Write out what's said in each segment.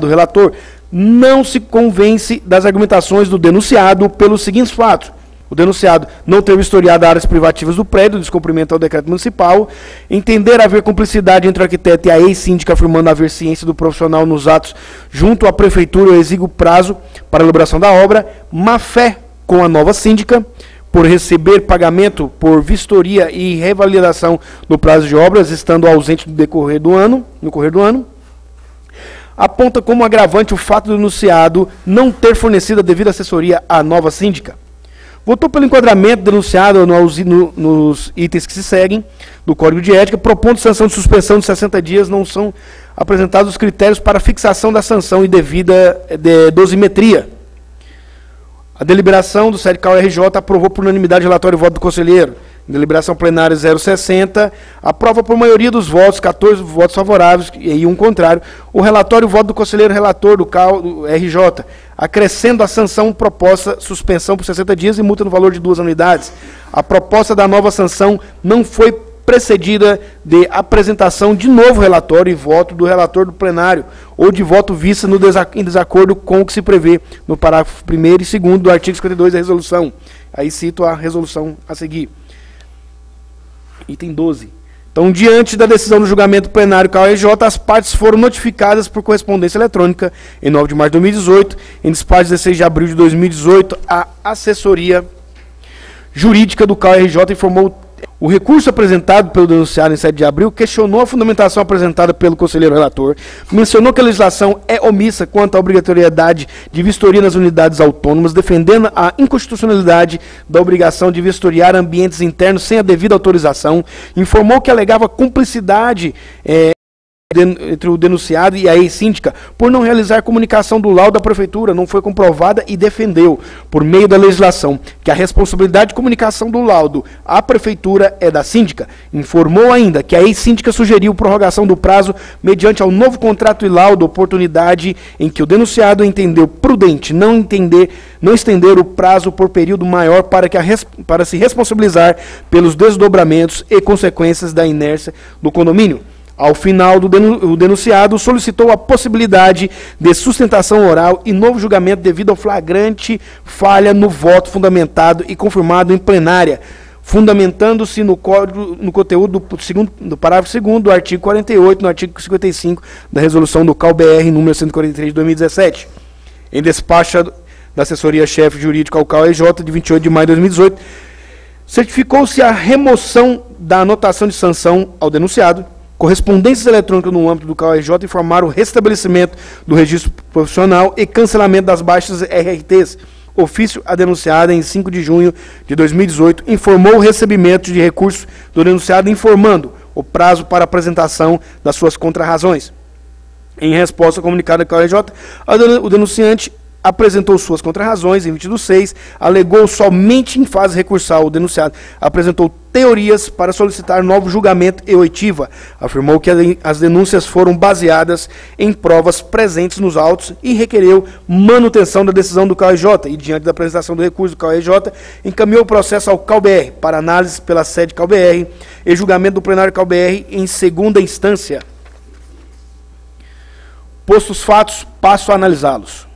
do relator, não se convence das argumentações do denunciado pelos seguintes fatos. O denunciado não ter vistoriado áreas privativas do prédio, descumprimento ao decreto municipal, entender haver cumplicidade entre o arquiteto e a ex-síndica afirmando haver ciência do profissional nos atos junto à prefeitura o exíguo prazo para a elaboração da obra, má fé com a nova síndica, por receber pagamento por vistoria e revalidação no prazo de obras, estando ausente no decorrer do ano, no correr do ano, aponta como agravante o fato do denunciado não ter fornecido a devida assessoria à nova síndica. Votou pelo enquadramento denunciado no, no, nos itens que se seguem do Código de Ética, propondo sanção de suspensão de 60 dias, não são apresentados os critérios para fixação da sanção e devida de dosimetria. A deliberação do 7 RJ aprovou por unanimidade o relatório e voto do conselheiro. Deliberação plenária 060, aprova por maioria dos votos, 14 votos favoráveis e um contrário, o relatório voto do conselheiro relator do, CAL, RJ, acrescendo a sanção proposta suspensão por 60 dias e multa no valor de duas unidades. A proposta da nova sanção não foi precedida de apresentação de novo relatório e voto do relator do plenário, ou de voto vista no em desacordo com o que se prevê no parágrafo 1 e 2 do artigo 52 da resolução. Aí cito a resolução a seguir. Item 12. Então, diante da decisão do julgamento plenário KRJ, as partes foram notificadas por correspondência eletrônica em 9 de março de 2018, em despacho 16 de abril de 2018, a assessoria jurídica do KRJ informou o recurso apresentado pelo denunciado em 7 de abril questionou a fundamentação apresentada pelo conselheiro relator, mencionou que a legislação é omissa quanto à obrigatoriedade de vistoria nas unidades autônomas, defendendo a inconstitucionalidade da obrigação de vistoriar ambientes internos sem a devida autorização, informou que alegava cumplicidade é, entre o denunciado e a ex-síndica por não realizar comunicação do laudo da prefeitura, não foi comprovada e defendeu, por meio da legislação, que a responsabilidade de comunicação do laudo à prefeitura é da síndica. Informou ainda que a ex-síndica sugeriu prorrogação do prazo mediante ao novo contrato e laudo, oportunidade em que o denunciado entendeu prudente não entender, não estender o prazo por período maior para, que a, para se responsabilizar pelos desdobramentos e consequências da inércia do condomínio. Ao final, do o denunciado solicitou a possibilidade de sustentação oral e novo julgamento devido ao flagrante falha no voto fundamentado e confirmado em plenária, fundamentando-se no, no conteúdo do, segundo, do parágrafo 2 do artigo 48, no artigo 55 da resolução do CAL-BR número 143 de 2017. Em despacho da assessoria-chefe jurídica ao CAL-EJ de 28 de maio de 2018, certificou-se a remoção da anotação de sanção ao denunciado, Correspondências eletrônicas no âmbito do CAURJ informaram o restabelecimento do registro profissional e cancelamento das baixas RRTs. Ofício a denunciada em 5 de junho de 2018 informou o recebimento de recursos do denunciado informando o prazo para apresentação das suas contrarrazões. Em resposta ao comunicado da CAURJ, o denunciante apresentou suas contrarrazões em 22 6, alegou somente em fase recursal o denunciado, apresentou teorias para solicitar novo julgamento e oitiva, afirmou que as denúncias foram baseadas em provas presentes nos autos e requereu manutenção da decisão do CAUJ e diante da apresentação do recurso do CAUJ, encaminhou o processo ao CAUBR para análise pela sede CAUBR e julgamento do plenário CAUBR em segunda instância. Postos fatos, passo a analisá-los.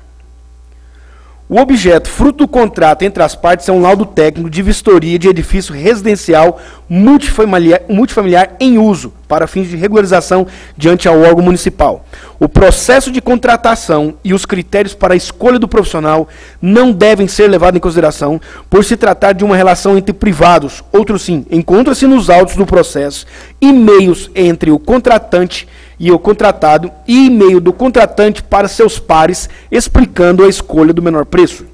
O objeto, fruto do contrato entre as partes, é um laudo técnico de vistoria de edifício residencial multifamiliar, multifamiliar em uso, para fins de regularização diante ao órgão municipal. O processo de contratação e os critérios para a escolha do profissional não devem ser levados em consideração por se tratar de uma relação entre privados. Outro sim, encontra-se nos autos do processo e-mails entre o contratante e e o contratado e e-mail do contratante para seus pares explicando a escolha do menor preço.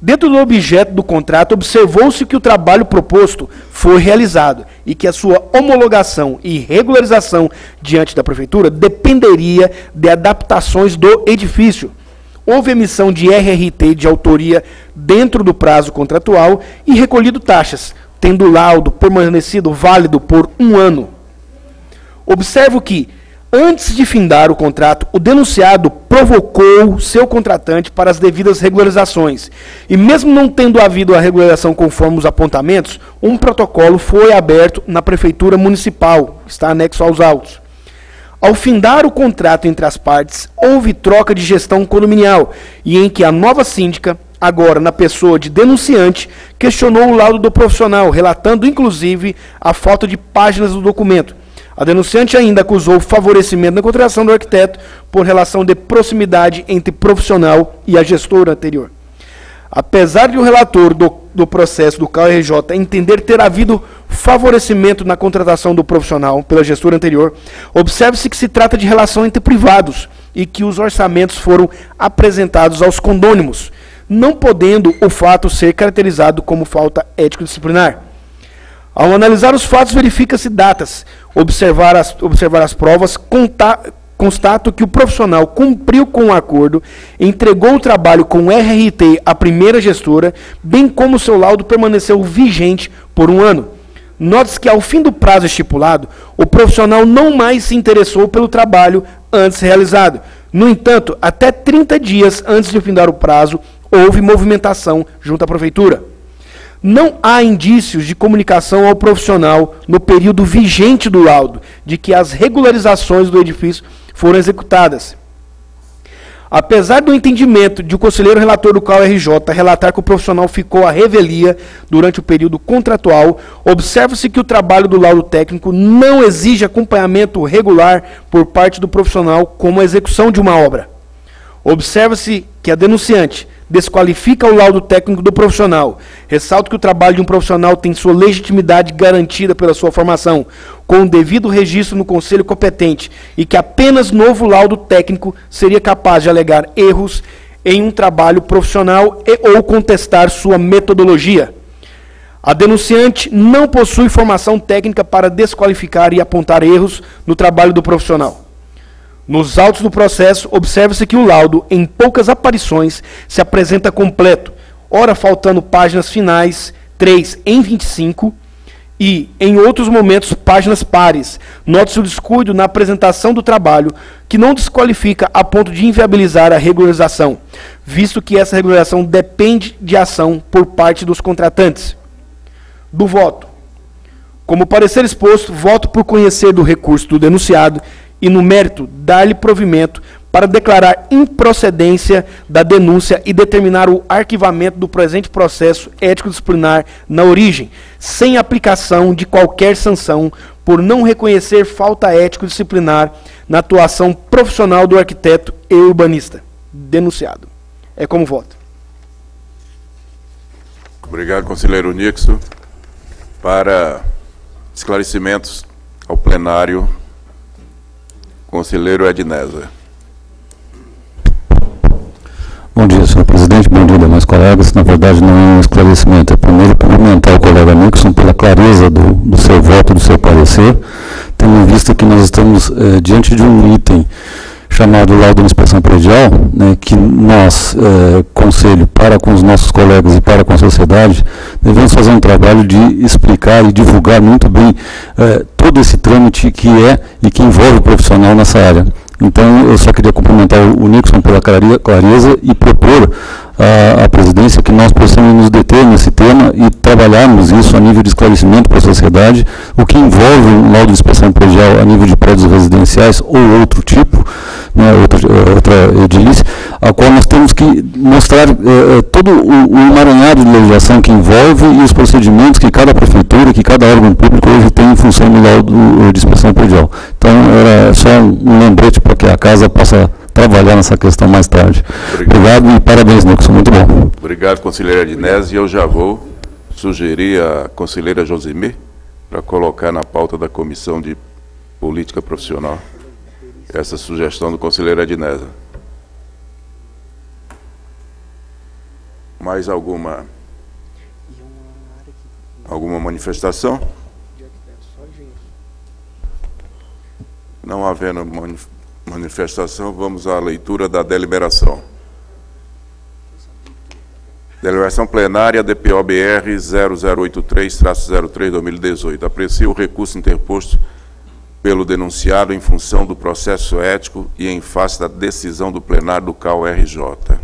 Dentro do objeto do contrato, observou-se que o trabalho proposto foi realizado e que a sua homologação e regularização diante da prefeitura dependeria de adaptações do edifício. Houve emissão de RRT de autoria dentro do prazo contratual e recolhido taxas, tendo laudo permanecido válido por um ano. Observo que, Antes de findar o contrato, o denunciado provocou seu contratante para as devidas regularizações. E mesmo não tendo havido a regularização conforme os apontamentos, um protocolo foi aberto na prefeitura municipal, está anexo aos autos. Ao findar o contrato entre as partes, houve troca de gestão condominial e em que a nova síndica, agora na pessoa de denunciante, questionou o laudo do profissional, relatando inclusive a falta de páginas do documento. A denunciante ainda acusou favorecimento na contratação do arquiteto por relação de proximidade entre profissional e a gestora anterior. Apesar de o relator do, do processo do KRJ entender ter havido favorecimento na contratação do profissional pela gestora anterior, observe-se que se trata de relação entre privados e que os orçamentos foram apresentados aos condônimos, não podendo o fato ser caracterizado como falta ético-disciplinar. Ao analisar os fatos, verifica-se datas, observar as, observar as provas, contar, constato que o profissional cumpriu com o acordo, entregou o trabalho com o RRT à primeira gestora, bem como seu laudo permaneceu vigente por um ano. Note-se que ao fim do prazo estipulado, o profissional não mais se interessou pelo trabalho antes realizado. No entanto, até 30 dias antes de findar o prazo, houve movimentação junto à prefeitura. Não há indícios de comunicação ao profissional no período vigente do laudo de que as regularizações do edifício foram executadas. Apesar do entendimento de o conselheiro relator do KRJ relatar que o profissional ficou à revelia durante o período contratual, observa-se que o trabalho do laudo técnico não exige acompanhamento regular por parte do profissional como a execução de uma obra. Observa-se que a denunciante desqualifica o laudo técnico do profissional. Ressalto que o trabalho de um profissional tem sua legitimidade garantida pela sua formação, com o devido registro no conselho competente, e que apenas novo laudo técnico seria capaz de alegar erros em um trabalho profissional e ou contestar sua metodologia. A denunciante não possui formação técnica para desqualificar e apontar erros no trabalho do profissional. Nos autos do processo, observa-se que o laudo, em poucas aparições, se apresenta completo, ora faltando páginas finais, 3 em 25, e, em outros momentos, páginas pares. Note-se o descuido na apresentação do trabalho, que não desqualifica a ponto de inviabilizar a regularização, visto que essa regularização depende de ação por parte dos contratantes. Do voto. Como parecer exposto, voto por conhecer do recurso do denunciado e, no mérito, dar-lhe provimento para declarar improcedência da denúncia e determinar o arquivamento do presente processo ético-disciplinar na origem, sem aplicação de qualquer sanção por não reconhecer falta ético-disciplinar na atuação profissional do arquiteto e urbanista. Denunciado. É como voto. Obrigado, conselheiro Nixon. Para esclarecimentos ao plenário Conselheiro Edneza. Bom dia, senhor presidente. Bom dia, demais colegas. Na verdade, não é um esclarecimento. É primeiro cumprimentar o colega Nixon pela clareza do, do seu voto, do seu parecer, tendo em vista que nós estamos eh, diante de um item chamado laudo de inspeção predial, né, que nós, eh, conselho, para com os nossos colegas e para com a sociedade, devemos fazer um trabalho de explicar e divulgar muito bem eh, todo esse trâmite que é e que envolve o profissional nessa área. Então, eu só queria cumprimentar o Nixon pela clareza e propor à, à presidência que nós possamos nos deter nesse tema e trabalharmos isso a nível de esclarecimento para a sociedade, o que envolve um laudo de inspeção predial a nível de prédios residenciais ou outro tipo, né, outra, outra edilícia, a qual nós temos que mostrar eh, todo o, o emaranhado de legislação que envolve e os procedimentos que cada prefeitura, que cada órgão público hoje tem em função do laudo de inspeção predial. Então, era só um lembrete para que a casa possa trabalhar nessa questão mais tarde. Obrigado, Obrigado e parabéns, Nixon, muito bom. Obrigado, conselheira Ednese. Eu já vou sugerir a conselheira Josimir para colocar na pauta da Comissão de Política Profissional essa sugestão do conselheiro Ednese. Mais alguma alguma manifestação? Não havendo manifestação manifestação, vamos à leitura da deliberação. Deliberação plenária DPOBR 0083-03-2018. Aprecia o recurso interposto pelo denunciado em função do processo ético e em face da decisão do plenário do CAU-RJ.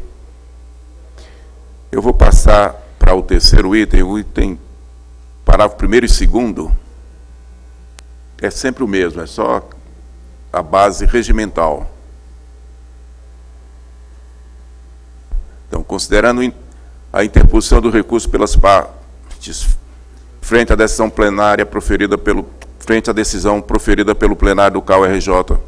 Eu vou passar para o terceiro item, o item parágrafo primeiro e segundo. É sempre o mesmo, é só a base regimental. Então, considerando a interposição do recurso pelas partes frente à decisão plenária proferida pelo frente à decisão proferida pelo plenário do CAU-RJ,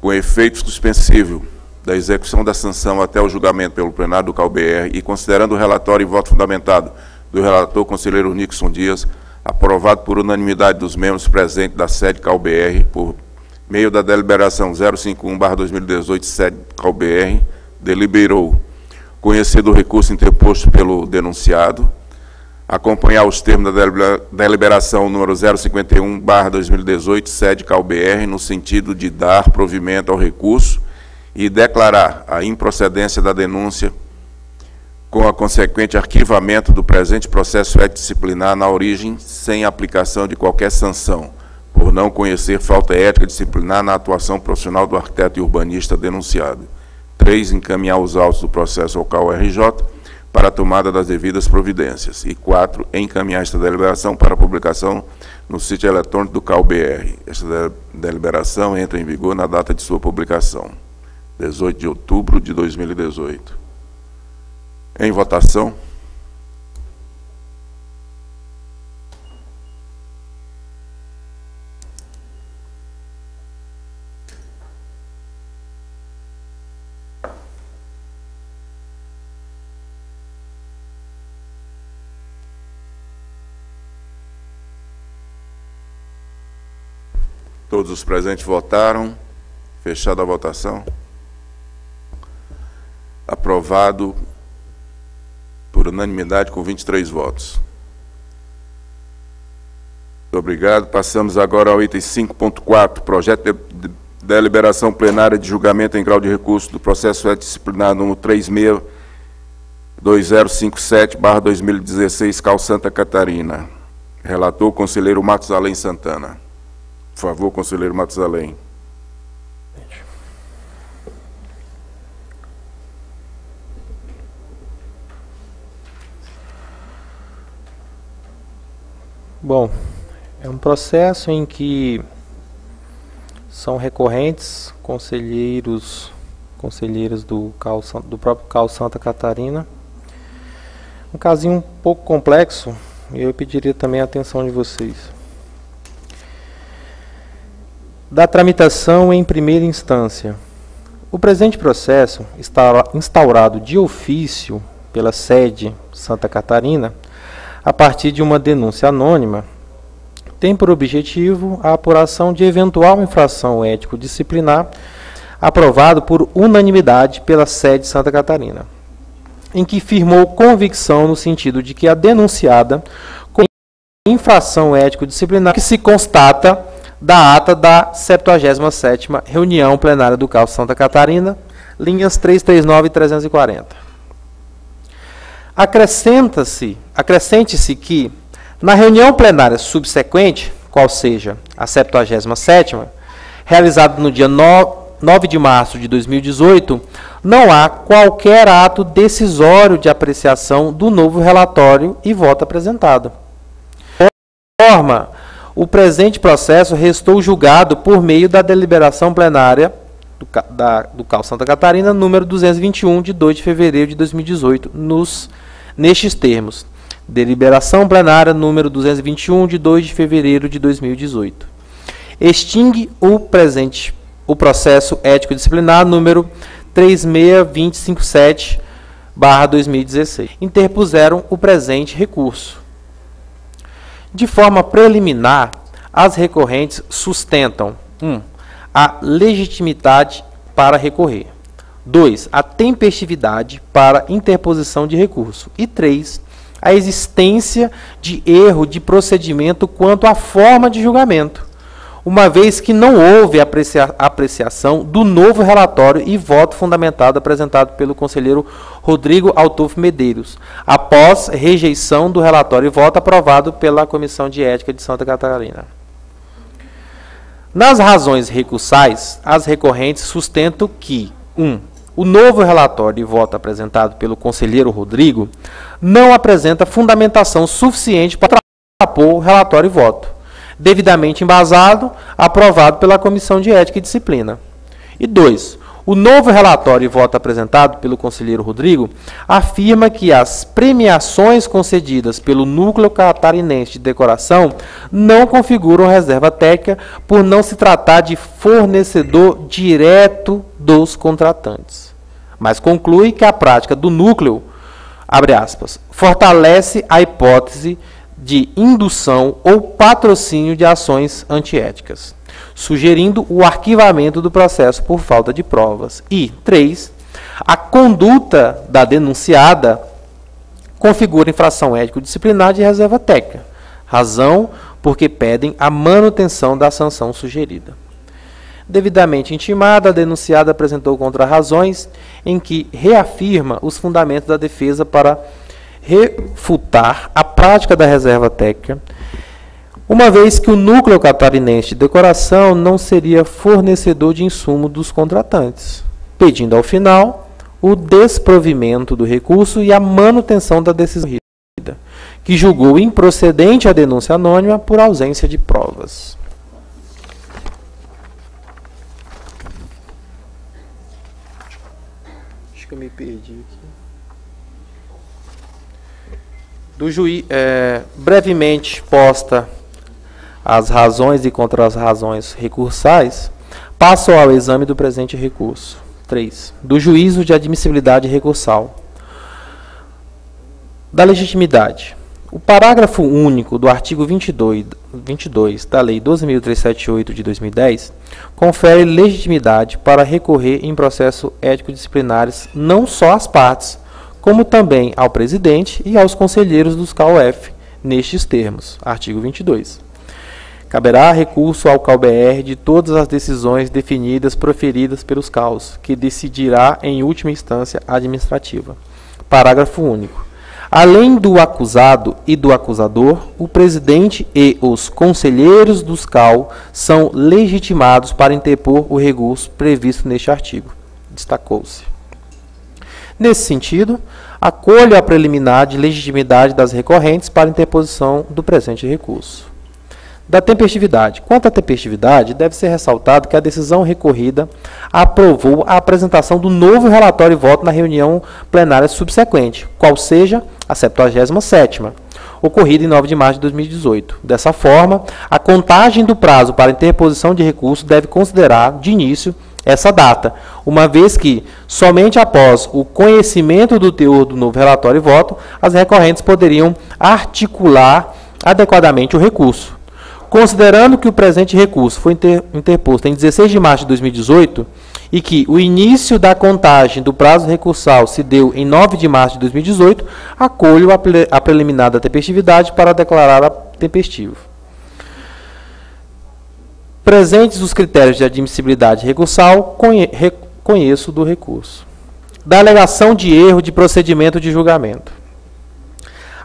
com efeito suspensivo da execução da sanção até o julgamento pelo plenário do CAU-BR e considerando o relatório e voto fundamentado do relator conselheiro Nixon Dias, aprovado por unanimidade dos membros presentes da sede CAU-BR por meio da deliberação 051/2018 sede CAU-BR, deliberou conhecer do recurso interposto pelo denunciado, acompanhar os termos da deliberação número 051/2018 sede CAU-BR no sentido de dar provimento ao recurso e declarar a improcedência da denúncia com a consequente arquivamento do presente processo disciplinar na origem, sem aplicação de qualquer sanção, por não conhecer falta ética disciplinar na atuação profissional do arquiteto e urbanista denunciado. 3. Encaminhar os autos do processo ao CAU-RJ para a tomada das devidas providências. E 4. Encaminhar esta deliberação para publicação no sítio eletrônico do CAU-BR. Esta deliberação entra em vigor na data de sua publicação, 18 de outubro de 2018. Em votação. Todos os presentes votaram. Fechada a votação. Aprovado por unanimidade com 23 votos. Muito obrigado. Passamos agora ao item 5.4, projeto de, de deliberação plenária de julgamento em grau de recurso do processo disciplinar número 362057/2016, Cal Santa Catarina. Relator o conselheiro Matos Além Santana. Por favor, conselheiro Matos Além. Bom, é um processo em que são recorrentes conselheiros, conselheiras do, Cal, do próprio Cal Santa Catarina. Um casinho um pouco complexo, e eu pediria também a atenção de vocês. Da tramitação em primeira instância. O presente processo, está instaurado de ofício pela sede Santa Catarina, a partir de uma denúncia anônima, tem por objetivo a apuração de eventual infração ético-disciplinar aprovado por unanimidade pela sede Santa Catarina, em que firmou convicção no sentido de que a denunciada com infração ético-disciplinar que se constata da ata da 77ª reunião plenária do CAL Santa Catarina, linhas 339 e 340. Acrescenta-se, acrescente-se que na reunião plenária subsequente, qual seja a 77ª, realizada no dia 9 de março de 2018, não há qualquer ato decisório de apreciação do novo relatório e voto apresentado. De forma, o presente processo restou julgado por meio da deliberação plenária do, da, do CAL Santa Catarina, número 221, de 2 de fevereiro de 2018, nos, nestes termos. Deliberação plenária número 221, de 2 de fevereiro de 2018. Extingue o presente o processo ético disciplinar número 36257 2016. Interpuseram o presente recurso. De forma preliminar, as recorrentes sustentam 1. Um, a legitimidade para recorrer. 2. A tempestividade para interposição de recurso. E 3. A existência de erro de procedimento quanto à forma de julgamento, uma vez que não houve aprecia apreciação do novo relatório e voto fundamentado apresentado pelo conselheiro Rodrigo Altuf Medeiros, após rejeição do relatório e voto aprovado pela Comissão de Ética de Santa Catarina. Nas razões recursais, as recorrentes sustentam que 1. Um, o novo relatório e voto apresentado pelo conselheiro Rodrigo não apresenta fundamentação suficiente para contrapor o relatório e voto, devidamente embasado, aprovado pela Comissão de Ética e Disciplina. E dois, o novo relatório e voto apresentado pelo conselheiro Rodrigo afirma que as premiações concedidas pelo Núcleo Catarinense de Decoração não configuram reserva técnica por não se tratar de fornecedor direto dos contratantes. Mas conclui que a prática do núcleo, abre aspas, fortalece a hipótese de indução ou patrocínio de ações antiéticas sugerindo o arquivamento do processo por falta de provas. E, 3. A conduta da denunciada configura infração ético-disciplinar de reserva técnica, razão porque pedem a manutenção da sanção sugerida. Devidamente intimada, a denunciada apresentou contra-razões em que reafirma os fundamentos da defesa para refutar a prática da reserva técnica uma vez que o núcleo catarinense de decoração não seria fornecedor de insumo dos contratantes, pedindo ao final o desprovimento do recurso e a manutenção da decisão que julgou improcedente a denúncia anônima por ausência de provas. Acho que eu me perdi aqui. Do juiz, é, brevemente posta as razões e contra as razões recursais, passam ao exame do presente recurso. 3. Do juízo de admissibilidade recursal. Da legitimidade. O parágrafo único do artigo 22, 22 da Lei 12.378 de 2010 confere legitimidade para recorrer em processo ético-disciplinares não só às partes, como também ao presidente e aos conselheiros dos CAUF, nestes termos. Artigo 22. Caberá recurso ao CalBR de todas as decisões definidas proferidas pelos CAUS, que decidirá em última instância administrativa. Parágrafo único. Além do acusado e do acusador, o presidente e os conselheiros dos CAU são legitimados para interpor o recurso previsto neste artigo. Destacou-se. Nesse sentido, acolho a preliminar de legitimidade das recorrentes para interposição do presente recurso. Da tempestividade. Quanto à tempestividade, deve ser ressaltado que a decisão recorrida aprovou a apresentação do novo relatório e voto na reunião plenária subsequente, qual seja a 77ª, ocorrida em 9 de março de 2018. Dessa forma, a contagem do prazo para interposição de recurso deve considerar, de início, essa data, uma vez que, somente após o conhecimento do teor do novo relatório e voto, as recorrentes poderiam articular adequadamente o recurso. Considerando que o presente recurso foi inter, interposto em 16 de março de 2018 e que o início da contagem do prazo recursal se deu em 9 de março de 2018, acolho a preliminar da tempestividade para declarar a tempestivo. Presentes os critérios de admissibilidade recursal, conhe, reconheço do recurso. Da alegação de erro de procedimento de julgamento.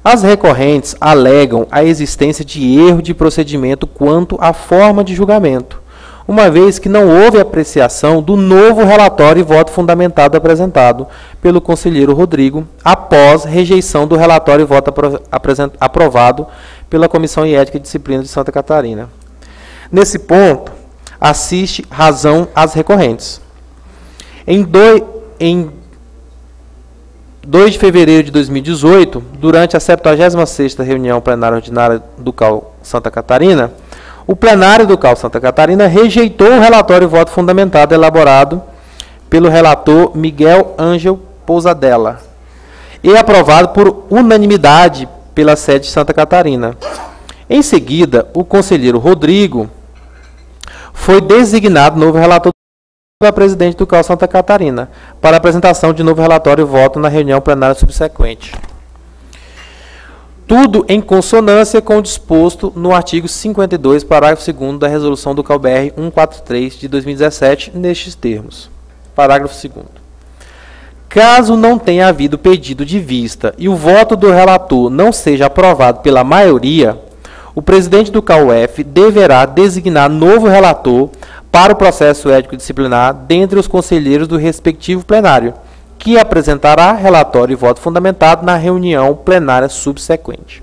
As recorrentes alegam a existência de erro de procedimento quanto à forma de julgamento, uma vez que não houve apreciação do novo relatório e voto fundamentado apresentado pelo conselheiro Rodrigo após rejeição do relatório e voto aprovado pela Comissão de Ética e Disciplina de Santa Catarina. Nesse ponto, assiste razão às recorrentes. Em, do, em 2 de fevereiro de 2018, durante a 76ª reunião plenária ordinária do CAL Santa Catarina, o plenário do CAL Santa Catarina rejeitou o relatório e voto fundamentado elaborado pelo relator Miguel Ângel Pousadella e aprovado por unanimidade pela sede de Santa Catarina. Em seguida, o conselheiro Rodrigo foi designado novo relator a presidente do CAL Santa Catarina, para apresentação de novo relatório e voto na reunião plenária subsequente. Tudo em consonância com o disposto no artigo 52, parágrafo 2 da resolução do CalBR 143 de 2017, nestes termos. Parágrafo 2 Caso não tenha havido pedido de vista e o voto do relator não seja aprovado pela maioria, o presidente do CAUF deverá designar novo relator para o processo ético disciplinar dentre os conselheiros do respectivo plenário, que apresentará relatório e voto fundamentado na reunião plenária subsequente.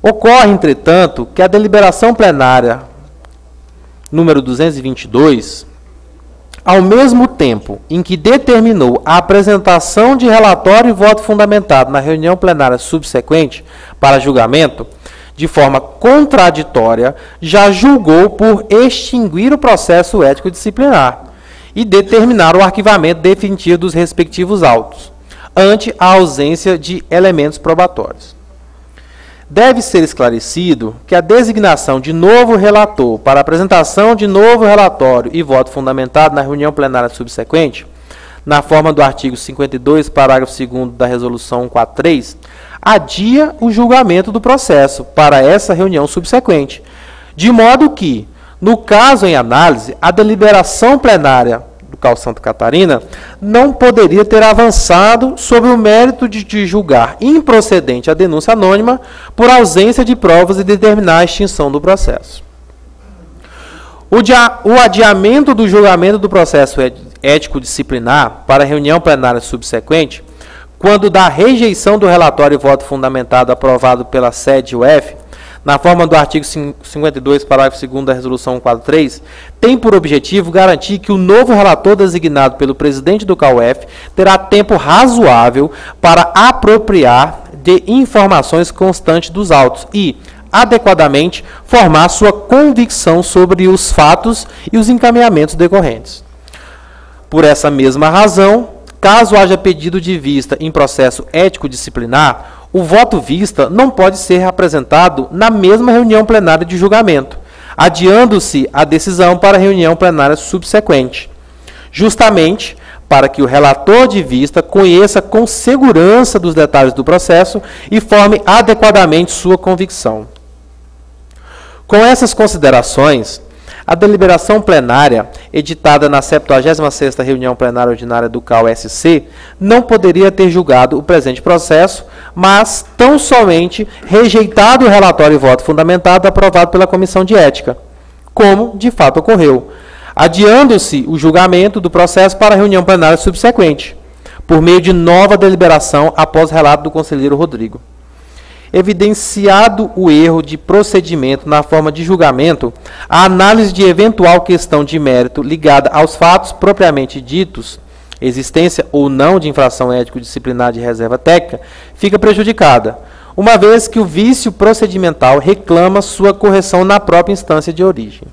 Ocorre, entretanto, que a deliberação plenária número 222, ao mesmo tempo em que determinou a apresentação de relatório e voto fundamentado na reunião plenária subsequente para julgamento, de forma contraditória, já julgou por extinguir o processo ético disciplinar e determinar o arquivamento definitivo dos respectivos autos, ante a ausência de elementos probatórios. Deve ser esclarecido que a designação de novo relator para apresentação de novo relatório e voto fundamentado na reunião plenária subsequente, na forma do artigo 52, parágrafo 2 da Resolução 143, adia o julgamento do processo para essa reunião subsequente, de modo que, no caso em análise, a deliberação plenária do CAL Santa Catarina não poderia ter avançado sobre o mérito de, de julgar improcedente a denúncia anônima por ausência de provas e determinar a extinção do processo. O, dia, o adiamento do julgamento do processo ético disciplinar para a reunião plenária subsequente, quando da rejeição do relatório e voto fundamentado aprovado pela sede UF, na forma do artigo 52, parágrafo 2 da Resolução 143, tem por objetivo garantir que o novo relator designado pelo presidente do CAUF terá tempo razoável para apropriar de informações constantes dos autos e, adequadamente, formar sua convicção sobre os fatos e os encaminhamentos decorrentes. Por essa mesma razão, caso haja pedido de vista em processo ético-disciplinar, o voto vista não pode ser apresentado na mesma reunião plenária de julgamento, adiando-se a decisão para a reunião plenária subsequente, justamente para que o relator de vista conheça com segurança dos detalhes do processo e forme adequadamente sua convicção. Com essas considerações, a deliberação plenária, editada na 76ª reunião plenária ordinária do CAU-SC, não poderia ter julgado o presente processo, mas tão somente rejeitado o relatório e voto fundamentado aprovado pela Comissão de Ética, como de fato ocorreu, adiando-se o julgamento do processo para a reunião plenária subsequente, por meio de nova deliberação após relato do conselheiro Rodrigo. Evidenciado o erro de procedimento na forma de julgamento, a análise de eventual questão de mérito ligada aos fatos propriamente ditos, existência ou não de infração ético-disciplinar de reserva técnica, fica prejudicada, uma vez que o vício procedimental reclama sua correção na própria instância de origem.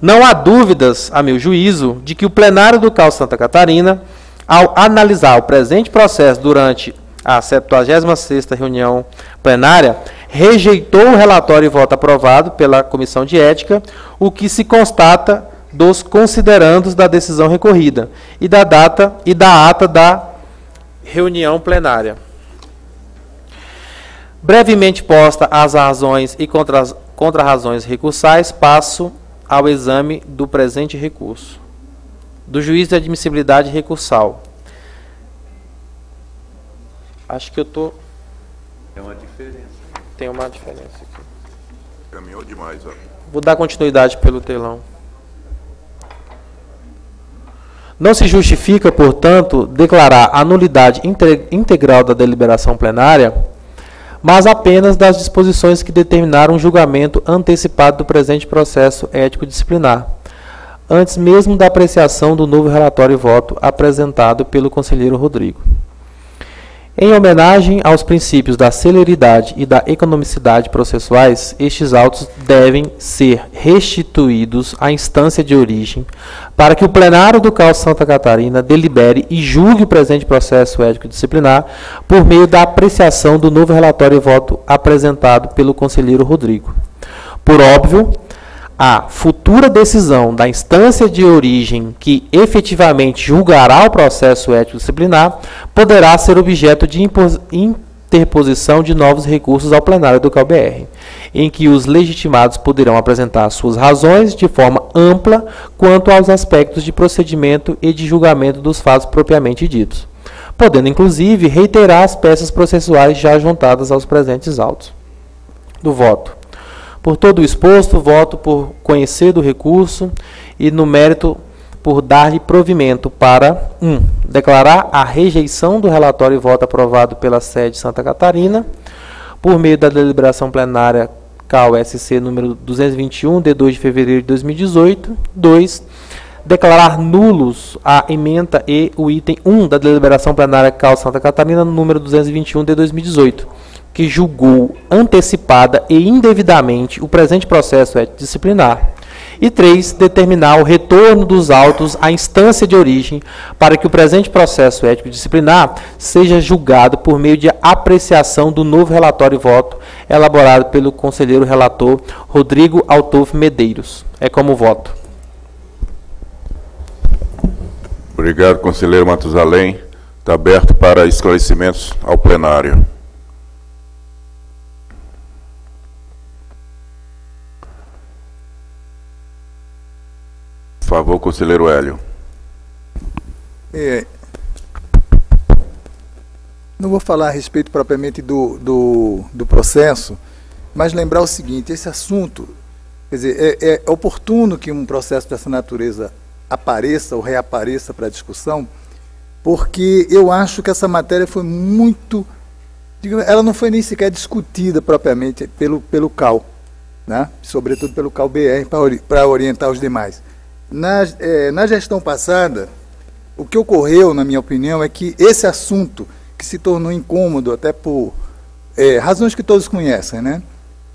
Não há dúvidas, a meu juízo, de que o plenário do CAL Santa Catarina, ao analisar o presente processo durante a 76ª reunião plenária, rejeitou o relatório e voto aprovado pela Comissão de Ética, o que se constata dos considerandos da decisão recorrida e da data e da ata da reunião plenária. Brevemente posta as razões e contra-razões recursais, passo ao exame do presente recurso. Do juiz de admissibilidade recursal. Acho que eu tô. Tem uma diferença. Tem uma diferença aqui. Caminhou demais, ó. Vou dar continuidade pelo telão. Não se justifica, portanto, declarar a nulidade integral da deliberação plenária, mas apenas das disposições que determinaram o julgamento antecipado do presente processo ético-disciplinar, antes mesmo da apreciação do novo relatório e voto apresentado pelo conselheiro Rodrigo. Em homenagem aos princípios da celeridade e da economicidade processuais, estes autos devem ser restituídos à instância de origem para que o plenário do CAL Santa Catarina delibere e julgue o presente processo ético disciplinar por meio da apreciação do novo relatório e voto apresentado pelo conselheiro Rodrigo. Por óbvio, a futura decisão da instância de origem que efetivamente julgará o processo ético disciplinar poderá ser objeto de interposição de novos recursos ao plenário do CalBR, em que os legitimados poderão apresentar suas razões de forma ampla quanto aos aspectos de procedimento e de julgamento dos fatos propriamente ditos, podendo inclusive reiterar as peças processuais já juntadas aos presentes autos do voto. Por todo o exposto, voto por conhecer do recurso e no mérito por dar-lhe provimento para 1. Um, declarar a rejeição do relatório e voto aprovado pela sede Santa Catarina, por meio da deliberação plenária CAU-SC número 221, de 2 de fevereiro de 2018. 2. Declarar nulos a emenda e o item 1 da deliberação plenária CAU Santa Catarina, número 221, de 2018, que julgou antecipada e indevidamente o presente processo disciplinar e 3. Determinar o retorno dos autos à instância de origem para que o presente processo ético disciplinar seja julgado por meio de apreciação do novo relatório e voto elaborado pelo conselheiro relator Rodrigo Altov Medeiros. É como voto. Obrigado, conselheiro Matusalém. Está aberto para esclarecimentos ao plenário. Favor, conselheiro Hélio. É, não vou falar a respeito propriamente do, do, do, processo, mas lembrar o seguinte: esse assunto, quer dizer, é, é oportuno que um processo dessa natureza apareça ou reapareça para discussão, porque eu acho que essa matéria foi muito. Ela não foi nem sequer discutida propriamente pelo, pelo CAL, né? sobretudo pelo CAL-BR, para orientar os demais. Na, é, na gestão passada, o que ocorreu, na minha opinião, é que esse assunto, que se tornou incômodo até por é, razões que todos conhecem, né?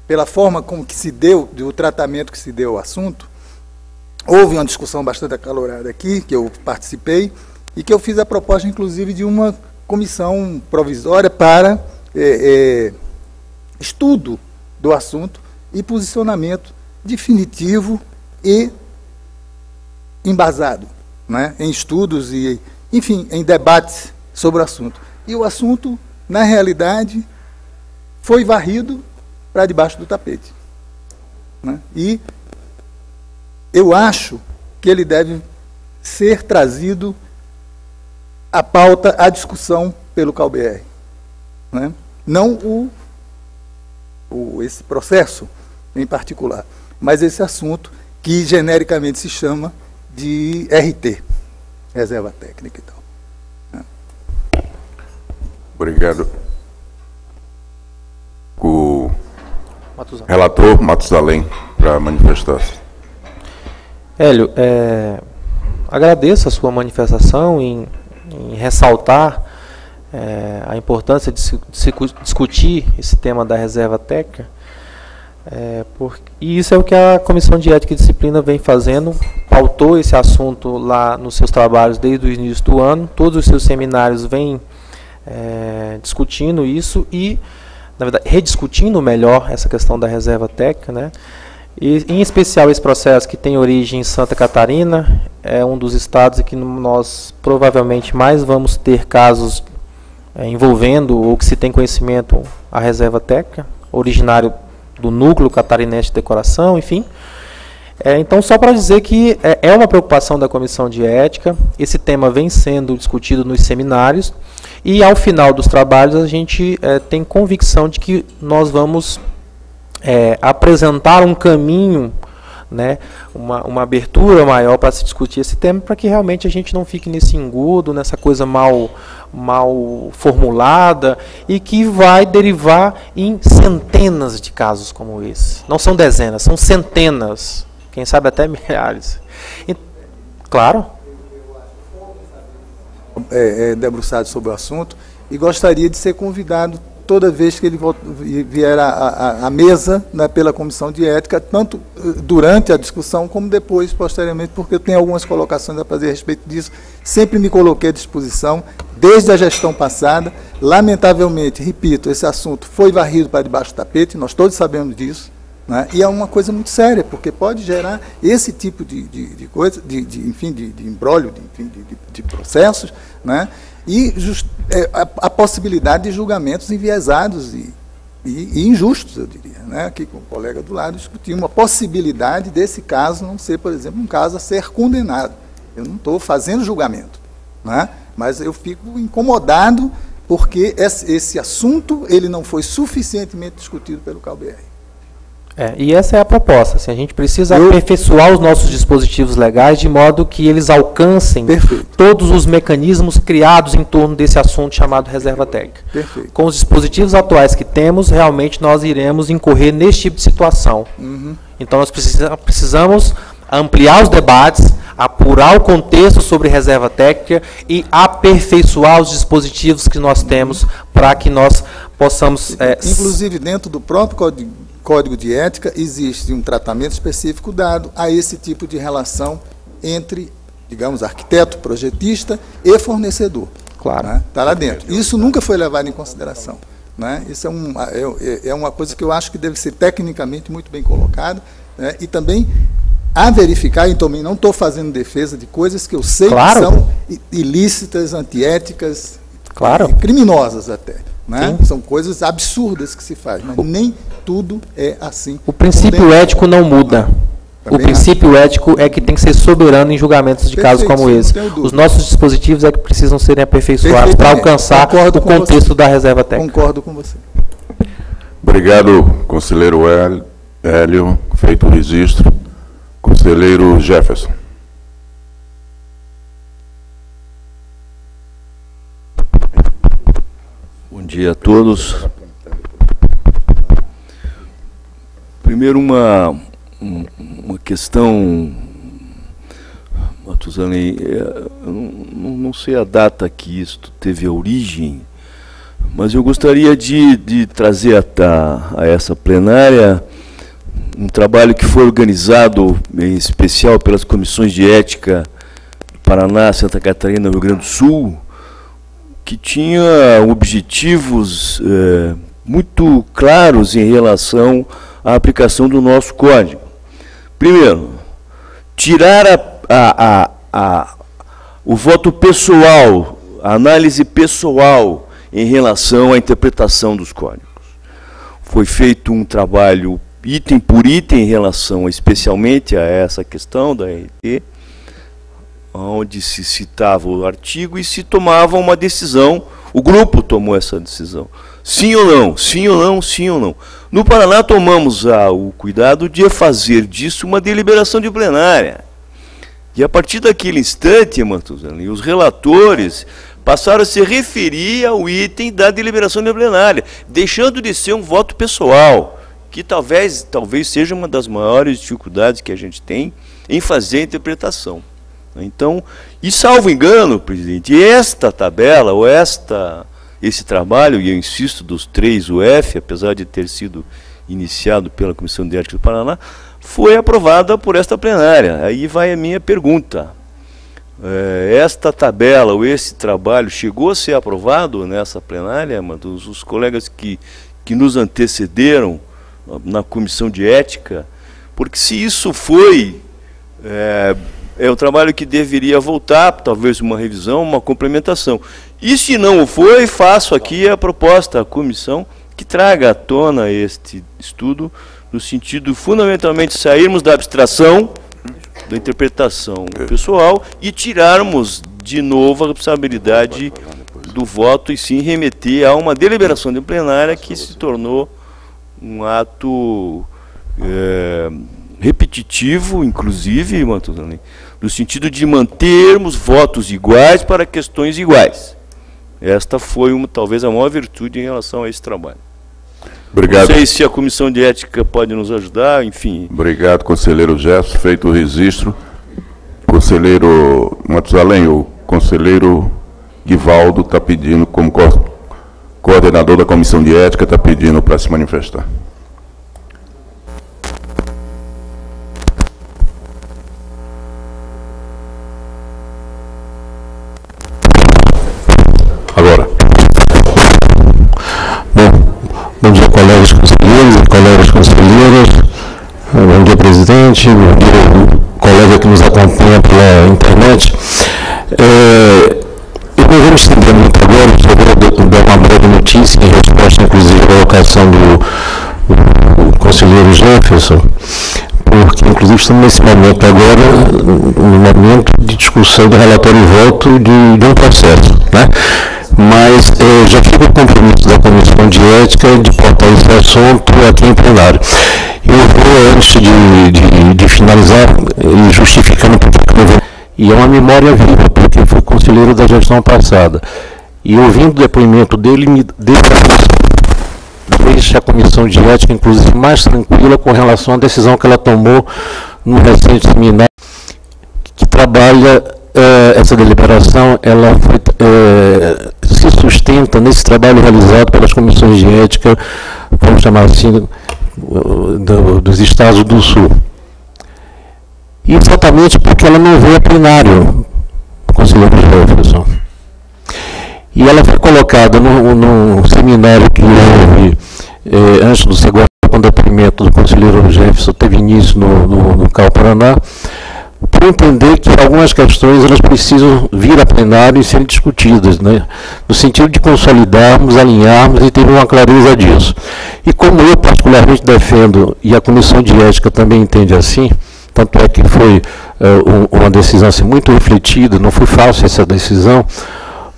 pela forma como que se deu, o tratamento que se deu ao assunto, houve uma discussão bastante acalorada aqui, que eu participei, e que eu fiz a proposta, inclusive, de uma comissão provisória para é, é, estudo do assunto e posicionamento definitivo e embasado né, em estudos e, enfim, em debates sobre o assunto. E o assunto, na realidade, foi varrido para debaixo do tapete. Né? E eu acho que ele deve ser trazido à pauta, à discussão pelo CalBR. Né? Não o, o, esse processo em particular, mas esse assunto que genericamente se chama de RT, reserva técnica e tal. Obrigado. O Matusalém. relator Matusalém para manifestar-se. Hélio, é, agradeço a sua manifestação em, em ressaltar é, a importância de se, de se, discutir esse tema da reserva técnica. É, por, e isso é o que a Comissão de Ética e Disciplina vem fazendo, pautou esse assunto lá nos seus trabalhos desde o início do ano, todos os seus seminários vêm é, discutindo isso e, na verdade, rediscutindo melhor essa questão da reserva técnica, né? E, em especial esse processo que tem origem em Santa Catarina, é um dos estados em que nós provavelmente mais vamos ter casos é, envolvendo ou que se tem conhecimento a reserva técnica, originário do núcleo catarinense de decoração, enfim. É, então, só para dizer que é, é, uma preocupação da comissão de ética, esse tema vem sendo discutido nos seminários, e ao final dos trabalhos a gente é, tem convicção de que nós vamos é, apresentar um caminho né, uma, uma abertura maior para se discutir esse tema, para que realmente a gente não fique nesse engodo, nessa coisa mal, mal formulada e que vai derivar em centenas de casos como esse. Não são dezenas, são centenas, quem sabe até milhares. E, claro. É, é, debruçado sobre o assunto e gostaria de ser convidado toda vez que ele vier à, mesa né, pela comissão de ética, tanto eh, durante a discussão como depois, posteriormente, porque eu tenho algumas colocações a fazer a respeito disso. Sempre me coloquei à disposição, desde a gestão passada. Lamentavelmente, repito, esse assunto foi varrido para debaixo do tapete, nós todos sabemos disso. Né? E é uma coisa muito séria, porque pode gerar esse tipo de, de, de coisa, de, de, enfim, de, de embrólio, de, de processos, né? E just, é, a, a, possibilidade de julgamentos enviesados e, e, e, injustos, eu diria. Né? Aqui com o colega do lado discutimos uma possibilidade desse caso não ser, por exemplo, um caso a ser condenado. Eu não estou fazendo julgamento, né? mas eu fico incomodado porque esse, esse, assunto ele não foi suficientemente discutido pelo CalBR. É, e essa é a proposta. Assim, a gente precisa Eu- aperfeiçoar os nossos dispositivos legais de modo que eles alcancem Perfeito. todos os mecanismos criados em torno desse assunto chamado reserva técnica. Perfeito. Com os dispositivos atuais que temos, realmente nós iremos incorrer nesse tipo de situação. Uhum. Então nós precisa- precisamos ampliar os debates, apurar o contexto sobre reserva técnica e aperfeiçoar os dispositivos que nós temos para que nós possamos é, Inclusive, dentro do próprio código, código de ética, existe um tratamento específico dado a esse tipo de relação entre, digamos, arquiteto, projetista e fornecedor. Claro. Está lá dentro. Isso nunca foi levado em consideração. Né? Isso é, um, é, é uma coisa que eu acho que deve ser tecnicamente muito bem colocado né? e também a verificar, e também não estou fazendo defesa de coisas que eu sei Claro. que são ilícitas, antiéticas, Claro. e criminosas até. Né? São coisas absurdas que se faz, mas nem tudo é assim. O princípio Também- ético não muda. O Também princípio ético é que tem que ser soberano em julgamentos de casos como esse. Os nossos dispositivos é que precisam serem aperfeiçoados para alcançar Concordo o com contexto você. da reserva técnica. Concordo com você. Obrigado, conselheiro Hélio. Feito o registro. Conselheiro Jefferson. Bom dia a todos. Primeiro uma, um- uma questão, Matusalém, é, não, não- sei a data que isto teve a origem, mas eu gostaria de, de trazer a, a essa plenária um trabalho que foi organizado em especial pelas comissões de ética do Paraná, Santa Catarina Rio Grande do Sul, que tinha objetivos eh, muito claros em relação à aplicação do nosso código. Primeiro, tirar a- a- a- o voto pessoal, a análise pessoal em relação à interpretação dos códigos. Foi feito um trabalho item por item em relação especialmente a essa questão da RT, onde se citava o artigo e se tomava uma decisão, o grupo tomou essa decisão. Sim ou não, sim ou não, sim ou não. No Paraná tomamos ah, o cuidado de fazer disso uma deliberação de plenária. E a partir daquele instante, Matusalém, os relatores passaram a se referir ao item da deliberação de plenária, deixando de ser um voto pessoal, que talvez, talvez seja uma das maiores dificuldades que a gente tem em fazer a interpretação. Então, e salvo engano, presidente, esta tabela, ou esta, esse trabalho, e eu insisto dos três UF, apesar de ter sido iniciado pela Comissão de Ética do Paraná, foi aprovada por esta plenária. Aí vai a minha pergunta. Eh, esta tabela ou esse trabalho chegou a ser aprovado nessa plenária, mas os, os colegas que, que nos antecederam ah, na comissão de ética, porque se isso foi, é, é um trabalho que deveria voltar, talvez uma revisão, uma complementação. E se não o foi, faço aqui a proposta à comissão que traga à tona este estudo, no sentido fundamentalmente sairmos da abstração, da interpretação pessoal e tirarmos de novo a responsabilidade do voto e sim remeter a uma deliberação de plenária que se tornou um ato é, repetitivo, inclusive, no sentido de mantermos votos iguais para questões iguais. Esta foi uma, talvez a maior virtude em relação a esse trabalho. Obrigado. Não sei se a comissão de ética pode nos ajudar, enfim. Obrigado, conselheiro Jefferson. Feito o registro. Conselheiro Matusalém, o conselheiro Guivaldo está pedindo, como co- coordenador da Comissão de Ética, está pedindo para se manifestar. Bom dia, colegas conselheiros e colegas conselheiras. Eh, Bom dia, presidente. Bom dia, colega que nos acompanha pela internet. Eh, e não vamos estender muito agora, só vou dar uma breve notícia em resposta, inclusive, à colocação do, do conselheiro Jefferson, porque, inclusive, estamos nesse momento agora, no momento de discussão do relatório e voto de, de um processo. Né? mas eh, já fica o compromisso da Comissão de Ética de portar esse assunto aqui em plenário. Eu vou, antes de, de, de finalizar, eh, justificando porque não vou. E é uma memória viva, porque foi conselheiro da gestão passada. E ouvindo o depoimento dele, me deixa a comissão de ética, inclusive, mais tranquila com relação à decisão que ela tomou no recente seminário, que trabalha eh, essa deliberação, ela foi, eh, se sustenta nesse trabalho realizado pelas comissões de ética, vamos chamar assim, do, dos estados do Sul. E exatamente porque ela não veio a plenário, conselheiro Jefferson. E ela foi colocada num, seminário que houve eh, antes do segundo depoimento do conselheiro Jefferson, teve início no, no, no CAL Paraná, para entender que algumas questões elas precisam vir a plenário e serem discutidas, né? no sentido de consolidarmos, alinharmos e ter uma clareza disso. E como eu particularmente defendo, e a Comissão de Ética também entende assim, tanto é que foi uh, um, uma decisão assim, muito refletida, não foi fácil essa decisão,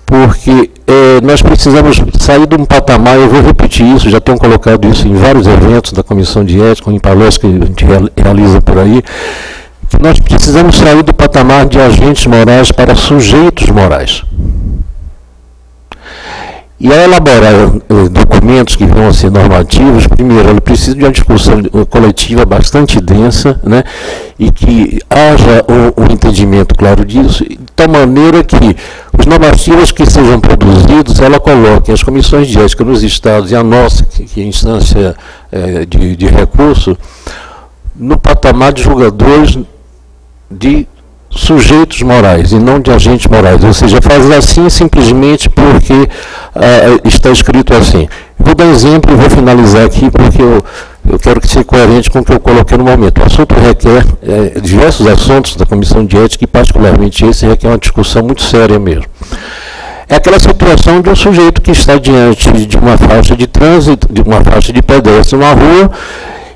porque eh, nós precisamos sair de um patamar, eu vou repetir isso, já tenho colocado isso em vários eventos da Comissão de Ética, em palestras que a gente realiza por aí, que nós precisamos sair do patamar de agentes morais para sujeitos morais. E ao elaborar eh, documentos que vão ser normativos, primeiro, ele precisa de uma discussão coletiva bastante densa, né, e que haja um, um, entendimento claro disso, de tal maneira que os normativos que sejam produzidos, ela coloque as comissões de ética nos estados e a nossa, que, é a instância é, de, de recurso, no patamar de julgadores de sujeitos morais e não de agentes morais, ou seja, faz assim simplesmente porque uh, está escrito assim. Vou dar exemplo e vou finalizar aqui porque eu, eu quero que seja coerente com o que eu coloquei no momento. O assunto requer é, diversos assuntos da Comissão de Ética e particularmente esse requer uma discussão muito séria mesmo. É aquela situação de um sujeito que está diante de uma faixa de trânsito, de uma faixa de pedestre numa rua,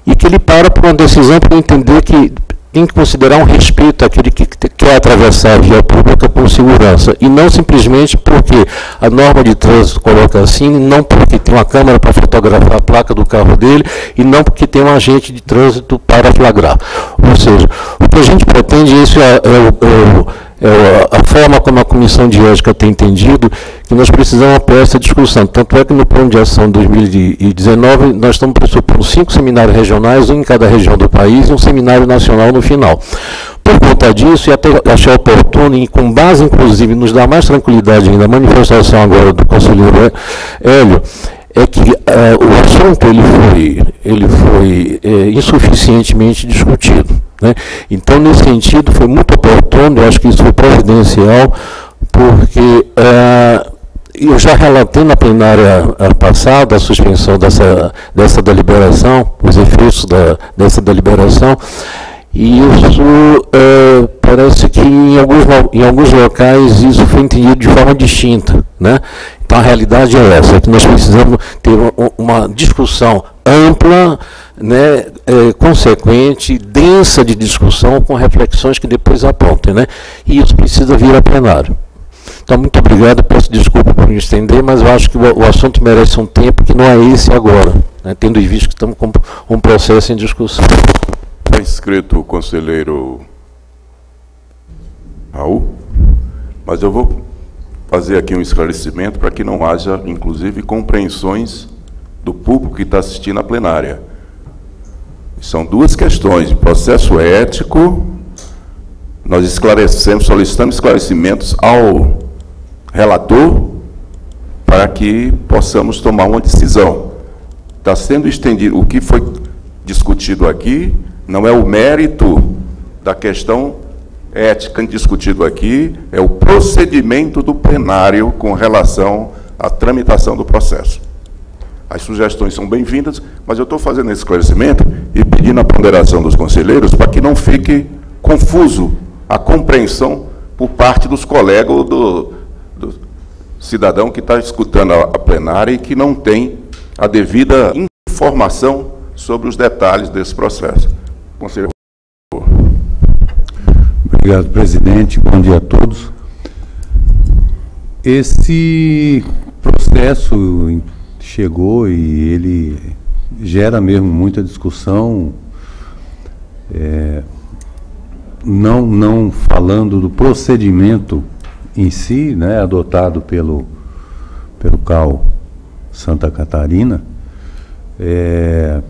e que ele para por uma decisão para entender que tem que considerar um respeito àquele que quer atravessar a via pública com segurança, e não simplesmente porque a norma de trânsito coloca assim, não porque tem uma câmera para fotografar a placa do carro dele, e não porque tem um agente de trânsito para flagrar. Ou seja, o que a gente pretende, isso é, é, é é, a forma como a Comissão de Ética tem entendido que nós precisamos apoiar essa discussão. Tanto é que no Plano de Ação 2019 nós estamos pressupondo cinco seminários regionais, um em cada região do país e um seminário nacional no final. Por conta disso, e até achei oportuno, e com base inclusive nos dá mais tranquilidade ainda, a manifestação agora do conselheiro Hélio, é que é, o assunto ele foi, ele foi é, insuficientemente discutido. Né? Então, nesse sentido, foi muito oportuno, eu acho que isso foi providencial, porque é, eu já relatei na plenária passada a suspensão dessa, dessa deliberação, os efeitos da, dessa deliberação, e isso é, parece que em alguns, em alguns locais isso foi entendido de forma distinta. Né? Então a realidade é essa, é que nós precisamos ter uma, discussão ampla, né, é, consequente, densa de discussão, com reflexões que depois apontem. Né? E isso precisa vir a plenário. Então, muito obrigado, peço desculpa por me estender, mas eu acho que o, o assunto merece um tempo que não é esse agora, né, tendo em vista que estamos com um processo em discussão. Está inscrito o conselheiro Raul, mas eu vou fazer aqui um esclarecimento para que não haja, inclusive, compreensões do público que está assistindo à plenária. São duas questões. Processo ético, nós esclarecemos, solicitamos esclarecimentos ao relator para que possamos tomar uma decisão. Está sendo estendido. O que foi discutido aqui não é o mérito da questão ética discutido aqui, é o procedimento do plenário com relação à tramitação do processo. As sugestões são bem-vindas, mas eu estou fazendo esse esclarecimento e pedindo a ponderação dos conselheiros para que não fique confuso a compreensão por parte dos colegas do, do cidadão que está escutando a, a plenária e que não tem a devida informação sobre os detalhes desse processo. Conselheiro. Obrigado, presidente. Bom dia a todos. Esse processo chegou e ele gera mesmo muita discussão, é, não, não falando do procedimento em si, né, adotado pelo, pelo CAL Santa Catarina, é,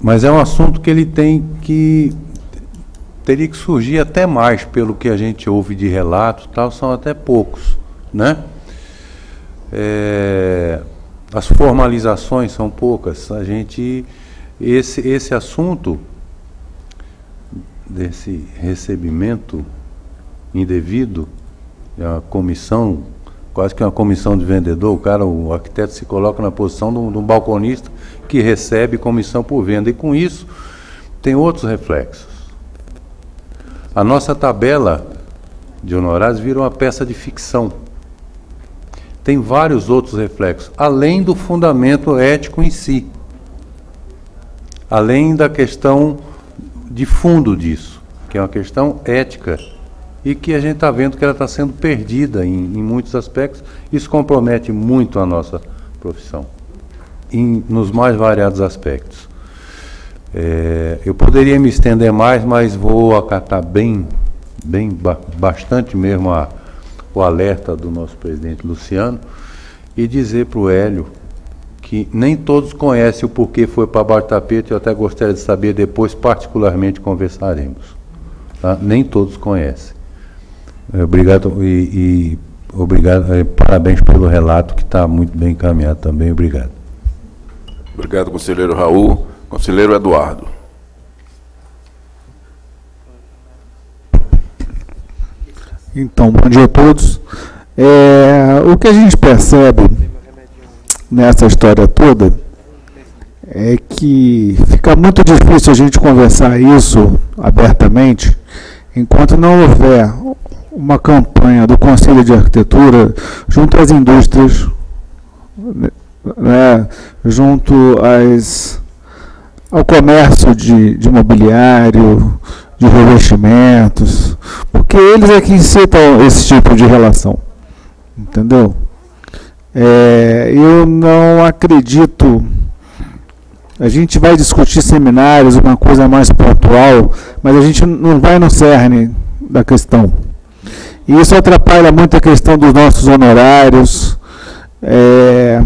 mas é um assunto que ele tem que teria que surgir até mais, pelo que a gente ouve de relatos, tal, são até poucos né? É, as formalizações são poucas. A gente esse esse assunto desse recebimento indevido, é a comissão, quase que uma comissão de vendedor, o cara, o arquiteto se coloca na posição de um, de um balconista que recebe comissão por venda e com isso tem outros reflexos. A nossa tabela de honorários vira uma peça de ficção tem vários outros reflexos, além do fundamento ético em si, além da questão de fundo disso, que é uma questão ética e que a gente está vendo que ela está sendo perdida em, em, muitos aspectos. Isso compromete muito a nossa profissão, em, nos mais variados aspectos. É, eu poderia me estender mais, mas vou acatar bem, bem bastante mesmo a o alerta do nosso presidente Luciano e dizer para o Hélio que nem todos conhecem o porquê foi para Bar Tapete, eu até gostaria de saber depois, particularmente conversaremos. Tá? Nem todos conhecem. É, obrigado e, e obrigado, é, parabéns pelo relato que está muito bem encaminhado também. Obrigado. Obrigado, conselheiro Raul. Conselheiro Eduardo. Então, bom dia a todos. É, o que a gente percebe nessa história toda é que fica muito difícil a gente conversar isso abertamente enquanto não houver uma campanha do Conselho de Arquitetura junto às indústrias, né, junto às, ao comércio de, de de revestimentos, porque eles é que incitam esse tipo de relação. Entendeu? É, eu não acredito. A gente vai discutir seminários, uma coisa mais pontual, mas a gente não vai no cerne da questão. E isso atrapalha muito a questão dos nossos honorários. É,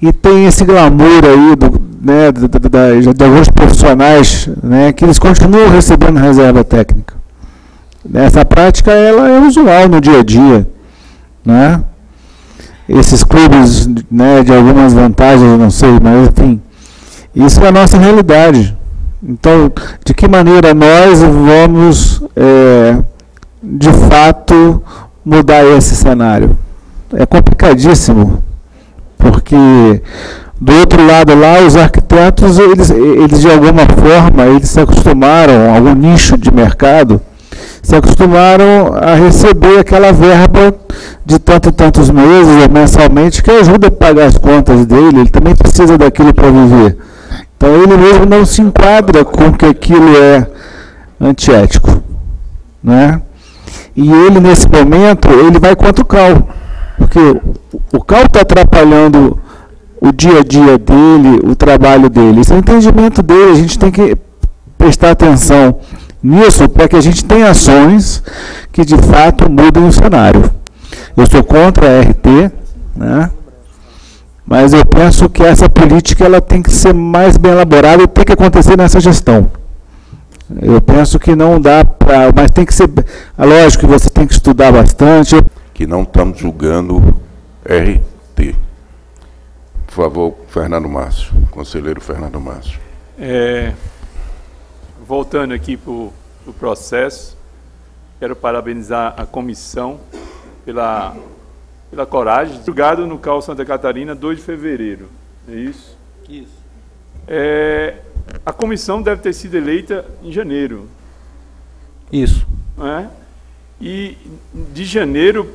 e tem esse glamour aí do, né, de, de, de, alguns profissionais né, que eles continuam recebendo reserva técnica. Essa prática ela é usual no dia a dia. Né? Esses clubes né, de algumas vantagens, não sei, mas enfim, isso é a nossa realidade. Então, de que maneira nós vamos, é, de fato, mudar esse cenário? É complicadíssimo, porque do outro lado lá, os arquitetos, eles, eles de alguma forma, eles se acostumaram, algum nicho de mercado, se acostumaram a receber aquela verba de tanto e tantos meses ou mensalmente que ajuda a pagar as contas dele, ele também precisa daquilo para viver. Então ele mesmo não se enquadra com que aquilo é antiético. Né? E ele, nesse momento, ele vai contra o CAL. Porque o CAL está atrapalhando o dia a dia dele, o trabalho dele. É o entendimento dele, a gente tem que prestar atenção nisso para que a gente tenha ações que de fato mudem o cenário. Eu sou contra a RT, né? mas eu penso que essa política ela tem que ser mais bem elaborada e tem que acontecer nessa gestão. Eu penso que não dá para. Mas tem que ser. É lógico que você tem que estudar bastante. Que não estamos julgando RT. Por favor, Fernando Márcio, conselheiro Fernando Márcio. É, voltando aqui para o pro processo, quero parabenizar a comissão pela, pela coragem. Julgado no CAL Santa Catarina, 2 de fevereiro, é isso? Isso. É, a comissão deve ter sido eleita em janeiro. Isso. É? E de janeiro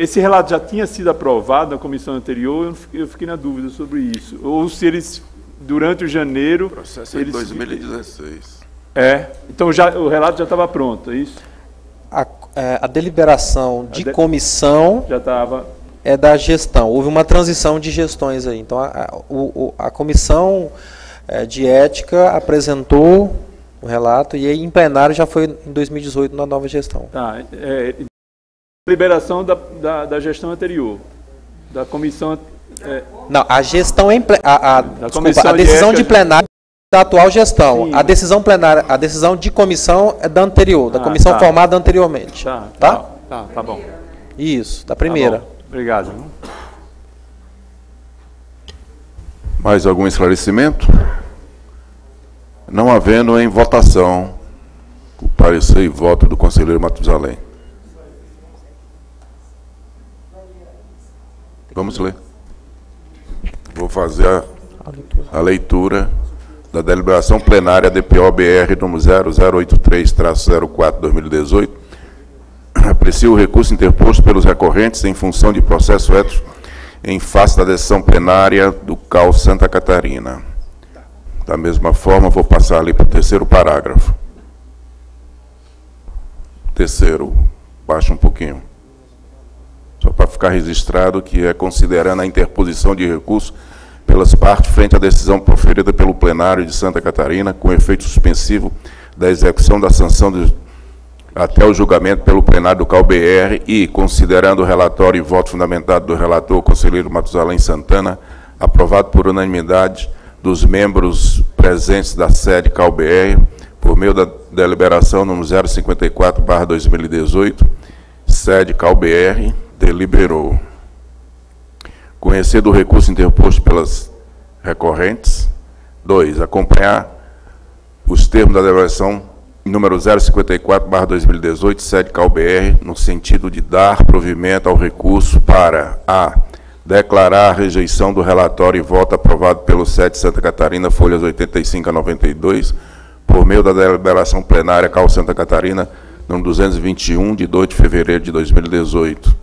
esse relato já tinha sido aprovado na comissão anterior, eu fiquei na dúvida sobre isso. Ou se eles, durante o janeiro. O processo é de 2016. É, então já, o relato já estava pronto, é isso? A, É, a deliberação de de- comissão Já estava. é da gestão. Houve uma transição de gestões aí. Então, a, a- o- a comissão eh, de ética apresentou o relato e aí em plenário já foi em 2018 na nova gestão. Tá, é, liberação da, da, da gestão anterior. Da comissão. é, Não, a gestão em ple- a, a, desculpa, comissão a de decisão de ética- plenário da atual gestão. Sim. A decisão plenária, a decisão de comissão é da anterior, da Ah, comissão tá. formada anteriormente. tá, Tá? tá, tá, tá bom. Isso, da Tá primeira. bom. Obrigado. Mais algum esclarecimento? Não havendo em votação o parecer e voto do conselheiro Matusalém. Vamos ler. Vou fazer a, a leitura da deliberação plenária DPO-BR número 0083-04-2018. Aprecio o recurso interposto pelos recorrentes em função de processo ético em face da decisão plenária do CAL Santa Catarina. Da mesma forma, vou passar ali para o terceiro parágrafo. Terceiro, baixa um pouquinho. Só para ficar registrado que é considerando a interposição de recurso pelas partes frente à decisão proferida pelo plenário de Santa Catarina, com efeito suspensivo da execução da sanção de até o julgamento pelo plenário do CalBR e, considerando o relatório e voto fundamentado do relator, conselheiro Matusalém Santana, aprovado por unanimidade dos membros presentes da sede CalBR, por meio da deliberação número 054-2018, sede CalBR, deliberou. Conhecer do recurso interposto pelas recorrentes. 2. Acompanhar os termos da deliberação número 054/2018, sede CalBR, no sentido de dar provimento ao recurso para a declarar a rejeição do relatório e voto aprovado pelo SED Santa Catarina, folhas 85 a 92, por meio da deliberação plenária CAL Santa Catarina, número 221, de 2 de fevereiro de 2018.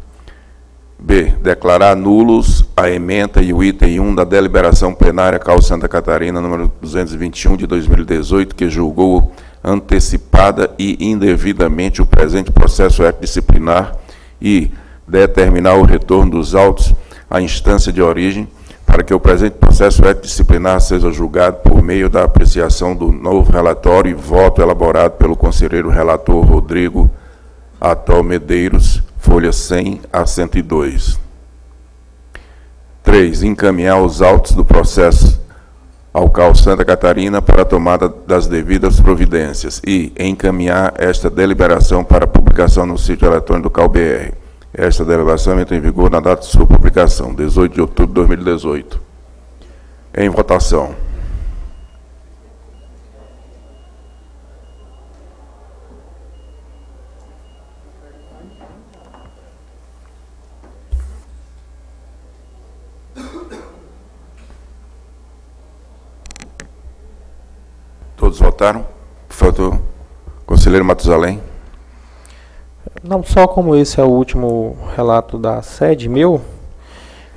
B. Declarar nulos a ementa e o item 1 da deliberação plenária CAL Santa Catarina, número 221 de 2018, que julgou antecipada e indevidamente o presente processo disciplinar e determinar o retorno dos autos à instância de origem, para que o presente processo disciplinar seja julgado por meio da apreciação do novo relatório e voto elaborado pelo conselheiro relator Rodrigo Atol Medeiros, folha 100 a 102. 3. Encaminhar os autos do processo ao CAL Santa Catarina para a tomada das devidas providências e encaminhar esta deliberação para publicação no sítio eletrônico do CalBR. Esta deliberação entra em vigor na data de sua publicação, 18 de outubro de 2018. Em votação. Todos votaram? Por favor, conselheiro Matusalém. Não só como esse é o último relato da sede meu,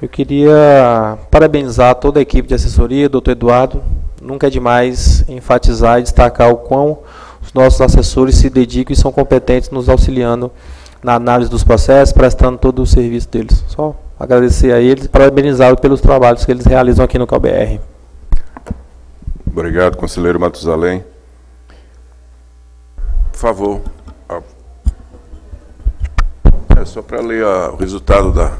eu queria parabenizar toda a equipe de assessoria, doutor Eduardo. Nunca é demais enfatizar e destacar o quão os nossos assessores se dedicam e são competentes nos auxiliando na análise dos processos, prestando todo o serviço deles. Só agradecer a eles e parabenizá-los pelos trabalhos que eles realizam aqui no CalBR. Obrigado, conselheiro Matusalém. Por favor. a- É só para ler a- o resultado da,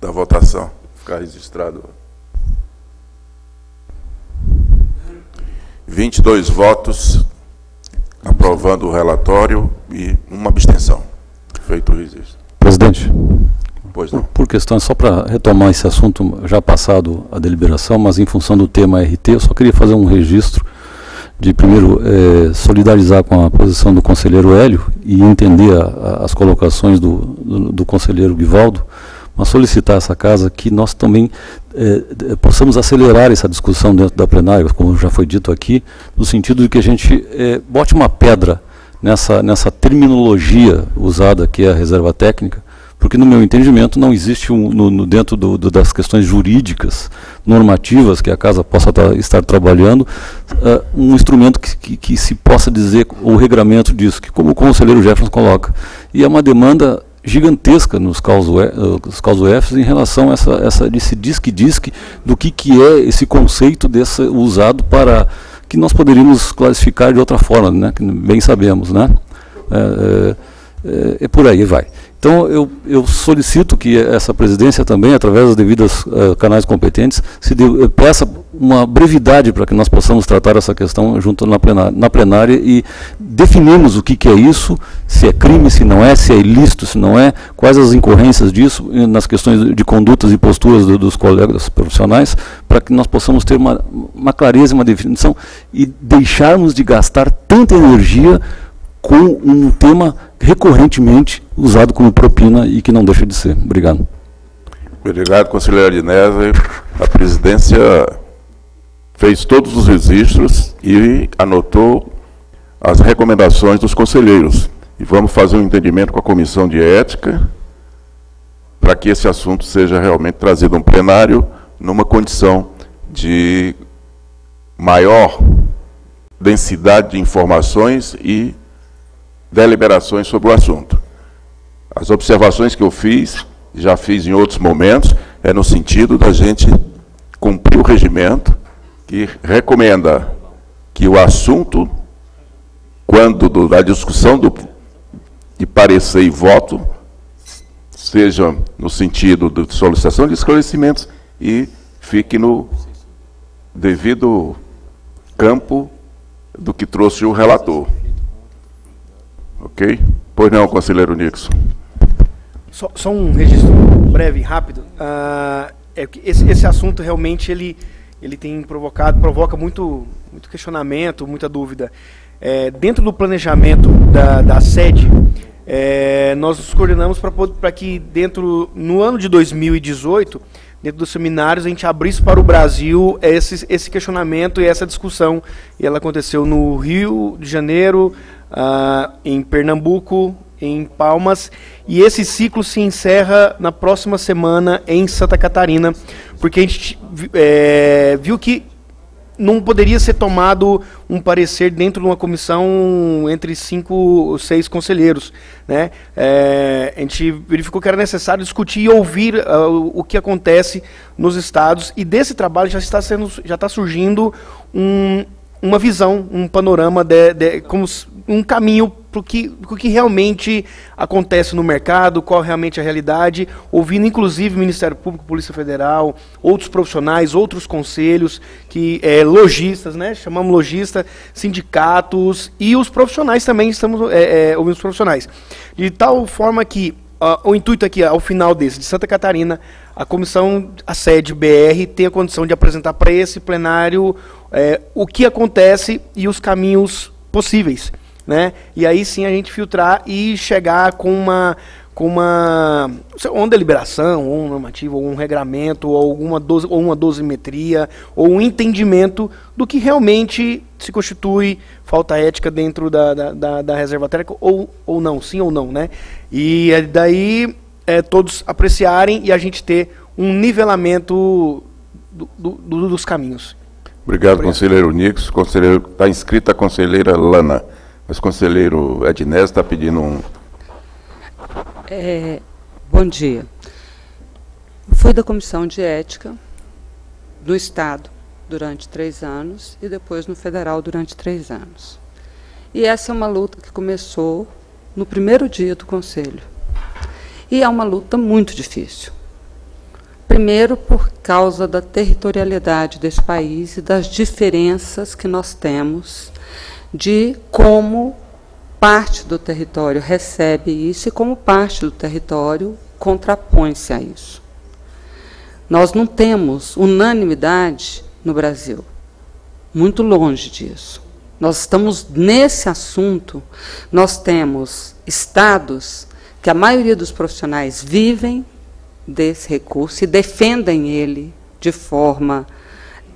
da votação, ficar registrado. 22 votos aprovando o relatório e uma abstenção. Feito o registro. Presidente, Pois não. por questão, só para retomar esse assunto, já passado a deliberação, mas em função do tema RT, eu só queria fazer um registro de, primeiro, eh, solidarizar com a posição do conselheiro Hélio e entender a- a- as colocações do, do, do conselheiro Guivaldo, mas solicitar essa casa que nós também eh, eh, possamos acelerar essa discussão dentro da plenária, como já foi dito aqui, no sentido de que a gente bote uma pedra nessa, nessa terminologia usada que é a reserva técnica, porque no meu entendimento não existe um, no, no dentro do, do, das questões jurídicas, normativas que a casa possa tá, estar trabalhando, uh, um instrumento que, que, que, se possa dizer o regramento disso, que como o conselheiro Jefferson coloca. E é uma demanda gigantesca nos causos Fs em relação a essa, essa desse disque-disque do que, que é esse conceito desse, usado para que nós poderíamos classificar de outra forma, né, que bem sabemos, né? É, é, é por aí, vai. Então, eu, eu, solicito que essa presidência também, através das devidas uh, canais competentes, se de, uh, peça uma brevidade para que nós possamos tratar essa questão junto na plenária, na plenária e definirmos o que, que, é isso, se é crime, se não é, se é ilícito, se não é, quais as incorrências disso nas questões de condutas e posturas do, dos colegas profissionais, para que nós possamos ter uma, uma clareza, uma definição e deixarmos de gastar tanta energia com um tema recorrentemente usado como propina e que não deixa de ser. Obrigado. Obrigado, conselheiro Adnese. A presidência fez todos os registros e anotou as recomendações dos conselheiros. E vamos fazer um entendimento com a comissão de ética para que esse assunto seja realmente trazido a um plenário numa condição de maior densidade de informações e deliberações sobre o assunto. As observações que eu fiz, já fiz em outros momentos, é no sentido da gente cumprir o regimento que recomenda que o assunto, quando do, da discussão do, de parecer e voto, seja no sentido de solicitação de esclarecimentos e fique no devido campo do que trouxe o relator. Ok? Pois não, conselheiro Nixon. Só, só um registro breve, rápido. Uh, é esse, esse assunto realmente ele, ele tem provocado, provoca muito, muito questionamento, muita dúvida. É, dentro do planejamento da, da sede, é, nós nos coordenamos para que dentro no ano de 2018 dentro dos seminários a gente abrisse para o Brasil esse, esse questionamento e essa discussão e ela aconteceu no Rio de Janeiro uh, em Pernambuco, em Palmas, e esse ciclo se encerra na próxima semana em Santa Catarina, porque a gente é, viu que não poderia ser tomado um parecer dentro de uma comissão entre cinco ou seis conselheiros. Né? É, a gente verificou que era necessário discutir e ouvir uh, o que acontece nos estados, e desse trabalho já está, sendo, já está surgindo um, uma visão, um panorama, de, de como um caminho para o que, que realmente acontece no mercado, qual realmente a realidade, ouvindo inclusive o Ministério Público, Polícia Federal, outros profissionais, outros conselhos, que é, lojistas, né? chamamos lojista, sindicatos e os profissionais também, estamos é, é, ouvindo os profissionais. De tal forma que uh, o intuito aqui, ao final desse, de Santa Catarina, a comissão, a sede BR, tem a condição de apresentar para esse plenário é, o que acontece e os caminhos possíveis. Né? E aí sim a gente filtrar e chegar com uma com uma, uma deliberação, ou um normativo, ou um regramento, ou alguma doze, ou uma dosimetria, ou um entendimento do que realmente se constitui falta ética dentro da, da, da, da reservatória, ou, ou não, sim ou não, né? E daí é, todos apreciarem e a gente ter um nivelamento do, do, do, dos caminhos. Obrigado, Obrigado. conselheiro Nix. Conselheiro, está inscrita a conselheira Lana. Mas conselheiro Ednés está pedindo um. É, bom dia. Fui da Comissão de Ética do Estado durante três anos e depois no Federal durante três anos. E essa é uma luta que começou no primeiro dia do Conselho. E é uma luta muito difícil. Primeiro, por causa da territorialidade desse país e das diferenças que nós temos de como parte do território recebe isso e como parte do território contrapõe-se a isso. Nós não temos unanimidade no Brasil, muito longe disso. Nós estamos nesse assunto, nós temos estados que a maioria dos profissionais vivem desse recurso e defendem ele de forma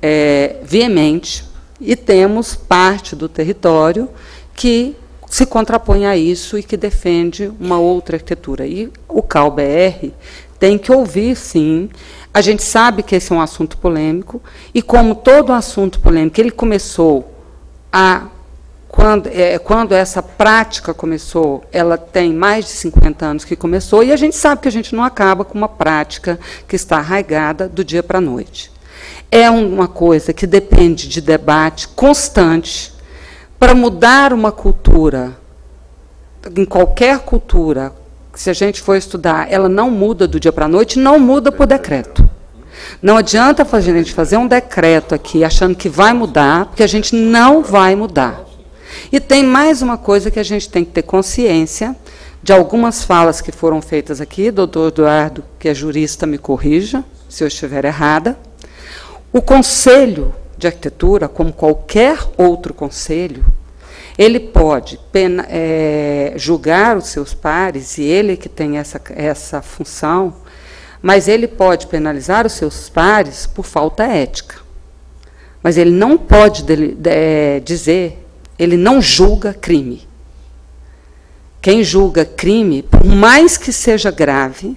é, veemente, e temos parte do território que se contrapõe a isso e que defende uma outra arquitetura. E o CalBR tem que ouvir, sim. A gente sabe que esse é um assunto polêmico, e como todo assunto polêmico, ele começou a. Quando, é, quando essa prática começou, ela tem mais de 50 anos que começou, e a gente sabe que a gente não acaba com uma prática que está arraigada do dia para a noite. É uma coisa que depende de debate constante para mudar uma cultura, em qualquer cultura, se a gente for estudar, ela não muda do dia para a noite, não muda por decreto. Não adianta a gente fazer um decreto aqui achando que vai mudar, porque a gente não vai mudar. E tem mais uma coisa que a gente tem que ter consciência de algumas falas que foram feitas aqui, doutor Eduardo, que é jurista, me corrija se eu estiver errada. O conselho de arquitetura, como qualquer outro conselho, ele pode pena, é, julgar os seus pares, e ele que tem essa, essa função, mas ele pode penalizar os seus pares por falta ética. Mas ele não pode de, de, é, dizer, ele não julga crime. Quem julga crime, por mais que seja grave,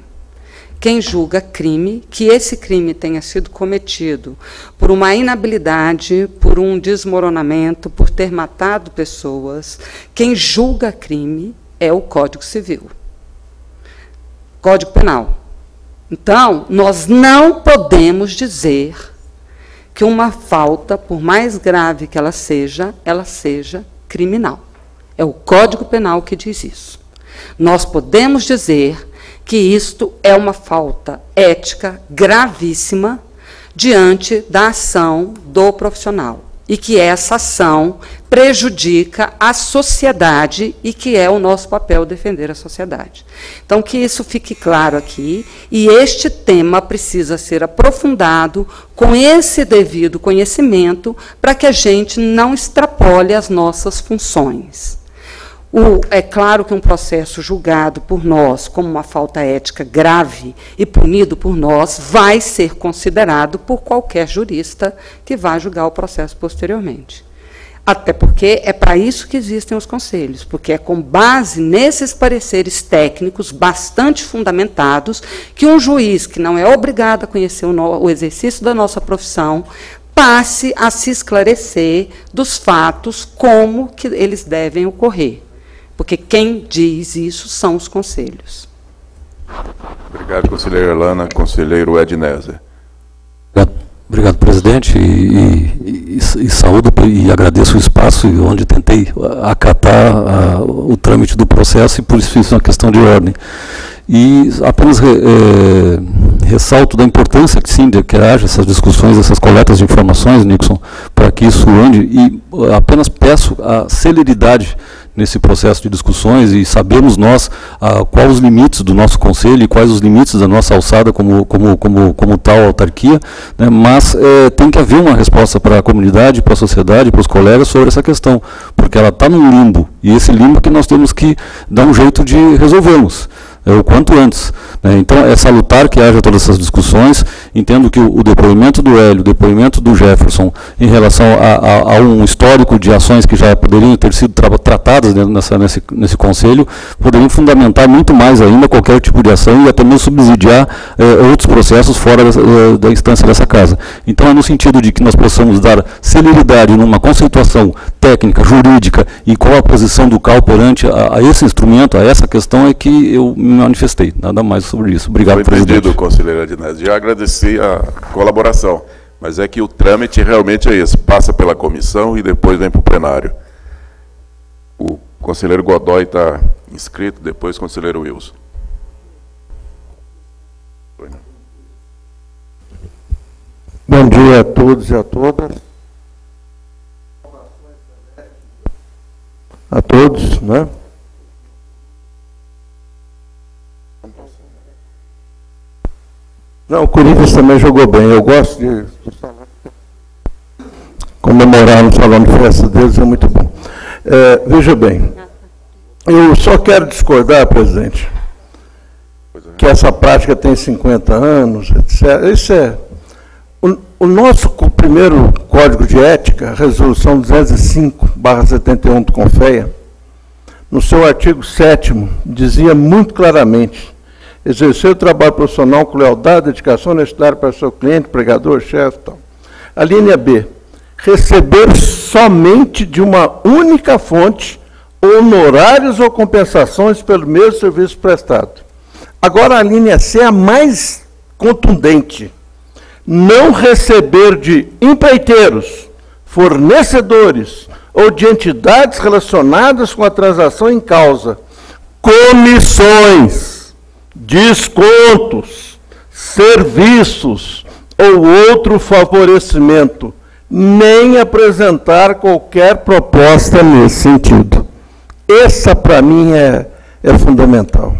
quem julga crime, que esse crime tenha sido cometido por uma inabilidade, por um desmoronamento, por ter matado pessoas, quem julga crime é o Código Civil. Código Penal. Então, nós não podemos dizer que uma falta, por mais grave que ela seja, ela seja criminal. É o Código Penal que diz isso. Nós podemos dizer que isto é uma falta ética gravíssima diante da ação do profissional e que essa ação prejudica a sociedade e que é o nosso papel defender a sociedade. Então, que isso fique claro aqui, e este tema precisa ser aprofundado com esse devido conhecimento para que a gente não extrapole as nossas funções. O, é claro que um processo julgado por nós como uma falta ética grave e punido por nós vai ser considerado por qualquer jurista que vá julgar o processo posteriormente. Até porque é para isso que existem os conselhos, porque é com base nesses pareceres técnicos bastante fundamentados que um juiz que não é obrigado a conhecer o, no, o exercício da nossa profissão passe a se esclarecer dos fatos como que eles devem ocorrer porque quem diz isso são os conselhos. Obrigado, conselheira Elana. Conselheiro Ednézer. Obrigado, presidente, e, e, e, saúdo e agradeço o espaço onde tentei acatar a, o trâmite do processo e por isso fiz uma questão de ordem. E apenas é, ressalto da importância que sim, de que haja essas discussões, essas coletas de informações, Nixon, para que isso ande, e apenas peço a celeridade nesse processo de discussões e sabemos nós ah, quais os limites do nosso conselho e quais os limites da nossa alçada como, como, como, como tal autarquia, né, mas eh, tem que haver uma resposta para a comunidade, para a sociedade, para os colegas sobre essa questão, porque ela está num limbo, e esse limbo que nós temos que dar um jeito de resolvermos é, o quanto antes. Né? Então, é salutar que haja todas essas discussões. Entendo que o, o depoimento do Hélio, o depoimento do Jefferson, em relação a, a, a, um histórico de ações que já poderiam ter sido tra tratadas nesse, nesse conselho, poderiam fundamentar muito mais ainda qualquer tipo de ação e até mesmo subsidiar eh, outros processos fora da, eh, da instância dessa casa. Então, é no sentido de que nós possamos dar celeridade numa conceituação técnica, jurídica e qual a posição do CAL perante a, a esse instrumento, a essa questão, é que eu me manifestei. Nada mais sobre isso. Obrigado, Foi presidente. entendido, conselheiro Adinese. Já agradeci a colaboração, mas é que o trâmite realmente é esse. Passa pela comissão e depois vem para o plenário. O conselheiro Godoy está inscrito, depois o conselheiro Wilson. Bom dia a todos e a todas. A todos, né? Não, o Corinthians também jogou bem. Eu gosto de comemorar no salão de festa deles, é muito bom. É, veja bem, eu só quero discordar, presidente, que essa prática tem 50 anos, etc. Isso é. O, o nosso primeiro código de ética, resolução 205, 71 do CONFEA, no seu artigo 7 dizia muito claramente: exercer o trabalho profissional com lealdade, dedicação, honestidade para seu cliente, pregador, chefe tal. A linha B, receber somente de uma única fonte honorários ou compensações pelo mesmo serviço prestado. Agora a linha C é a mais contundente. Não receber de empreiteiros, fornecedores ou de entidades relacionadas com a transação em causa comissões, descontos, serviços ou outro favorecimento, nem apresentar qualquer proposta nesse sentido. Essa, para mim, é, é fundamental.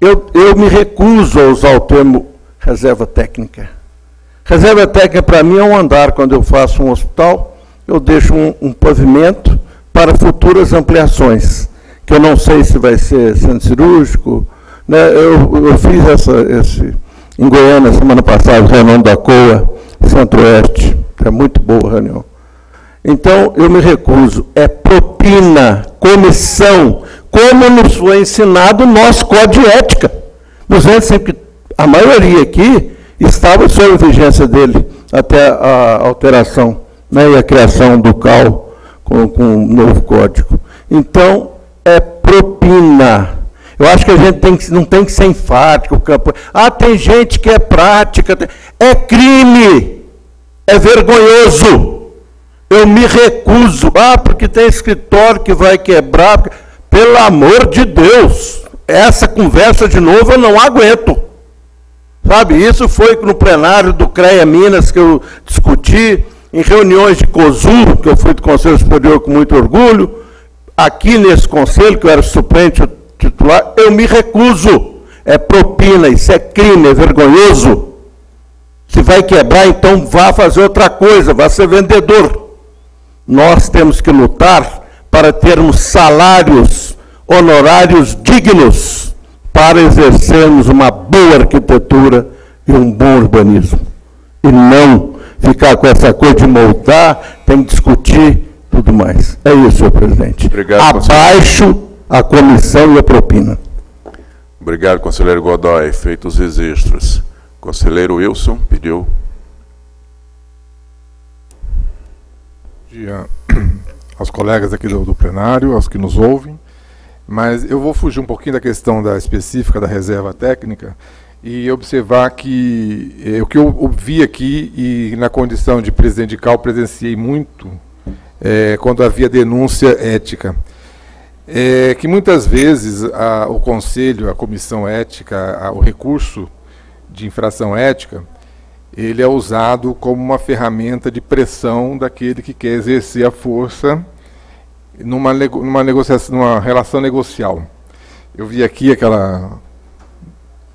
Eu, eu me recuso a usar o termo reserva técnica. Reserva técnica, para mim, é um andar. Quando eu faço um hospital, eu deixo um, um pavimento para futuras ampliações, que eu não sei se vai ser centro cirúrgico. Né? Eu, eu fiz essa, esse, em Goiânia, semana passada, reunião da COA, Centro-Oeste. É muito boa a reunião. Então, eu me recuso. É propina, comissão, como nos foi ensinado o nosso código de ética. Nos sempre, a maioria aqui estava sob vigência dele, até a alteração né, e a criação do CAL com, com um novo código. Então, é propina. Eu acho que a gente tem que, não tem que ser enfático. Ah, tem gente que é prática. É crime. É vergonhoso. Eu me recuso. Ah, porque tem escritório que vai quebrar. Pelo amor de Deus, essa conversa de novo eu não aguento. Sabe, isso foi no plenário do CREA Minas que eu discuti, em reuniões de COSU, que eu fui do Conselho Superior com muito orgulho, aqui nesse conselho, que eu era suplente titular, eu me recuso. É propina, isso é crime, é vergonhoso. Se vai quebrar, então vá fazer outra coisa, vá ser vendedor. Nós temos que lutar para termos salários honorários dignos para exercermos uma boa arquitetura e um bom urbanismo. E não ficar com essa coisa de moldar, tem que discutir tudo mais. É isso, senhor presidente. Obrigado, Abaixo a comissão e a propina. Obrigado, conselheiro Godoy. Feitos os registros. Conselheiro Wilson pediu. dia aos colegas aqui do, do, plenário, aos que nos ouvem, mas eu vou fugir um pouquinho da questão da específica da reserva técnica e observar que é, o que eu vi aqui e na condição de presidente de CAL presenciei muito é, quando havia denúncia ética. É que muitas vezes a, o conselho, a comissão ética, a, o recurso de infração ética, ele é usado como uma ferramenta de pressão daquele que quer exercer a força numa, numa, negociação, numa relação negocial. Eu vi aqui aquela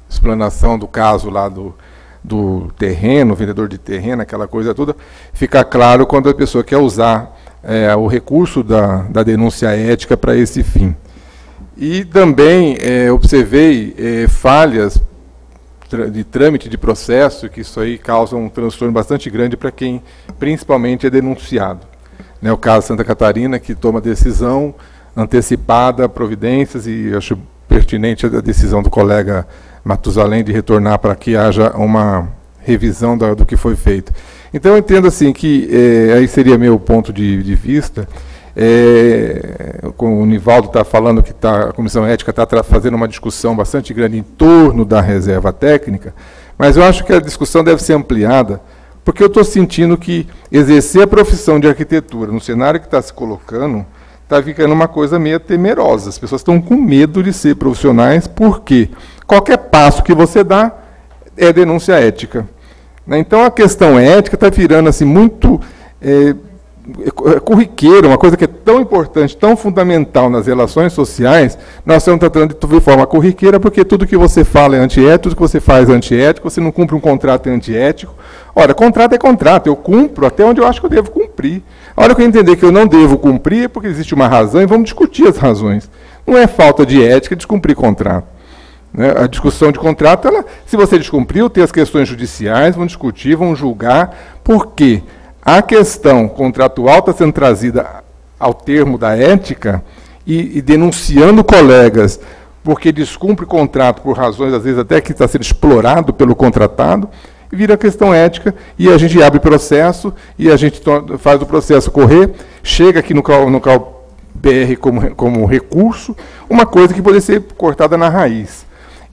explanação do caso lá do, do terreno, vendedor de terreno, aquela coisa toda, fica claro quando a pessoa quer usar é, o recurso da, da denúncia ética para esse fim. E também é, observei é, falhas de trâmite de processo, que isso aí causa um transtorno bastante grande para quem principalmente é denunciado. Né, o caso Santa Catarina, que toma decisão antecipada, providências, e acho pertinente a decisão do colega Matusalém de retornar para que haja uma revisão do, do que foi feito. Então eu entendo assim que, é, aí seria meu ponto de, de vista, é, o Nivaldo está falando que tá, a Comissão Ética está fazendo uma discussão bastante grande em torno da reserva técnica, mas eu acho que a discussão deve ser ampliada, porque eu estou sentindo que exercer a profissão de arquitetura no cenário que está se colocando está ficando uma coisa meio temerosa. As pessoas estão com medo de ser profissionais, porque qualquer passo que você dá é denúncia ética. Né? Então a questão ética está virando assim muito é, é, corriqueira, uma coisa que é tão importante, tão fundamental nas relações sociais, nós estamos tratando de forma corriqueira, porque tudo que você fala é antiético, tudo que você faz é antiético, você não cumpre um contrato é antiético. Ora, contrato é contrato, eu cumpro até onde eu acho que eu devo cumprir. A hora que eu entender que eu não devo cumprir é porque existe uma razão e vamos discutir as razões. Não é falta de ética descumprir contrato. Né? A discussão de contrato, ela, se você descumpriu, tem as questões judiciais, vão discutir, vão julgar. Por quê? A questão contratual está sendo trazida ao termo da ética e, e denunciando colegas porque descumpre contrato por razões, às vezes, até que está sendo explorado pelo contratado, vira questão ética e a gente abre processo e a gente faz o processo correr, chega aqui no CAL, no CAL BR como, como recurso, uma coisa que poderia ser cortada na raiz.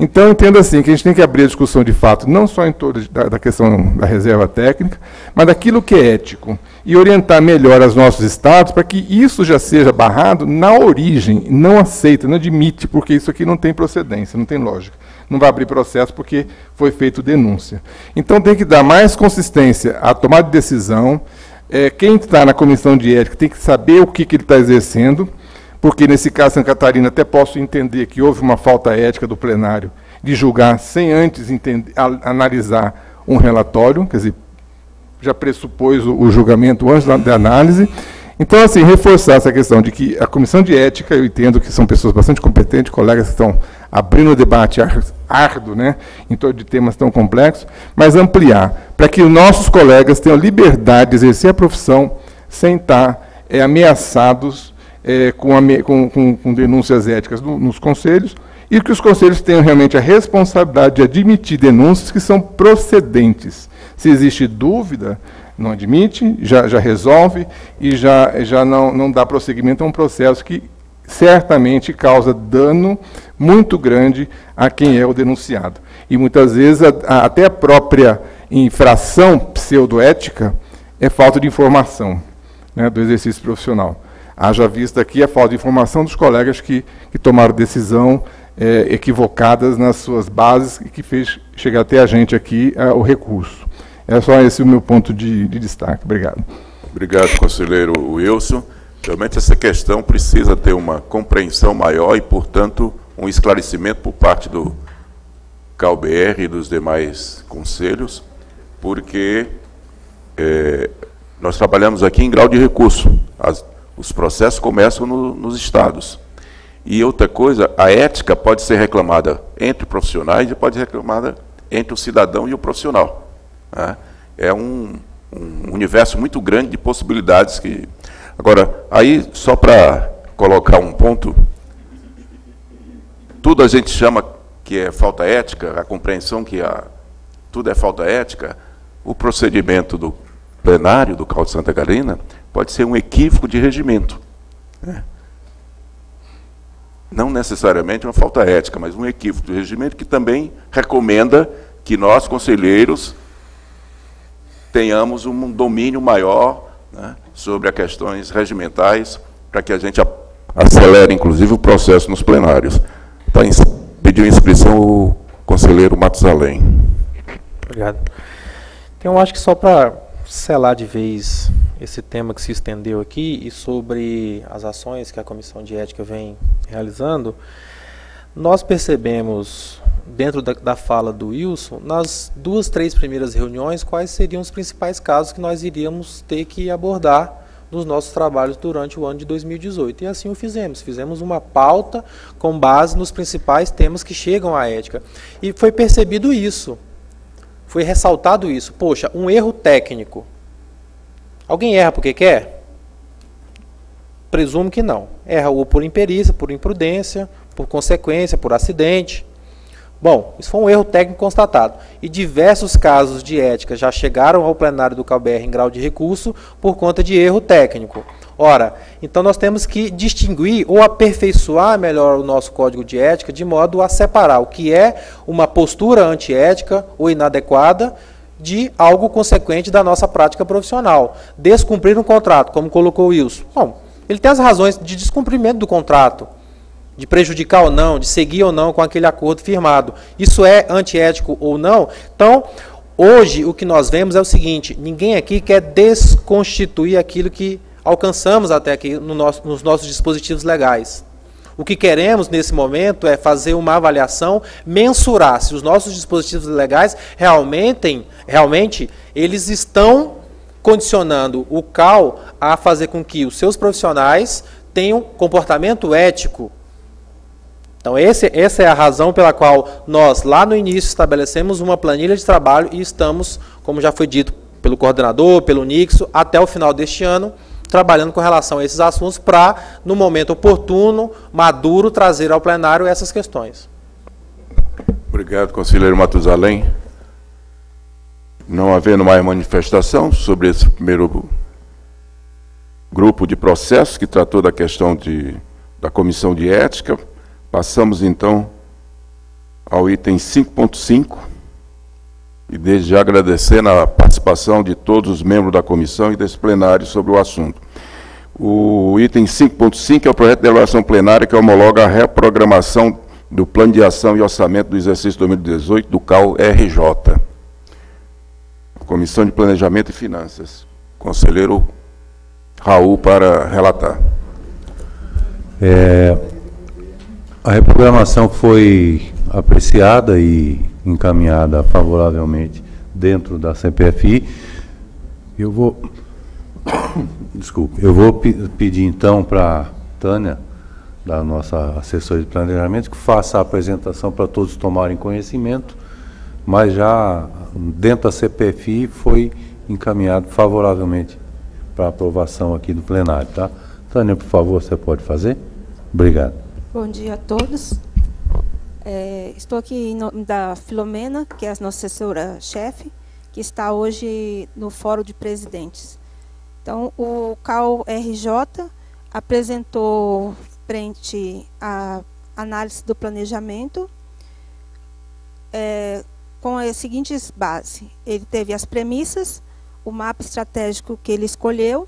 Então, entendo assim, que a gente tem que abrir a discussão de fato, não só em torno da, da questão da reserva técnica, mas daquilo que é ético, e orientar melhor os nossos estados para que isso já seja barrado na origem, não aceita, não admite, porque isso aqui não tem procedência, não tem lógica. Não vai abrir processo porque foi feito denúncia. Então, tem que dar mais consistência à tomada de decisão. É, quem está na comissão de ética tem que saber o que, que ele está exercendo, porque nesse caso Santa Catarina até posso entender que houve uma falta ética do plenário de julgar sem antes entender, analisar um relatório, quer dizer, já pressupôs o, o julgamento antes da, da, análise. Então, assim, reforçar essa questão de que a comissão de ética, eu entendo que são pessoas bastante competentes, colegas que estão abrindo o debate árduo, né, em torno de temas tão complexos, mas ampliar, para que os nossos colegas tenham liberdade de exercer a profissão sem estar é, ameaçados é, com, a, com, com, com, denúncias éticas no, nos conselhos, e que os conselhos tenham realmente a responsabilidade de admitir denúncias que são procedentes. Se existe dúvida, não admite, já, já resolve e já, já não, não dá prosseguimento a um processo que certamente causa dano muito grande a quem é o denunciado. E muitas vezes a, a, até a própria infração pseudoética é falta de informação né, do exercício profissional. Haja vista aqui a falta de informação dos colegas que, que tomaram decisão é, equivocadas nas suas bases e que fez chegar até a gente aqui é, o recurso. É só esse o meu ponto de, de destaque. Obrigado. Obrigado, conselheiro Wilson. Realmente essa questão precisa ter uma compreensão maior e, portanto, um esclarecimento por parte do CalBR e dos demais conselhos, porque é, nós trabalhamos aqui em grau de recurso. As, os processos começam no, nos estados. E outra coisa, a ética pode ser reclamada entre profissionais e pode ser reclamada entre o cidadão e o profissional. Né? É um, um, universo muito grande de possibilidades que. Agora, aí, só para colocar um ponto, tudo a gente chama que é falta ética, a compreensão que a, tudo é falta ética, o procedimento do plenário do Caldo Santa Catarina pode ser um equívoco de regimento. Né? Não necessariamente uma falta ética, mas um equívoco de regimento que também recomenda que nós, conselheiros, tenhamos um domínio maior né, sobre as questões regimentais, para que a gente acelere, inclusive, o processo nos plenários. Tá, pediu inscrição o conselheiro Matusalém. Obrigado. Então, acho que só para selar de vez esse tema que se estendeu aqui e sobre as ações que a Comissão de Ética vem realizando, nós percebemos, dentro da, da, fala do Wilson, nas duas, três primeiras reuniões, quais seriam os principais casos que nós iríamos ter que abordar nos nossos trabalhos durante o ano de 2018. E assim o fizemos. Fizemos uma pauta com base nos principais temas que chegam à ética. E foi percebido isso. Foi ressaltado isso. Poxa, um erro técnico Alguém erra porque quer? Presumo que não. Erra ou por imperícia, por imprudência, por consequência, por acidente. Bom, isso foi um erro técnico constatado. E diversos casos de ética já chegaram ao plenário do CalBR em grau de recurso por conta de erro técnico. Ora, então nós temos que distinguir ou aperfeiçoar melhor o nosso código de ética de modo a separar o que é uma postura antiética ou inadequada de algo consequente da nossa prática profissional. Descumprir um contrato, como colocou o Wilson. Bom, ele tem as razões de descumprimento do contrato, de prejudicar ou não, de seguir ou não com aquele acordo firmado. Isso é antiético ou não? Então, hoje o que nós vemos é o seguinte: ninguém aqui quer desconstituir aquilo que alcançamos até aqui no nosso, nos nossos dispositivos legais. O que queremos nesse momento é fazer uma avaliação, mensurar se os nossos dispositivos legais realmente, realmente eles estão condicionando o CAL a fazer com que os seus profissionais tenham comportamento ético. Então, esse, essa é a razão pela qual nós, lá no início, estabelecemos uma planilha de trabalho e estamos, como já foi dito pelo coordenador, pelo Nixo, até o final deste ano, trabalhando com relação a esses assuntos para, no momento oportuno, maduro, trazer ao plenário essas questões. Obrigado, conselheiro Matusalém. Não havendo mais manifestação sobre esse primeiro grupo de processos que tratou da questão de, da comissão de ética, passamos então ao item 5.5 e desde já agradecendo a participação de todos os membros da comissão e desse plenário sobre o assunto. O item 5.5 é o projeto de elaboração plenária que homologa a reprogramação do Plano de Ação e Orçamento do exercício 2018 do CAL-RJ. Comissão de Planejamento e Finanças. Conselheiro Raul para relatar. É, a reprogramação foi apreciada e encaminhada favoravelmente dentro da CPFI. Eu vou, desculpe, eu vou pedir então para Tânia, da nossa assessoria de planejamento, que faça a apresentação para todos tomarem conhecimento, mas já dentro da CPFI foi encaminhado favoravelmente para aprovação aqui do plenário, tá? Tânia, por favor, você pode fazer? Obrigado. Bom dia a todos. É, estou aqui em da Filomena, que é a nossa assessora-chefe, que está hoje no Fórum de Presidentes. Então, o CAL-RJ apresentou frente à análise do planejamento é, com as seguintes bases. Ele teve as premissas, o mapa estratégico que ele escolheu,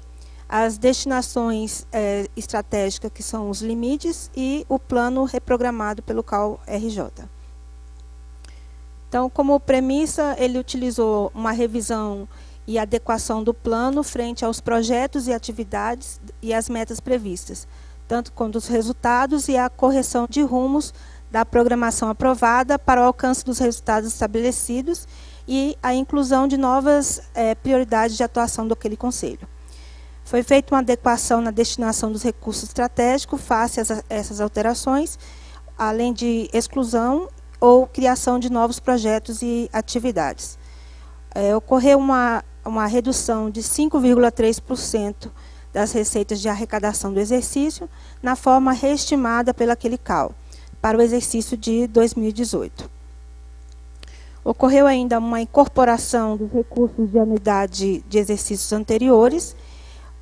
as destinações é, estratégicas, que são os limites, e o plano reprogramado pelo CAL-RJ. Então, como premissa, ele utilizou uma revisão e adequação do plano frente aos projetos e atividades e as metas previstas, tanto quanto os resultados e a correção de rumos da programação aprovada para o alcance dos resultados estabelecidos e a inclusão de novas é, prioridades de atuação do aquele conselho. Foi feita uma adequação na destinação dos recursos estratégicos face a essas alterações, além de exclusão ou criação de novos projetos e atividades. É, ocorreu uma, uma redução de 5,3% das receitas de arrecadação do exercício, na forma reestimada pelaquele CAL, para o exercício de 2018. Ocorreu ainda uma incorporação dos recursos de anuidade de exercícios anteriores,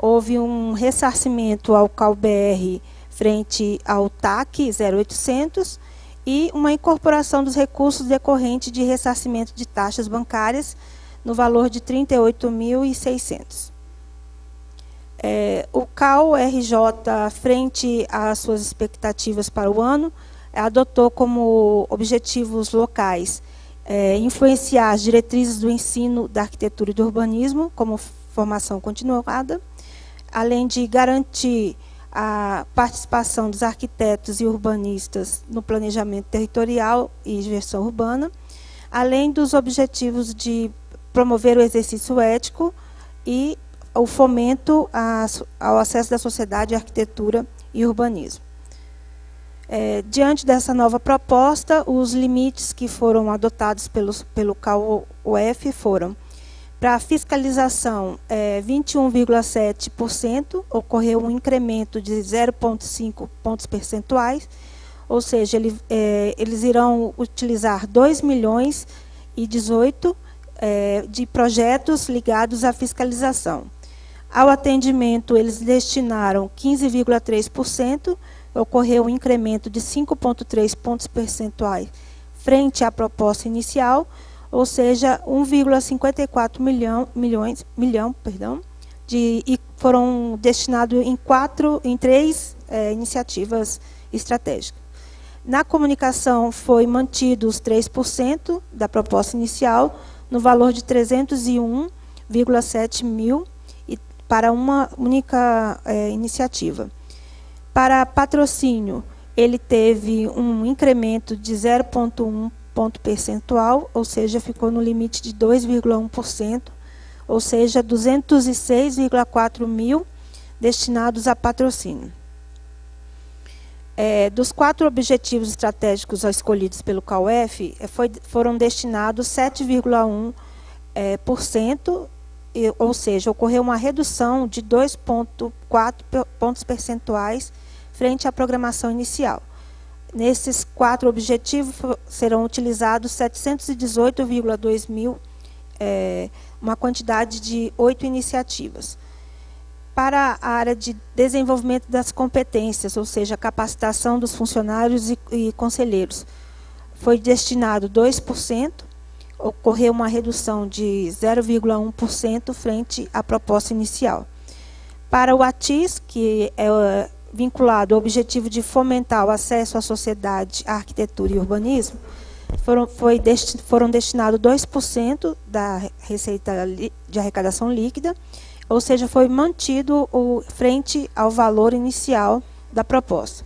houve um ressarcimento ao CalBR frente ao TAC 0800 e uma incorporação dos recursos decorrentes de ressarcimento de taxas bancárias no valor de 38.600. É, o CAL-RJ, frente às suas expectativas para o ano, adotou como objetivos locais é, influenciar as diretrizes do ensino da arquitetura e do urbanismo como formação continuada, além de garantir a participação dos arquitetos e urbanistas no planejamento territorial e gestão urbana, além dos objetivos de promover o exercício ético e o fomento ao acesso da sociedade à arquitetura e urbanismo. É, diante dessa nova proposta, os limites que foram adotados pelos, pelo CAUF foram para a fiscalização, é, 21,7%, ocorreu um incremento de 0,5 pontos percentuais, ou seja, ele, é, eles irão utilizar 2 milhões e 18 é, de projetos ligados à fiscalização. Ao atendimento, eles destinaram 15,3%, ocorreu um incremento de 5,3 pontos percentuais frente à proposta inicial, ou seja, 1,54 milhão, milhões, milhão, perdão, de, e foram destinados em quatro, em três é, iniciativas estratégicas. Na comunicação foi mantido os 3% da proposta inicial, no valor de 301,7 mil e para uma única é, iniciativa. Para patrocínio, ele teve um incremento de 0,1 ponto percentual, ou seja, ficou no limite de 2,1%, ou seja, 206,4 mil destinados a patrocínio. É, dos quatro objetivos estratégicos escolhidos pelo CAUF, é, foi, foram destinados 7,1% é, ou seja, ocorreu uma redução de 2,4 pontos percentuais frente à programação inicial. Nesses quatro objetivos serão utilizados 718,2 mil, é, uma quantidade de oito iniciativas. Para a área de desenvolvimento das competências, ou seja, capacitação dos funcionários e, e conselheiros, foi destinado 2%, ocorreu uma redução de 0,1% frente à proposta inicial. Para o ATIS, que é vinculado ao objetivo de fomentar o acesso à sociedade, à arquitetura e urbanismo, foram, foi desti foram destinados 2% da receita de arrecadação líquida, ou seja, foi mantido o, frente ao valor inicial da proposta.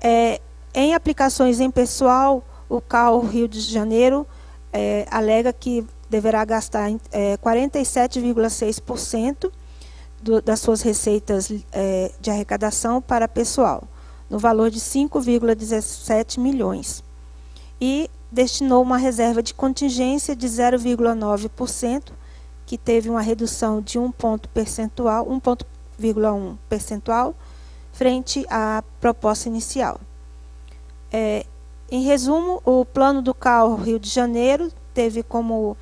É, em aplicações em pessoal, o CAL Rio de Janeiro é, alega que deverá gastar é, 47,6% das suas receitas é, de arrecadação para pessoal, no valor de 5,17 milhões. E destinou uma reserva de contingência de 0,9%, que teve uma redução de 1 ponto percentual, 1,1 percentual, frente à proposta inicial. É, em resumo, o plano do CAL Rio de Janeiro teve como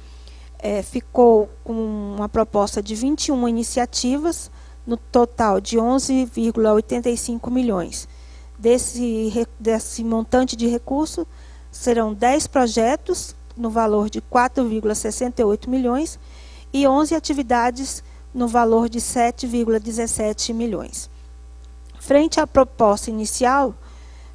é, ficou com uma proposta de 21 iniciativas, no total de 11,85 milhões. Desse, desse montante de recurso, serão 10 projetos, no valor de 4,68 milhões, e 11 atividades, no valor de 7,17 milhões. Frente à proposta inicial,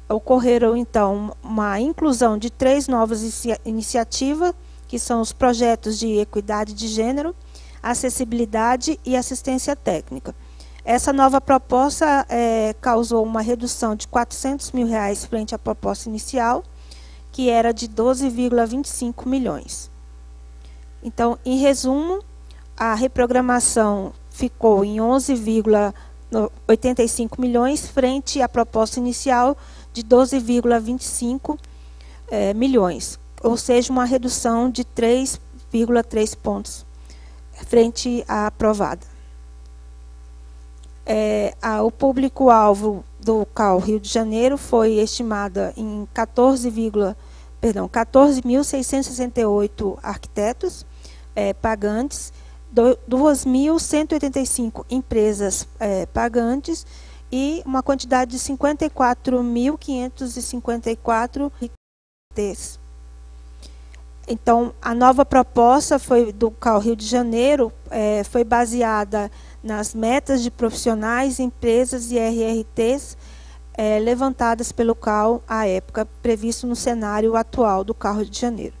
ocorreram, então, uma inclusão de três novas iniciativas, que são os projetos de equidade de gênero, acessibilidade e assistência técnica. Essa nova proposta é, causou uma redução de 400 mil reais frente à proposta inicial, que era de 12,25 milhões. Então, em resumo, a reprogramação ficou em 11,85 milhões frente à proposta inicial de 12,25 é, milhões, ou seja, uma redução de 3,3 pontos frente à aprovada. É, a, o público-alvo do CAL Rio de Janeiro foi estimada em 14, perdão, 14.668 arquitetos é, pagantes, 2.185 empresas é, pagantes e uma quantidade de 54.554 ITs. Então, a nova proposta foi do CAL Rio de Janeiro é, foi baseada nas metas de profissionais, empresas e RRTs é, levantadas pelo CAL à época, previsto no cenário atual do CAL Rio de Janeiro.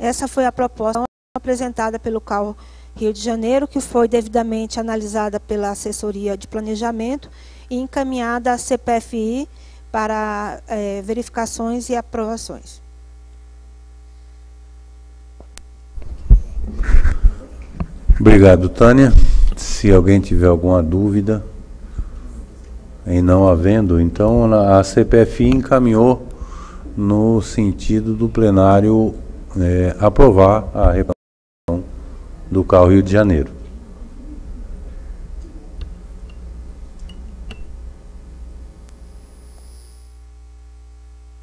Essa foi a proposta apresentada pelo CAL Rio de Janeiro, que foi devidamente analisada pela assessoria de planejamento e encaminhada à CPFI para é, verificações e aprovações. Obrigado, Tânia. Se alguém tiver alguma dúvida, em não havendo, então a CPFI encaminhou no sentido do plenário é, aprovar a reclamação do CAL Rio de Janeiro.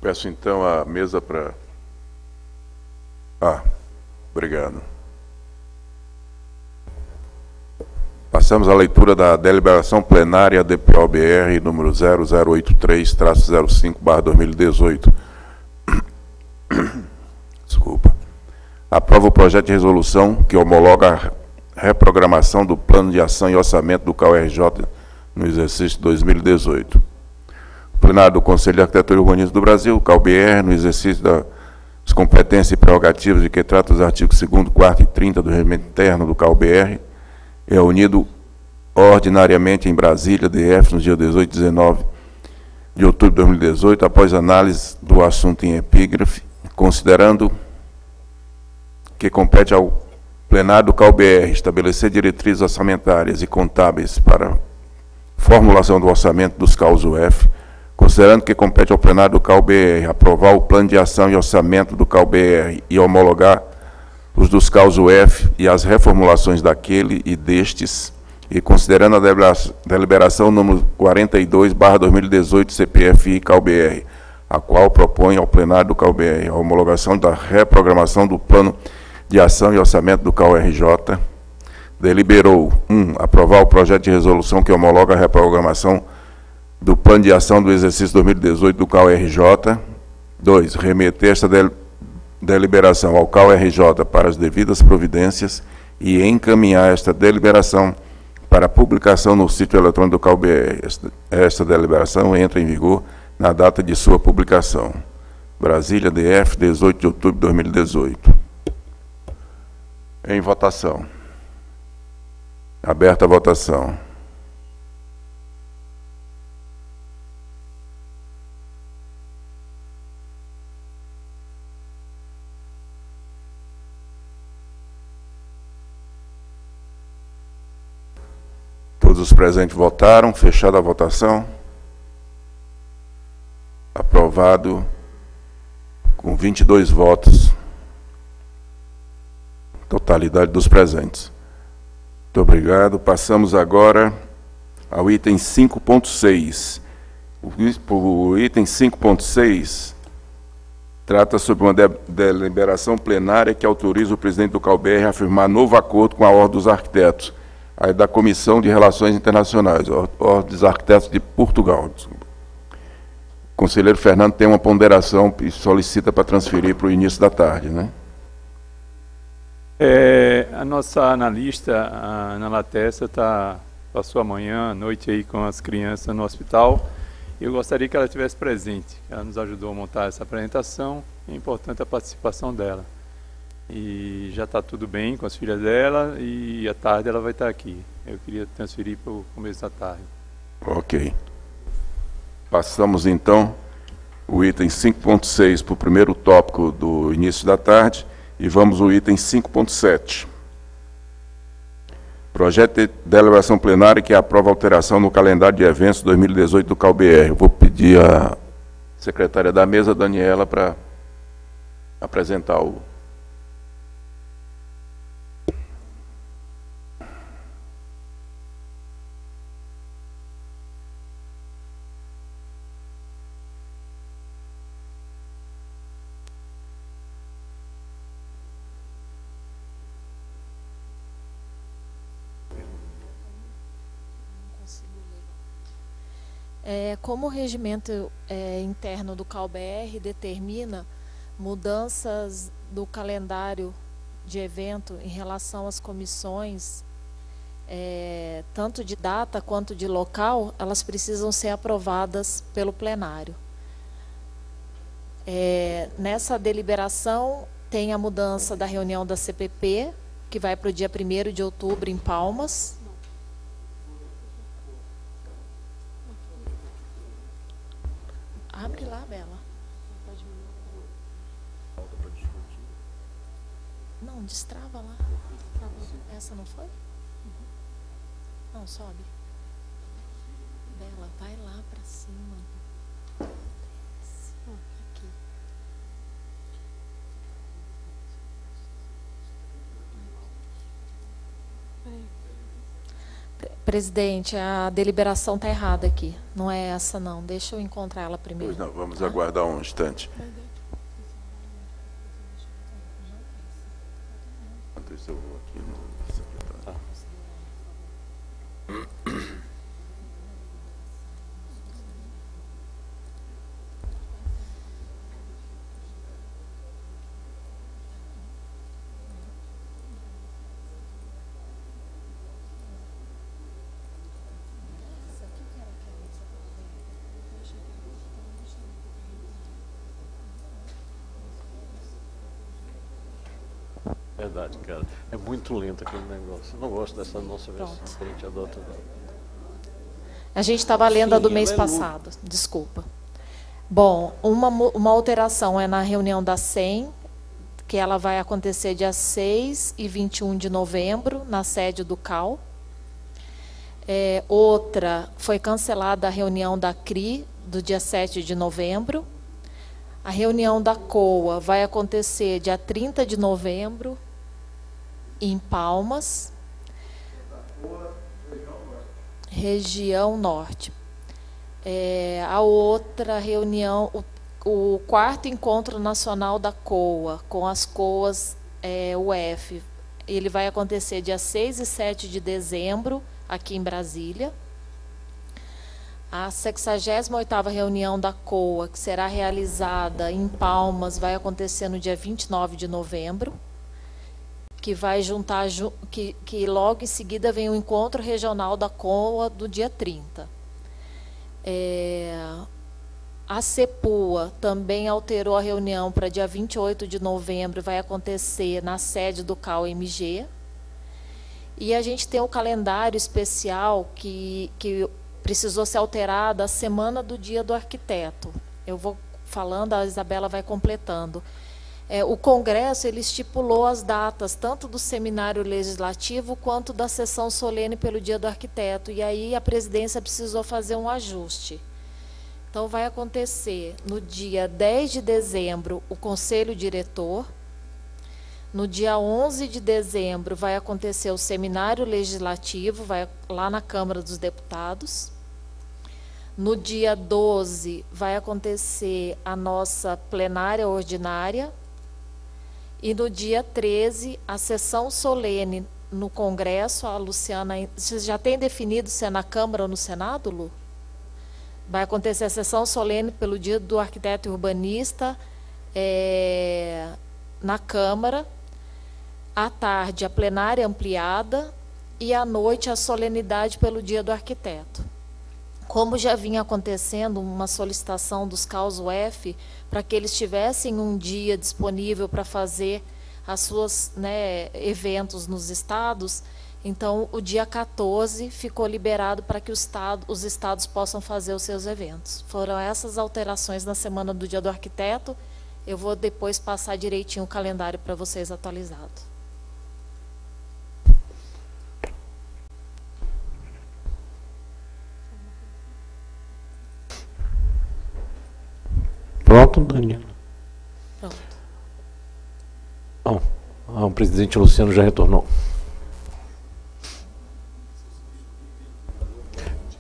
Peço então a mesa para. Ah, obrigado. Passamos à leitura da deliberação plenária DPOBR número 0083-05-2018. Desculpa. Aprova o projeto de resolução que homologa a reprogramação do plano de ação e orçamento do CAURJ no exercício 2018 plenário do Conselho de Arquitetura e Urbanismo do Brasil, CalBR, no exercício das competências e prerrogativas de que trata os artigos 2 4 e 30 do regimento interno do CalBR, é unido ordinariamente em Brasília, DF, no dia 18 e 19 de outubro de 2018, após análise do assunto em epígrafe, considerando que compete ao plenário do CalBR estabelecer diretrizes orçamentárias e contábeis para formulação do orçamento dos CAUS UF, Considerando que compete ao plenário do CalBR aprovar o plano de ação e orçamento do CalBR e homologar os dos caos UF e as reformulações daquele e destes, e considerando a delibera- deliberação número 42, barra 2018, CPFI CalBR, a qual propõe ao plenário do CalBR a homologação da reprogramação do plano de ação e orçamento do CalRJ, deliberou, 1. Um, aprovar o projeto de resolução que homologa a reprogramação do plano de ação do exercício 2018 do CalRJ. 2. Remeter esta del- deliberação ao CalRJ para as devidas providências e encaminhar esta deliberação para publicação no sítio eletrônico do CalBR. Esta, esta deliberação entra em vigor na data de sua publicação. Brasília, DF, 18 de outubro de 2018. Em votação. Aberta a votação. Presentes votaram. Fechada a votação. Aprovado com 22 votos. Totalidade dos presentes. Muito obrigado. Passamos agora ao item 5.6. O item 5.6 trata sobre uma de- deliberação plenária que autoriza o presidente do CalBR a firmar novo acordo com a Ordem dos Arquitetos, aí da Comissão de Relações Internacionais, Or- Ordem dos Arquitetos de Portugal. O conselheiro Fernando tem uma ponderação e solicita para transferir para o início da tarde, né? É, a nossa analista, a Ana Latessa, tá, passou a manhã, a noite aí com as crianças no hospital. Eu gostaria que ela estivesse presente. Ela nos ajudou a montar essa apresentação. É importante a participação dela. E já está tudo bem com as filhas dela e à tarde ela vai estar aqui. Eu queria transferir para o começo da tarde. Ok. Passamos então o item 5.6 para o primeiro tópico do início da tarde e vamos ao item 5.7. Projeto de deliberação plenária que aprova alteração no calendário de eventos 2018 do CalBR. Eu vou pedir à secretária da mesa, Daniela, para apresentar o. É, como o regimento é, interno do CalBR determina mudanças do calendário de evento em relação às comissões, é, tanto de data quanto de local, elas precisam ser aprovadas pelo plenário. É, nessa deliberação tem a mudança da reunião da CPP, que vai para o dia 1º de outubro em Palmas, Abre lá, Bela. Não, destrava lá. Essa não foi? Não, sobe. Bela, vai lá pra cima. Aqui. Pre- Presidente, a deliberação está errada aqui. Não é essa, não. Deixa eu encontrar ela primeiro. Pois não, vamos aguardar um instante. Enquanto isso, eu vou aqui no Verdade, cara. É muito lento aquele negócio. Eu não gosto dessa nossa versão que a gente adota. A gente estava lendo a do mês é passado, desculpa. Bom, uma, uma alteração é na reunião da SEM, que ela vai acontecer dia 6 e 21 de novembro, na sede do CAL. É, outra, foi cancelada a reunião da CRI, do dia 7 de novembro. A reunião da COA vai acontecer dia 30 de novembro, em Palmas, região norte. É, a outra reunião, o, o, quarto encontro nacional da COA, com as COAs é, UF, ele vai acontecer dia 6 e 7 de dezembro, aqui em Brasília. A 68ª reunião da COA, que será realizada em Palmas, vai acontecer no dia 29 de novembro, que vai juntar, que, que logo em seguida vem o encontro regional da COA do dia 30. É, a CEPUA também alterou a reunião para dia 28 de novembro, vai acontecer na sede do CAU-MG. E a gente tem o calendário especial que, que precisou ser alterado a semana do dia do arquiteto. Eu vou falando, a Isabela vai completando. É, o Congresso ele estipulou as datas tanto do seminário legislativo quanto da sessão solene pelo Dia do Arquiteto, e aí a presidência precisou fazer um ajuste. Então, vai acontecer no dia 10 de dezembro o Conselho Diretor, no dia 11 de dezembro vai acontecer o seminário legislativo, vai lá na Câmara dos Deputados. No dia 12 vai acontecer a nossa plenária ordinária. E no dia 13, a sessão solene no Congresso, a Luciana. Você já tem definido se é na Câmara ou no Senado, Lu? Vai acontecer a sessão solene pelo dia do arquiteto urbanista é, na Câmara. À tarde, a plenária ampliada. E à noite, a solenidade pelo dia do arquiteto como já vinha acontecendo uma solicitação dos CAUS UF para que eles tivessem um dia disponível para fazer as suas né, eventos nos estados, então o dia 14 ficou liberado para que estado, os estados possam fazer os seus eventos. Foram essas alterações na semana do dia do arquiteto. Eu vou depois passar direitinho o calendário para vocês atualizado. Pronto, Daniela? Pronto. Bom, ah, o presidente Luciano já retornou.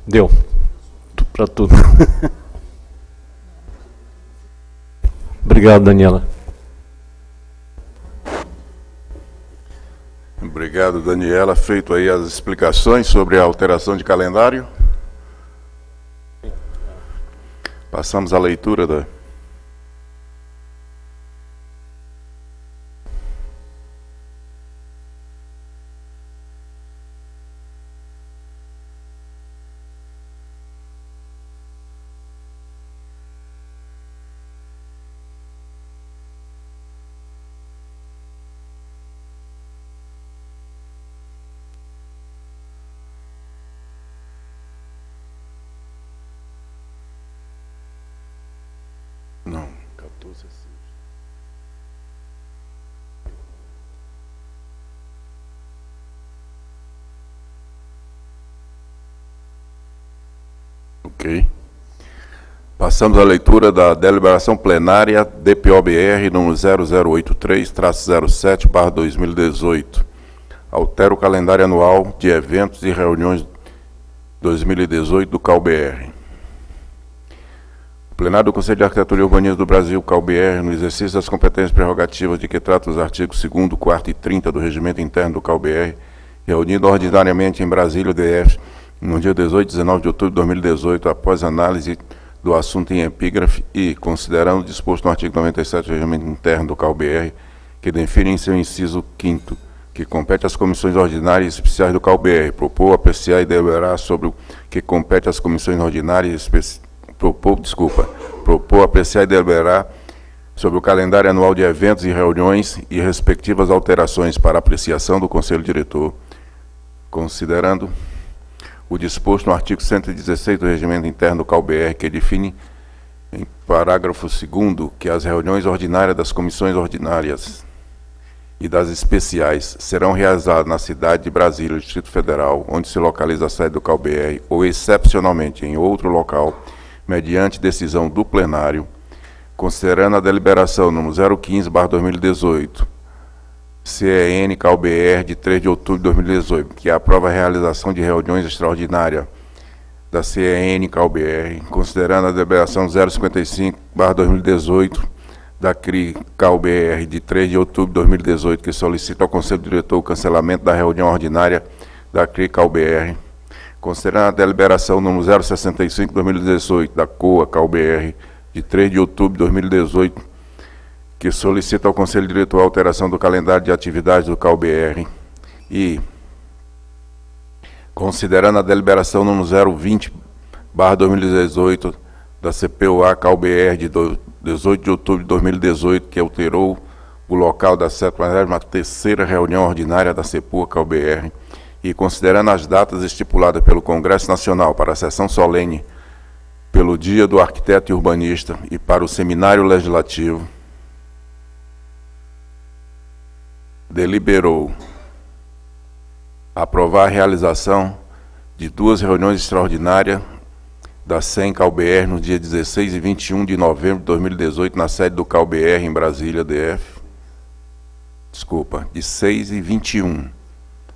Deu. Para tudo. Obrigado, Daniela. Obrigado, Daniela. Feito aí as explicações sobre a alteração de calendário. Passamos à leitura da Passamos à leitura da deliberação plenária DPOBR número 0083-07-2018. Altera o calendário anual de eventos e reuniões 2018 do CalBR. O plenário do Conselho de Arquitetura e Urbanismo do Brasil, CalBR, no exercício das competências prerrogativas de que trata os artigos 2 4 e 30 do Regimento Interno do CalBR, reunido ordinariamente em Brasília, DF, no dia 18 e 19 de outubro de 2018, após análise do assunto em epígrafe e, considerando o disposto no artigo 97 do regimento interno do CalBR, que define em seu inciso 5 que compete às comissões ordinárias e especiais do CalBR, propor, apreciar e deliberar sobre o que compete às comissões ordinárias e propor, desculpa, propor, apreciar e deliberar sobre o calendário anual de eventos e reuniões e respectivas alterações para apreciação do Conselho Diretor, considerando o disposto no artigo 116 do Regimento Interno do CalBR, que define em parágrafo 2 que as reuniões ordinárias das comissões ordinárias e das especiais serão realizadas na cidade de Brasília, Distrito Federal, onde se localiza a sede do CalBR, ou excepcionalmente em outro local, mediante decisão do plenário, considerando a deliberação número 015/2018 CEN CalBR de 3 de outubro de 2018, que aprova a realização de reuniões extraordinárias da CEN CalBR, considerando a deliberação 055/2018 da CRI CalBR de 3 de outubro de 2018, que solicita ao Conselho Diretor o cancelamento da reunião ordinária da CRI CalBR, considerando a deliberação número 065/2018 da COA CalBR de 3 de outubro de 2018 que solicita ao Conselho Diretor a alteração do calendário de atividades do CalBR e, considerando a deliberação número 020, barra 2018, da CPUA CalBR de 18 de outubro de 2018, que alterou o local da 73ª reunião ordinária da CEPUA CalBR, e considerando as datas estipuladas pelo Congresso Nacional para a sessão solene pelo Dia do Arquiteto e Urbanista e para o Seminário Legislativo, deliberou aprovar a realização de duas reuniões extraordinárias da SEM CalBR no dia 16 e 21 de novembro de 2018 na sede do CalBR em Brasília, DF. Desculpa, de 6 e 21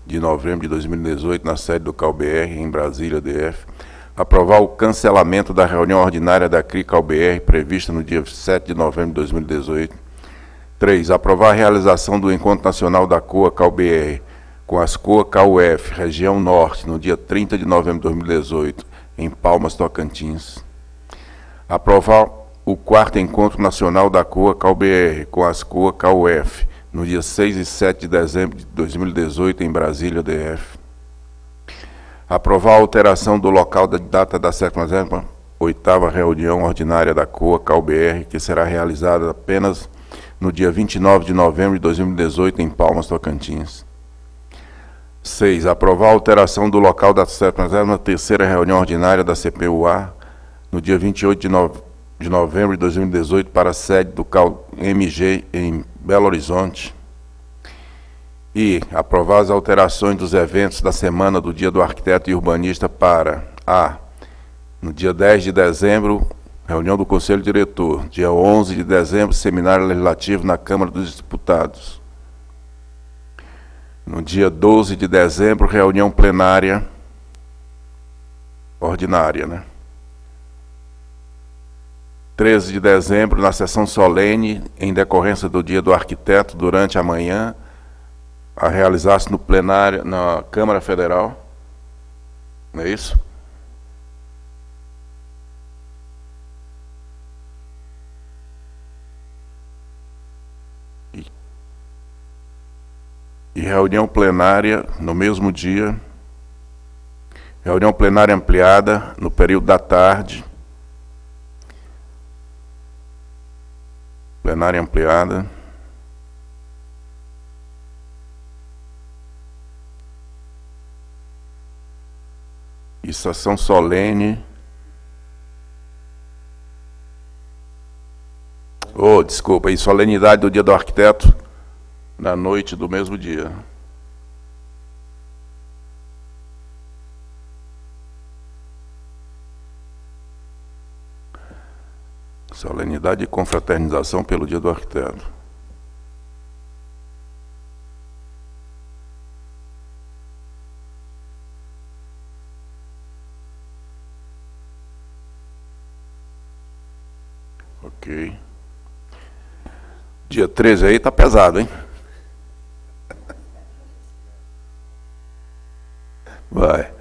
de novembro de 2018 na sede do CalBR em Brasília, DF. Aprovar o cancelamento da reunião ordinária da CRI CalBR prevista no dia 7 de novembro de 2018 3. Aprovar a realização do Encontro Nacional da COA CalBR com as COA CalUF, região norte, no dia 30 de novembro de 2018, em Palmas, Tocantins. Aprovar o quarto Encontro Nacional da COA CalBR com as COA CalUF, no dia 6 e 7 de dezembro de 2018, em Brasília, DF. Aprovar a alteração do local da data da 78ª reunião ordinária da COA CalBR, que será realizada apenas no dia 29 de novembro de 2018, em Palmas, Tocantins. 6. Aprovar a alteração do local da 73ª reunião ordinária da CPUA, no dia 28 de, no... de novembro de 2018, para a sede do CAL-MG em Belo Horizonte. E aprovar as alterações dos eventos da semana do Dia do Arquiteto e Urbanista para a. No dia 10 de dezembro, Reunião do Conselho Diretor, dia 11 de dezembro, seminário legislativo na Câmara dos Deputados. No dia 12 de dezembro, reunião plenária ordinária, né? 13 de dezembro, na sessão solene, em decorrência do Dia do Arquiteto, durante a manhã, a realizar-se no plenário, na Câmara Federal. Não é isso? E reunião plenária no mesmo dia, reunião plenária ampliada no período da tarde, plenária ampliada. E sessão solene. Oh, desculpa, e solenidade do dia do arquiteto na noite do mesmo dia. Solenidade e confraternização pelo Dia do Arquiteto. Ok. Dia 13 aí tá pesado, hein? Vai.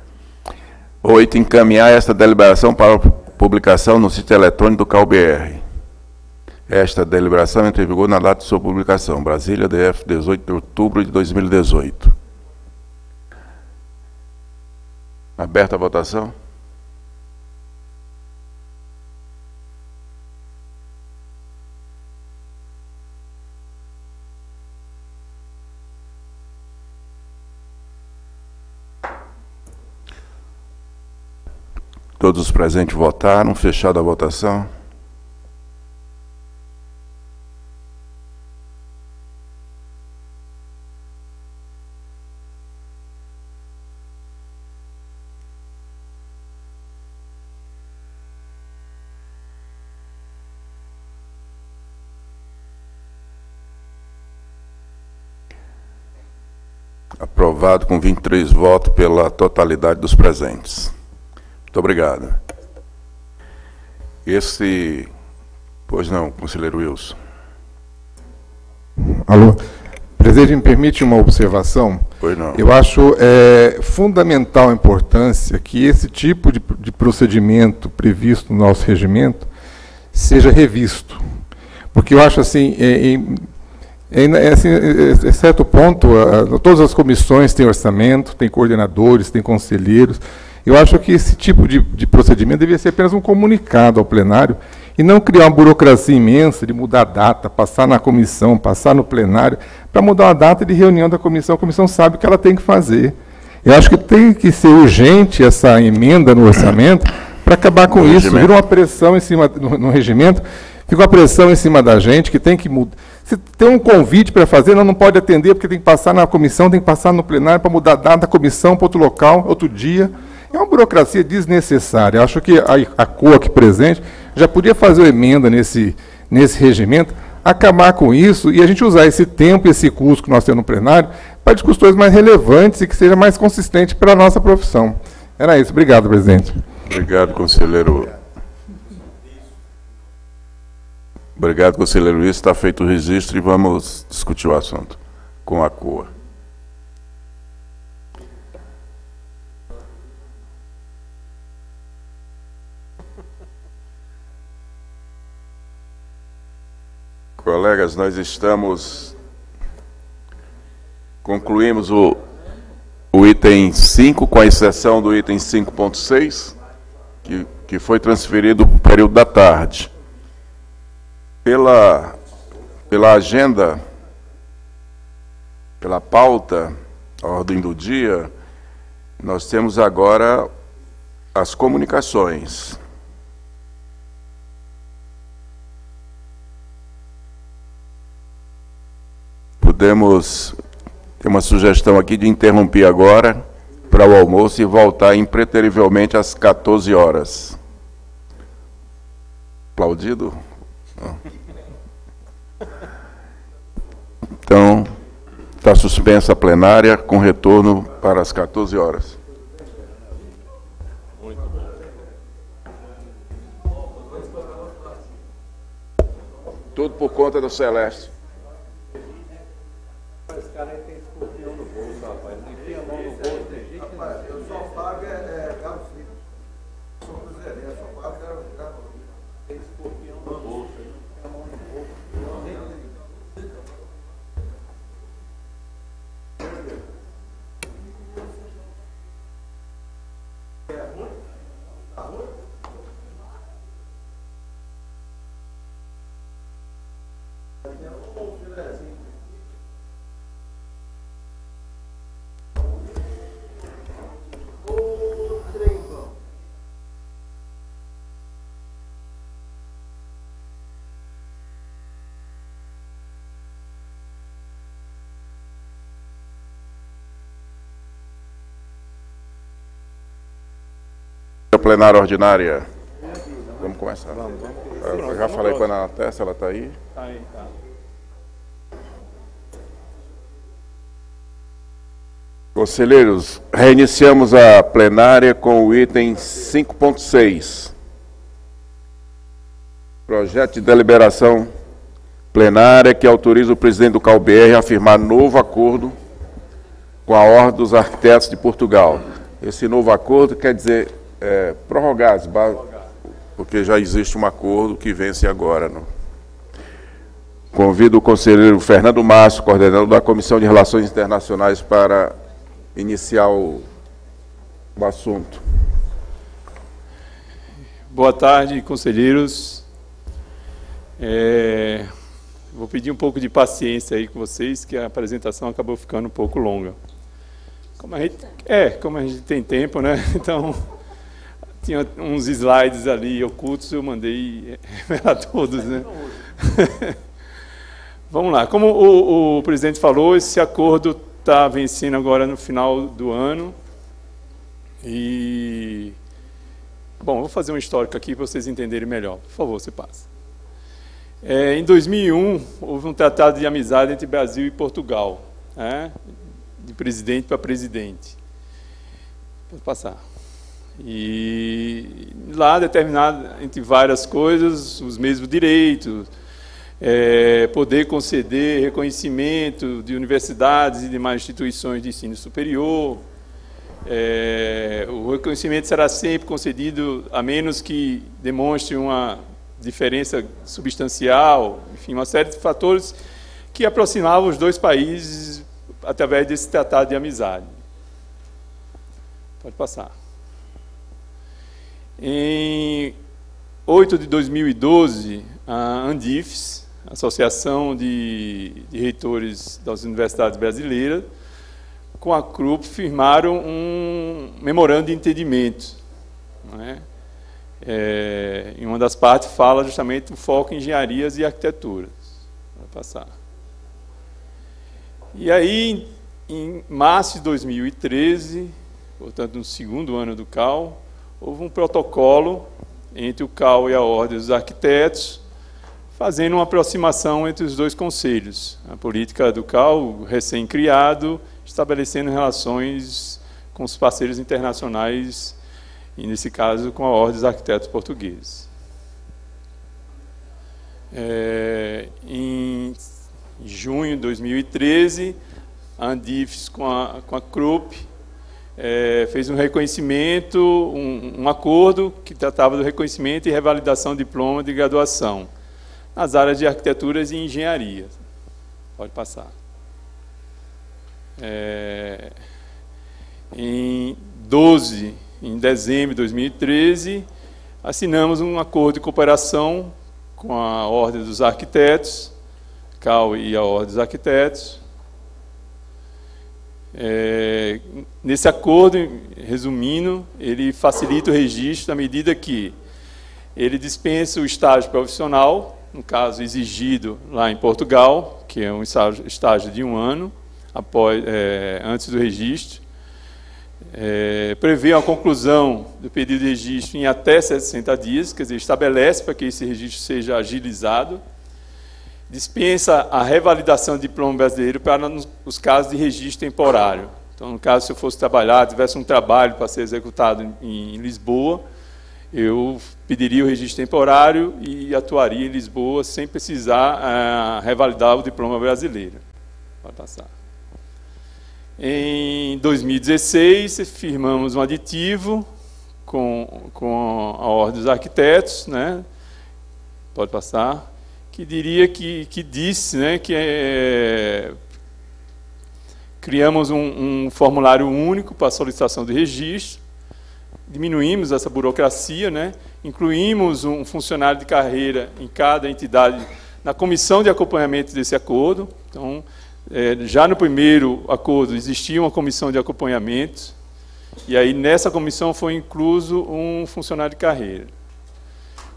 Oito, encaminhar esta deliberação para publicação no sítio eletrônico do CalBR. Esta deliberação entra em vigor na data de sua publicação. Brasília, DF, 18 de outubro de 2018. Aberta a votação. Todos os presentes votaram. Fechada a votação. aprovado com 23 votos pela totalidade dos presentes. Muito obrigado. Esse. Pois não, conselheiro Wilson. Alô. Presidente, me permite uma observação? Pois não. Eu acho é, fundamental a importância que esse tipo de, de procedimento previsto no nosso regimento seja revisto. Porque eu acho assim, é, é, é, assim, certo ponto, a, todas as comissões têm orçamento, têm coordenadores, têm conselheiros. Eu acho que esse tipo de, de procedimento deveria ser apenas um comunicado ao plenário e não criar uma burocracia imensa de mudar a data, passar na comissão, passar no plenário, para mudar a data de reunião da comissão. A comissão sabe o que ela tem que fazer. Eu acho que tem que ser urgente essa emenda no orçamento para acabar com no isso. Regimento. Vira uma pressão em cima no, no, regimento, fica uma pressão em cima da gente que tem que mudar. Se tem um convite para fazer, não, não pode atender porque tem que passar na comissão, tem que passar no plenário para mudar a data da comissão para outro local, outro dia. É uma burocracia desnecessária. Acho que a, a COA aqui presente já podia fazer uma emenda nesse, nesse regimento, acabar com isso e a gente usar esse tempo, esse custo que nós temos no plenário, para discussões mais relevantes e que seja mais consistente para a nossa profissão. Era isso. Obrigado, presidente. Obrigado, conselheiro. Obrigado, conselheiro Luiz. Está feito o registro e vamos discutir o assunto com a COA. Colegas, nós estamos. Concluímos o, o item 5, com a exceção do item 5.6, que, que foi transferido para o período da tarde. Pela, pela agenda, pela pauta, ordem do dia, nós temos agora as comunicações. Podemos ter uma sugestão aqui de interromper agora para o almoço e voltar impreterivelmente às 14 horas. Aplaudido? Então, está suspensa a plenária com retorno para as 14 horas. Tudo por conta do Celeste. Esse cara aí tem escorpião no bolso, rapaz. Enfia a mão no bolso, tem jeito Rapaz, eu só pago é, é galo frito. Sou cruzeirense, só pago galo frito. Tem escorpião no bolso. Enfia a mão no bolso. É ruim? Tá ruim? Plenária ordinária. Vamos começar. Eu já falei com a Ana Tessa, ela está aí. Está aí, tá. Conselheiros, reiniciamos a plenária com o item 5.6. Projeto de deliberação plenária que autoriza o presidente do CalBR a firmar novo acordo com a Ordem dos Arquitetos de Portugal. Esse novo acordo quer dizer é, prorrogar as bases, porque já existe um acordo que vence agora. Não? Convido o conselheiro Fernando Márcio, coordenador da Comissão de Relações Internacionais, para iniciar o, o assunto. Boa tarde, conselheiros. É, vou pedir um pouco de paciência aí com vocês, que a apresentação acabou ficando um pouco longa. Como a gente, é, como a gente tem tempo, né? Então, tinha uns slides ali ocultos, eu mandei a todos, né? Vamos lá. Como o, o presidente falou, esse acordo está vencendo agora no final do ano. E bom, vou fazer um histórico aqui para vocês entenderem melhor. Por favor, você passa. É, em 2001 houve um tratado de amizade entre Brasil e Portugal. Né? de presidente para presidente. Pode passar. E lá determinado, entre várias coisas, os mesmos direitos, é, poder conceder reconhecimento de universidades e demais instituições de ensino superior. É, o reconhecimento será sempre concedido a menos que demonstre uma diferença substancial, enfim, uma série de fatores que aproximavam os dois países através desse tratado de amizade. Pode passar. Em 8 de 2012, a Andifes, Associação de, de Reitores das Universidades Brasileiras, com a CRUP, firmaram um memorando de entendimento. É? É, em uma das partes fala justamente o foco em engenharias e arquiteturas. Vai passar. E aí, em março de 2013, portanto, no segundo ano do CAL, houve um protocolo entre o CAL e a Ordem dos Arquitetos, fazendo uma aproximação entre os dois conselhos. A política do CAL, recém-criado, estabelecendo relações com os parceiros internacionais, e nesse caso com a Ordem dos Arquitetos Portugueses. É, em junho de 2013, a Andifes com a, com a CRUP é, fez um reconhecimento, um, um, acordo que tratava do reconhecimento e revalidação de diploma de graduação nas áreas de arquiteturas e engenharia. Pode passar. É, em 12, em dezembro de 2013, assinamos um acordo de cooperação com a Ordem dos Arquitetos, CAL e a Ordem dos Arquitetos, é, nesse acordo, resumindo, ele facilita o registro à medida que ele dispensa o estágio profissional, no caso exigido lá em Portugal, que é um estágio, estágio de um ano após, é, antes do registro, é, prevê a conclusão do pedido de registro em até 60 dias, quer dizer, estabelece para que esse registro seja agilizado, dispensa a revalidação do diploma brasileiro para os casos de registro temporário. Então, no caso, se eu fosse trabalhar, tivesse um trabalho para ser executado em, Lisboa, eu pediria o registro temporário e atuaria em Lisboa sem precisar uh, revalidar o diploma brasileiro. Pode passar. Em 2016, firmamos um aditivo com, com a Ordem dos Arquitetos, né? pode passar, que diria que, que disse né, que é, criamos um, um, formulário único para solicitação de registro, diminuímos essa burocracia, né, incluímos um funcionário de carreira em cada entidade na comissão de acompanhamento desse acordo. Então, é, já no primeiro acordo existia uma comissão de acompanhamento, e aí nessa comissão foi incluso um funcionário de carreira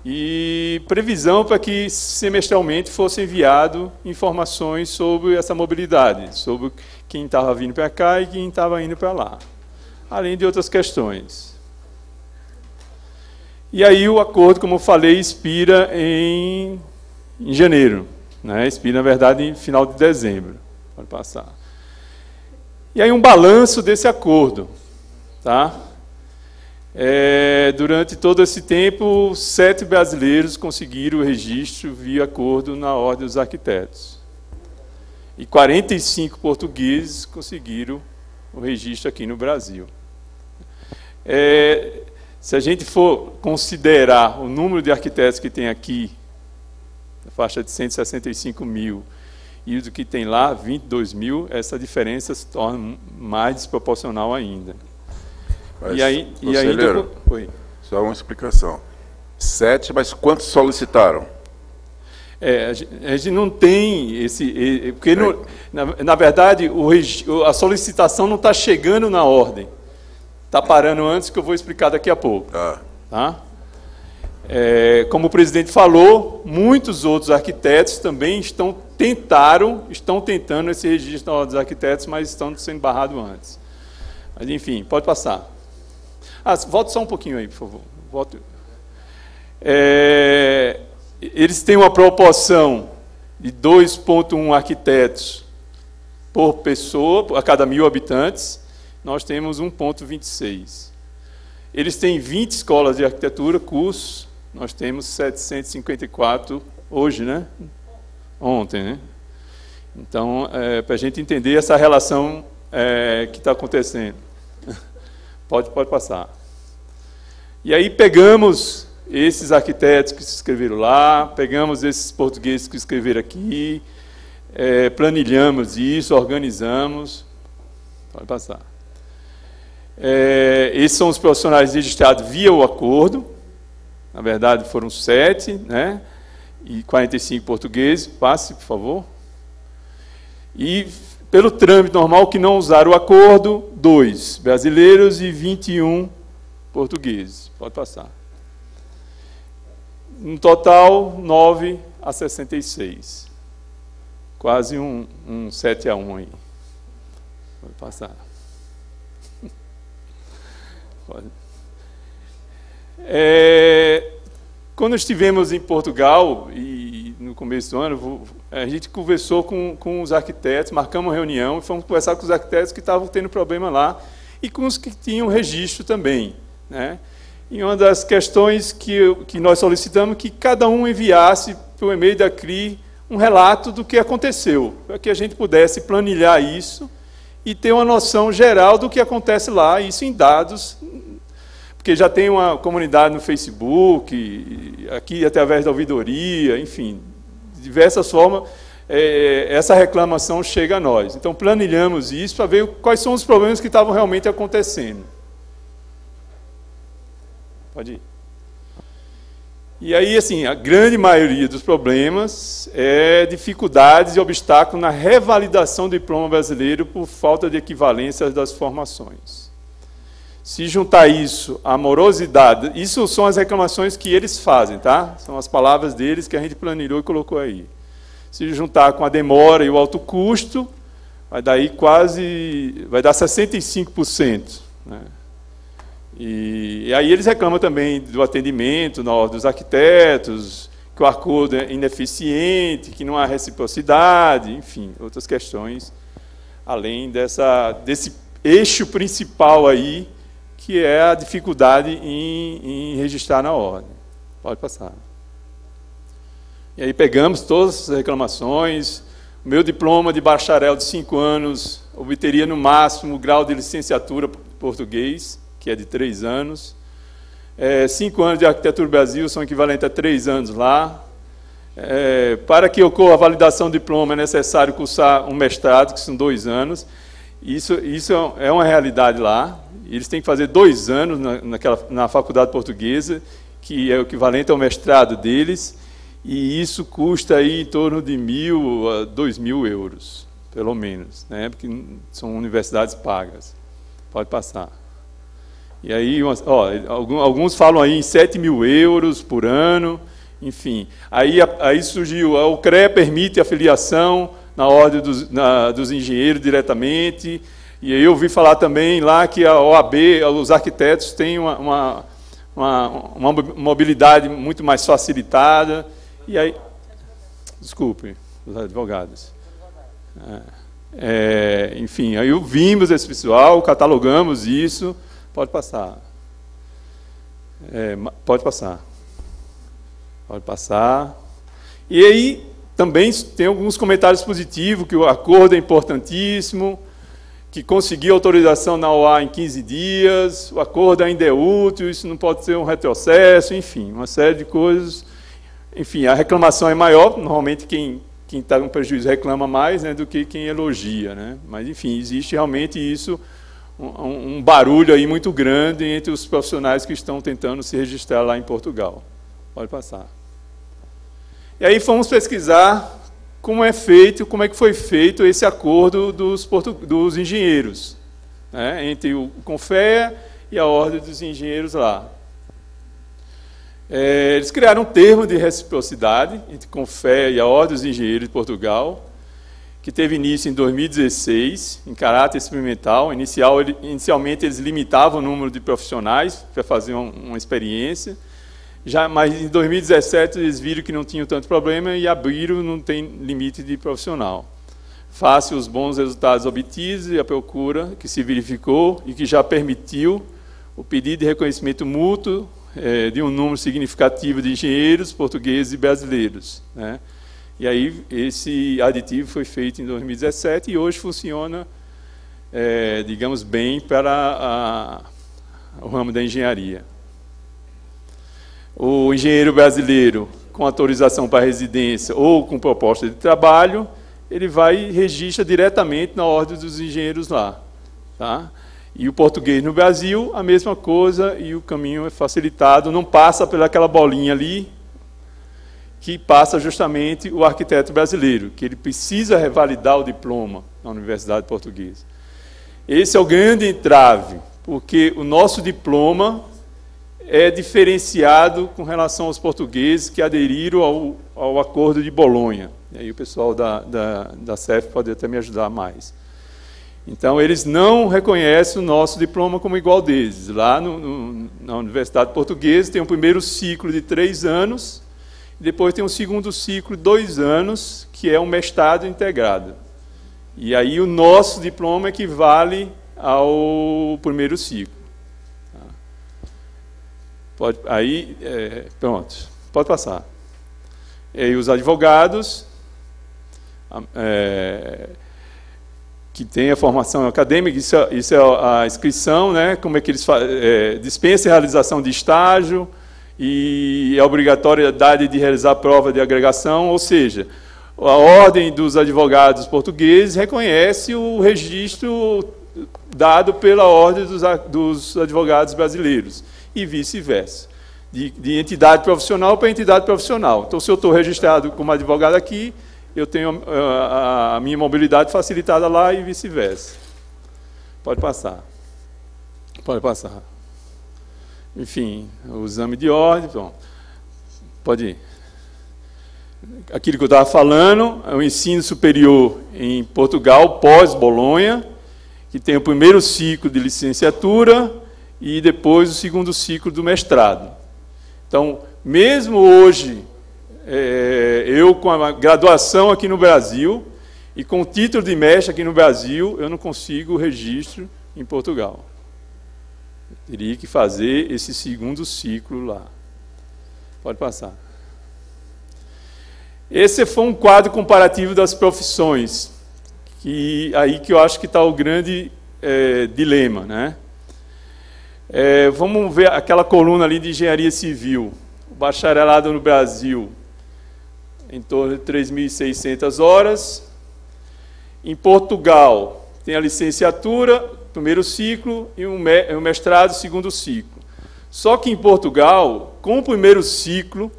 e previsão para que semestralmente fosse enviado informações sobre essa mobilidade, sobre quem estava vindo para cá e quem estava indo para lá, além de outras questões. E aí o acordo, como eu falei, expira em, em janeiro, né? expira, na verdade, em final de dezembro. Pode passar. E aí um balanço desse acordo. Tá? É, durante todo esse tempo, sete brasileiros conseguiram o registro via acordo na Ordem dos Arquitetos. E 45 portugueses conseguiram o registro aqui no Brasil. É, se a gente for considerar o número de arquitetos que tem aqui, na faixa de 165 mil, e o que tem lá, 22 mil, essa diferença se torna mais desproporcional ainda. Mas, e aí, e aí depois... Só uma explicação. Sete, mas quantos solicitaram? É, a gente não tem esse. Porque, na, na, verdade, o, a solicitação não está chegando na ordem. Está parando antes, que eu vou explicar daqui a pouco. Ah. Tá? É, como o presidente falou, muitos outros arquitetos também estão tentaram, estão tentando esse registro na ordem dos arquitetos, mas estão sendo barrados antes. Mas enfim, pode passar. Ah, volte só um pouquinho aí, por favor. É, eles têm uma proporção de 2,1 arquitetos por pessoa, a cada mil habitantes, nós temos 1,26. Eles têm 20 escolas de arquitetura, cursos, nós temos 754 hoje, né? Ontem, né? Então, é, para a gente entender essa relação é, que está acontecendo. Pode, pode passar. E aí pegamos esses arquitetos que se inscreveram lá, pegamos esses portugueses que escreveram aqui, é, planilhamos isso, organizamos. Pode passar. É, esses são os profissionais registrados via o acordo. Na verdade, foram sete, né? E 45 portugueses. Passe, por favor. E pelo trâmite normal que não usaram o acordo, dois brasileiros e 21 portugueses. Pode passar. No total, 9 a 66. Quase um, um 7 a 1 aí. Pode passar. É, quando estivemos em Portugal, e no começo do ano, a gente conversou com, com os arquitetos, marcamos uma reunião e fomos conversar com os arquitetos que estavam tendo problema lá e com os que tinham registro também. Né? E uma das questões que, que nós solicitamos que cada um enviasse por e-mail da CRI um relato do que aconteceu, para que a gente pudesse planilhar isso e ter uma noção geral do que acontece lá, isso em dados, porque já tem uma comunidade no Facebook, aqui através da ouvidoria, enfim, diversas formas, é, essa reclamação chega a nós. Então, planilhamos isso para ver quais são os problemas que estavam realmente acontecendo. Pode ir. E aí, assim, a grande maioria dos problemas é dificuldades e obstáculos na revalidação do diploma brasileiro por falta de equivalência das formações. Se juntar isso à morosidade, isso são as reclamações que eles fazem, tá? São as palavras deles que a gente planilhou e colocou aí. Se juntar com a demora e o alto custo, vai dar aí quase, vai dar 65%. Né? E, e, aí eles reclamam também do atendimento no, dos arquitetos, que o acordo é ineficiente, que não há reciprocidade, enfim, outras questões, além dessa, desse eixo principal aí, que é a dificuldade em, em registrar na ordem. Pode passar. E aí pegamos todas as reclamações, meu diploma de bacharel de cinco anos obteria no máximo o grau de licenciatura português, que é de três anos. É, cinco anos de Arquitetura Brasil são equivalentes a três anos lá. É, para que ocorra a validação do diploma é necessário cursar um mestrado, que são dois anos. Isso, isso é uma realidade lá. Eles têm que fazer dois anos na, naquela, na faculdade portuguesa, que é o equivalente ao mestrado deles, e isso custa aí em torno de mil a dois mil euros, pelo menos, né? porque são universidades pagas. Pode passar. E aí, ó, alguns falam aí em 7 mil euros por ano, enfim. Aí, aí surgiu, o CRE permite a filiação na ordem dos, na, dos engenheiros diretamente, e aí eu ouvi falar também lá que a OAB, os arquitetos têm uma, uma, uma, uma mobilidade muito mais facilitada, e aí... Desculpe, os advogados. É, é, enfim, aí ouvimos esse pessoal, catalogamos isso, Pode passar. É, pode passar. Pode passar. E aí também tem alguns comentários positivos, que o acordo é importantíssimo, que conseguiu autorização na OA em 15 dias, o acordo ainda é útil, isso não pode ser um retrocesso, enfim, uma série de coisas. Enfim, a reclamação é maior, normalmente quem quem está com prejuízo reclama mais né, do que quem elogia. Né? Mas, enfim, existe realmente isso um, um barulho aí muito grande entre os profissionais que estão tentando se registrar lá em Portugal. Pode passar. E aí fomos pesquisar como é feito, como é que foi feito esse acordo dos, dos engenheiros, né, entre o Confea e a Ordem dos Engenheiros lá. É, eles criaram um termo de reciprocidade entre Confea e a Ordem dos Engenheiros de Portugal, que teve início em 2016, em caráter experimental. Inicial, ele, inicialmente, eles limitavam o número de profissionais para fazer uma, uma, experiência. Já, mas em 2017 eles viram que não tinham tanto problema e abriram, não tem limite de profissional. face aos bons resultados obtidos e a procura que se verificou e que já permitiu o pedido de reconhecimento mútuo é, de um número significativo de engenheiros portugueses e brasileiros. Né? E aí esse aditivo foi feito em 2017 e hoje funciona, é, digamos, bem para a, o ramo da engenharia. O engenheiro brasileiro com autorização para residência ou com proposta de trabalho, ele vai e registra diretamente na ordem dos engenheiros lá. Tá? E o português no Brasil, a mesma coisa, e o caminho é facilitado, não passa pelaquela bolinha ali, que passa justamente o arquiteto brasileiro, que ele precisa revalidar o diploma na Universidade Portuguesa. Esse é o grande entrave, porque o nosso diploma é diferenciado com relação aos portugueses que aderiram ao, ao Acordo de Bolonha. E aí o pessoal da, da, da CEF pode até me ajudar mais. Então, eles não reconhecem o nosso diploma como igual deles. Lá no, no, na Universidade Portuguesa tem um primeiro ciclo de três anos, depois tem um segundo ciclo de dois anos, que é um mestrado integrado. E aí o nosso diploma equivale ao primeiro ciclo. Pode, aí, é, pronto, pode passar. E aí os advogados, é, que têm a formação acadêmica, isso é, isso é a inscrição, né, como é que eles é, dispensa a realização de estágio e a obrigatoriedade de realizar prova de agregação, ou seja, a ordem dos advogados portugueses reconhece o registro dado pela ordem dos, dos advogados brasileiros e vice-versa. De, de, entidade profissional para entidade profissional. Então, se eu estou registrado como advogado aqui, eu tenho a, a, a minha mobilidade facilitada lá e vice-versa. Pode passar. Pode passar. Enfim, o exame de ordem. Bom, pode ir. Aquilo que eu estava falando é o ensino superior em Portugal, pós-Bolonha, que tem o primeiro ciclo de licenciatura, e depois o segundo ciclo do mestrado. Então, mesmo hoje, é, eu com a graduação aqui no Brasil e com o título de mestre aqui no Brasil, eu não consigo o registro em Portugal. Eu teria que fazer esse segundo ciclo lá. Pode passar. Esse foi um quadro comparativo das profissões, que aí que eu acho que está o grande é, dilema, né? É, vamos ver aquela coluna ali de engenharia civil. O bacharelado no Brasil, em torno de 3.600 horas. Em Portugal, tem a licenciatura, primeiro ciclo, e um mestrado, segundo ciclo. Só que em Portugal, com o primeiro ciclo,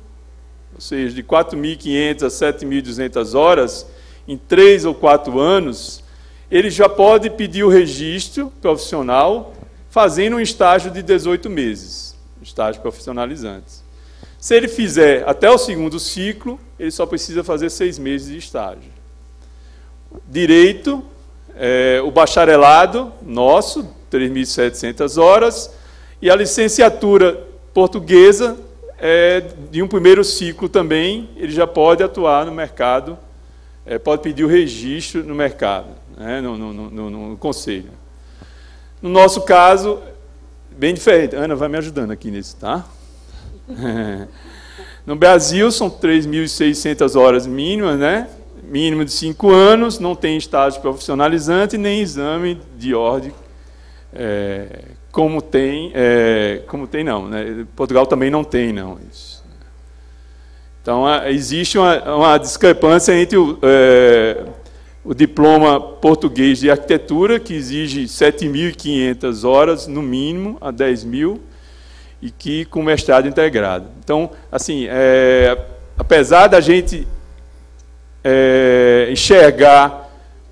ou seja, de 4.500 a 7.200 horas, em três ou quatro anos, ele já pode pedir o registro profissional fazendo um estágio de 18 meses, estágio profissionalizante. Se ele fizer até o segundo ciclo, ele só precisa fazer seis meses de estágio. Direito, é, o bacharelado nosso, 3.700 horas, e a licenciatura portuguesa, é, de um primeiro ciclo também, ele já pode atuar no mercado, é, pode pedir o registro no mercado, né, no, no, no, no conselho. No nosso caso, bem diferente. Ana vai me ajudando aqui nisso, tá? No Brasil, são 3.600 horas mínimas, né? Mínimo de 5 anos, não tem estágio profissionalizante nem exame de ordem, é, como tem, é, como tem não, né? Portugal também não tem não isso. Então existe uma, uma discrepância entre o, é, o diploma português de arquitetura, que exige 7.500 horas, no mínimo, a 10 mil, e que com mestrado integrado. Então, assim, é, apesar da gente é, enxergar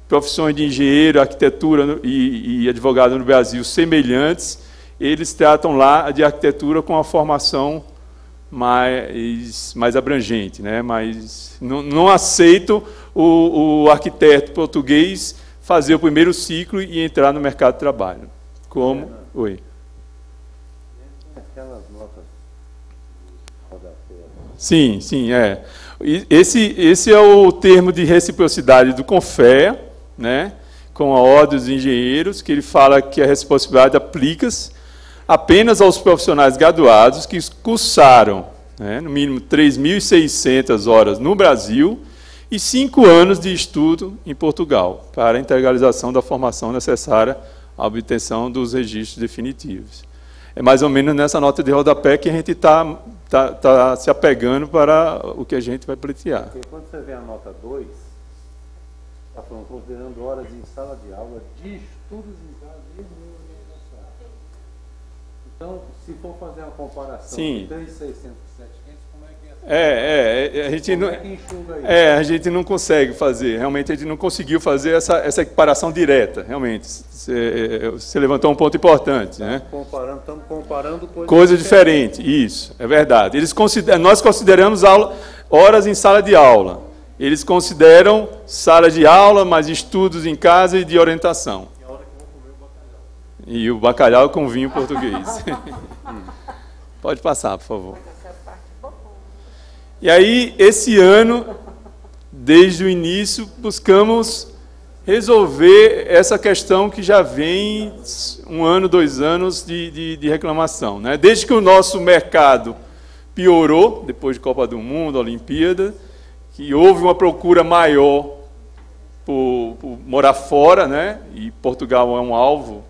profissões de engenheiro, arquitetura e, e advogado no Brasil semelhantes, eles tratam lá de arquitetura com a formação mais, mais abrangente, né? mas não, não aceito o, o arquiteto português fazer o primeiro ciclo e entrar no mercado de trabalho. Como? É, Oi. Sim, sim, é. Esse, esse é o termo de reciprocidade do CONFEA, né, com a Ordem dos Engenheiros, que ele fala que a responsabilidade aplica-se apenas aos profissionais graduados que cursaram, né, no mínimo 3.600 horas no Brasil e cinco anos de estudo em Portugal, para a integralização da formação necessária à obtenção dos registros definitivos. É mais ou menos nessa nota de rodapé que a gente está tá, tá se apegando para o que a gente vai pleitear. Porque quando você vê a nota 2, está falando, considerando horas em sala de aula de estudos em casa e organização. Então, se for fazer uma comparação Sim. de 3,600 é, é, a gente não, é, a gente não consegue fazer, realmente a gente não conseguiu fazer essa, essa equiparação direta, realmente. Você, você levantou um ponto importante, né? Comparando, estamos comparando coisas coisa diferente. isso, é verdade. Eles consideram, nós consideramos aula, horas em sala de aula. Eles consideram sala de aula, mais estudos em casa e de orientação. E o bacalhau com vinho português. Pode passar, por favor. E aí, esse ano, desde o início, buscamos resolver essa questão que já vem um ano, dois anos de, de, de reclamação. Né? Desde que o nosso mercado piorou, depois de Copa do Mundo, Olimpíada, que houve uma procura maior por, por morar fora, né? e Portugal é um alvo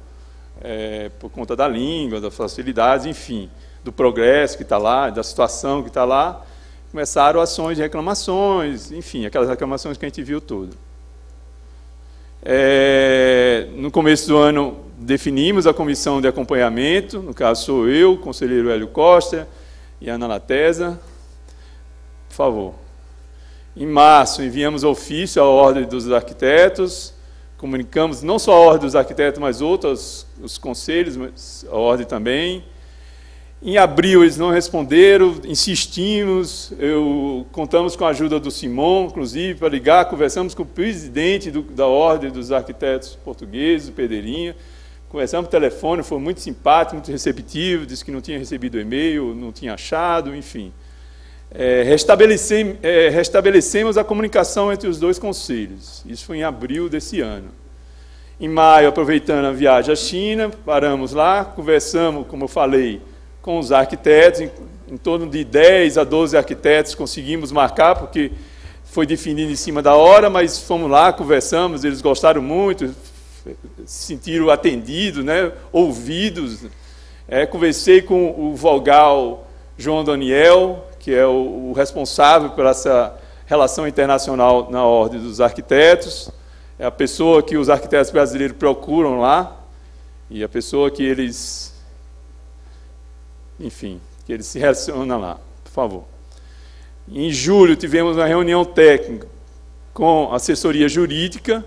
é, por conta da língua, das facilidades, enfim, do progresso que está lá, da situação que está lá começaram ações de reclamações, enfim, aquelas reclamações que a gente viu tudo. É, no começo do ano, definimos a comissão de acompanhamento, no caso sou eu, o conselheiro Hélio Costa e Ana Latesa. Por favor. Em março, enviamos ofício à Ordem dos Arquitetos, comunicamos não só a Ordem dos Arquitetos, mas outros, os conselhos, a Ordem também. Em abril eles não responderam, insistimos, eu, contamos com a ajuda do Simon, inclusive, para ligar, conversamos com o presidente do, da Ordem dos Arquitetos Portugueses, o Pedreirinha, conversamos por telefone, foi muito simpático, muito receptivo, disse que não tinha recebido e-mail, não tinha achado, enfim. É, restabelecemos, é, restabelecemos a comunicação entre os dois conselhos, isso foi em abril desse ano. Em maio, aproveitando a viagem à China, paramos lá, conversamos, como eu falei, com os arquitetos, em, em, torno de 10 a 12 arquitetos conseguimos marcar, porque foi definido em cima da hora, mas fomos lá, conversamos, eles gostaram muito, se sentiram atendidos, né, ouvidos. É, conversei com o vogal João Daniel, que é o, o responsável por essa relação internacional na Ordem dos Arquitetos, é a pessoa que os arquitetos brasileiros procuram lá, e a pessoa que eles enfim, que ele se relaciona lá, por favor. Em julho tivemos uma reunião técnica com assessoria jurídica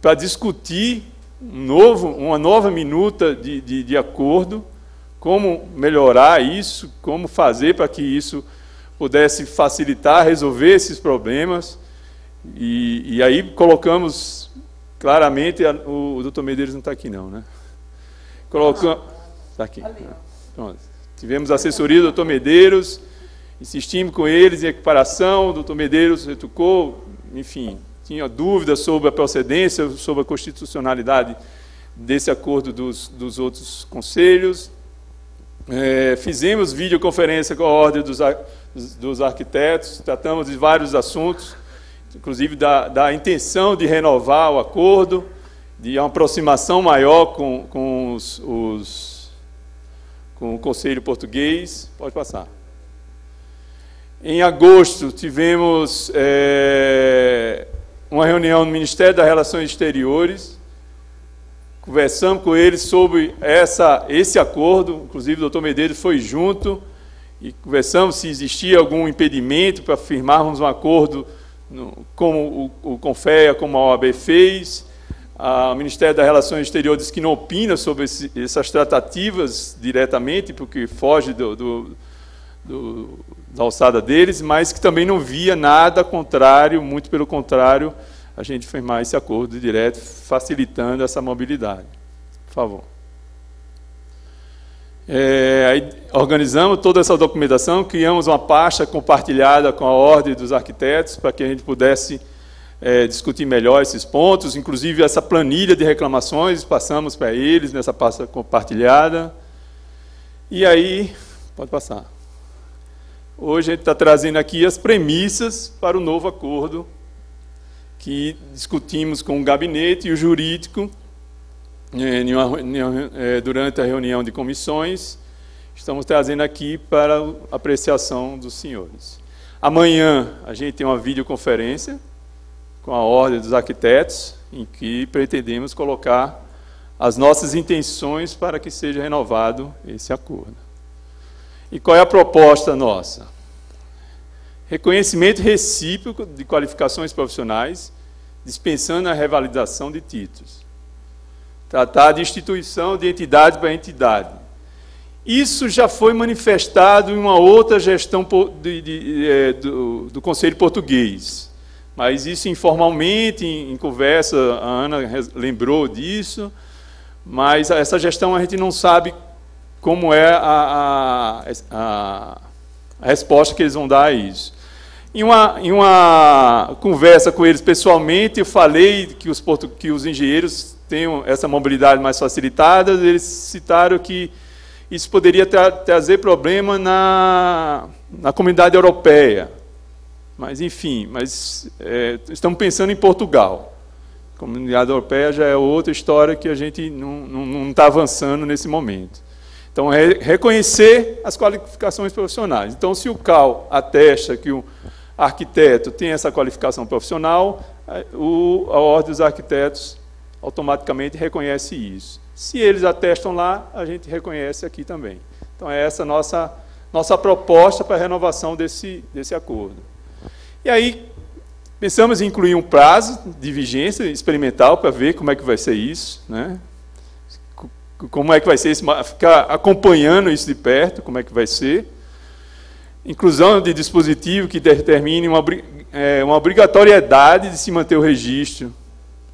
para discutir um novo, uma nova minuta de, de, de acordo, como melhorar isso, como fazer para que isso pudesse facilitar, resolver esses problemas. E, e aí colocamos claramente, a, o, o doutor Medeiros não está aqui não, né? Colocamos... Está aqui. Pronto. Tivemos assessoria do doutor Medeiros, insistimos com eles em equiparação, o doutor Medeiros retocou, enfim, tinha dúvidas sobre a procedência, sobre a constitucionalidade desse acordo dos, dos outros conselhos. É, fizemos videoconferência com a Ordem dos, dos Arquitetos, tratamos de vários assuntos, inclusive da, da intenção de renovar o acordo, de uma aproximação maior com, com os, os com o Conselho Português. Pode passar. Em agosto, tivemos é, uma reunião no Ministério das Relações Exteriores. Conversamos com eles sobre essa, esse acordo, inclusive o doutor Medeiros foi junto, e conversamos se existia algum impedimento para firmarmos um acordo, no, como o, o como a OAB fez, o Ministério das Relações Exteriores diz que não opina sobre esse, essas tratativas diretamente, porque foge do, do, do, da alçada deles, mas que também não via nada contrário, muito pelo contrário, a gente firmar esse acordo direto, facilitando essa mobilidade. Por favor. É, aí organizamos toda essa documentação, criamos uma pasta compartilhada com a Ordem dos Arquitetos, para que a gente pudesse é, discutir melhor esses pontos, inclusive essa planilha de reclamações, passamos para eles nessa pasta compartilhada. E aí, pode passar. Hoje a gente está trazendo aqui as premissas para o novo acordo que discutimos com o gabinete e o jurídico é, durante a reunião de comissões. Estamos trazendo aqui para apreciação dos senhores. Amanhã a gente tem uma videoconferência com a Ordem dos Arquitetos, em que pretendemos colocar as nossas intenções para que seja renovado esse acordo. E qual é a proposta nossa? Reconhecimento recíproco de qualificações profissionais, dispensando a revalidação de títulos. Tratar de instituição de entidade para entidade. Isso já foi manifestado em uma outra gestão de, de, é, do, do, Conselho Português. Mas isso informalmente, em, em conversa, a Ana lembrou disso, mas essa gestão a gente não sabe como é a, a, a, a resposta que eles vão dar a isso. Em uma, em uma conversa com eles pessoalmente, eu falei que os, que os engenheiros tenham essa mobilidade mais facilitada, eles citaram que isso poderia tra trazer problema na, na comunidade europeia. Mas, enfim, mas é, estamos pensando em Portugal. A comunidade europeia já é outra história que a gente não está avançando nesse momento. Então, é reconhecer as qualificações profissionais. Então, se o CAL atesta que o arquiteto tem essa qualificação profissional, o, a Ordem dos Arquitetos automaticamente reconhece isso. Se eles atestam lá, a gente reconhece aqui também. Então, é essa nossa, nossa proposta para a renovação desse, desse acordo. E aí, pensamos em incluir um prazo de vigência experimental para ver como é que vai ser isso, né? como é que vai ser isso, ficar acompanhando isso de perto, como é que vai ser inclusão de dispositivo que determine uma, é, uma obrigatoriedade de se manter o registro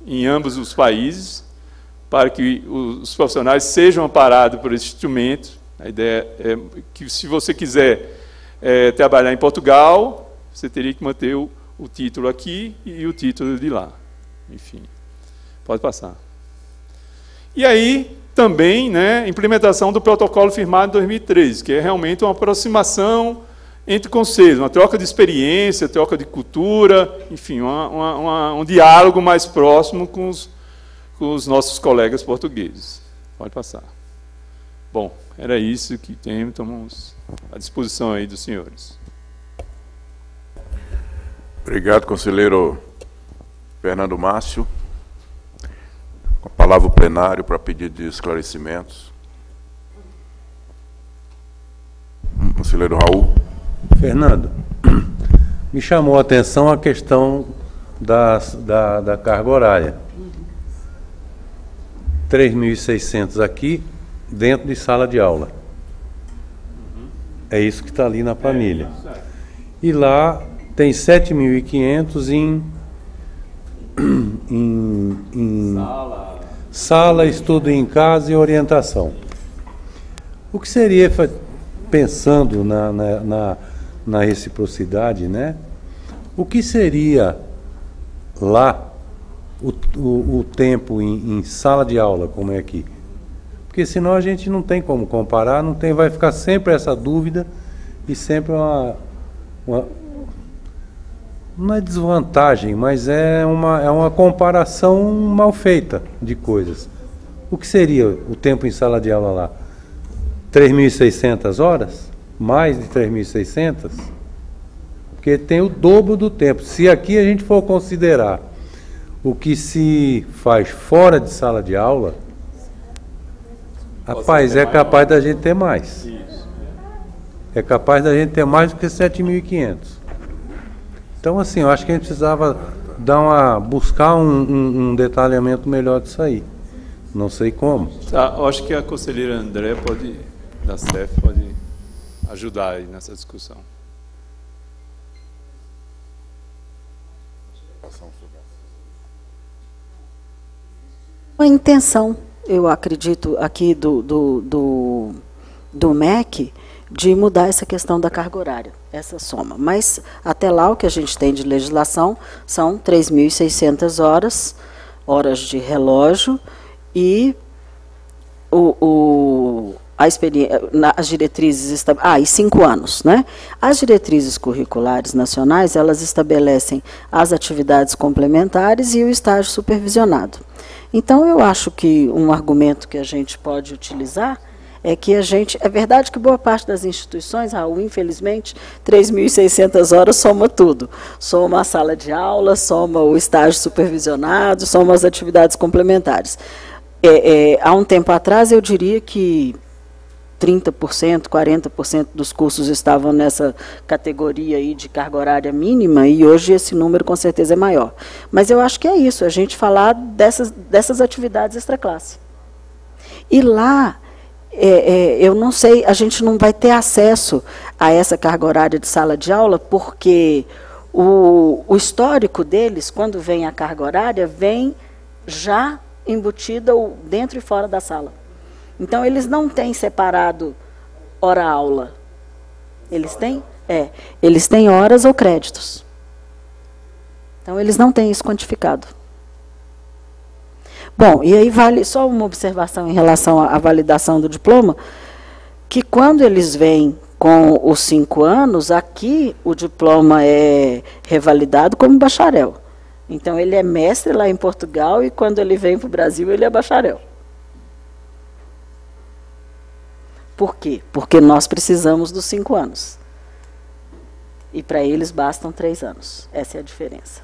em ambos os países, para que os profissionais sejam amparados por esse instrumento. A ideia é que, se você quiser é, trabalhar em Portugal, você teria que manter o, o título aqui e o título de lá. Enfim, pode passar. E aí, também, né, implementação do protocolo firmado em 2013, que é realmente uma aproximação entre conselhos, uma troca de experiência, troca de cultura, enfim, uma, uma, um diálogo mais próximo com os, com os nossos colegas portugueses. Pode passar. Bom, era isso que temos, estamos à disposição aí dos senhores. Obrigado, conselheiro Fernando Márcio. Com a palavra o plenário para pedido de esclarecimentos. Conselheiro Raul. Fernando, me chamou a atenção a questão das, da, da carga horária. 3.600 aqui, dentro de sala de aula. É isso que está ali na planilha. E lá tem 7.500 em, em, em sala. sala, estudo em casa e orientação. O que seria pensando na, na, na, na reciprocidade, né? O que seria lá o, o, o tempo em, em, sala de aula, como é aqui? Porque senão a gente não tem como comparar, não tem, vai ficar sempre essa dúvida e sempre uma, uma não é desvantagem, mas é uma, é uma comparação mal feita de coisas. O que seria o tempo em sala de aula lá? 3.600 horas? Mais de 3.600? Porque tem o dobro do tempo. Se aqui a gente for considerar o que se faz fora de sala de aula, rapaz, é capaz da gente ter mais. É capaz da gente ter mais do que 7.500. Então, assim, eu acho que a gente precisava dar uma, buscar um, um, um detalhamento melhor disso aí. Não sei como. Tá, eu acho que a conselheira André pode da CEF pode ajudar aí nessa discussão. A intenção, eu acredito, aqui do, do, do, do MEC de mudar essa questão da carga horária, essa soma. Mas até lá o que a gente tem de legislação são 3.600 horas, horas de relógio e o, o a as diretrizes ah e cinco anos, né? As diretrizes curriculares nacionais elas estabelecem as atividades complementares e o estágio supervisionado. Então eu acho que um argumento que a gente pode utilizar é que a gente. É verdade que boa parte das instituições, Raul, infelizmente, 3.600 horas soma tudo. Soma a sala de aula, soma o estágio supervisionado, soma as atividades complementares. É, é, há um tempo atrás, eu diria que 30%, 40% dos cursos estavam nessa categoria aí de carga horária mínima, e hoje esse número com certeza é maior. Mas eu acho que é isso, a gente falar dessas, dessas atividades extra-classe. E lá é, é, eu não sei, a gente não vai ter acesso a essa carga horária de sala de aula, porque o, o histórico deles, quando vem a carga horária, vem já embutida dentro e fora da sala. Então, eles não têm separado hora-aula. Eles têm? É. Eles têm horas ou créditos. Então, eles não têm isso quantificado. Bom, e aí vale só uma observação em relação à validação do diploma, que quando eles vêm com os cinco anos, aqui o diploma é revalidado como bacharel. Então ele é mestre lá em Portugal e quando ele vem para o Brasil ele é bacharel. Por quê? Porque nós precisamos dos cinco anos. E para eles bastam três anos. Essa é a diferença.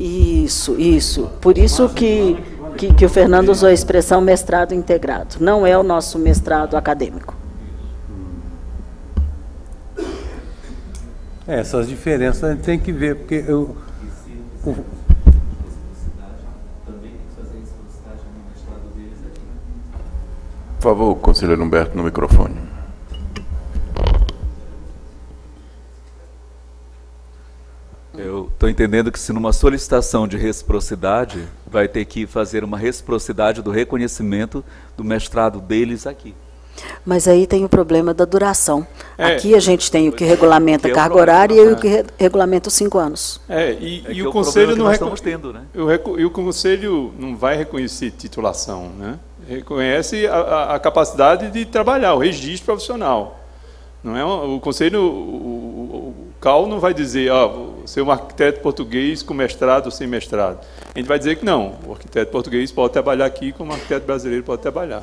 Isso, isso. Por isso que, que, que, o Fernando usou a expressão mestrado integrado. Não é o nosso mestrado acadêmico. É, essas diferenças a gente tem que ver, porque eu. O, Por favor, conselheiro Humberto, no microfone. Eu estou entendendo que se numa solicitação de reciprocidade, vai ter que fazer uma reciprocidade do reconhecimento do mestrado deles aqui. Mas aí tem o problema da duração. É, aqui a gente tem o que regulamenta a carga é horária e o que re regulamenta os cinco anos. É, e, é e o, o conselho não tendo, né? O, e o conselho não vai reconhecer titulação, né? Reconhece a, a capacidade de trabalhar, o registro profissional. Não é o conselho, o, o CAL não vai dizer, ah, ser um arquiteto português com mestrado ou sem mestrado. A gente vai dizer que não, o arquiteto português pode trabalhar aqui como o arquiteto brasileiro pode trabalhar.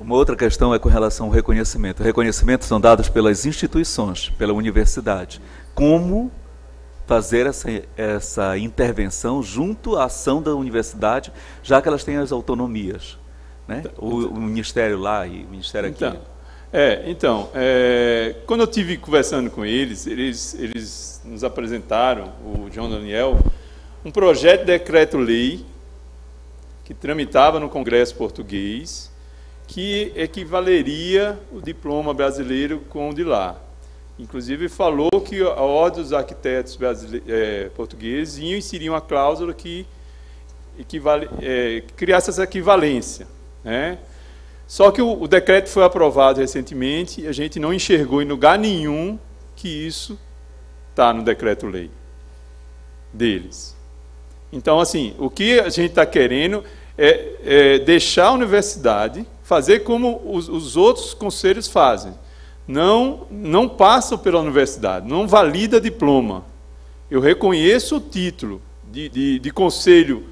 Uma outra questão é com relação ao reconhecimento. Reconhecimentos são dados pelas instituições, pela universidade. Como fazer essa, essa intervenção junto à ação da universidade, já que elas têm as autonomias? Né? O, o Ministério lá e o Ministério aqui. Então, é, então, é, quando eu tive conversando com eles, eles, eles nos apresentaram, o João Daniel, um projeto de decreto-lei que tramitava no Congresso Português, que equivaleria o diploma brasileiro com o de lá. Inclusive falou que a ordem dos arquitetos é, portugueses iam inserir uma cláusula que equivale, é, criasse essa equivalência. Né? Só que o, o, decreto foi aprovado recentemente e a gente não enxergou em lugar nenhum que isso está no decreto-lei deles. Então, assim, o que a gente está querendo é, é, deixar a universidade fazer como os, os, outros conselhos fazem. Não, não passam pela universidade, não valida diploma. Eu reconheço o título de, de, de conselho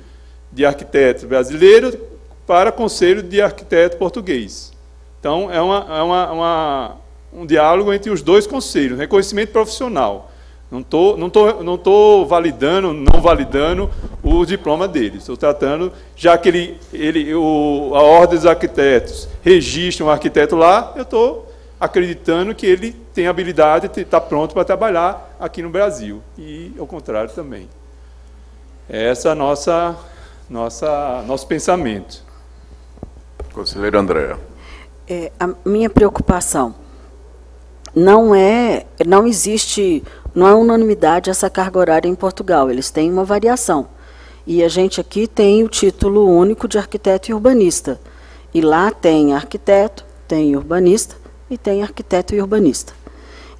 de arquiteto brasileiro para Conselho de Arquiteto Português. Então, é, uma, é uma, uma, um diálogo entre os dois conselhos, reconhecimento profissional. Não estou não tô, não tô validando, não validando o diploma dele. Estou tratando, já que ele, ele, o, a Ordem dos Arquitetos registra um arquiteto lá, eu estou acreditando que ele tem habilidade, está pronto para trabalhar aqui no Brasil. E ao contrário também. Essa é a nossa, nossa, nosso pensamento. Conselheiro André. É, a minha preocupação não é, não existe, não é unanimidade essa carga horária em Portugal. Eles têm uma variação. E a gente aqui tem o título único de arquiteto e urbanista. E lá tem arquiteto, tem urbanista e tem arquiteto e urbanista.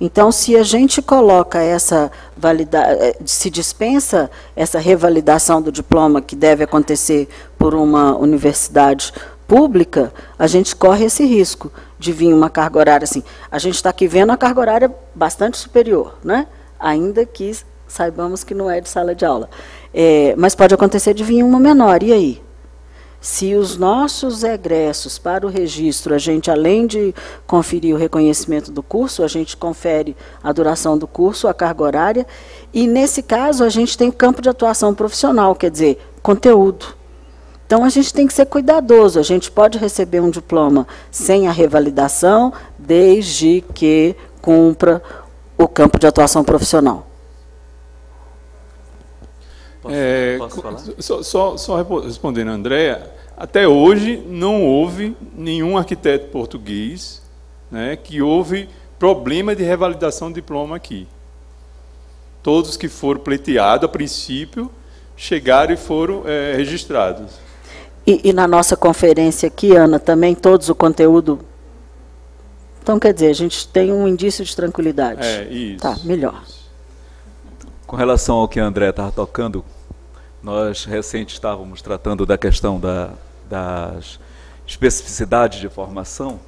Então, se a gente coloca essa validade, eh, se dispensa essa revalidação do diploma que deve acontecer por uma universidade pública, a gente corre esse risco de vir uma carga horária assim. A gente está aqui vendo a carga horária bastante superior, né? ainda que saibamos que não é de sala de aula. É, mas pode acontecer de vir uma menor, e aí? Se os nossos egressos para o registro, a gente, além de conferir o reconhecimento do curso, a gente confere a duração do curso, a carga horária, e nesse caso a gente tem campo de atuação profissional, quer dizer, conteúdo. Então a gente tem que ser cuidadoso. A gente pode receber um diploma sem a revalidação, desde que cumpra o campo de atuação profissional. Posso, é, posso falar? Só, só, só respondendo a Andréa, até hoje não houve nenhum arquiteto português né, que houve problema de revalidação de diploma aqui. Todos que foram pleiteados, a princípio, chegaram e foram é, registrados. E, e, na nossa conferência aqui, Ana, também todos o conteúdo. Então, quer dizer, a gente tem um indício de tranquilidade. É, isso. Tá, melhor. Com relação ao que a André estava tocando, nós recente estávamos tratando da questão da, das especificidades de formação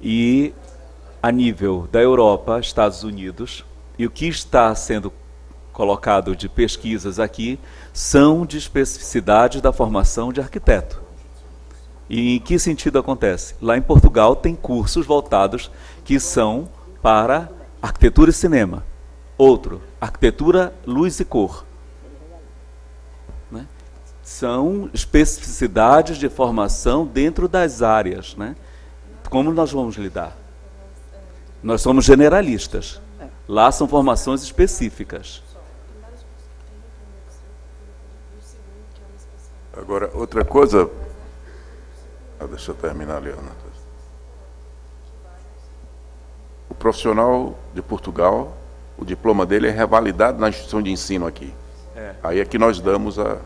e a nível da Europa, Estados Unidos, e o que está sendo colocado de pesquisas aqui são de especificidade da formação de arquiteto. E em que sentido acontece? Lá em Portugal tem cursos voltados que são para arquitetura e cinema. Outro, arquitetura, luz e cor são especificidades de formação dentro das áreas. Né? Como nós vamos lidar? Nós somos generalistas. Lá são formações específicas. Agora, outra coisa. Ah, deixa eu terminar, Leona. O profissional de Portugal, o diploma dele é revalidado na instituição de ensino aqui. É. Aí é que nós damos a,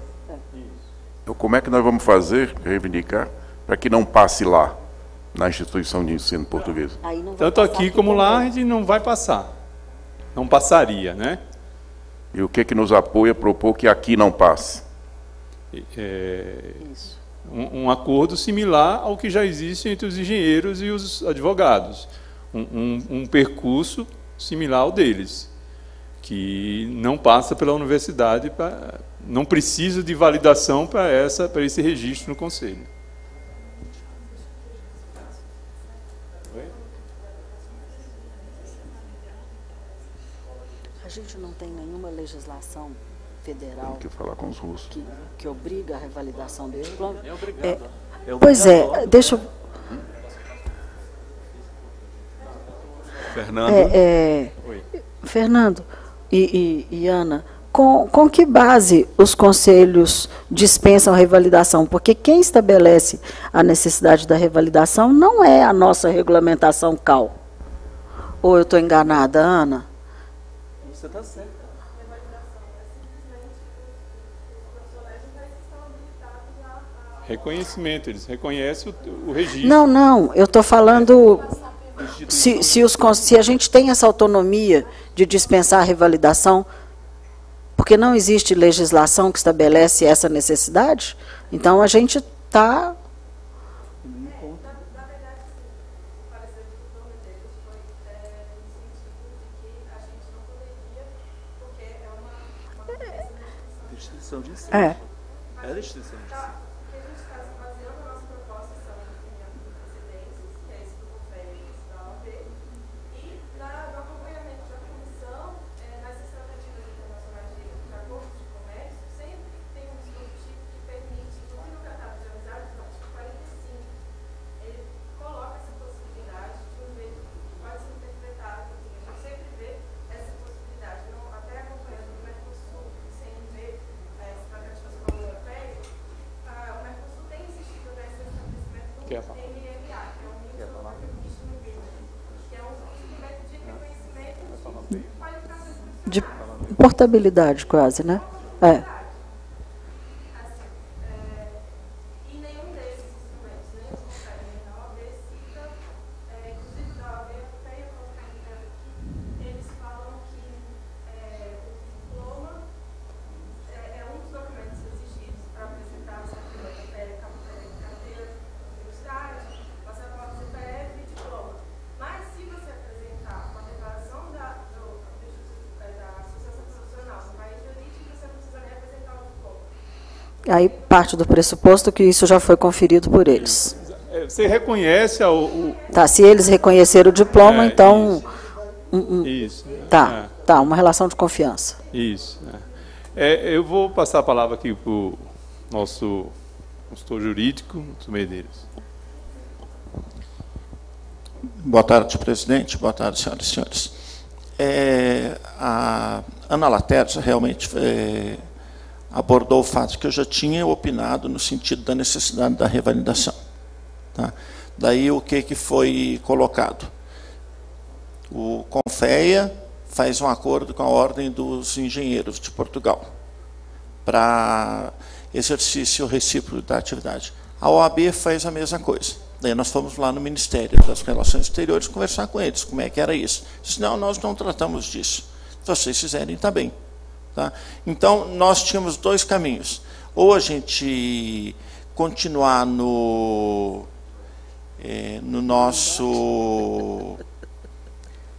então, como é que nós vamos fazer, reivindicar, para que não passe lá, na instituição de ensino português? Tanto aqui como lá, a gente não vai passar. Não passaria, né? E o que, que nos apoia propor que aqui não passe? É, um, um, acordo similar ao que já existe entre os engenheiros e os advogados. Um, um, um percurso similar ao deles, que não passa pela universidade para não precisa de validação para essa para esse registro no conselho. A gente não tem nenhuma legislação federal tem que falar com os russos que, que obriga a revalidação do diploma. É obrigado. É, pois é, deixa eu Fernando. É, é, Fernando e, e, e Ana, com, com que base os conselhos dispensam a revalidação? Porque quem estabelece a necessidade da revalidação não é a nossa regulamentação CAL. Ou eu estou enganada, Ana? Você está certa. Reconhecimento, eles reconhecem o, o registro. Não, não, eu estou falando. Se, se, os, se a gente tem essa autonomia de dispensar a revalidação, porque não existe legislação que estabelece essa necessidade, então a gente está. É. de portabilidade quase, né? É. Aí parte do pressuposto que isso já foi conferido por eles. É, Você reconhece ao, o, Tá, se eles reconheceram o diploma, É, então. um- um- Isso. Tá, tá, uma relação de confiança. Isso. é. É, eu vou passar a palavra aqui para o nosso consultor jurídico, Dr. Medeiros. Boa tarde, presidente. Boa tarde, senhoras e senhores. É, a Ana Laterza realmente é, abordou o fato que eu já tinha opinado no sentido da necessidade da revalidação. Tá? Daí o que, que foi colocado? O Confeia faz um acordo com a Ordem dos Engenheiros de Portugal para exercício recíproco da atividade. A OAB faz a mesma coisa. Daí nós fomos lá no Ministério das Relações Exteriores conversar com eles, como é que era isso. Disse, não, nós não tratamos disso. Se vocês fizerem, está bem. Tá? Então, nós tínhamos dois caminhos. Ou a gente continuar no, eh, no nosso...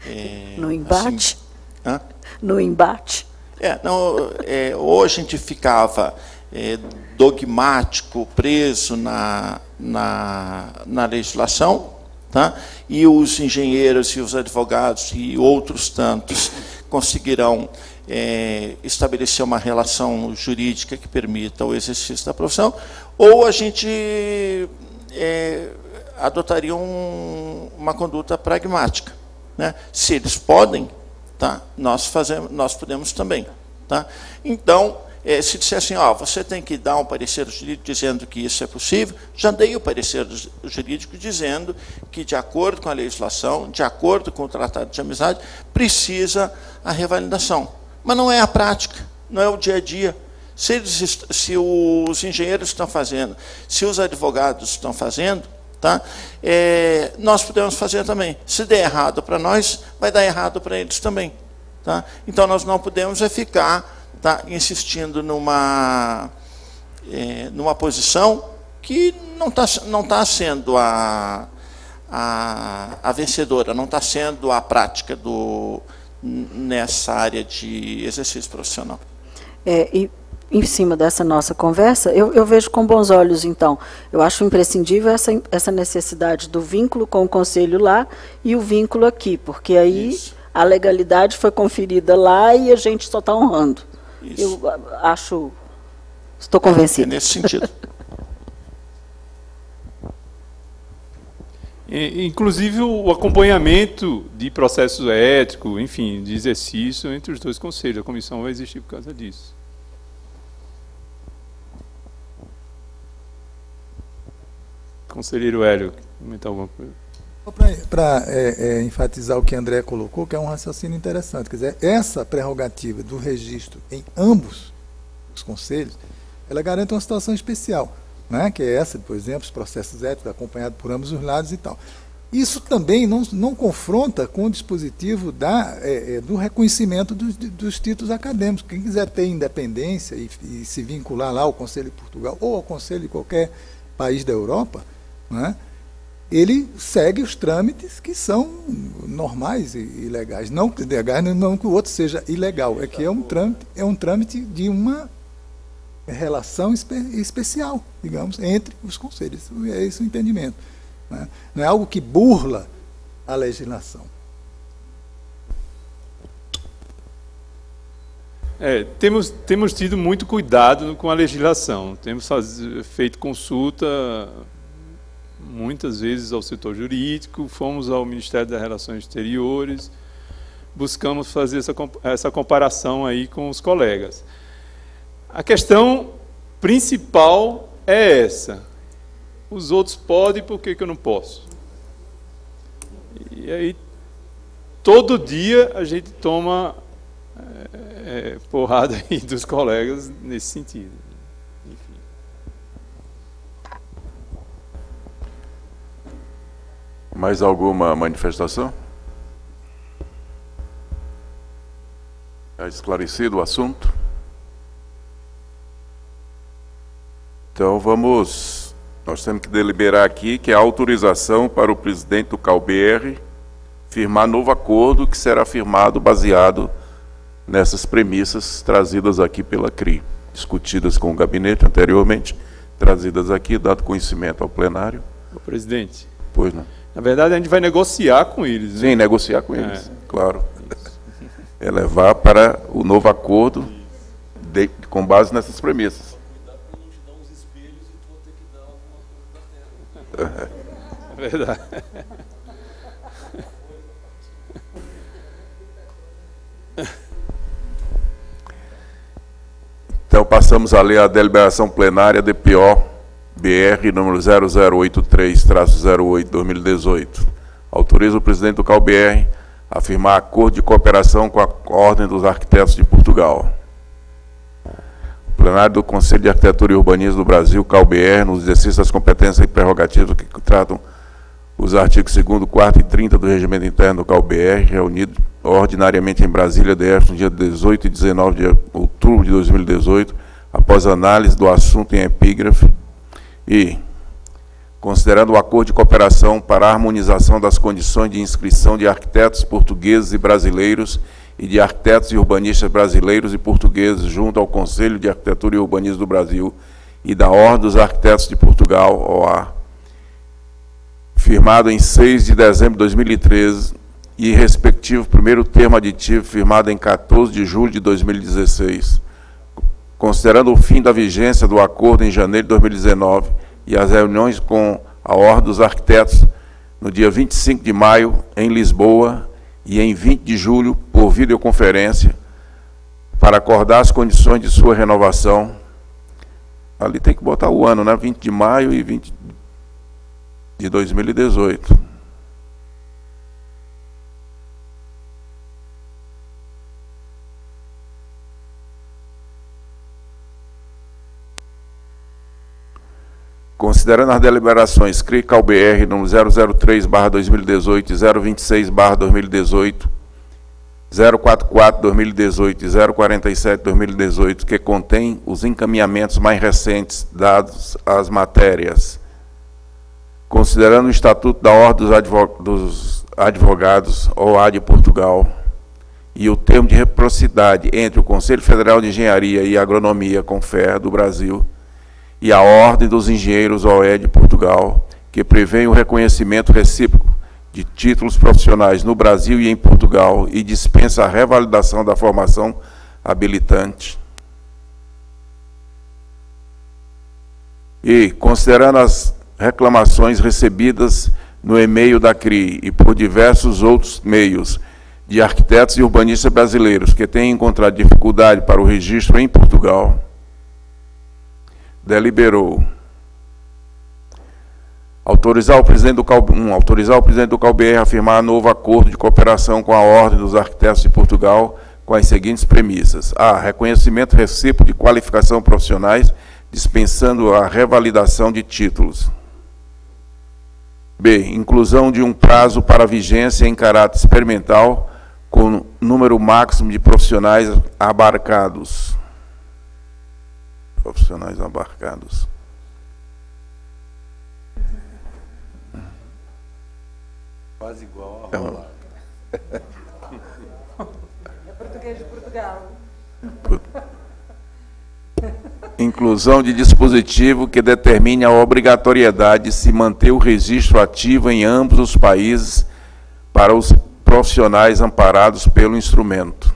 eh, No embate? assim? No embate? É, não, é, ou a gente ficava é, dogmático, preso na, na, na legislação, tá? e os engenheiros e os advogados e outros tantos conseguirão é, estabelecer uma relação jurídica que permita o exercício da profissão, ou a gente é, adotaria um, uma conduta pragmática. Né? Se eles podem, tá? nós, fazemos, nós podemos também. Tá? Então, eh, se disser assim, ó, você tem que dar um parecer jurídico dizendo que isso é possível, já dei o parecer ju- jurídico dizendo que, de acordo com a legislação, de acordo com o Tratado de Amizade, precisa a revalidação. Mas não é a prática, não é o dia a dia. Se, eles, se os engenheiros estão fazendo, se os advogados estão fazendo, tá? É, nós podemos fazer também. Se der errado para nós, vai dar errado para eles também. Tá? Então, nós não podemos é ficar tá, insistindo numa, é, numa posição que não está não tá sendo a, a, a vencedora, não está sendo a prática do, nessa área de exercício profissional. É, e em cima dessa nossa conversa, eu, eu vejo com bons olhos, então. Eu acho imprescindível essa, essa necessidade do vínculo com o conselho lá e o vínculo aqui, porque aí a legalidade foi conferida lá e a gente só está honrando. Eu a- acho. Estou convencida. É nesse sentido. Inclusive o acompanhamento de processo ético, enfim, de exercício entre os dois conselhos. A comissão vai existir por causa disso. Conselheiro Hélio, comentar alguma coisa? Para é, enfatizar o que André colocou, que é um raciocínio interessante. Quer dizer, essa prerrogativa do registro em ambos os conselhos, ela garante uma situação especial, né? que é essa, por exemplo, os processos éticos acompanhados por ambos os lados e tal. Isso também não, não confronta com o dispositivo da, é, é, do reconhecimento dos, dos títulos acadêmicos. Quem quiser ter independência e, e se vincular lá ao Conselho de Portugal ou ao Conselho de qualquer país da Europa, né? ele segue os trâmites que são normais e, e legais. Não que legais, não que o outro seja ilegal. É que é um trâmite, é um trâmite de uma relação espe especial, digamos, entre os conselhos. É esse o entendimento. Né? Não é algo que burla a legislação. É, temos, temos tido muito cuidado com a legislação. Temos faz, feito consulta muitas vezes ao setor jurídico, fomos ao Ministério das Relações Exteriores, buscamos fazer essa, essa comparação aí com os colegas. A questão principal é essa. Os outros podem, por que, que eu não posso? E aí, todo dia a gente toma é, porrada aí dos colegas nesse sentido. Enfim. Mais alguma manifestação? É esclarecido o assunto? Então vamos. Nós temos que deliberar aqui que é a autorização para o presidente do CalBR firmar novo acordo que será firmado baseado nessas premissas trazidas aqui pela CRI. discutidas com o gabinete anteriormente, trazidas aqui, dado conhecimento ao plenário. Ô, presidente. Pois não. Na verdade, a gente vai negociar com eles. né? Sim, negociar com É. eles, claro. É levar para o novo acordo de- com base nessas premissas. É verdade. Então passamos a ler a deliberação plenária DPO BR número 0083-08-2018. Autoriza o presidente do CalBR a firmar acordo de cooperação com a Ordem dos Arquitetos de Portugal. Plenário do Conselho de Arquitetura e Urbanismo do Brasil, CalBR, no exercício das competências e prerrogativas que tratam os artigos 2º, 4 e 30 do Regimento Interno do CalBR, reunido ordinariamente em Brasília, DF, no dia 18 e 19 de outubro de 2018, após análise do assunto em epígrafe, e, considerando o acordo de cooperação para a harmonização das condições de inscrição de arquitetos portugueses e brasileiros e de arquitetos e urbanistas brasileiros e portugueses junto ao Conselho de Arquitetura e Urbanismo do Brasil e da Ordem dos Arquitetos de Portugal, OA, firmado em 6 de dezembro de 2013, e respectivo primeiro termo aditivo firmado em 14 de julho de 2016, considerando o fim da vigência do acordo em janeiro de 2019 e as reuniões com a Ordem dos Arquitetos no dia 25 de maio em Lisboa e em 20 de julho por videoconferência para acordar as condições de sua renovação. Ali tem que botar o ano, né? 20 de maio e 20 de 2018. Considerando as deliberações CRICAL BR número 003/2018 e 026/2018, 044/2018 e 047/2018, que contém os encaminhamentos mais recentes dados às matérias. Considerando o Estatuto da Ordem dos Advo- dos Advogados, OA de Portugal, e o termo de reciprocidade entre o Conselho Federal de Engenharia e Agronomia, CONFER, do Brasil, e a Ordem dos Engenheiros OE de Portugal, que prevê o reconhecimento recíproco de títulos profissionais no Brasil e em Portugal e dispensa a revalidação da formação habilitante. E, considerando as reclamações recebidas no e-mail da CRI e por diversos outros meios de arquitetos e urbanistas brasileiros que têm encontrado dificuldade para o registro em Portugal, deliberou autorizar o presidente do Cal, um, autorizar o presidente do CalBR a firmar novo acordo de cooperação com a Ordem dos Arquitetos de Portugal com as seguintes premissas: a reconhecimento recíproco de qualificação profissionais, dispensando a revalidação de títulos. B. Inclusão de um prazo para vigência em caráter experimental com número máximo de profissionais abarcados. Profissionais abarcados. Quase igual É a uma- rolar. É português de Portugal. Inclusão de dispositivo que determine a obrigatoriedade de se manter o registro ativo em ambos os países para os profissionais amparados pelo instrumento.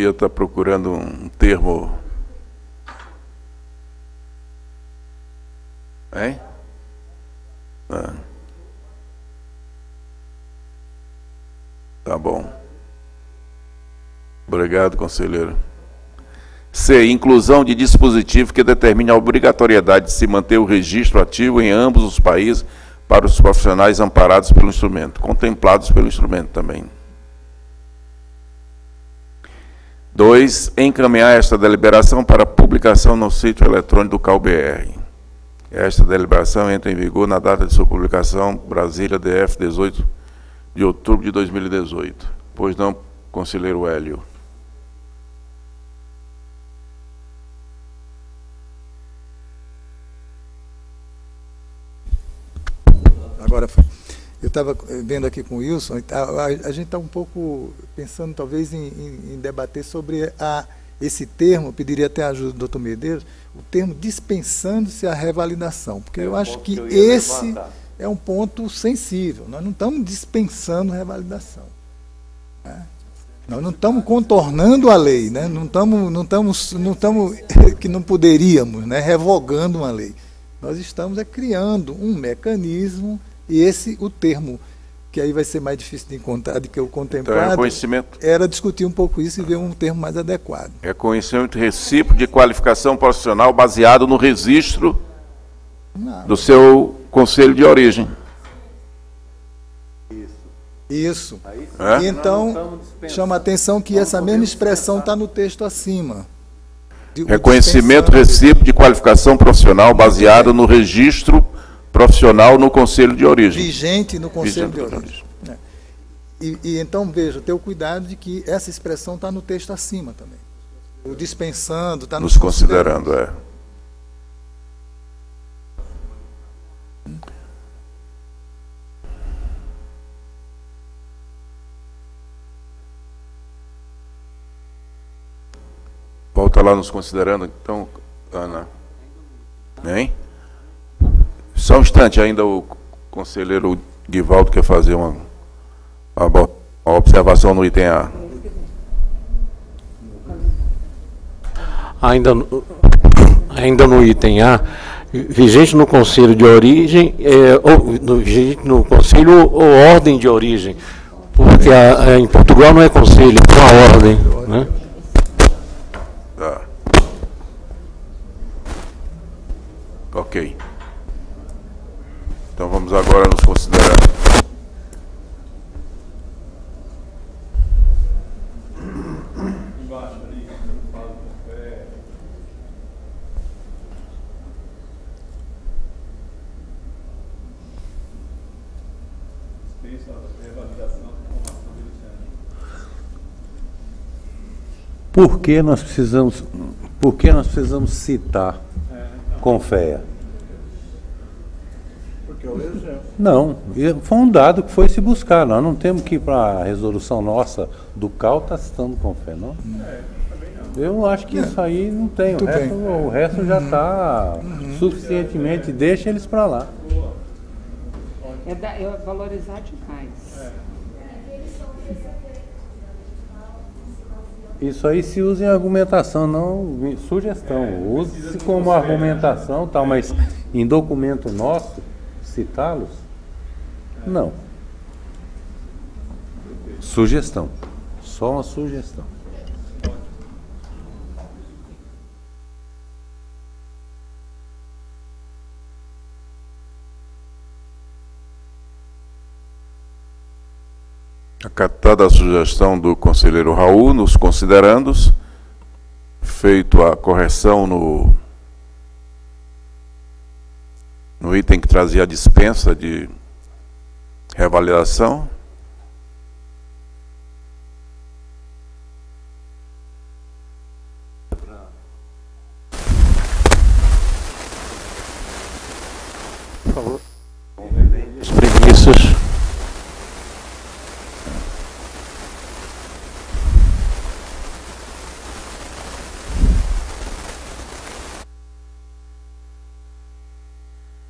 Está procurando um termo. Hein? Ah. Tá bom. Obrigado, conselheiro. C. Inclusão de dispositivo que determine a obrigatoriedade de se manter o registro ativo em ambos os países para os profissionais amparados pelo instrumento, contemplados pelo instrumento também. Dois, encaminhar esta deliberação para publicação no sítio eletrônico do CalBR. Esta deliberação entra em vigor na data de sua publicação, Brasília, DF, 18 de outubro de 2018. Pois não, conselheiro Hélio. Agora, eu estava vendo aqui com o Wilson, a, a, a gente está um pouco pensando talvez em, em, em debater sobre a, esse termo, pediria até a ajuda do doutor Medeiros, o termo dispensando-se a revalidação, porque É eu acho que, eu esse levantar. é um ponto sensível. Nós não estamos dispensando revalidação. né? Nós não estamos contornando a lei, né? não estamos, não estamos, não estamos que não poderíamos, né? revogando uma lei. Nós estamos é, criando um mecanismo e esse o termo que aí vai ser mais difícil de encontrar do que o contemplado. reconhecimento. Era discutir um pouco isso e ver um termo mais adequado. Reconhecimento recíproco de qualificação profissional baseado no registro do seu conselho de origem. Isso. É? E então, chama a atenção que essa mesma expressão está no texto acima. Reconhecimento dispensando- recíproco de qualificação profissional baseado no registro profissional no conselho de origem. vigente no Conselho Vigente de Origem. né? E, e então, veja, ter o cuidado de que essa expressão está no texto acima também. O dispensando está Nos considerando, é. Volta lá nos considerando, então, Ana. Hein? Só um instante, ainda o conselheiro Guivaldo quer fazer uma, uma uma observação no item A. Ainda no, ainda no item A, vigente no conselho de origem, é, ou, no, vigente no conselho ou ordem de origem, porque a- a- em Portugal não é conselho, é uma ordem. Né? Tá. Ok. Então vamos agora nos considerar. Por que nós precisamos, por que nós precisamos citar Confea? Porque o exemplo. Não, foi um dado que foi se buscar. Nós não temos que ir para a resolução nossa do CAL está citando Confea, não? Eu acho que isso aí não tem. O resto, o resto já está suficientemente. Deixa eles para lá. É, da- é valorizar demais. Isso aí se usa em argumentação, não em sugestão. Use-se como argumentação, tal, mas em documento nosso, citá-los? Não. Sugestão. Só uma sugestão. Acatada a sugestão do conselheiro Raul, nos considerandos, feito a correção no, no item que trazia a dispensa de revalidação. Por favor. As preguiças.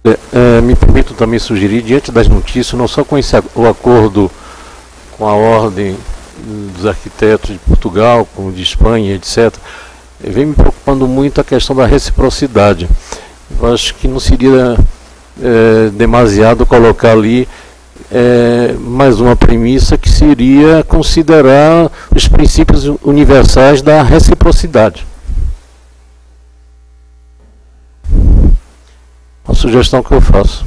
É, é, me permito também sugerir, diante das notícias, não só com esse, o acordo com a Ordem dos Arquitetos de Portugal, com de Espanha, etc., eh, vem me preocupando muito a questão da reciprocidade. Eu acho que não seria eh, demasiado colocar ali eh, mais uma premissa que seria considerar os princípios universais da reciprocidade. Uma sugestão que eu faço.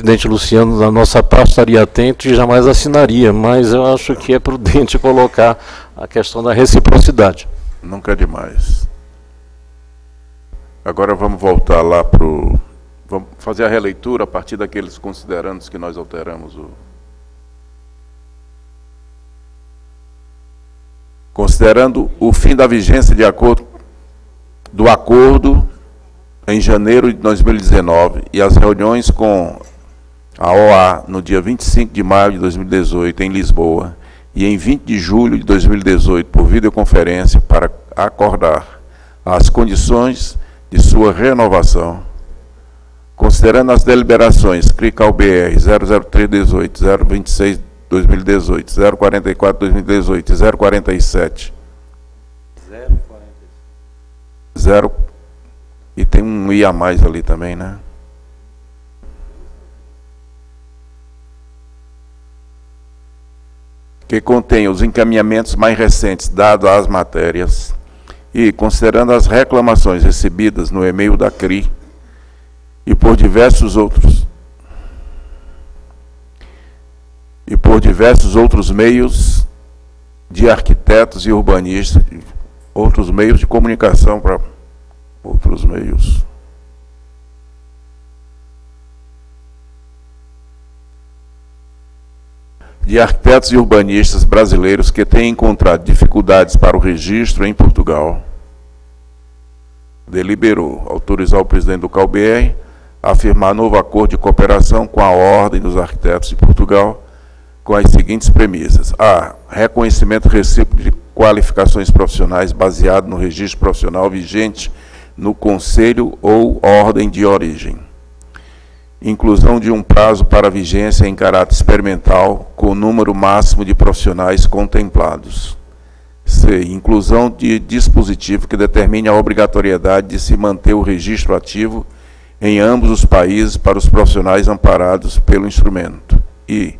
presidente Luciano, da nossa parte, estaria atento e jamais assinaria, mas eu acho que é prudente colocar a questão da reciprocidade. Nunca é demais. Agora vamos voltar lá para o. Vamos fazer a releitura a partir daqueles considerandos que nós alteramos o. Considerando o fim da vigência de acordo do acordo em janeiro de 2019 e as reuniões com a OA no dia 25 de maio de 2018 em Lisboa e em 20 de julho de 2018 por videoconferência para acordar as condições de sua renovação, considerando as deliberações CRICAL-BR 00318, 026 2018, 044 2018 e 047 0 e tem um I a mais ali também, né? Que contém os encaminhamentos mais recentes dados às matérias e, considerando as reclamações recebidas no e-mail da CRI e por diversos outros e por diversos outros meios de arquitetos e urbanistas, outros meios de comunicação para outros meios. De arquitetos e urbanistas brasileiros que têm encontrado dificuldades para o registro em Portugal. Deliberou autorizar o presidente do CalBR a firmar novo acordo de cooperação com a Ordem dos Arquitetos de Portugal, com as seguintes premissas: A. Reconhecimento recíproco de qualificações profissionais baseado no registro profissional vigente no conselho ou ordem de origem. Inclusão de um prazo para vigência em caráter experimental com o número máximo de profissionais contemplados. C. Inclusão de dispositivo que determine a obrigatoriedade de se manter o registro ativo em ambos os países para os profissionais amparados pelo instrumento. E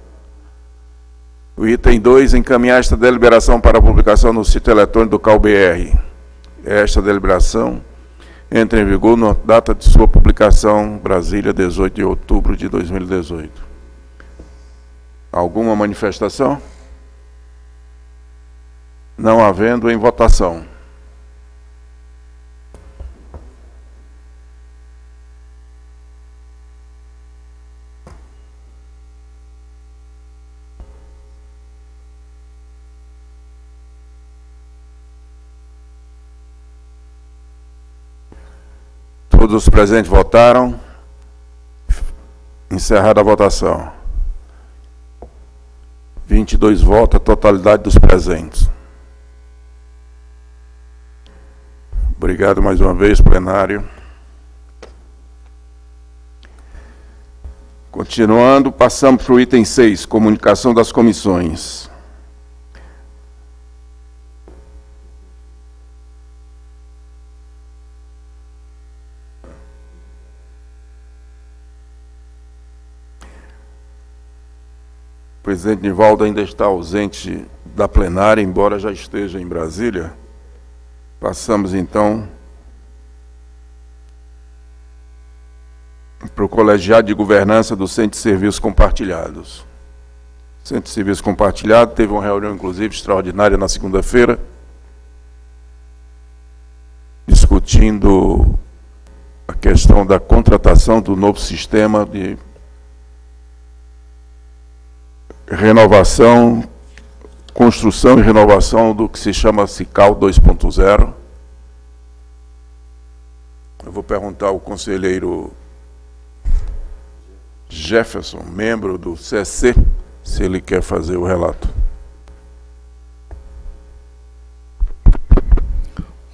O item 2, encaminhar esta deliberação para publicação no sítio eletrônico do CalBR. Esta deliberação entra em vigor na data de sua publicação, Brasília, 18 de outubro de 2018. Alguma manifestação? Não havendo em votação. Todos os presentes votaram. Encerrada a votação. 22 votos, a totalidade dos presentes. Obrigado mais uma vez, plenário. Continuando, passamos para o item 6, comunicação das comissões. O presidente Nivaldo ainda está ausente da plenária, embora já esteja em Brasília. Passamos então para o colegiado de governança do Centro de Serviços Compartilhados. O Centro de Serviços Compartilhados teve uma reunião, inclusive, extraordinária na segunda-feira, discutindo a questão da contratação do novo sistema de renovação construção e renovação do que se chama CICAL 2.0. Eu vou perguntar ao conselheiro Jefferson, membro do CSC, se ele quer fazer o relato.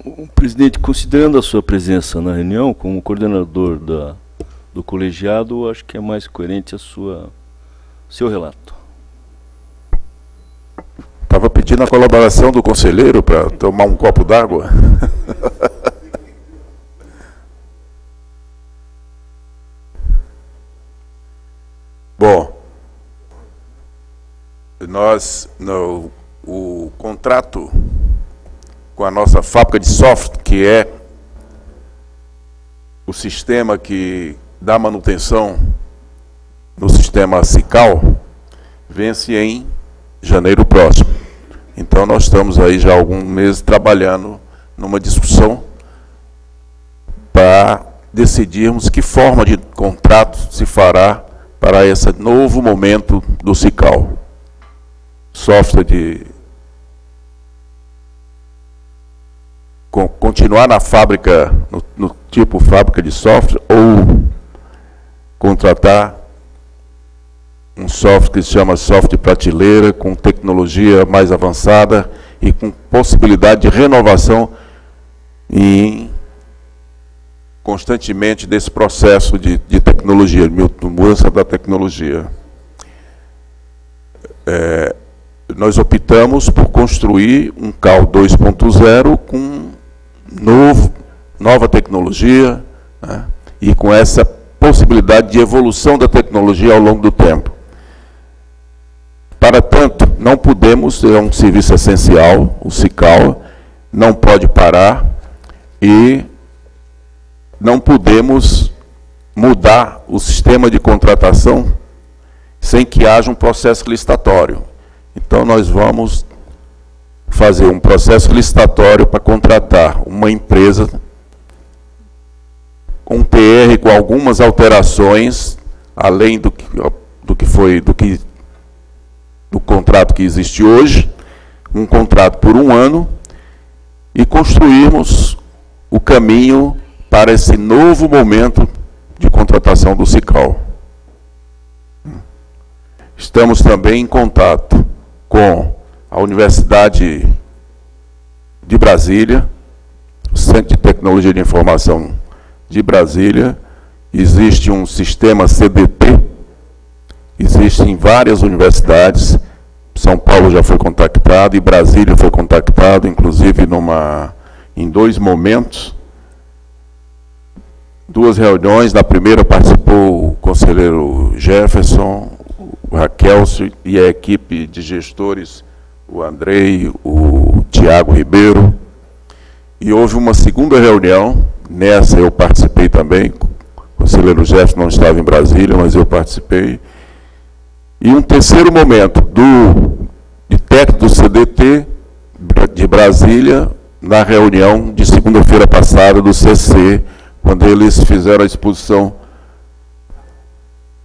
O presidente, considerando a sua presença na reunião como coordenador da, do colegiado, acho que é mais coerente a sua Seu relato. Estava pedindo a colaboração do conselheiro para tomar um copo d'água. Bom, nós, no, o contrato com a nossa fábrica de software, que é o sistema que dá manutenção no sistema CICAL, vence em janeiro próximo. Então nós estamos aí já há alguns meses trabalhando numa discussão para decidirmos que forma de contrato se fará para esse novo momento do CICAL. Software de continuar na fábrica, no, no tipo fábrica de software, ou contratar um software que se chama software prateleira, com tecnologia mais avançada e com possibilidade de renovação e constantemente desse processo de, de tecnologia, de mudança da tecnologia. É, nós optamos por construir um CAL 2.0 com novo, nova tecnologia né, e com essa possibilidade de evolução da tecnologia ao longo do tempo. Para tanto, não podemos, é um serviço essencial, o CICAL, não pode parar e não podemos mudar o sistema de contratação sem que haja um processo licitatório. Então, nós vamos fazer um processo licitatório para contratar uma empresa com PR com algumas alterações, além do que, do que foi do que do contrato que existe hoje, um contrato por um ano, e construirmos o caminho para esse novo momento de contratação do CICAL. Estamos também em contato com a Universidade de Brasília, o Centro de Tecnologia de Informação de Brasília, existe um sistema CDT, existem várias universidades, São Paulo já foi contactado e Brasília foi contactado, inclusive numa, em dois momentos, duas reuniões, na primeira participou o conselheiro Jefferson, o Raquelcio e a equipe de gestores o Andrei, o Tiago Ribeiro. E houve uma segunda reunião, nessa eu participei também, o conselheiro Jeff não estava em Brasília, mas eu participei. E um terceiro momento do de técnico do CDT de Brasília, na reunião de segunda-feira passada do CC, quando eles fizeram a exposição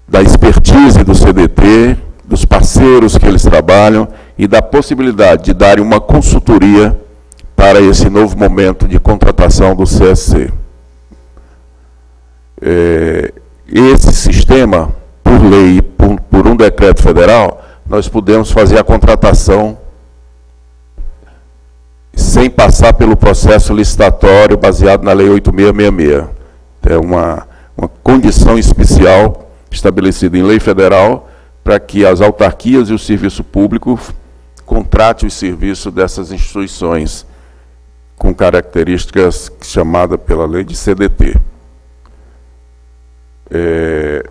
da expertise do CDT, dos parceiros que eles trabalham e da possibilidade de darem uma consultoria para esse novo momento de contratação do CSC. É, esse sistema, por lei, por, por um decreto federal, nós podemos fazer a contratação sem passar pelo processo licitatório baseado na Lei 8666. É uma, uma condição especial estabelecida em lei federal para que as autarquias e o serviço público contrate os serviços dessas instituições com características chamada pela lei de CDT. É...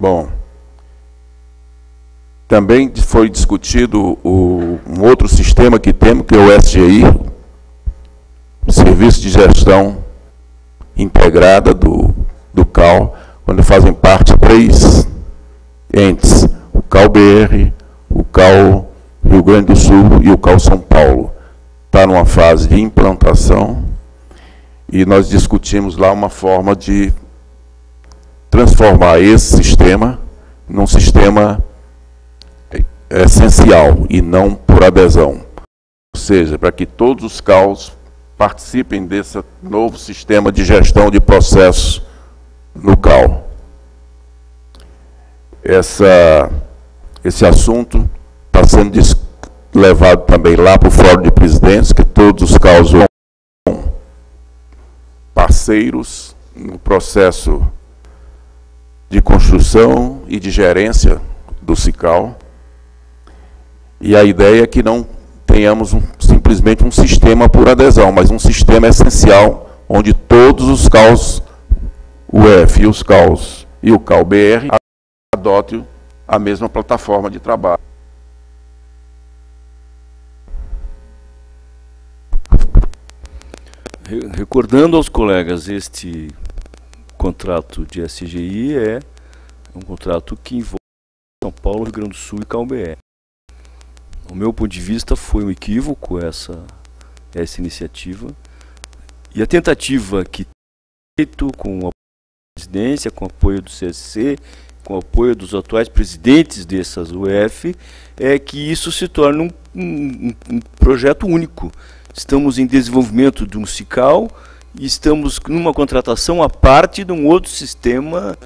Bom, também foi discutido o, um outro sistema que temos, que é o SGI, Serviço de Gestão Integrada do, do CAL, quando fazem parte três entes, o CAL-BR, o CAL Rio Grande do Sul e o CAL São Paulo. Está numa fase de implantação e nós discutimos lá uma forma de transformar esse sistema num sistema essencial e não por adesão. Ou seja, para que todos os CAUs participem desse novo sistema de gestão de processos no CAL. Essa, esse assunto está sendo levado também lá para o Fórum de Presidentes, que todos os CAUs vão parceiros no processo de construção e de gerência do CICAL. E a ideia é que não tenhamos um, simplesmente um sistema por adesão, mas um sistema essencial, onde todos os CAUs UF e os CAUs e o CAL-BR adotem a mesma plataforma de trabalho. Recordando aos colegas, este contrato de SGI é um contrato que envolve São Paulo, Rio Grande do Sul e CalBR. O meu ponto de vista foi um equívoco essa, essa iniciativa. E a tentativa que feito com a presidência, com o apoio do CSC, com o apoio dos atuais presidentes dessas UF, é que isso se torne um, um, um projeto único estamos em desenvolvimento de um CICAL estamos numa contratação à parte de um outro sistema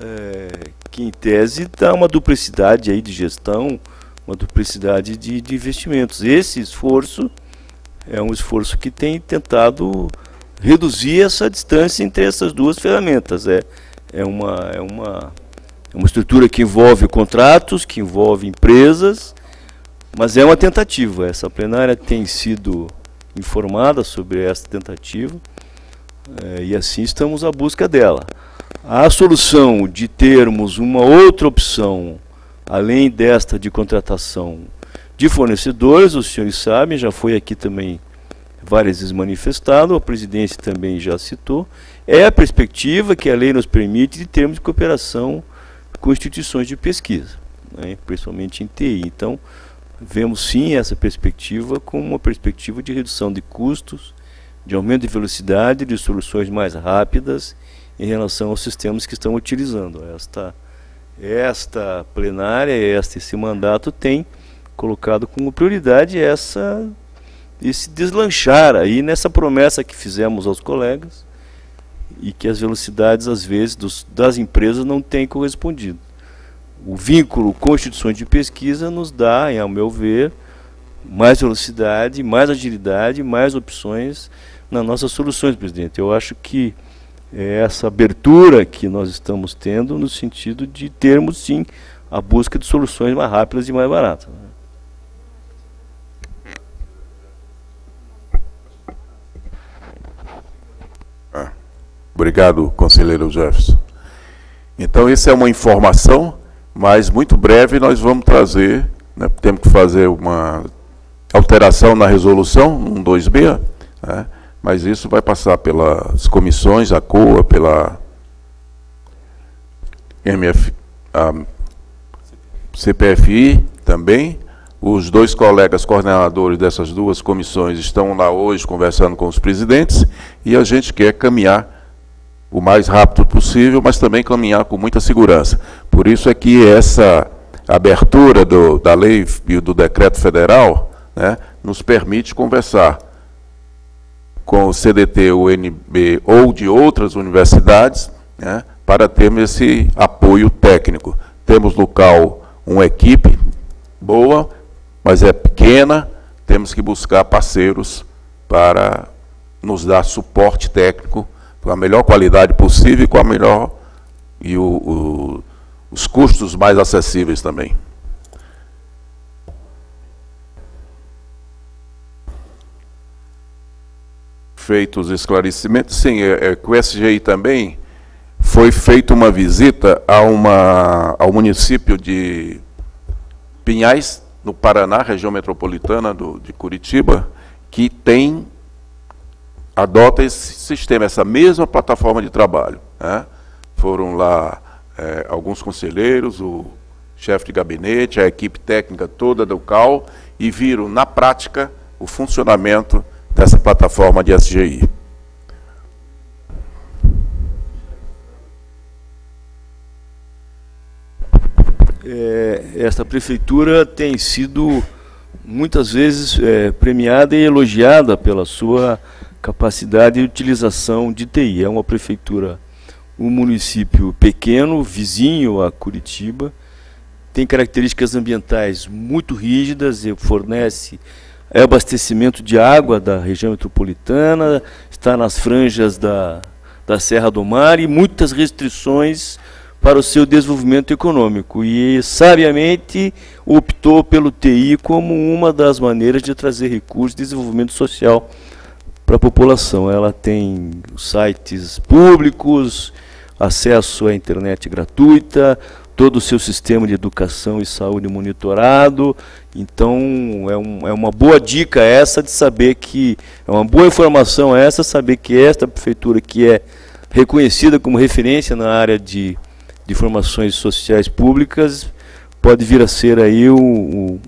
é, que, em tese, dá uma duplicidade aí de gestão, uma duplicidade de, de investimentos. Esse esforço é um esforço que tem tentado reduzir essa distância entre essas duas ferramentas. É, é, uma, é, uma, é uma estrutura que envolve contratos, que envolve empresas, mas é uma tentativa. Essa plenária tem sido informada sobre essa tentativa é, e assim estamos à busca dela. A solução de termos uma outra opção, além desta de contratação de fornecedores, os senhores sabem, já foi aqui também várias vezes manifestado, a presidência também já citou, é a perspectiva que a lei nos permite de termos de cooperação com instituições de pesquisa, né, principalmente em TI. Então, vemos sim essa perspectiva como uma perspectiva de redução de custos, de aumento de velocidade, de soluções mais rápidas em relação aos sistemas que estão utilizando. Esta, esta plenária, este, esse mandato tem colocado como prioridade essa, esse deslanchar aí nessa promessa que fizemos aos colegas e que as velocidades, às vezes, dos, das empresas não têm correspondido o vínculo com instituições de pesquisa nos dá, ao meu ver, mais velocidade, mais agilidade, mais opções nas nossas soluções, presidente. Eu acho que é essa abertura que nós estamos tendo no sentido de termos, sim, a busca de soluções mais rápidas e mais baratas. Ah, obrigado, conselheiro Jefferson. Então, isso é uma informação mas muito breve nós vamos trazer, né, temos que fazer uma alteração na resolução 126, né, mas isso vai passar pelas comissões, a COA, pela MF, a CPFI também. Os dois colegas coordenadores dessas duas comissões estão lá hoje conversando com os presidentes e a gente quer caminhar o mais rápido possível, mas também caminhar com muita segurança. Por isso é que essa abertura do, da lei e do decreto federal né, nos permite conversar com o CDT, UNB ou de outras universidades né, para termos esse apoio técnico. Temos no CAL uma equipe boa, mas é pequena, temos que buscar parceiros para nos dar suporte técnico com a melhor qualidade possível e com a melhor e o, o, os custos mais acessíveis também. Feitos os esclarecimentos, sim, é, é, com o SGI também foi feita uma visita a uma, ao município de Pinhais, no Paraná, região metropolitana do, de Curitiba, que tem adota esse sistema, essa mesma plataforma de trabalho. Né? Foram lá é, alguns conselheiros, o chefe de gabinete, a equipe técnica toda do CAL, e viram na prática o funcionamento dessa plataforma de SGI. É, esta prefeitura tem sido muitas vezes é, premiada e elogiada pela sua capacidade de utilização de TI. É uma prefeitura, um município pequeno, vizinho a Curitiba, tem características ambientais muito rígidas e fornece abastecimento de água da região metropolitana, está nas franjas da, da Serra do Mar e muitas restrições para o seu desenvolvimento econômico. E, sabiamente, optou pelo TI como uma das maneiras de trazer recursos de desenvolvimento social para a população. Ela tem sites públicos, acesso à internet gratuita, todo o seu sistema de educação e saúde monitorado. Então, é, um, é uma boa dica essa de saber que, é uma boa informação essa, saber que esta prefeitura que é reconhecida como referência na área de, de informações sociais públicas, pode vir a ser aí o, o,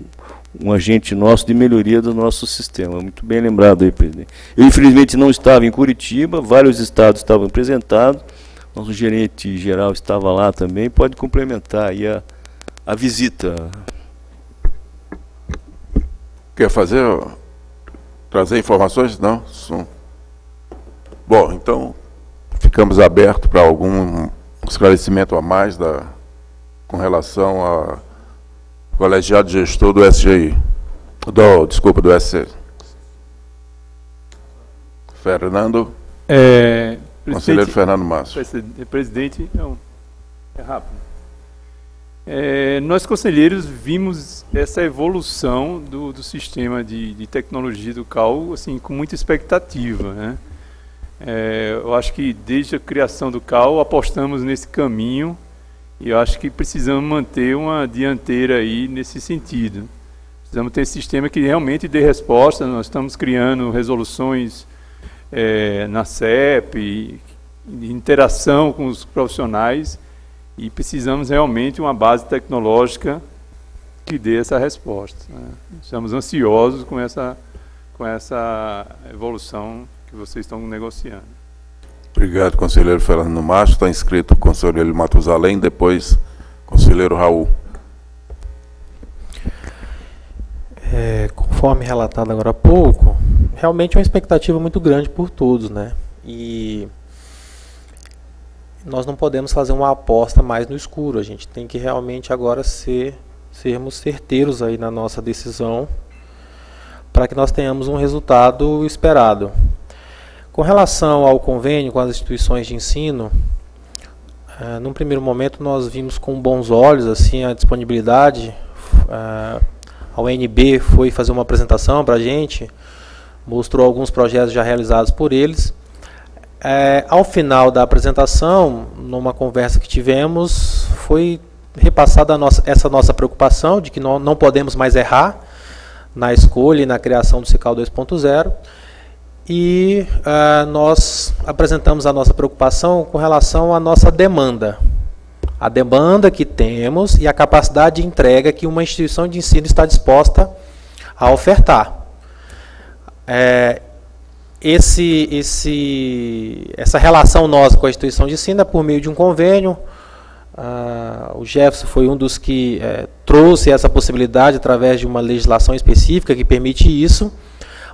um agente nosso de melhoria do nosso sistema. Muito bem lembrado aí, presidente. Eu, infelizmente, não estava em Curitiba, vários estados estavam apresentados, nosso gerente geral estava lá também, pode complementar aí a, a visita. Quer fazer, trazer informações? Não? Bom, então, ficamos abertos para algum esclarecimento a mais da, com relação ao colegiado gestor do SGI. Do, desculpa, do SC. Fernando. É, Conselheiro Fernando Márcio. Presidente, não, é rápido. É, nós, conselheiros, vimos essa evolução do, do sistema de, de, tecnologia do CAL assim, com muita expectativa. Né? É, eu acho que desde a criação do CAL apostamos nesse caminho e eu acho que precisamos manter uma dianteira aí nesse sentido. Precisamos ter um sistema que realmente dê resposta. Nós estamos criando resoluções é, na CEP, de interação com os profissionais, e precisamos realmente uma base tecnológica que dê essa resposta. Né? Estamos ansiosos com essa, com essa evolução que vocês estão negociando. Obrigado, conselheiro Fernando Márcio. Está inscrito o conselheiro Matusalém, depois conselheiro Raul. É, conforme relatado agora há pouco, realmente é uma expectativa muito grande por todos, né? E nós não podemos fazer uma aposta mais no escuro. A gente tem que realmente agora ser, sermos certeiros aí na nossa decisão para que nós tenhamos um resultado esperado. Com relação ao convênio com as instituições de ensino, uh, num primeiro momento nós vimos com bons olhos assim a disponibilidade. Uh, a UNB foi fazer uma apresentação para a gente, mostrou alguns projetos já realizados por eles. É, ao final da apresentação, numa conversa que tivemos, foi repassada nossa, essa nossa preocupação de que não, não podemos mais errar na escolha e na criação do CICAL 2.0 e uh, nós apresentamos a nossa preocupação com relação à nossa demanda. A demanda que temos e a capacidade de entrega que uma instituição de ensino está disposta a ofertar. É, esse, esse, essa relação nossa com a instituição de ensino é por meio de um convênio. Uh, o Jefferson foi um dos que é, trouxe essa possibilidade através de uma legislação específica que permite isso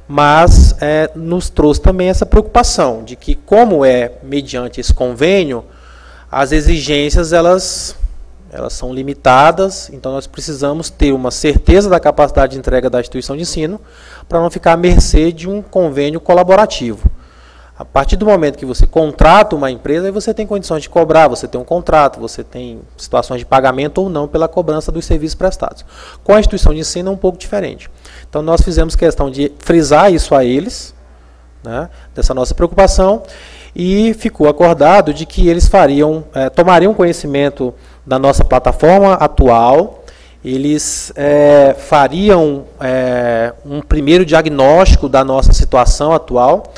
mas é, nos trouxe também essa preocupação de que, como é mediante esse convênio, as exigências elas, elas são limitadas, então nós precisamos ter uma certeza da capacidade de entrega da instituição de ensino para não ficar à mercê de um convênio colaborativo. A partir do momento que você contrata uma empresa, você tem condições de cobrar, você tem um contrato, você tem situações de pagamento ou não pela cobrança dos serviços prestados. Com a instituição de ensino é um pouco diferente. Então nós fizemos questão de frisar isso a eles, né, dessa nossa preocupação, e ficou acordado de que eles fariam, é, tomariam conhecimento da nossa plataforma atual, eles é, fariam é, um primeiro diagnóstico da nossa situação atual,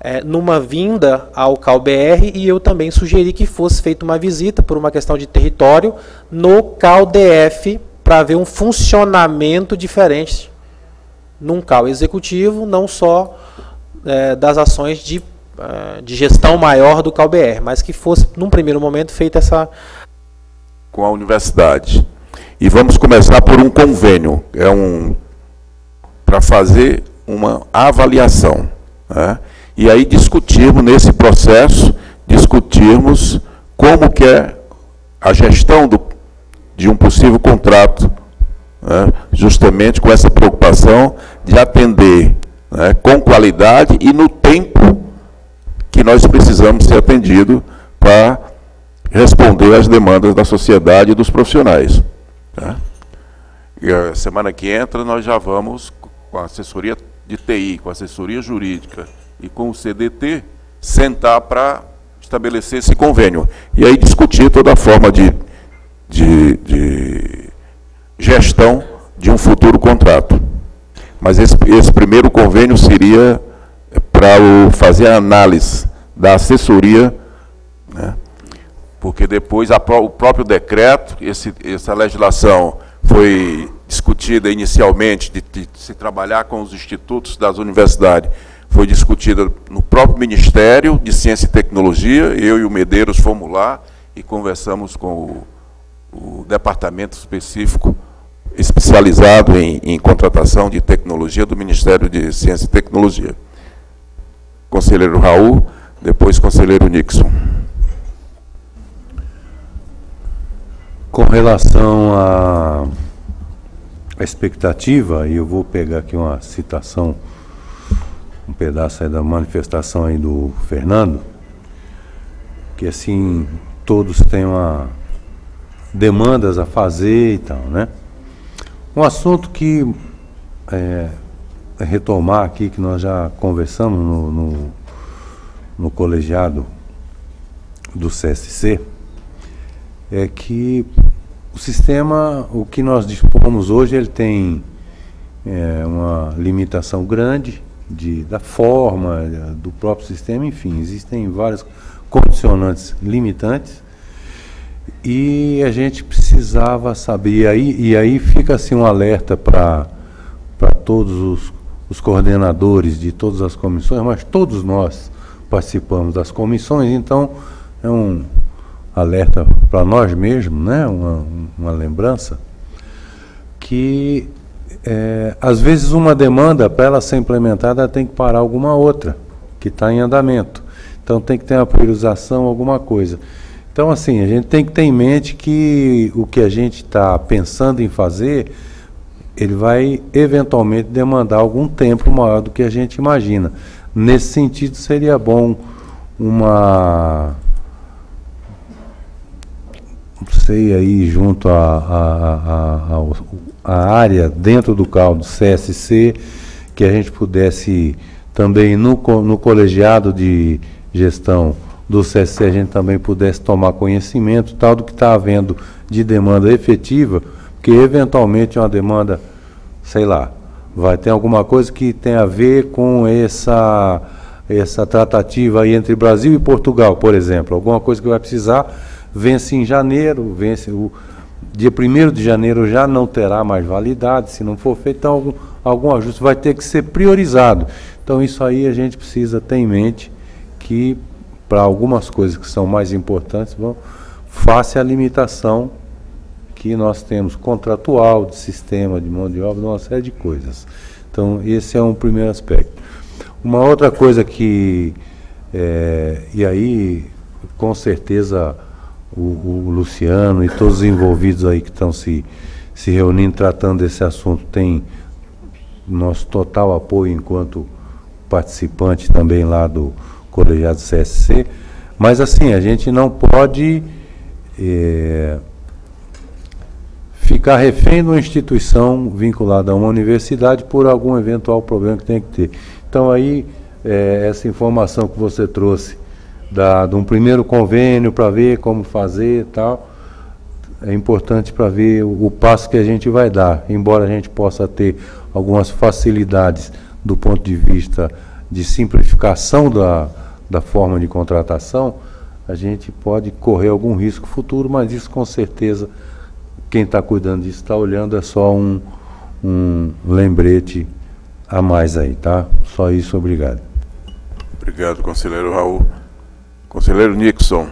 é, numa vinda ao CalBR e eu também sugeri que fosse feita uma visita por uma questão de território no CalDF para ver um funcionamento diferente num CAL executivo, não só é, das ações de, é, de gestão maior do CalBR, mas que fosse, num primeiro momento, feita essa. Com a universidade. E vamos começar por um convênio, é um para fazer uma avaliação. Né? E aí discutirmos nesse processo, discutirmos como que é a gestão do, de um possível contrato, né, justamente com essa preocupação de atender né, com qualidade e no tempo que nós precisamos ser atendidos para responder às demandas da sociedade e dos profissionais. Tá? E a semana que entra nós já vamos com a assessoria de TI, com a assessoria jurídica e com o CDT sentar para estabelecer esse convênio. E aí discutir toda a forma de, de, de gestão de um futuro contrato. Mas esse, esse primeiro convênio seria para fazer a análise da assessoria, né? Porque depois a, o próprio decreto, esse, essa legislação foi discutida inicialmente de, de, se trabalhar com os institutos das universidades, foi discutida no próprio Ministério de Ciência e Tecnologia, eu e o Medeiros fomos lá e conversamos com o, o departamento específico especializado em, em contratação de tecnologia do Ministério de Ciência e Tecnologia. Conselheiro Raul, depois conselheiro Nixon. Com relação à expectativa, e eu vou pegar aqui uma citação, um pedaço aí da manifestação aí do Fernando, que assim, todos têm uma demandas a fazer e tal, né? Um assunto que é, retomar aqui, que nós já conversamos no, no, no colegiado do CSC, é que o sistema, o que nós dispomos hoje, ele tem é, uma limitação grande de, da forma, do próprio sistema, enfim, existem vários condicionantes limitantes. E a gente precisava saber, e aí, e aí fica assim um alerta para todos os, os coordenadores de todas as comissões, mas todos nós participamos das comissões, então é um alerta para nós mesmos, né? uma, uma lembrança, que é, às vezes uma demanda, para ela ser implementada, ela tem que parar alguma outra que está em andamento. Então tem que ter uma priorização, alguma coisa. Então, assim, a gente tem que ter em mente que o que a gente está pensando em fazer, ele vai eventualmente demandar algum tempo maior do que a gente imagina. Nesse sentido, seria bom uma sei aí junto à área dentro do caldo CSC que a gente pudesse também no, no colegiado de gestão do CSC a gente também pudesse tomar conhecimento tal do que está havendo de demanda efetiva, porque eventualmente uma demanda, sei lá, vai ter alguma coisa que tem a ver com essa essa tratativa aí entre Brasil e Portugal, por exemplo, alguma coisa que vai precisar vence em janeiro, vence o dia 1 de janeiro já não terá mais validade, se não for feito então, algum, algum ajuste vai ter que ser priorizado. Então isso aí a gente precisa ter em mente que para algumas coisas que são mais importantes, vão, face à limitação que nós temos contratual, de sistema, de mão de obra, uma série de coisas. Então, esse é um primeiro aspecto. Uma outra coisa que, é, e aí, com certeza, o, o, Luciano e todos os envolvidos aí que estão se, se reunindo, tratando desse assunto, tem nosso total apoio enquanto participante também lá do, colegiado CSC, mas assim, a gente não pode é, ficar refém de uma instituição vinculada a uma universidade por algum eventual problema que tem que ter. Então aí, é, essa informação que você trouxe da, de um primeiro convênio para ver como fazer e tal, é importante para ver o, o passo que a gente vai dar, embora a gente possa ter algumas facilidades do ponto de vista de simplificação da, da forma de contratação, a gente pode correr algum risco futuro, mas isso com certeza quem está cuidando disso está olhando, é só um, um lembrete a mais aí, tá? Só isso, obrigado. Obrigado, conselheiro Raul. Conselheiro Nixon.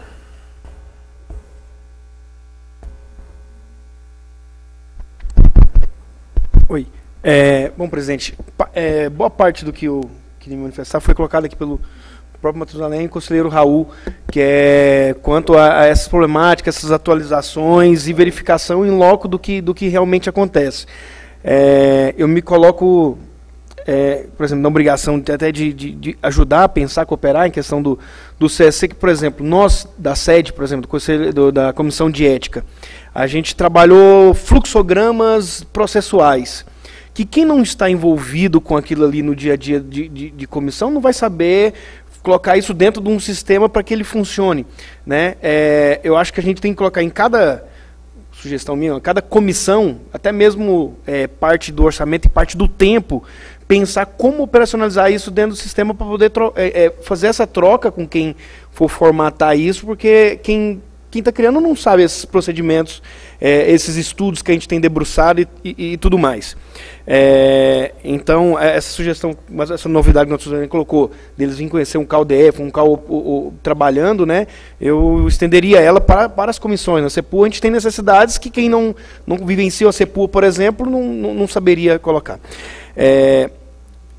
Oi. É, bom, presidente, é, boa parte do que eu queria manifestar foi colocado aqui pelo próprio Matusalém e conselheiro Raul, que é quanto a, a, essas problemáticas, essas atualizações e verificação em loco do que, do que realmente acontece. É, eu me coloco é, por exemplo, na obrigação de, até de, de, de, ajudar pensar, cooperar em questão do, do CSC, que, por exemplo, nós, da sede, por exemplo, do conselho, do, da Comissão de Ética, a gente trabalhou fluxogramas processuais, que quem não está envolvido com aquilo ali no dia a dia de, de, de comissão não vai saber colocar isso dentro de um sistema para que ele funcione. Né? É, eu acho que a gente tem que colocar em cada sugestão minha, cada comissão, até mesmo é, parte do orçamento e parte do tempo, pensar como operacionalizar isso dentro do sistema para poder é, é, fazer essa troca com quem for formatar isso, porque quem quem está criando não sabe esses procedimentos, é, esses estudos que a gente tem debruçado e, e, e tudo mais. É, então, é, essa sugestão, mas essa novidade que o Suzane colocou, deles virem conhecer um CalDF, um CAL o, o, trabalhando, né, eu estenderia ela para, para as comissões. Na CEPU a gente tem necessidades que quem não, não vivenciou a CEPU, por exemplo, não, não, não saberia colocar. É,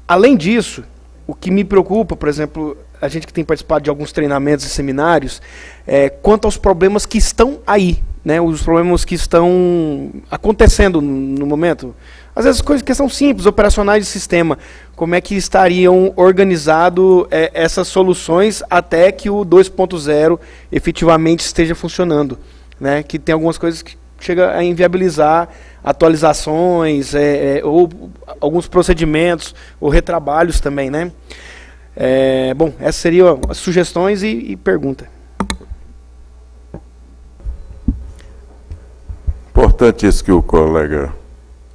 além disso, o que me preocupa, por exemplo, a gente que tem participado de alguns treinamentos e seminários, é, quanto aos problemas que estão aí, né, os problemas que estão acontecendo no momento. Às vezes coisas que são simples, operacionais de sistema, como é que estariam organizado é, essas soluções até que o 2.0 efetivamente esteja funcionando, né? Que tem algumas coisas que chega a inviabilizar atualizações é, é, ou alguns procedimentos ou retrabalhos também, né? É, bom, essas seriam as sugestões e, e pergunta. Importante isso que o colega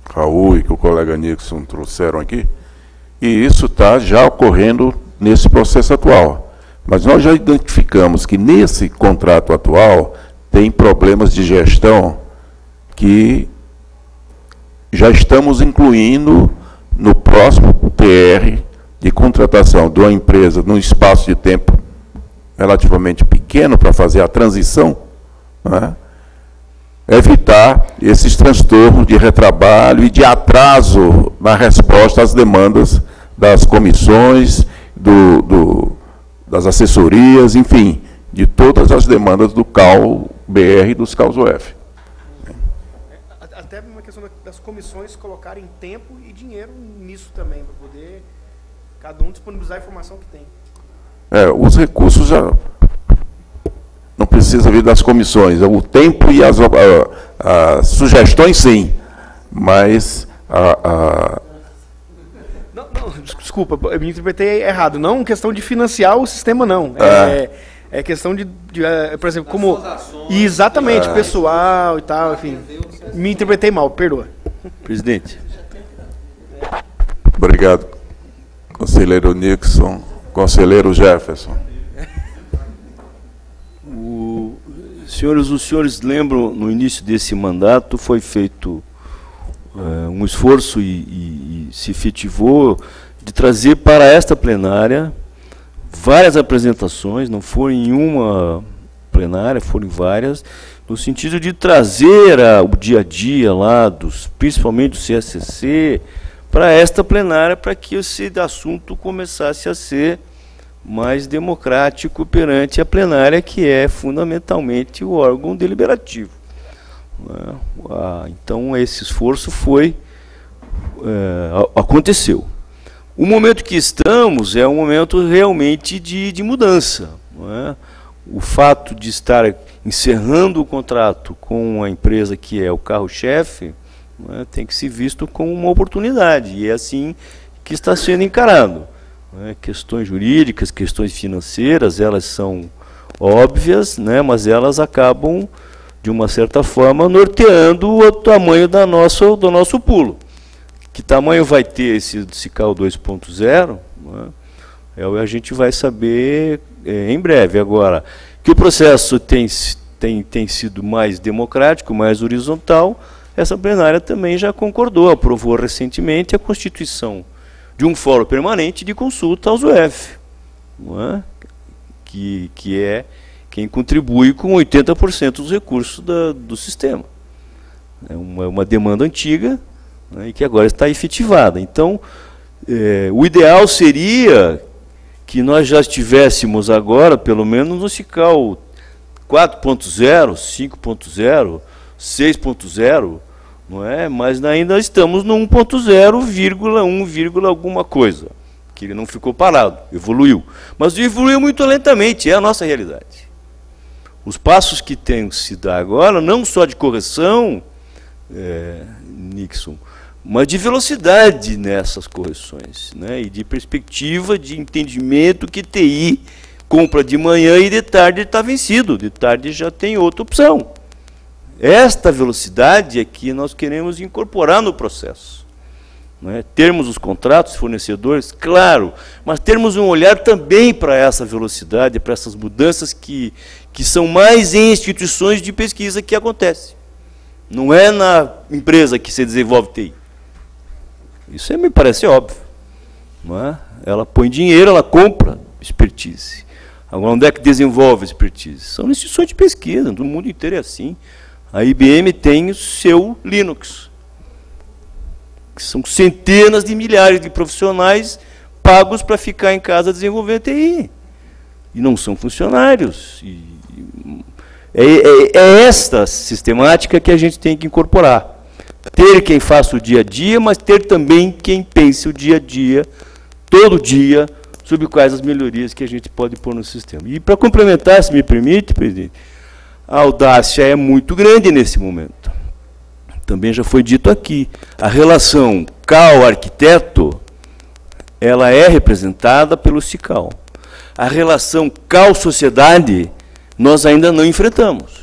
Raul e que o colega Nixon trouxeram aqui, e isso está já ocorrendo nesse processo atual. Mas nós já identificamos que nesse contrato atual tem problemas de gestão que já estamos incluindo no próximo PR de contratação de uma empresa num espaço de tempo relativamente pequeno para fazer a transição, né? evitar esses transtornos de retrabalho e de atraso na resposta às demandas das comissões, do, do, das assessorias, enfim, de todas as demandas do CAL BR e dos CAUS UF. Questão das comissões colocarem tempo e dinheiro nisso também, para poder Cada um disponibilizar a informação que tem. É, os recursos já não precisa vir das comissões. O tempo e as, as sugestões, sim. Mas a, a... Não, não, desculpa, eu me interpretei errado. Não questão de financiar o sistema, não. É, é, é questão de, de é, por exemplo, como. Exatamente, é. pessoal e tal, enfim. Me interpretei mal, perdoa. Presidente. Obrigado. Conselheiro Nixon, conselheiro Jefferson. O, senhores, os senhores lembram, no início desse mandato, foi feito é, um esforço e, e, e se efetivou de trazer para esta plenária várias apresentações, não foram em uma plenária, foram várias, no sentido de trazer a, o dia a dia lá, dos, principalmente do CSCC, para esta plenária, para que esse assunto começasse a ser mais democrático perante a plenária, que é fundamentalmente o órgão deliberativo. Né? Então, esse esforço foi é, aconteceu. O momento que estamos é um momento realmente de, de mudança. É? O fato de estar encerrando o contrato com a empresa que é o carro-chefe né, tem que ser visto como uma oportunidade, e é assim que está sendo encarado. Né, questões jurídicas, questões financeiras, elas são óbvias, né, mas elas acabam, de uma certa forma, norteando o tamanho da nossa, do nosso pulo. Que tamanho vai ter esse CICAL 2.0? Né, é, a gente vai saber é, em breve. Agora, que o processo tem, tem, tem sido mais democrático, mais horizontal, essa plenária também já concordou, aprovou recentemente a constituição de um fórum permanente de consulta aos UF, é? que, que é quem contribui com 80% dos recursos da, do sistema. É uma, uma demanda antiga né, e que agora está efetivada. Então, é, o ideal seria que nós já estivéssemos agora, pelo menos no CICAL 4.0, 5.0, 6.0, não é? Mas ainda estamos no 1.0, vírgula 1, vírgula alguma coisa, que ele não ficou parado, evoluiu. Mas evoluiu muito lentamente, é a nossa realidade. Os passos que tem que se dar agora, não só de correção, é, Nixon, mas de velocidade nessas correções, né? e de perspectiva de entendimento que TI compra de manhã e de tarde está vencido, de tarde já tem outra opção. Esta velocidade é que nós queremos incorporar no processo. É? Termos os contratos, fornecedores, claro, mas termos um olhar também para essa velocidade, para essas mudanças que, que são mais em instituições de pesquisa que acontecem. Não é na empresa que se desenvolve TI. Isso me parece óbvio. É? Ela põe dinheiro, ela compra expertise. Agora, onde é que desenvolve expertise? São instituições de pesquisa, no mundo inteiro é assim. A IBM tem o seu Linux, que são centenas de milhares de profissionais pagos para ficar em casa desenvolvendo TI. E não são funcionários. E, é, é, é esta sistemática que a gente tem que incorporar ter quem faça o dia a dia, mas ter também quem pense o dia a dia, todo dia, sobre quais as melhorias que a gente pode pôr no sistema. E para complementar, se me permite, presidente, a audácia é muito grande nesse momento. Também já foi dito aqui, a relação CAL-arquiteto, ela é representada pelo CICAL. A relação CAL-sociedade, nós ainda não enfrentamos.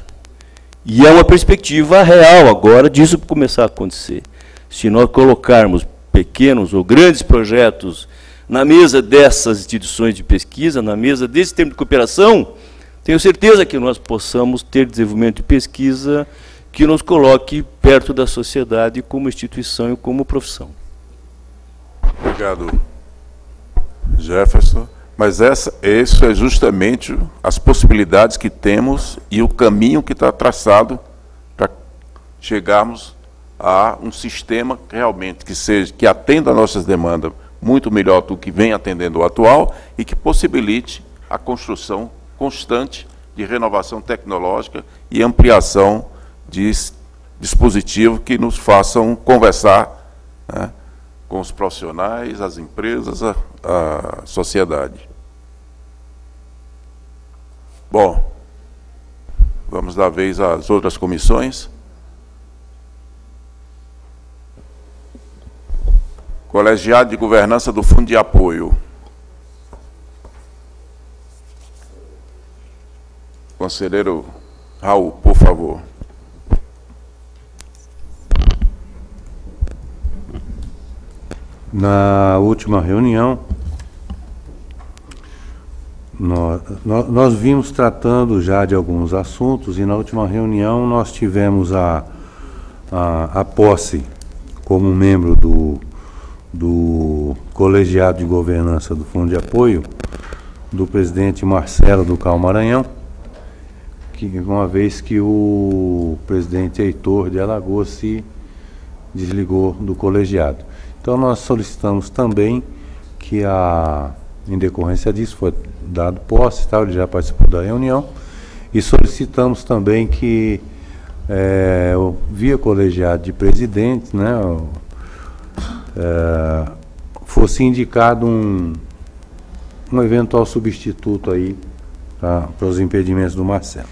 E é uma perspectiva real agora disso começar a acontecer. Se nós colocarmos pequenos ou grandes projetos na mesa dessas instituições de pesquisa, na mesa desse termo de cooperação, tenho certeza que nós possamos ter desenvolvimento de pesquisa que nos coloque perto da sociedade como instituição e como profissão. Obrigado, Jefferson. Mas essa, isso é justamente as possibilidades que temos e o caminho que está traçado para chegarmos a um sistema realmente que seja que atenda nossas demandas muito melhor do que vem atendendo o atual e que possibilite a construção constante de renovação tecnológica e ampliação de dispositivos que nos façam conversar né, com os profissionais, as empresas, a, a sociedade. Bom, vamos dar vez às outras comissões. Colegiado de Governança do Fundo de Apoio. Conselheiro Raul, por favor. Na última reunião, nós, nós, vimos tratando já de alguns assuntos e na última reunião nós tivemos a, a, a posse como membro do, do colegiado de governança do Fundo de Apoio do presidente Marcelo do Cal Maranhão, que uma vez que o presidente Heitor de Alagoas se desligou do colegiado. Então nós solicitamos também que a em decorrência disso foi dado posse, tal, ele já participou da reunião, e solicitamos também que, é, via colegiado de presidentes, né, é, fosse indicado um, um eventual substituto aí tá, para os impedimentos do Marcelo.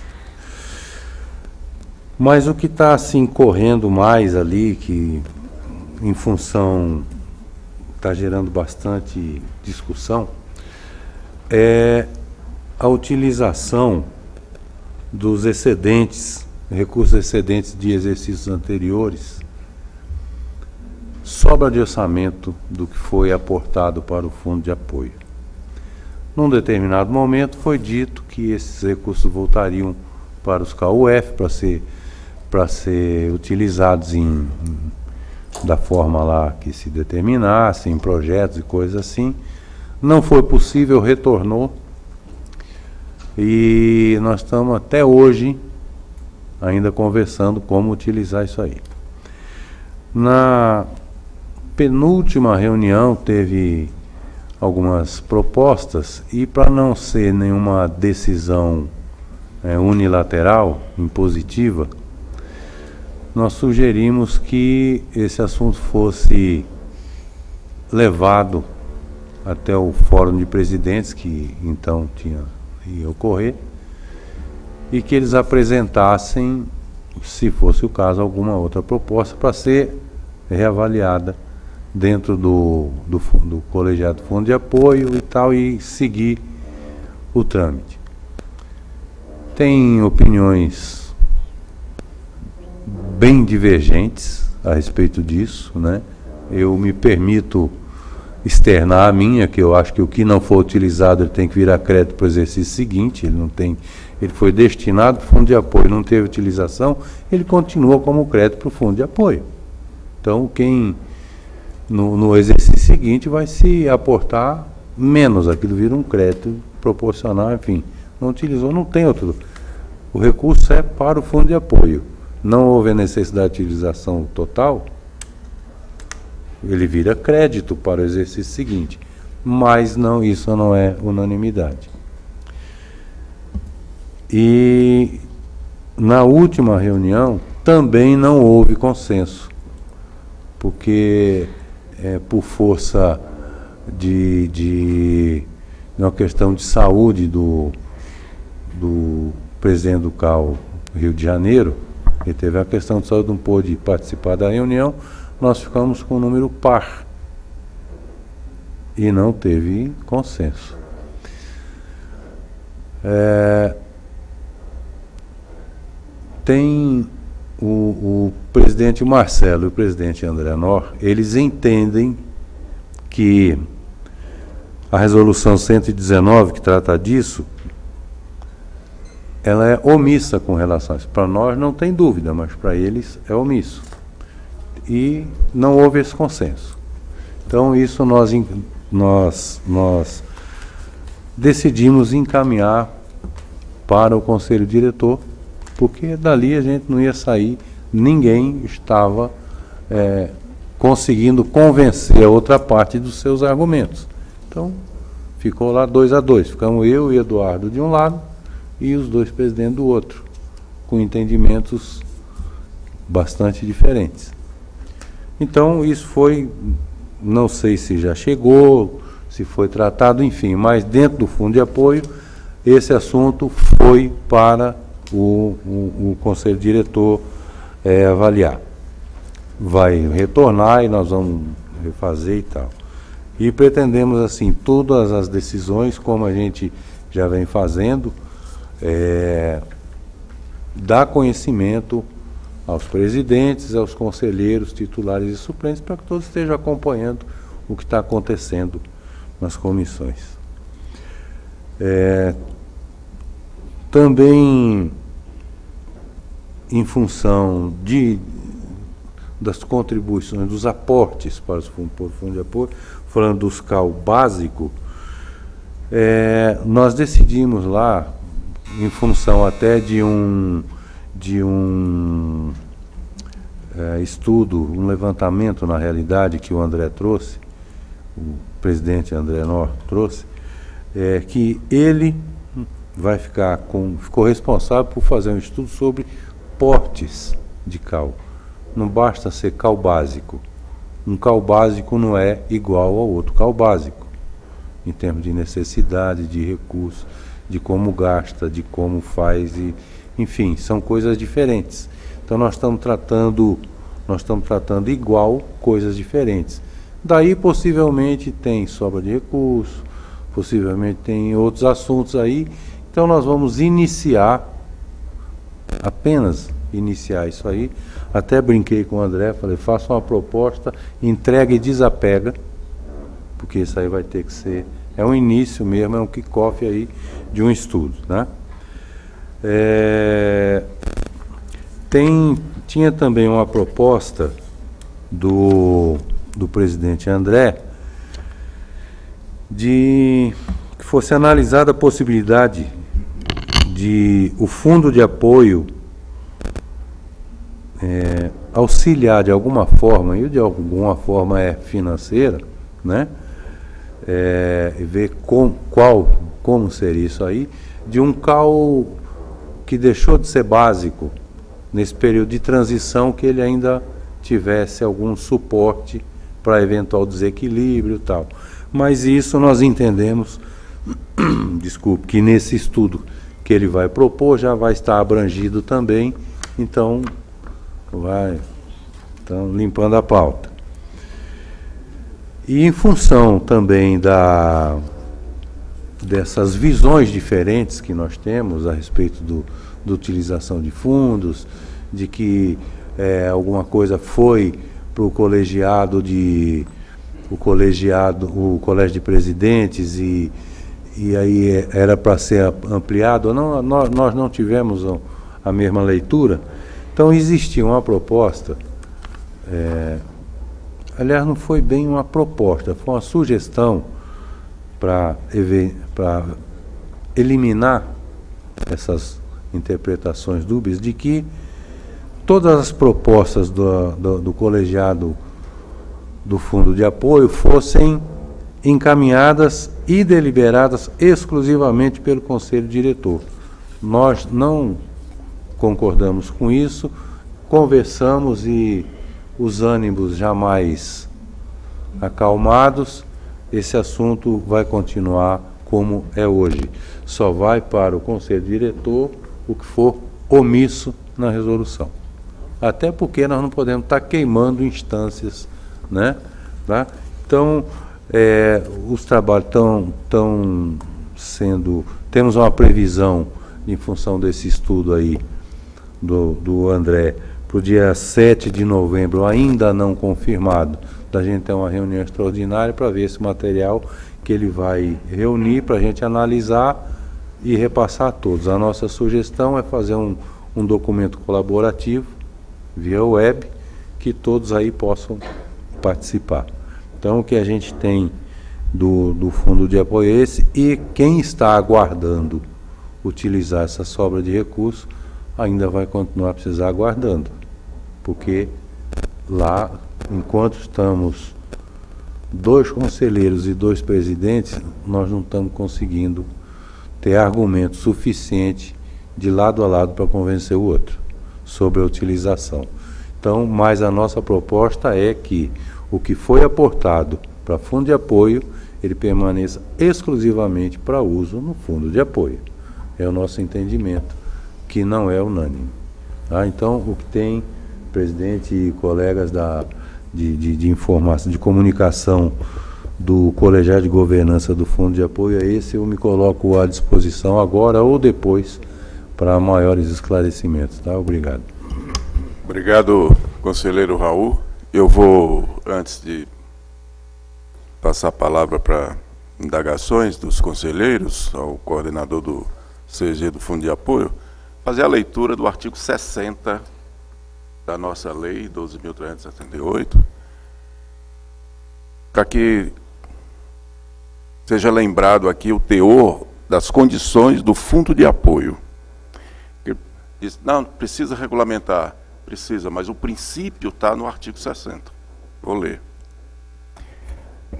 Mas o que está assim correndo mais ali, que em função está gerando bastante discussão, é a utilização dos excedentes, recursos excedentes de exercícios anteriores, sobra de orçamento do que foi aportado para o fundo de apoio. Num determinado momento foi dito que esses recursos voltariam para os KUF para ser para ser utilizados em da forma lá que se determinasse, em projetos e coisas assim. Não foi possível, retornou. E nós estamos até hoje ainda conversando como utilizar isso aí. Na penúltima reunião teve algumas propostas e para não ser nenhuma decisão é, unilateral, impositiva, nós sugerimos que esse assunto fosse levado até o Fórum de Presidentes, que então tinha ia ocorrer, e que eles apresentassem, se fosse o caso, alguma outra proposta para ser reavaliada dentro do, do, do colegiado fundo de apoio e tal, e seguir o trâmite. Tem opiniões bem divergentes a respeito disso, né? Eu me permito externar a minha, que eu acho que o que não for utilizado ele tem que virar crédito para o exercício seguinte, ele não tem, ele foi destinado para o fundo de apoio, não teve utilização, ele continua como crédito para o fundo de apoio. Então, quem no, no exercício seguinte vai se aportar menos, aquilo vira um crédito proporcional, enfim, não utilizou, não tem outro. O recurso é para o fundo de apoio. Não houve a necessidade de utilização total, ele vira crédito para o exercício seguinte. Mas não, isso não é unanimidade. E na última reunião também não houve consenso, porque é, por força de, de uma questão de saúde do, do presidente do CAL Rio de Janeiro, ele teve a questão de saúde, não pôde participar da reunião, nós ficamos com o número par. E não teve consenso. É, tem o, o, presidente Marcelo e o presidente André Nor, eles entendem que a resolução 119, que trata disso, ela é omissa com relação a isso. Para nós não tem dúvida, mas para eles é omisso e não houve esse consenso. Então, isso nós, nós, nós decidimos encaminhar para o conselho diretor, porque dali a gente não ia sair, ninguém estava é, conseguindo convencer a outra parte dos seus argumentos. Então, ficou lá dois a dois. Ficamos eu e Eduardo de um lado e os dois presidentes do outro, com entendimentos bastante diferentes. Então, isso foi, não sei se já chegou, se foi tratado, enfim, mas dentro do fundo de apoio, esse assunto foi para o, o, o Conselho Diretor é, avaliar. Vai retornar e nós vamos refazer e tal. E pretendemos, assim, todas as decisões, como a gente já vem fazendo, é, dar conhecimento aos presidentes, aos conselheiros, titulares e suplentes, para que todos estejam acompanhando o que está acontecendo nas comissões. É, também em função de, das contribuições, dos aportes para fundos, fundo de apoio, falando dos CAL básico, é, nós decidimos lá, em função até de um de um é, estudo, um levantamento na realidade que o André trouxe, o presidente André Nor trouxe, é que ele vai ficar com, ficou responsável por fazer um estudo sobre portes de cal. Não basta ser cal básico. Um cal básico não é igual ao outro cal básico, em termos de necessidade, de recursos, de como gasta, de como faz e enfim, são coisas diferentes. Então nós estamos tratando, nós estamos tratando igual coisas diferentes. Daí possivelmente tem sobra de recursos, possivelmente tem outros assuntos aí. Então nós vamos iniciar, apenas iniciar isso aí. Até brinquei com o André, falei, faça uma proposta, entrega e desapega, porque isso aí vai ter que ser, é um início mesmo, é um kickoff aí de um estudo, né? É, tem, tinha também uma proposta do, do presidente André de que fosse analisada a possibilidade de o fundo de apoio é, auxiliar de alguma forma, e de alguma forma é financeira, né? É, ver com, qual, como seria isso aí, de um cal que deixou de ser básico nesse período de transição, que ele ainda tivesse algum suporte para eventual desequilíbrio tal. Mas isso nós entendemos, desculpe, que nesse estudo que ele vai propor já vai estar abrangido também, então vai então, limpando a pauta. E em função também da, dessas visões diferentes que nós temos a respeito do, da utilização de fundos, de que é, alguma coisa foi para o colegiado de o colegiado, o colégio de presidentes e, e aí era para ser ampliado. Não, nós, nós não tivemos a mesma leitura. Então existia uma proposta é, aliás, não foi bem uma proposta, foi uma sugestão para eliminar essas interpretações dúbias de que todas as propostas do, do, do colegiado do fundo de apoio fossem encaminhadas e deliberadas exclusivamente pelo conselho diretor. Nós não concordamos com isso, conversamos e os ânimos jamais acalmados, esse assunto vai continuar como é hoje. Só vai para o conselho diretor o que for omisso na resolução. Até porque nós não podemos estar queimando instâncias, né? Tá? Então, é, os trabalhos estão, estão sendo. Temos uma previsão em função desse estudo aí do, do André para o dia 7 de novembro, ainda não confirmado, da gente ter uma reunião extraordinária para ver esse material que ele vai reunir para a gente analisar e repassar a todos. A nossa sugestão é fazer um, um documento colaborativo via web que todos aí possam participar. Então, o que a gente tem do, do fundo de apoio é esse e quem está aguardando utilizar essa sobra de recursos ainda vai continuar precisar aguardando porque lá, enquanto estamos dois conselheiros e dois presidentes, nós não estamos conseguindo ter argumento suficiente de lado a lado para convencer o outro sobre a utilização. Então, mas a nossa proposta é que o que foi aportado para fundo de apoio, ele permaneça exclusivamente para uso no fundo de apoio. É o nosso entendimento, que não é unânime. Tá? Então, o que tem presidente e colegas da, de, de, de informação, de comunicação do Colegiado de Governança do Fundo de Apoio a esse, eu me coloco à disposição agora ou depois para maiores esclarecimentos. Tá? Obrigado. Obrigado, conselheiro Raul. Eu vou, antes de passar a palavra para indagações dos conselheiros, ao coordenador do CG do Fundo de Apoio, fazer a leitura do artigo 60 da nossa lei 12.378, para que seja lembrado aqui o teor das condições do fundo de apoio. Diz, não, precisa regulamentar. Precisa, mas o princípio está no artigo 60. Vou ler.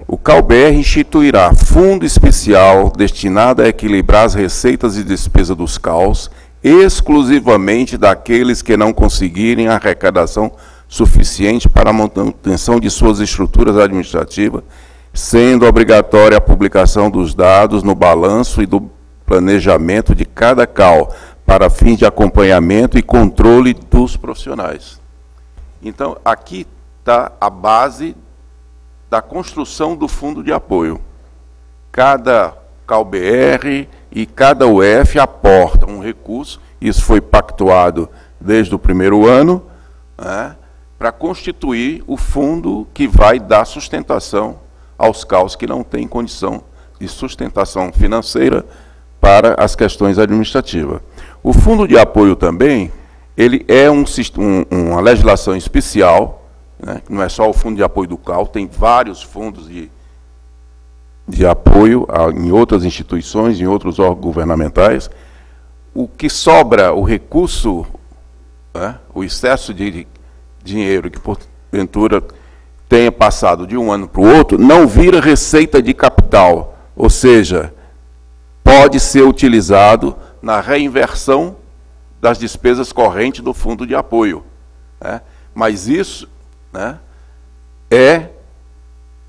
O CalBR instituirá fundo especial destinado a equilibrar as receitas e despesas dos CAUS exclusivamente daqueles que não conseguirem arrecadação suficiente para a manutenção de suas estruturas administrativas, sendo obrigatória a publicação dos dados no balanço e do planejamento de cada CAL, para fins de acompanhamento e controle dos profissionais. Então, aqui está a base da construção do fundo de apoio. Cada CalBR e cada UF aporta um recurso, isso foi pactuado desde o primeiro ano, né, para constituir o fundo que vai dar sustentação aos CAUs que não têm condição de sustentação financeira para as questões administrativas. O fundo de apoio também, ele é um, um, uma legislação especial, né, não é só o fundo de apoio do CAU, tem vários fundos de de apoio a, em outras instituições, em outros órgãos governamentais, o que sobra, o recurso, né, o excesso de dinheiro que porventura tenha passado de um ano para o outro, não vira receita de capital, ou seja, pode ser utilizado na reinversão das despesas correntes do fundo de apoio. Né? Mas isso né, é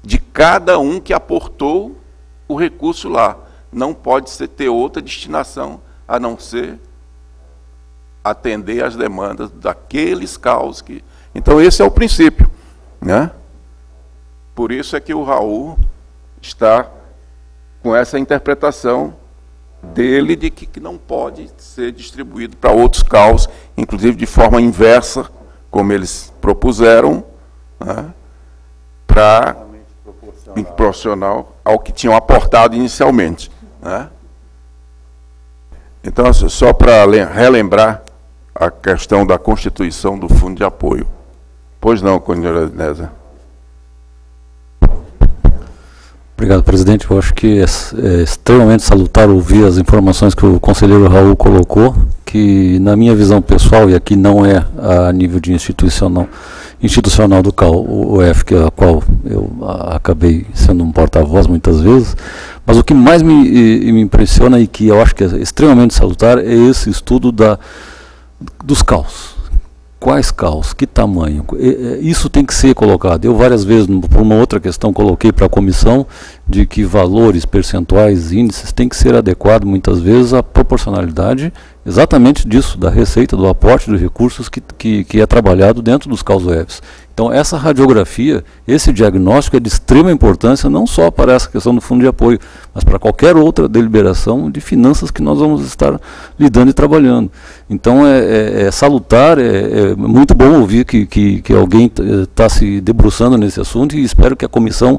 de cada um que aportou o recurso lá. Não pode ser, ter outra destinação a não ser atender às demandas daqueles caos que. Então esse é o princípio, né? Por isso é que o Raul está com essa interpretação dele de que, não pode ser distribuído para outros caos, inclusive de forma inversa, como eles propuseram, né? para proporcional ao que tinham aportado inicialmente. Né? Então, só para relembrar a questão da constituição do fundo de apoio. Pois não, Conselheira Nézia. Obrigado, presidente. Eu acho que é, é, extremamente salutar ouvir as informações que o conselheiro Raul colocou, que na minha visão pessoal, e aqui não é a nível de institucional, institucional do CAL, o F, que é a qual eu acabei sendo um porta-voz muitas vezes, mas o que mais me, me impressiona e que eu acho que é extremamente salutar é esse estudo da, dos caos. Quais caos? Que tamanho? Isso tem que ser colocado. Eu várias vezes, por uma outra questão, coloquei para a comissão de que valores, percentuais, índices têm que ser adequados muitas vezes à proporcionalidade exatamente disso, da receita, do aporte de recursos que, que, que é trabalhado dentro dos CAUSWEBs. Então, essa radiografia, esse diagnóstico é de extrema importância, não só para essa questão do fundo de apoio, mas para qualquer outra deliberação de finanças que nós vamos estar lidando e trabalhando. Então, é, é, é salutar, é, é, muito bom ouvir que, que, que alguém está se debruçando nesse assunto e espero que a comissão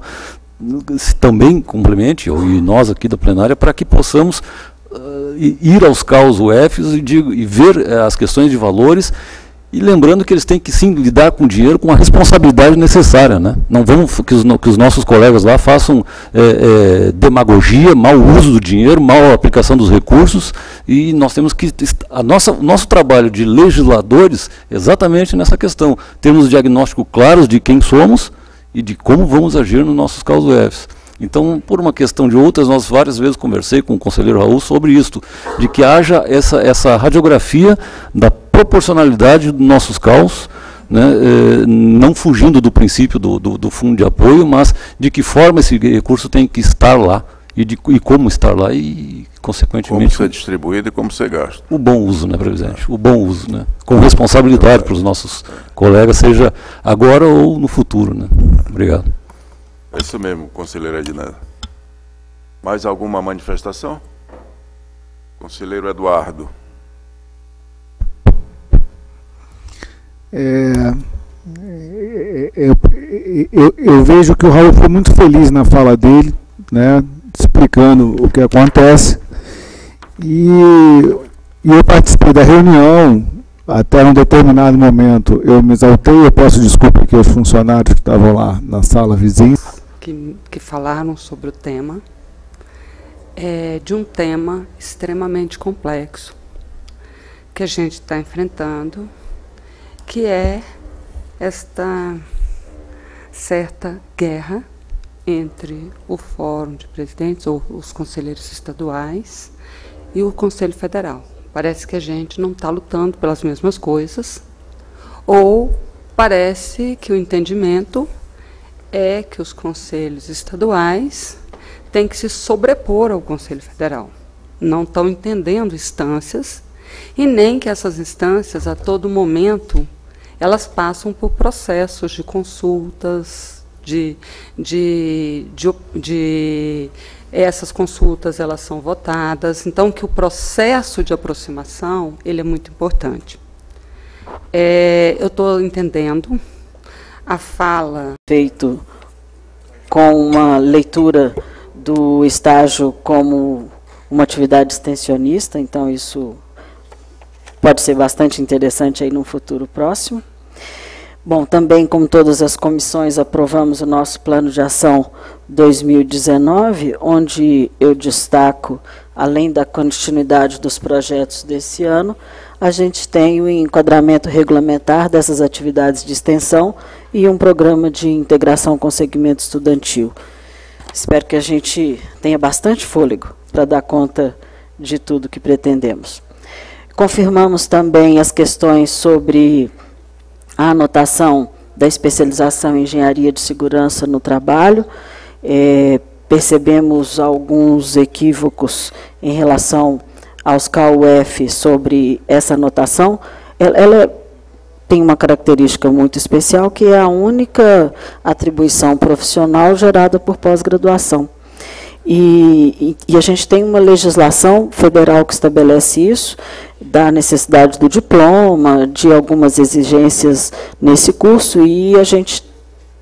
também complemente, e nós aqui da plenária, para que possamos uh, ir aos caos UFs e, e ver uh, as questões de valores e lembrando que eles têm que sim lidar com o dinheiro com a responsabilidade necessária. Né? Não vamos que os, que os nossos colegas lá façam é, é, demagogia, mau uso do dinheiro, mal aplicação dos recursos, e nós temos que. A nossa, nosso trabalho de legisladores exatamente nessa questão. Temos diagnóstico claros de quem somos e de como vamos agir nos nossos causos Fs. Então, por uma questão de outras, nós várias vezes conversei com o conselheiro Raul sobre isto, de que haja essa, essa radiografia da proporcionalidade dos nossos caos, né, eh, não fugindo do princípio do, do, do, fundo de apoio, mas de que forma esse recurso tem que estar lá e, de, e como estar lá e, consequentemente... Como ser distribuído e como ser gasto. O bom uso, né, presidente? O bom uso, né? Com responsabilidade para os nossos colegas, seja agora ou no futuro, né? Obrigado. É isso mesmo, conselheiro Edna. Mais alguma manifestação? Conselheiro Eduardo. É, eu, eu, eu, vejo que o Raul foi muito feliz na fala dele, né, explicando o que acontece. E, e eu participei da reunião, até um determinado momento eu me exaltei, eu posso desculpar que os funcionários que estavam lá na sala vizinha. Que, que falaram sobre o tema, é, de um tema extremamente complexo que a gente está enfrentando que é esta certa guerra entre o Fórum de Presidentes, ou os conselheiros estaduais, e o Conselho Federal. Parece que a gente não está lutando pelas mesmas coisas, ou parece que o entendimento é que os conselhos estaduais têm que se sobrepor ao Conselho Federal. Não estão entendendo instâncias e nem que essas instâncias, a todo momento, elas passam por processos de consultas, de, de, de, de essas consultas elas são votadas, então que o processo de aproximação ele é muito importante. É, eu estou entendendo a fala feito com uma leitura do estágio como uma atividade extensionista, então isso pode ser bastante interessante aí no futuro próximo. Bom, também, como todas as comissões, aprovamos o nosso plano de ação 2019, onde eu destaco, além da continuidade dos projetos desse ano, a gente tem o enquadramento regulamentar dessas atividades de extensão e um programa de integração com o segmento estudantil. Espero que a gente tenha bastante fôlego para dar conta de tudo que pretendemos. confirmamos também as questões sobre a anotação da especialização em engenharia de segurança no trabalho. É, percebemos alguns equívocos em relação aos KUF sobre essa anotação. Ela, ela tem uma característica muito especial, que é a única atribuição profissional gerada por pós-graduação. E, e, a gente tem uma legislação federal que estabelece isso, da necessidade do diploma, de algumas exigências nesse curso, e a gente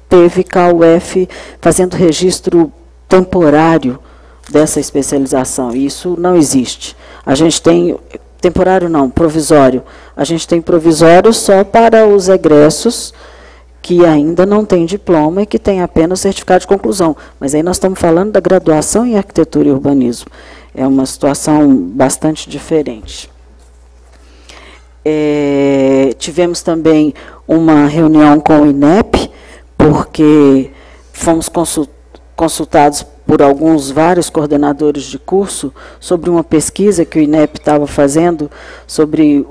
teve KUF fazendo registro temporário dessa especialização, e isso não existe. A gente tem, temporário não, provisório, a gente tem provisório só para os egressos que ainda não tem diploma e que tem apenas certificado de conclusão. Mas aí nós estamos falando da graduação em arquitetura e urbanismo. É uma situação bastante diferente. É, tivemos também uma reunião com o INEP, porque fomos consultados por alguns vários coordenadores de curso sobre uma pesquisa que o INEP estava fazendo sobre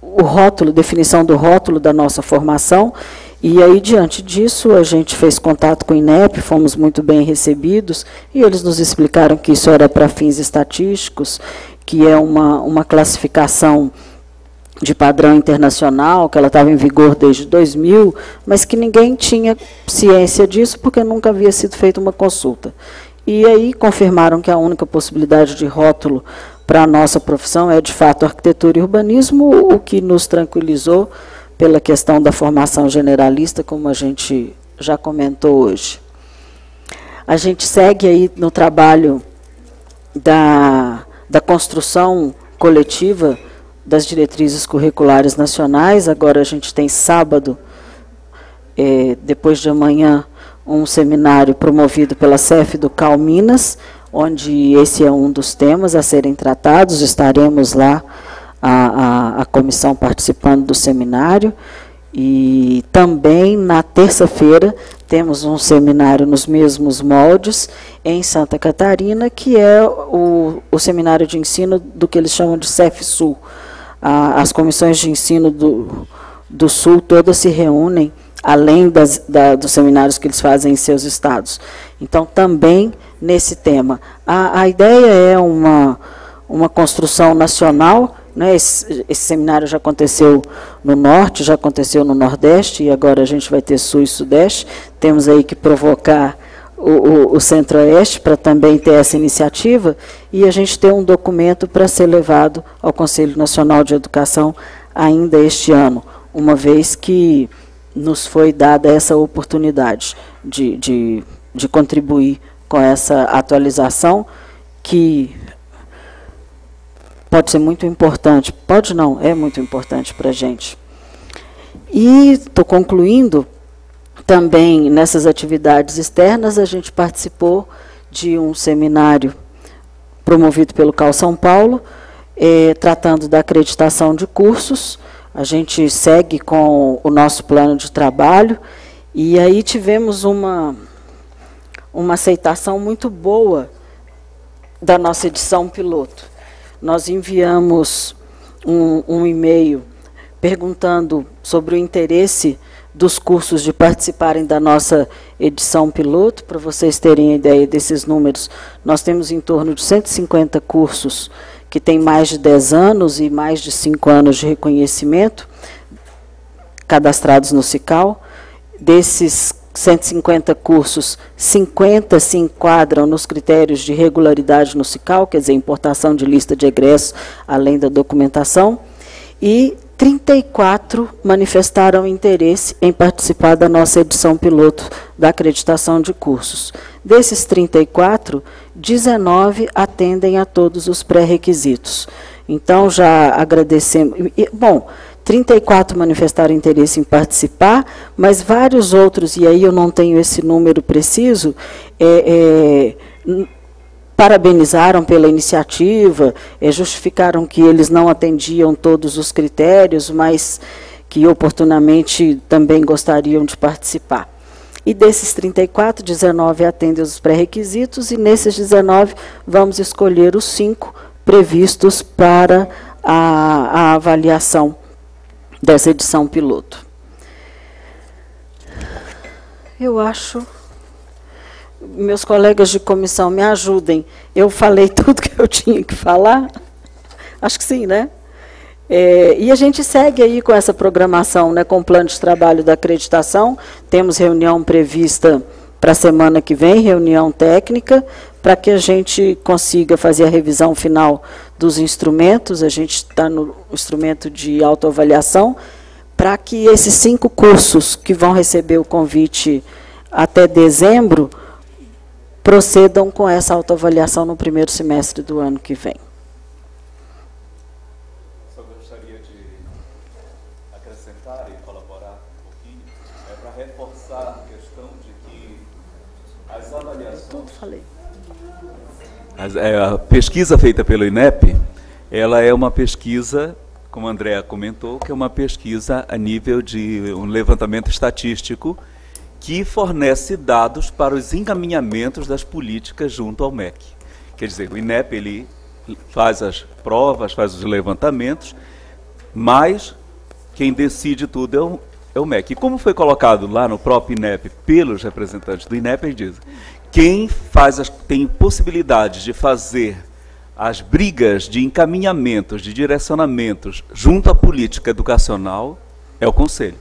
o rótulo, definição do rótulo da nossa formação, e aí, diante disso, a gente fez contato com o INEP, fomos muito bem recebidos, e eles nos explicaram que isso era para fins estatísticos, que é uma, uma classificação de padrão internacional, que ela estava em vigor desde 2000, mas que ninguém tinha ciência disso, porque nunca havia sido feita uma consulta. E aí confirmaram que a única possibilidade de rótulo para a nossa profissão é, de fato, arquitetura e urbanismo, o que nos tranquilizou, pela questão da formação generalista, como a gente já comentou hoje. A gente segue aí no trabalho da, da construção coletiva das diretrizes curriculares nacionais. Agora a gente tem sábado, é, depois de amanhã, um seminário promovido pela CEF do Cal Minas, onde esse é um dos temas a serem tratados. Estaremos lá a, a, a comissão participando do seminário. E também na terça-feira temos um seminário nos mesmos moldes em Santa Catarina, que é o, o seminário de ensino do que eles chamam de CEF-Sul. as comissões de ensino do, do Sul todas se reúnem, além das, da, dos seminários que eles fazem em seus estados. Então, também nesse tema. A, a ideia é uma, uma construção nacional né? Esse, esse, seminário já aconteceu no Norte, já aconteceu no Nordeste, e agora a gente vai ter Sul e Sudeste. Temos aí que provocar o, o, o Centro-Oeste para também ter essa iniciativa, e a gente tem um documento para ser levado ao Conselho Nacional de Educação ainda este ano, uma vez que nos foi dada essa oportunidade de, de, de contribuir com essa atualização que pode ser muito importante. Pode não, é muito importante para a gente. E estou concluindo, também nessas atividades externas, a gente participou de um seminário promovido pelo Cal São Paulo, eh, tratando da acreditação de cursos. A gente segue com o nosso plano de trabalho e aí tivemos uma, uma aceitação muito boa da nossa edição piloto nós enviamos um, um e-mail perguntando sobre o interesse dos cursos de participarem da nossa edição piloto, para vocês terem ideia desses números, nós temos em torno de 150 cursos que têm mais de 10 anos e mais de 5 anos de reconhecimento, cadastrados no CICAL. Desses 150 cursos, 50 se enquadram nos critérios de regularidade no CICAL, quer dizer, importação de lista de egressos, além da documentação, e 34 manifestaram interesse em participar da nossa edição piloto da acreditação de cursos. Desses 34, 19 atendem a todos os pré-requisitos. Então, já agradecemos. Bom, 34 manifestaram interesse em participar, mas vários outros, e aí eu não tenho esse número preciso, é, é, parabenizaram pela iniciativa, é, justificaram que eles não atendiam todos os critérios, mas que oportunamente também gostariam de participar. E desses 34, 19 atendem os pré-requisitos, e nesses 19 vamos escolher os cinco previstos para a, a avaliação dessa edição piloto. Eu acho. Meus colegas de comissão me ajudem. Eu falei tudo que eu tinha que falar? Acho que sim, né? É, e a gente segue aí com essa programação, né, com o plano de trabalho da acreditação. Temos reunião prevista para a semana que vem, reunião técnica, para que a gente consiga fazer a revisão final dos instrumentos. A gente está no instrumento de autoavaliação, para que esses cinco cursos que vão receber o convite até dezembro procedam com essa autoavaliação no primeiro semestre do ano que vem. É, a pesquisa feita pelo INEP, ela é uma pesquisa, como a Andrea comentou, que é uma pesquisa a nível de um levantamento estatístico que fornece dados para os encaminhamentos das políticas junto ao MEC. Quer dizer, o INEP ele faz as provas, faz os levantamentos, mas quem decide tudo é o, é o MEC. E como foi colocado lá no próprio INEP pelos representantes do INEP, eles dizem quem faz as, tem possibilidade de fazer as brigas de encaminhamentos, de direcionamentos junto à política educacional é o Conselho.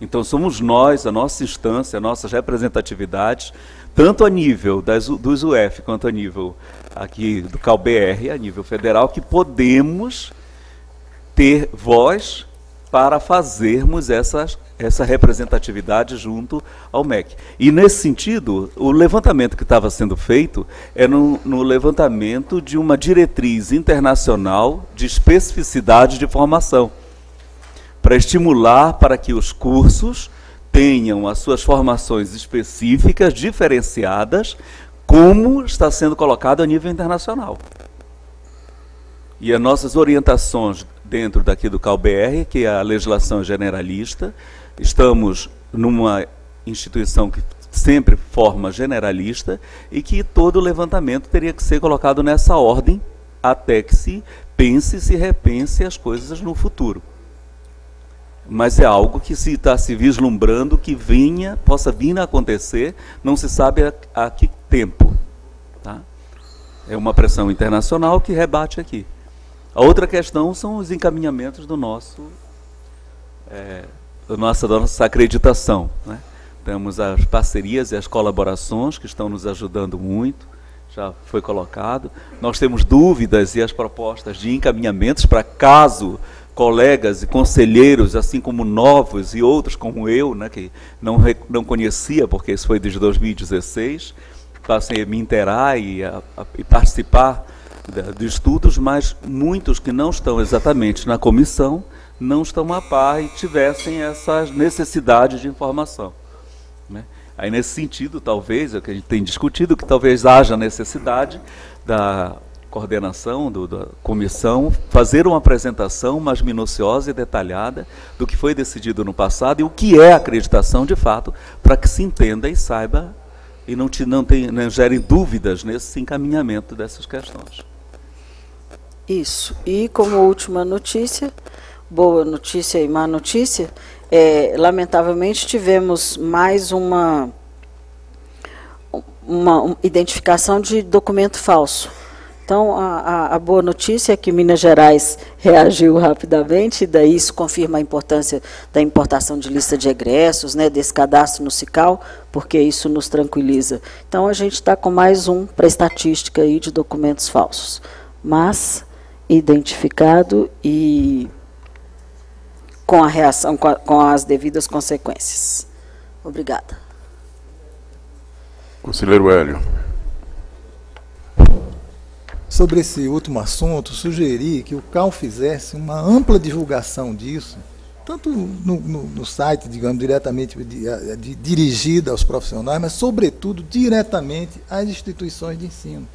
Então somos nós, a nossa instância, as nossas representatividades, tanto a nível das, dos UF quanto a nível aqui do CalBR, a nível federal, que podemos ter voz para fazermos essas essa representatividade junto ao MEC. E nesse sentido, o levantamento que estava sendo feito é no, no, levantamento de uma diretriz internacional de especificidade de formação, para estimular para que os cursos tenham as suas formações específicas, diferenciadas, como está sendo colocado a nível internacional. E as nossas orientações dentro daqui do CalBR, que é a legislação generalista, Estamos numa instituição que sempre forma generalista e que todo levantamento teria que ser colocado nessa ordem até que se pense e se repense as coisas no futuro. Mas é algo que se está se vislumbrando que vinha, possa vir a acontecer, não se sabe a, a que tempo. Tá? É uma pressão internacional que rebate aqui. A outra questão são os encaminhamentos do nosso é, da nossa, da nossa acreditação. Né? Temos as parcerias e as colaborações que estão nos ajudando muito, já foi colocado. Nós temos dúvidas e as propostas de encaminhamentos para caso colegas e conselheiros, assim como novos e outros como eu, né, que não, não conhecia, porque isso foi desde 2016, passem a me interar e, a, a, e participar de estudos, mas muitos que não estão exatamente na comissão não estão a par e tivessem essa necessidade de informação. Né? Aí, nesse sentido, talvez, é o que a gente tem discutido, que talvez haja necessidade da coordenação, do, da comissão, fazer uma apresentação mais minuciosa e detalhada do que foi decidido no passado e o que é acreditação de fato, para que se entenda e saiba e não, te, não, tem, não gere dúvidas nesse encaminhamento dessas questões. Isso. E como última notícia, boa notícia e má notícia, é, lamentavelmente tivemos mais uma, uma identificação de documento falso. Então, a, a, boa notícia é que Minas Gerais reagiu rapidamente, e daí isso confirma a importância da importação de lista de egressos, né, desse cadastro no CICAL, porque isso nos tranquiliza. Então, a gente está com mais um para estatística aí de documentos falsos. Mas, identificado e com a reação, com, a, com as devidas consequências. Obrigada. Conselheiro Hélio. Sobre esse último assunto, sugeri que o CAL fizesse uma ampla divulgação disso, tanto no, no, no site, digamos, diretamente de, de, dirigida aos profissionais, mas, sobretudo, diretamente às instituições de ensino.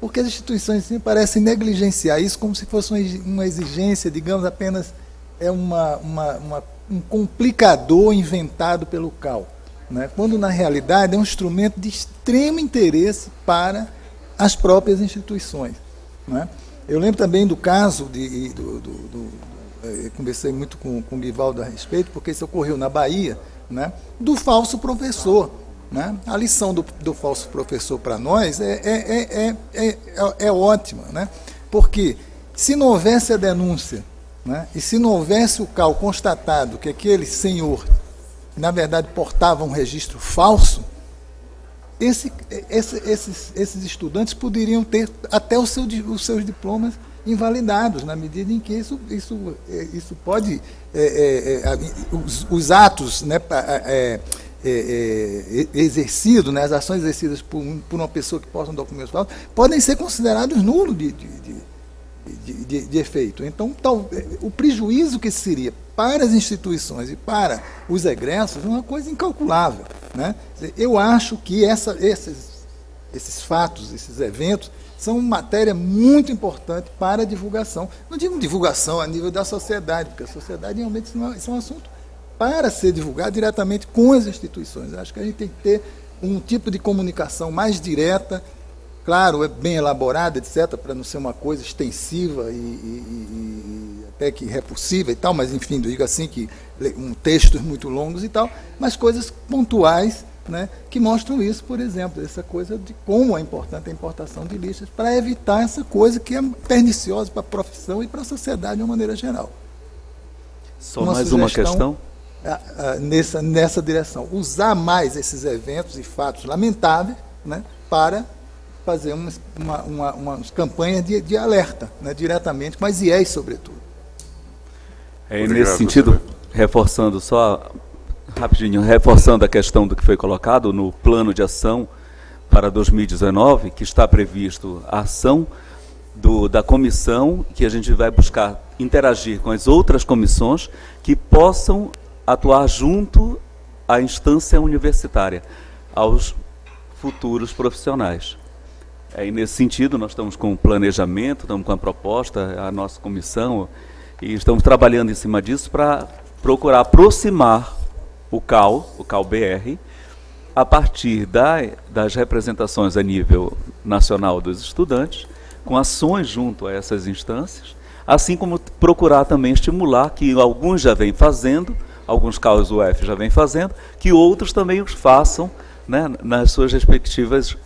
Porque as instituições ensino parecem negligenciar isso como se fosse uma exigência, digamos, apenas é uma, uma, uma, um complicador inventado pelo CAL, né? quando na realidade é um instrumento de extremo interesse para as próprias instituições. Né? Eu lembro também do caso de. Do, do, do, eh, conversei muito com, com o Guivaldo a respeito, porque isso ocorreu na Bahia, né, do falso professor. Né? A lição do, do falso professor para nós é, é, é, é, é ótima, né? porque se não houvesse a denúncia né, e se não houvesse o cal constatado que aquele senhor, na verdade, portava um registro falso, esse, esse, esses, esses estudantes poderiam ter até o seu, os seus diplomas invalidados, na medida em que isso, isso, isso pode. É, é, os, os, atos né, é, exercidos, né, as ações exercidas por, por, uma pessoa que possa um documento falso, podem ser considerados nulos de, de, de, de, de efeito. Então, tal, o prejuízo que seria para as instituições e para os egressos é uma coisa incalculável. Né? Eu acho que essa, esses, esses fatos, esses eventos, são matéria muito importante para a divulgação. Não digo divulgação a nível da sociedade, porque a sociedade realmente isso é um assunto para ser divulgado diretamente com as instituições. Acho que a gente tem que ter um tipo de comunicação mais direta, claro, é bem elaborada, etc., para não ser uma coisa extensiva e, e, e, até que repulsiva e tal, mas enfim, digo assim, que um, textos muito longos e tal, mas coisas pontuais né, que mostram isso, por exemplo, essa coisa de como é importante a importação de lixos para evitar essa coisa que é perniciosa para a profissão e para a sociedade de uma maneira geral. Só uma mais uma questão? Nessa, nessa direção. Usar mais esses eventos e fatos lamentáveis né, para fazer uma, uma, uma, uma campanha de, de alerta, né, diretamente, mas IES sobretudo. É, nesse sentido, reforçando só, rapidinho, reforçando a questão do que foi colocado no plano de ação para 2019, que está previsto a ação do, da comissão, que a gente vai buscar interagir com as outras comissões que possam atuar junto à instância universitária, aos futuros profissionais. É, e nesse sentido, nós estamos com o planejamento, estamos com a proposta, a nossa comissão, e estamos trabalhando em cima disso para procurar aproximar o CAL, o CAL-BR, a partir da, das representações a nível nacional dos estudantes, com ações junto a essas instâncias, assim como procurar também estimular, que alguns já vêm fazendo, alguns CAUs UF já vêm fazendo, que outros também os façam né, nas suas respectivas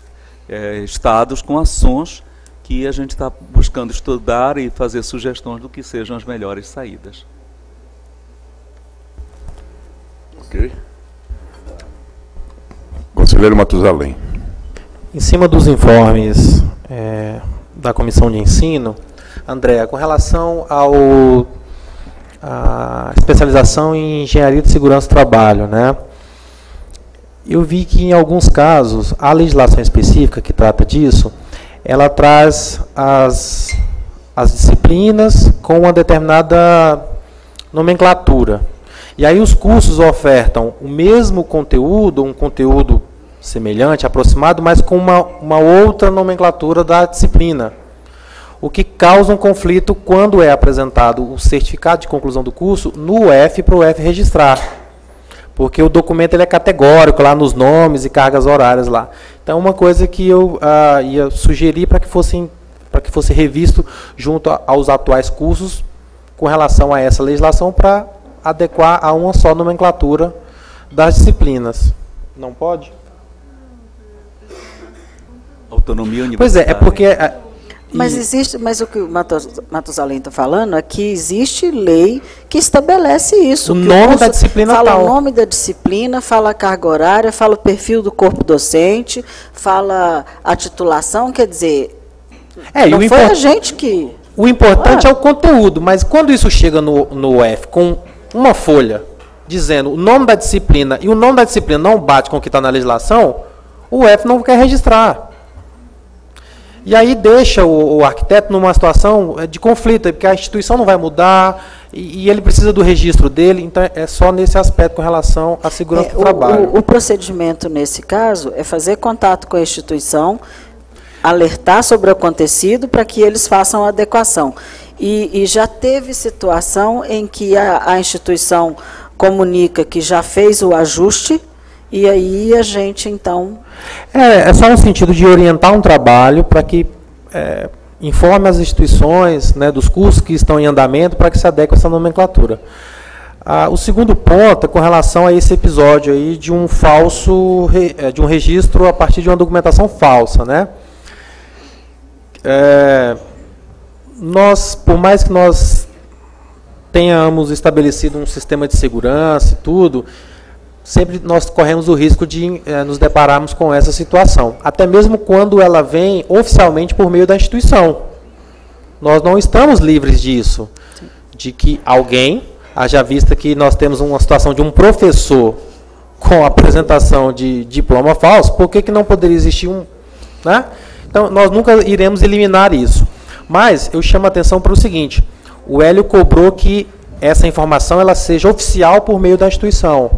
é, estados com ações que a gente está buscando estudar e fazer sugestões do que sejam as melhores saídas. Ok. Conselheiro Matusalém. Em cima dos informes é, da Comissão de Ensino, André, com relação ao a especialização em engenharia de segurança do trabalho, né? eu vi que em alguns casos a legislação específica que trata disso, ela traz as, as disciplinas com uma determinada nomenclatura. E aí os cursos ofertam o mesmo conteúdo, um conteúdo semelhante, aproximado, mas com uma, uma outra nomenclatura da disciplina. O que causa um conflito quando é apresentado o certificado de conclusão do curso no UF para o UF registrar porque o documento ele é categórico lá nos nomes e cargas horárias lá. Então, uma coisa que eu ah, ia sugerir para que fossem para que fosse revisto junto aos atuais cursos com relação a essa legislação para adequar a uma só nomenclatura das disciplinas. Não pode? Autonomia universitária. Pois é, é porque ah, mas existe, mas o que o Matusalém está falando é que existe lei que estabelece isso. O nome o da disciplina fala tal. o nome da disciplina, fala a carga horária, fala o perfil do corpo docente, fala a titulação, quer dizer, é, não foi import... a gente que. O importante ah. é o conteúdo, mas quando isso chega no, no UF com uma folha dizendo o nome da disciplina e o nome da disciplina não bate com o que está na legislação, o UF não quer registrar. E aí deixa o, o, arquiteto numa situação eh, de conflito, porque a instituição não vai mudar e, e, ele precisa do registro dele, então é só nesse aspecto com relação à segurança é, do trabalho. O, o, procedimento nesse caso é fazer contato com a instituição, alertar sobre o acontecido para que eles façam a adequação. E, e já teve situação em que a, a instituição comunica que já fez o ajuste e aí a gente, então. É, é só no sentido de orientar um trabalho para que, é, informe as instituições né, dos cursos que estão em andamento para que se adeque a essa nomenclatura. Ah, o segundo ponto é com relação a esse episódio aí de um falso, eh, de um registro a partir de uma documentação falsa, né? É, nós, por mais que nós tenhamos estabelecido um sistema de segurança e tudo, sempre nós corremos o risco de é, nos depararmos com essa situação, até mesmo quando ela vem oficialmente por meio da instituição. Nós não estamos livres disso, de que alguém haja vista que nós temos uma situação de um professor com apresentação de diploma falso, por que, que não poderia existir um. Né? Então, nós nunca iremos eliminar isso. Mas eu chamo a atenção para o seguinte: o Hélio cobrou que essa informação ela seja oficial por meio da instituição.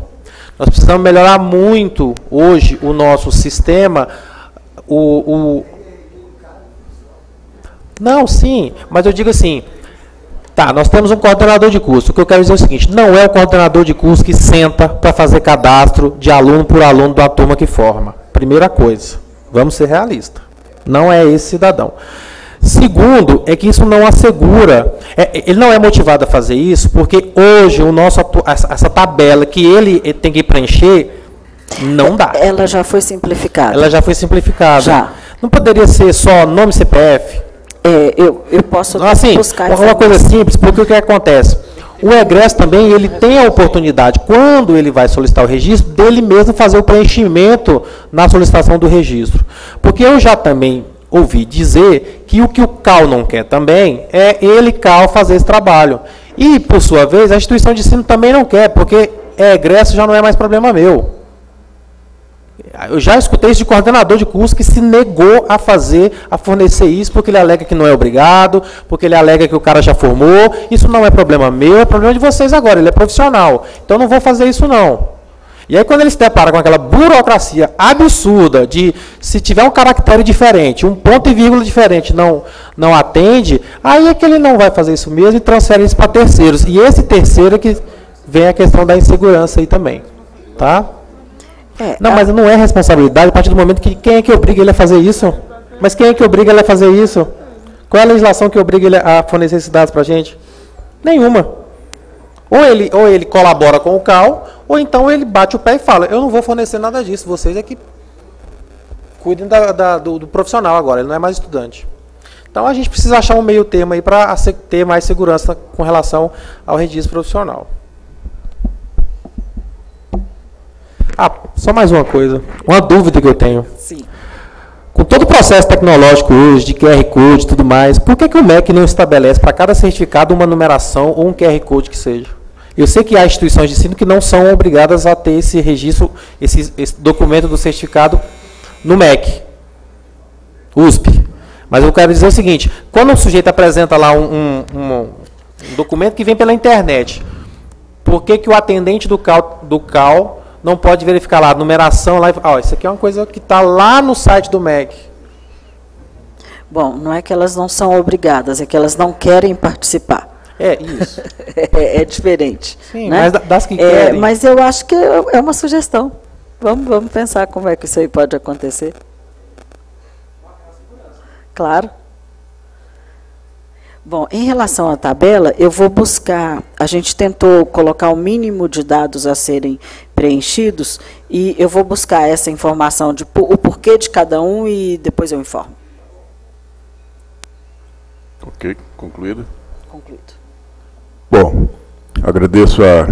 Nós precisamos melhorar muito hoje o nosso sistema. O, o... Não, sim, mas eu digo assim, Tá, nós temos um coordenador de curso. O que eu quero dizer é o seguinte: não é o coordenador de curso que senta para fazer cadastro de aluno por aluno da turma que forma. Primeira coisa, vamos ser realistas. Não é esse cidadão. Segundo, é que isso não assegura, é, ele não é motivado a fazer isso, porque hoje o nosso, essa, tabela que ele tem que preencher, não dá. Ela já foi simplificada. Ela já foi simplificada. Já. Não poderia ser só nome CPF, é, eu, eu posso então, assim, buscar uma coisa simples, porque o que acontece? O egresso também, ele tem a oportunidade, quando ele vai solicitar o registro, dele mesmo fazer o preenchimento na solicitação do registro. Porque eu já também ouvi dizer que o que o CAL não quer também é ele, CAL, fazer esse trabalho. E, por sua vez, a instituição de ensino também não quer, porque egresso já não é mais problema meu. Eu já escutei isso de coordenador de curso que se negou a fazer, a fornecer isso, porque ele alega que não é obrigado, porque ele alega que o cara já formou. Isso não é problema meu, é problema de vocês agora. Ele é profissional. Então não vou fazer isso não. E aí quando ele se depara com aquela burocracia absurda de se tiver um caractere diferente, um ponto e vírgula diferente não, não atende, aí é que ele não vai fazer isso mesmo e transfere isso para terceiros. E esse terceiro é que vem a questão da insegurança aí também. Tá? É, não, a... mas não é responsabilidade a partir do momento que quem é que obriga ele a fazer isso? Mas quem é que obriga ele a fazer isso? Qual é a legislação que obriga ele a fornecer esses dados para a gente? Nenhuma. Ou ele, ou ele colabora com o CAL, ou então ele bate o pé e fala: Eu não vou fornecer nada disso, vocês é que cuidem da, da, do, do, profissional agora, ele não é mais estudante. Então a gente precisa achar um meio termo aí para ter mais segurança com relação ao registro profissional. Ah, só mais uma coisa. Uma dúvida que eu tenho. Sim. Com todo o processo tecnológico hoje, de QR Code e tudo mais, por que, que o MEC não estabelece para cada certificado uma numeração ou um QR Code que seja? Eu sei que há instituições de ensino que não são obrigadas a ter esse registro, esse, esse documento do certificado no MEC, USP. Mas eu quero dizer o seguinte: quando um sujeito apresenta lá um, um, um, um documento que vem pela internet, por que, que o atendente do CAL, do CAL não pode verificar lá a numeração lá. Ó, isso aqui é uma coisa que está lá no site do MEC. Bom, não é que elas não são obrigadas, é que elas não querem participar. É isso. é, é, diferente. Sim, né? mas das que é, querem. Mas eu acho que é uma sugestão. Vamos, vamos pensar como é que isso aí pode acontecer. Claro. Bom, em relação à tabela, eu vou buscar. A gente tentou colocar o mínimo de dados a serem preenchidos e eu vou buscar essa informação de o porquê de cada um e depois eu informo. Ok, concluído. Concluído. Bom, agradeço a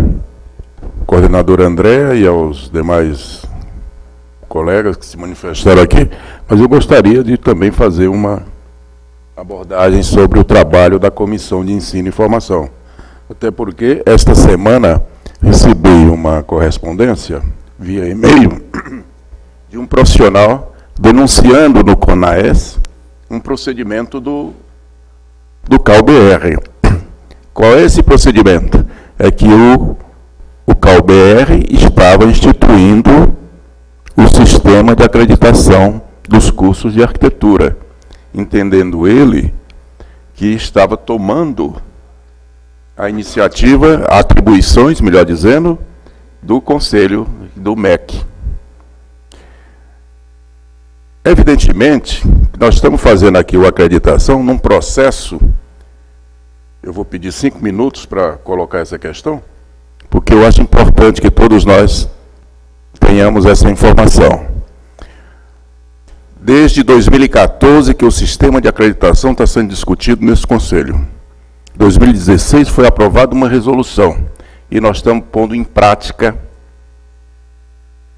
coordenadora Andréa e aos demais colegas que se manifestaram aqui, mas eu gostaria de também fazer uma abordagem sobre o trabalho da Comissão de Ensino e Formação. Até porque esta semana recebi uma correspondência via e-mail de um profissional denunciando no CONAES um procedimento do, do CalBR. Qual é esse procedimento? É que o, o CalBR estava instituindo o sistema de acreditação dos cursos de arquitetura entendendo ele que estava tomando a iniciativa, atribuições, melhor dizendo, do Conselho do MEC. Evidentemente Nós estamos fazendo aqui o acreditação num processo. Eu vou pedir cinco minutos para colocar essa questão, porque eu acho importante que todos nós tenhamos essa informação. Desde 2014 que o sistema de acreditação está sendo discutido nesse Conselho. 2016 foi aprovada uma resolução e nós estamos pondo em prática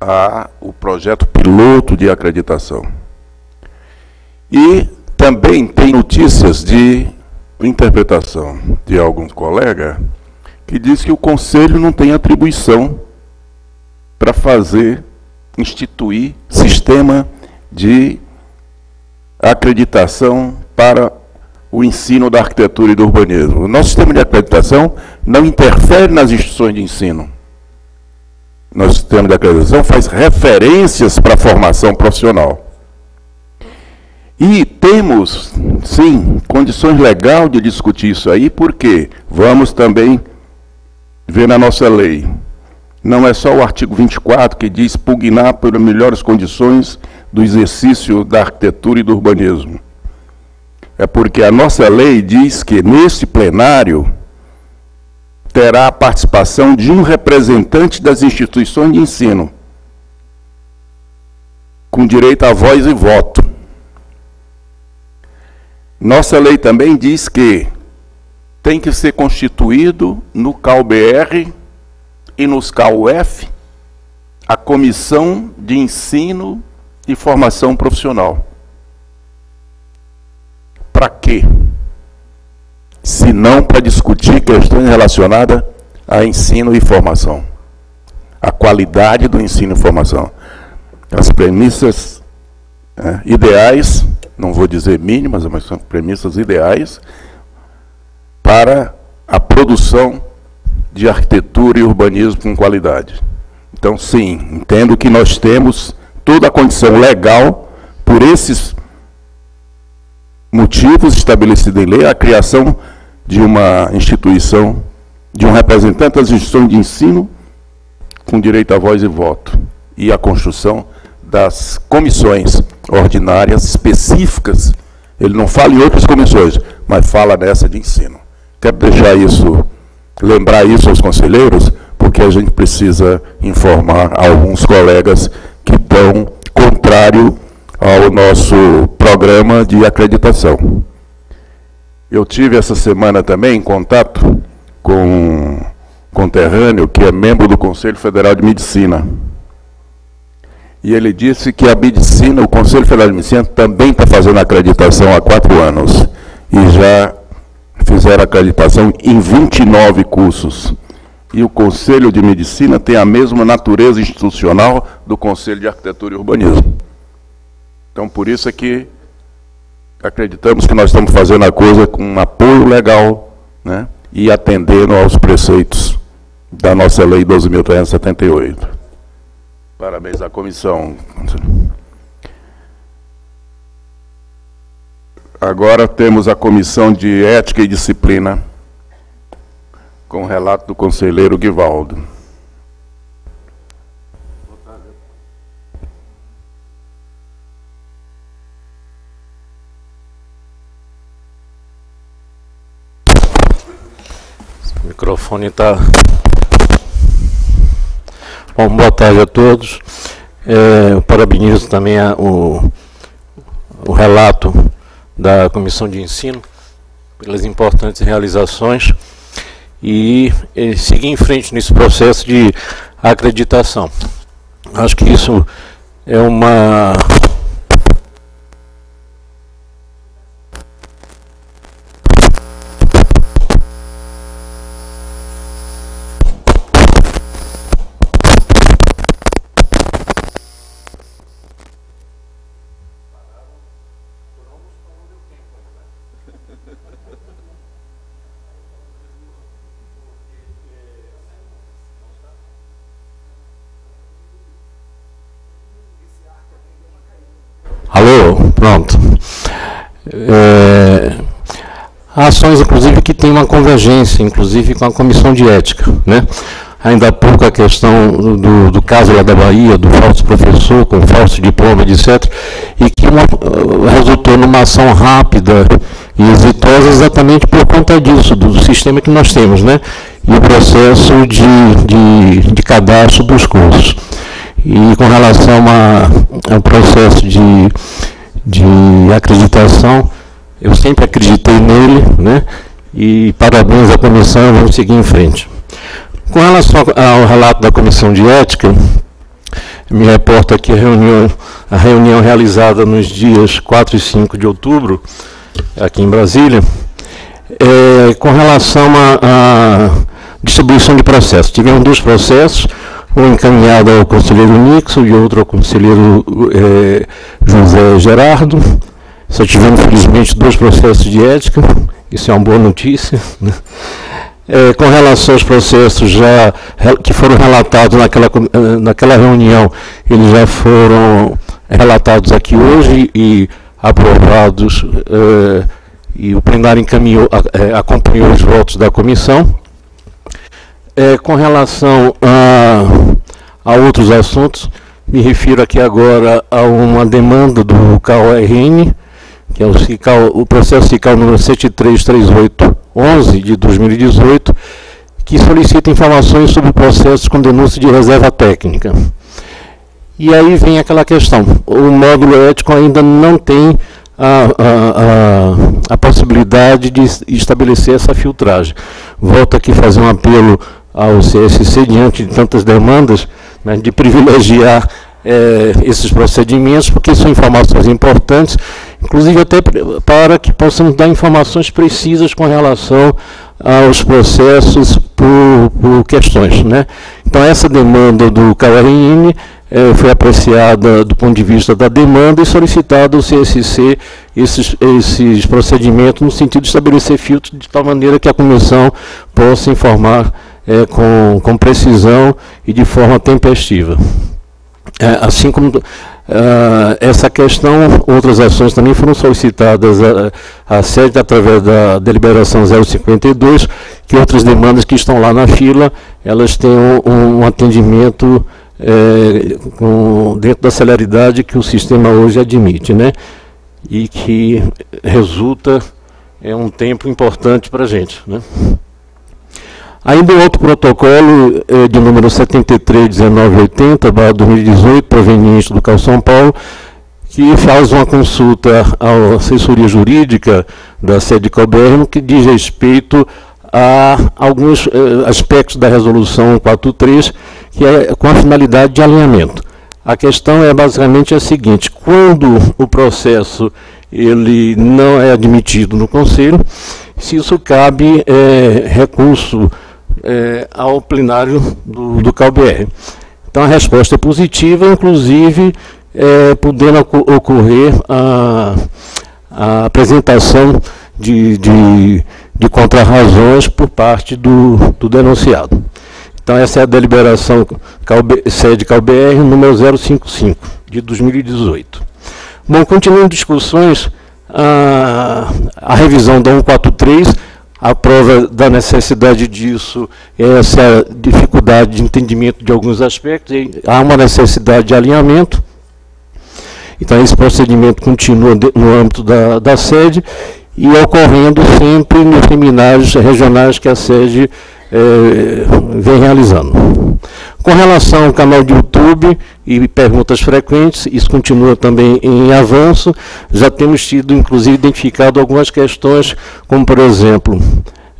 a, o projeto piloto de acreditação. E também tem notícias de interpretação de alguns colegas que diz que o Conselho não tem atribuição para fazer, instituir sistema de acreditação para o ensino da arquitetura e do urbanismo. O nosso sistema de acreditação não interfere nas instituições de ensino. Nosso sistema de acreditação faz referências para a formação profissional. E temos, sim, condições legais de discutir isso aí, porque vamos também ver na nossa lei. Não é só o artigo 24 que diz pugnar por melhores condições do exercício da arquitetura e do urbanismo. É porque a nossa lei diz que neste plenário terá a participação de um representante das instituições de ensino, com direito a voz e voto. Nossa lei também diz que tem que ser constituído no CalBR e nos CalUF a comissão de ensino e formação profissional. Para quê? Se não para discutir questões relacionadas a ensino e formação. A qualidade do ensino e formação. As premissas é, ideais, não vou dizer mínimas, mas são premissas ideais para a produção de arquitetura e urbanismo com qualidade. Então, sim, entendo que nós temos toda a condição legal, por esses motivos estabelecidos em lei, a criação de uma instituição, de um representante das instituições de ensino com direito à voz e voto, e a construção das comissões ordinárias específicas. Ele não fala em outras comissões, mas fala nessa de ensino. Quero deixar isso, lembrar isso aos conselheiros, porque a gente precisa informar alguns colegas que estão contrário ao nosso programa de acreditação. Eu tive essa semana também contato com um conterrâneo que é membro do Conselho Federal de Medicina. E ele disse que a medicina, o Conselho Federal de Medicina, também está fazendo acreditação há quatro anos. E já fizeram acreditação em 29 cursos e o Conselho de Medicina tem a mesma natureza institucional do Conselho de Arquitetura e Urbanismo. Então, por isso é que acreditamos que nós estamos fazendo a coisa com um apoio legal né, e atendendo aos preceitos da nossa Lei 12.378. Parabéns à comissão. Agora temos a Comissão de Ética e Disciplina com o relato do conselheiro Guivaldo. Microfone está. Bom, boa tarde a todos. É, parabenizo também a, o, o relato da Comissão de Ensino pelas importantes realizações e, e seguir em frente nesse processo de acreditação. Acho que isso é uma Pronto. É, ações, inclusive, que tem uma convergência, inclusive, com a comissão de ética. Né? ainda há pouco a questão do, do caso lá da Bahia, do falso professor com falso diploma, etc., e que uma, resultou numa ação rápida e exitosa exatamente por conta disso, do sistema que nós temos, né? E o processo de, de, de cadastro dos cursos. E com relação a, ao processo de, de acreditação, eu sempre acreditei nele, né? E parabéns à comissão, vamos seguir em frente. Com relação ao relato da comissão de ética, me reporta aqui a reunião, a reunião realizada nos dias 4 e 5 de outubro, aqui em Brasília, é, com relação à distribuição de processos. Tivemos dois processos, um encaminhado ao conselheiro Nixon e outro ao conselheiro é, José Gerardo. Só tivemos, infelizmente, dois processos de ética, isso é uma boa notícia. Né? É, com relação aos processos já que foram relatados naquela, eh, naquela reunião, eles já foram relatados aqui hoje e aprovados, é, e o plenário encaminhou, acompanhou os votos da comissão. Com relação a, a outros assuntos, me refiro aqui agora a uma demanda do KORN, que é o, CICAL, o processo CICAL número 733811 de 2018, que solicita informações sobre processos com denúncia de reserva técnica. E aí vem aquela questão, o módulo ético ainda não tem a, a, a, a possibilidade de estabelecer essa filtragem. Volto aqui fazer um apelo ao CSC, diante de tantas demandas, né, de privilegiar é, esses procedimentos, porque são informações importantes, inclusive até para que possamos dar informações precisas com relação aos processos por, por questões. Né? Então, essa demanda do KRN é, foi apreciada do ponto de vista da demanda e solicitado ao CSC esses, esses procedimentos no sentido de estabelecer filtros de tal maneira que a comissão possa informar é, com, com precisão e de forma tempestiva. É, assim como uh, essa questão, outras ações também foram solicitadas à, sede através da deliberação 052, que outras demandas que estão lá na fila, elas tenham um, um atendimento é, com, dentro da celeridade que o sistema hoje admite, né? E que resulta é um tempo importante para a gente, né? Ainda outro protocolo eh, de número 731980, 2018, proveniente do CAL São Paulo, que faz uma consulta à assessoria jurídica da sede Calberno, que diz respeito a alguns eh, aspectos da resolução 43, que é com a finalidade de alinhamento. A questão é basicamente a seguinte: quando o processo ele não é admitido no conselho, se isso cabe é, recurso é, ao plenário do, do CalBR. Então a resposta é positiva, inclusive é, podendo ocorrer a, a apresentação de, de, de contrarrazões por parte do, do denunciado. Então essa é a deliberação sede CalBR número 055, de 2018. Bom, continuando discussões, a, a revisão da 143 a prova da necessidade disso é essa dificuldade de entendimento de alguns aspectos, há uma necessidade de alinhamento. Então, esse procedimento continua no âmbito da, da sede e ocorrendo sempre nos seminários regionais que a sede é, vem realizando. Com relação ao canal de YouTube e perguntas frequentes, isso continua também em avanço. Já temos tido, inclusive, identificado algumas questões, como, por exemplo,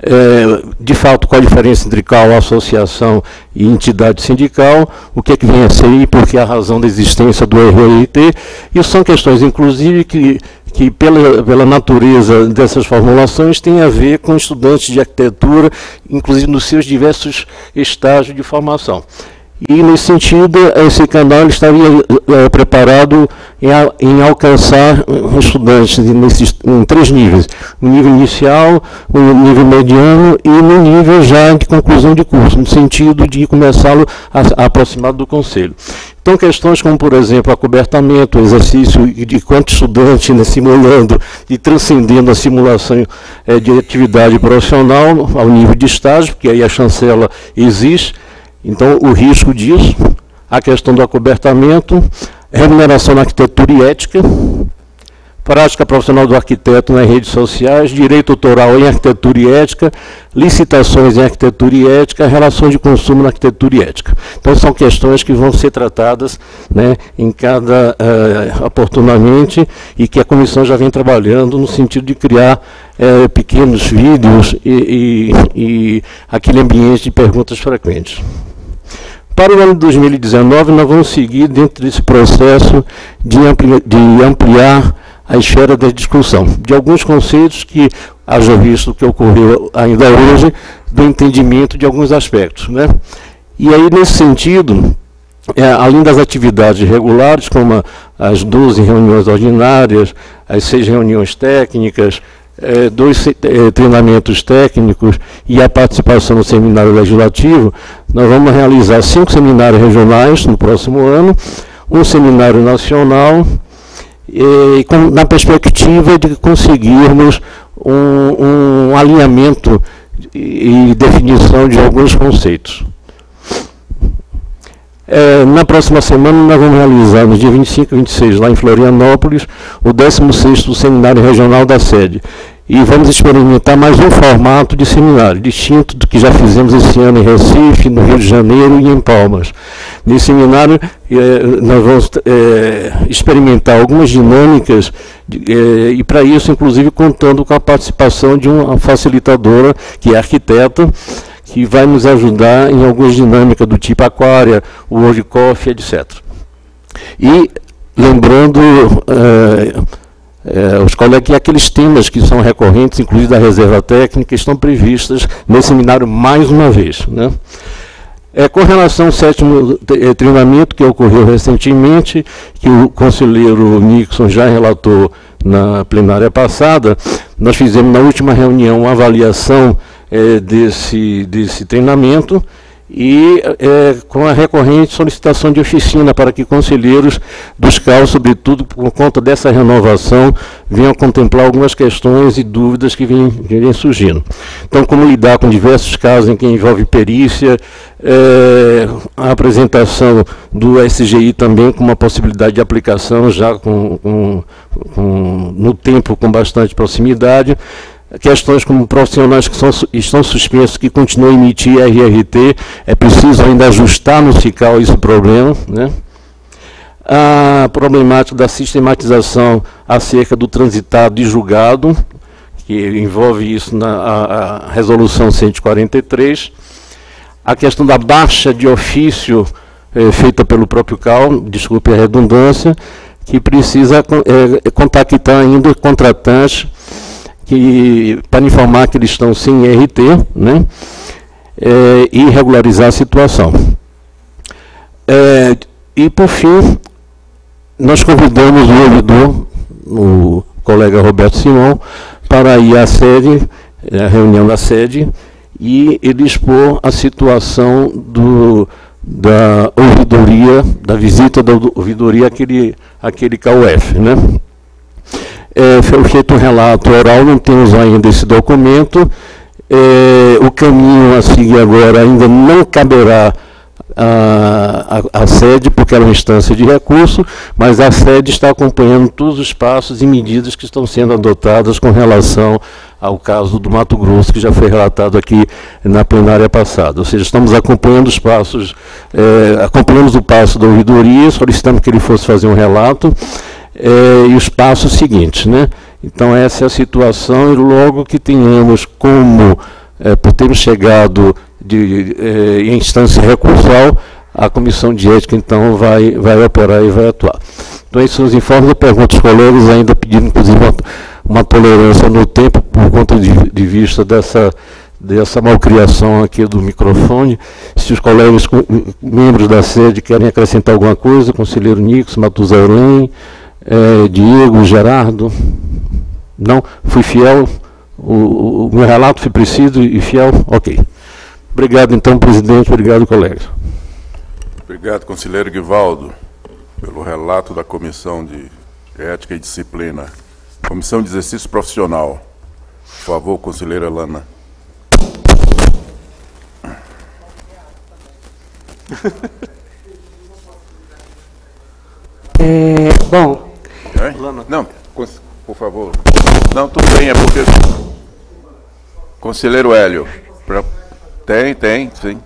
é, de fato, qual a diferença entre CAL, associação e entidade sindical, o que é que vem a ser e por que a razão da existência do RRT. Isso são questões, inclusive, que que pela, pela natureza dessas formulações tem a ver com estudantes de arquitetura, inclusive nos seus diversos estágios de formação. E, nesse sentido, esse canal estaria é, preparado em, em, alcançar estudantes nesses, em três níveis. O nível inicial, o nível mediano e no nível já de conclusão de curso, no sentido de começá-lo a, a aproximar do conselho. Então, questões como, por exemplo, acobertamento, exercício de quanto estudante né, simulando e transcendendo a simulação é, de atividade profissional ao nível de estágio, porque aí a chancela existe, Então, o risco disso, a questão do acobertamento, remuneração na arquitetura e ética, prática profissional do arquiteto nas redes sociais, direito autoral em arquitetura e ética, licitações em arquitetura e ética, relações de consumo na arquitetura e ética. Então são questões que vão ser tratadas né, em cada uh, oportunamente e que a comissão já vem trabalhando no sentido de criar uh, pequenos vídeos e, e, e aquele ambiente de perguntas frequentes. Para o ano de 2019, nós vamos seguir dentro desse processo de, ampli de ampliar a esfera da discussão de alguns conceitos que, haja visto o que ocorreu ainda hoje, do entendimento de alguns aspectos. Né? E aí, nesse sentido, é, além das atividades regulares, como as 12 reuniões ordinárias, as seis reuniões técnicas, é, dois é, treinamentos técnicos e a participação no seminário legislativo, nós vamos realizar cinco seminários regionais no próximo ano, um seminário nacional com, na perspectiva de conseguirmos um, um alinhamento e definição de alguns conceitos. É, na próxima semana nós vamos realizar, no dia 25 e 26, lá em Florianópolis, o 16º Seminário Regional da Sede e vamos experimentar mais um formato de seminário, distinto do que já fizemos esse ano em Recife, no Rio de Janeiro e em Palmas. Nesse seminário, eh, nós vamos eh, experimentar algumas dinâmicas, e para isso, inclusive, contando com a participação de uma facilitadora, que é arquiteta, que vai nos ajudar em algumas dinâmicas do tipo aquária, World Coffee, etc. E, lembrando é, os colegas, aqueles temas que são recorrentes, inclusive da reserva técnica, estão previstas nesse seminário mais uma vez. Né? É, com relação ao sétimo é, treinamento que ocorreu recentemente, que o conselheiro Nixon já relatou na plenária passada, nós fizemos na última reunião uma avaliação é, desse, desse treinamento e é, com a recorrente solicitação de oficina para que conselheiros dos CAUS, sobretudo por conta dessa renovação, venham contemplar algumas questões e dúvidas que vêm surgindo. Então, como lidar com diversos casos em que envolve perícia, é, a apresentação do SGI também com uma possibilidade de aplicação já com, com, com no tempo com bastante proximidade, questões como profissionais que são, estão suspensos que continuam a emitir RRT, é preciso ainda ajustar no CICAL esse problema. Né? A problemática da sistematização acerca do transitado de julgado, que envolve isso na a, a resolução 143. A questão da baixa de ofício é, feita pelo próprio CAL, desculpe a redundância, que precisa é, contactar ainda o contratante que, para informar que eles estão sem RT, né, é, e regularizar a situação. É, e, por fim, nós convidamos o ouvidor, o colega Roberto Simão, para ir à sede, à reunião da sede, e ele expor a situação do, da ouvidoria, da visita da ouvidoria àquele, àquele KUF. Né? É, foi feito um relato oral, não temos ainda esse documento. É, o caminho a seguir agora ainda não caberá a, a, a, sede, porque é uma instância de recurso, mas a sede está acompanhando todos os passos e medidas que estão sendo adotadas com relação ao caso do Mato Grosso, que já foi relatado aqui na plenária passada. Ou seja, estamos acompanhando os passos, é, acompanhamos o passo da ouvidoria, solicitando que ele fosse fazer um relato é, e os passos seguintes. Né? Então essa é a situação e logo que tenhamos como, é, por termos chegado de, é, em instância recursal, a comissão de ética então vai, vai operar e vai atuar. Então esses são os informes, eu pergunto aos colegas, ainda pedindo inclusive uma, uma tolerância no tempo, por conta de, de vista dessa dessa malcriação aqui do microfone. Se os colegas membros da sede querem acrescentar alguma coisa, conselheiro Nix, Matusalém, é, Diego, Gerardo. Não, fui fiel. O, o, meu relato foi preciso e fiel. Ok. Obrigado, então, presidente. Obrigado, colega. Obrigado, conselheiro Guivaldo, pelo relato da Comissão de Ética e Disciplina. Comissão de Exercício Profissional. Por favor, conselheira Lana. É, bom. Não, por favor. Não, tudo bem, é porque. Conselheiro Hélio. Pra... Tem, tem, sim.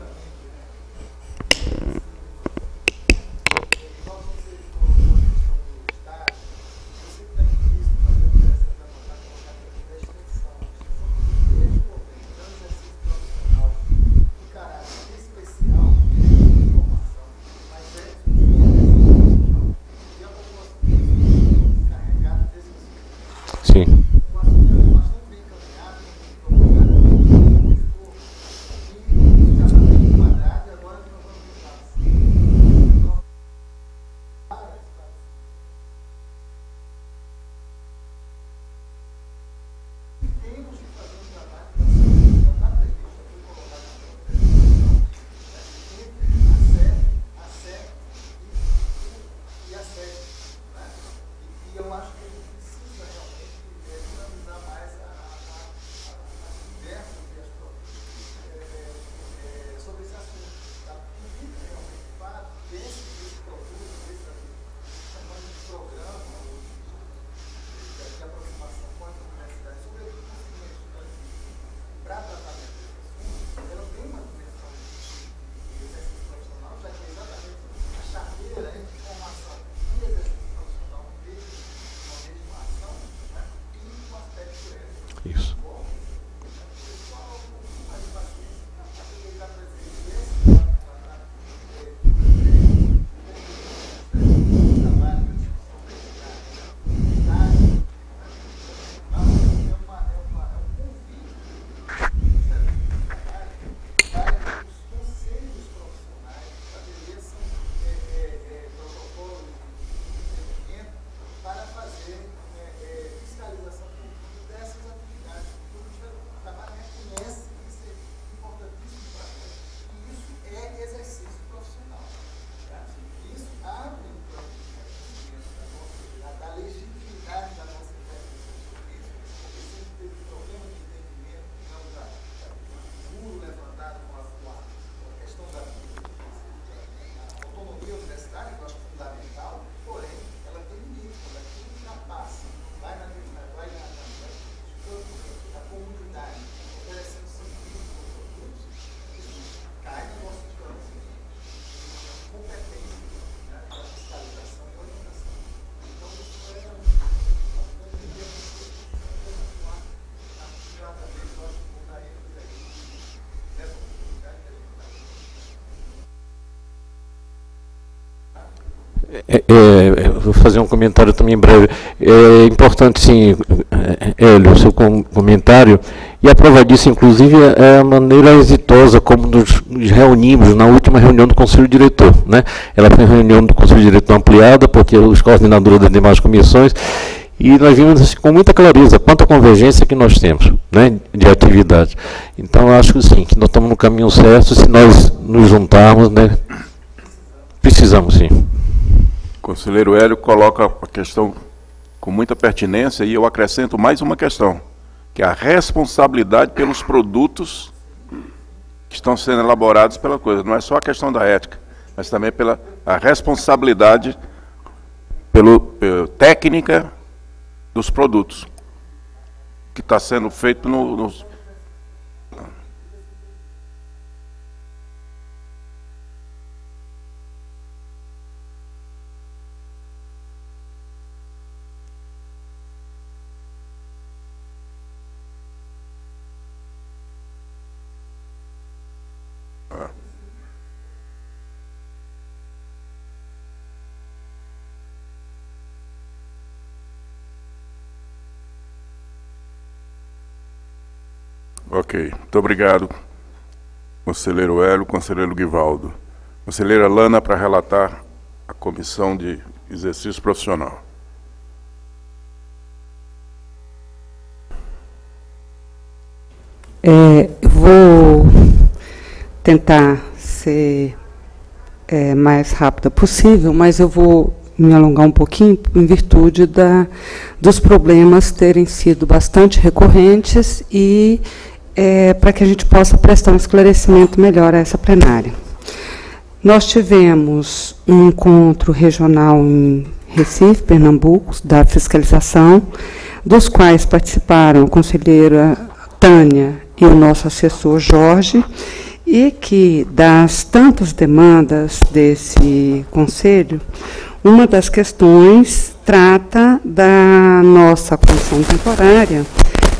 É, é, vou fazer um comentário também breve. É importante, sim, Hélio, o seu com comentário, e a prova disso, inclusive, é a maneira exitosa como nos, reunimos na última reunião do Conselho Diretor. Né? Ela foi uma reunião do Conselho Diretor ampliada, porque os coordenadores das demais comissões, e nós vimos assim, com muita clareza quanto à convergência que nós temos né, de atividade. Então, acho que sim, que nós estamos no caminho certo, se nós nos juntarmos, né, precisamos sim. O conselheiro Hélio coloca a questão com muita pertinência e eu acrescento mais uma questão, que é a responsabilidade pelos produtos que estão sendo elaborados pela coisa. Não é só a questão da ética, mas também pela a responsabilidade pelo, pela técnica dos produtos que está sendo feito no, nos Ok, muito obrigado, conselheiro Hélio, conselheiro Guivaldo. Conselheira Lana, para relatar a comissão de exercício profissional. É, vou tentar ser é, mais rápida possível, mas eu vou me alongar um pouquinho em virtude da, dos problemas terem sido bastante recorrentes e é, para que a gente possa prestar um esclarecimento melhor a essa plenária. nós tivemos um encontro regional em Recife, Pernambuco, da fiscalização, dos quais participaram a conselheira Tânia e o nosso assessor Jorge, e que das tantas demandas desse conselho, uma das questões trata da nossa comissão temporária,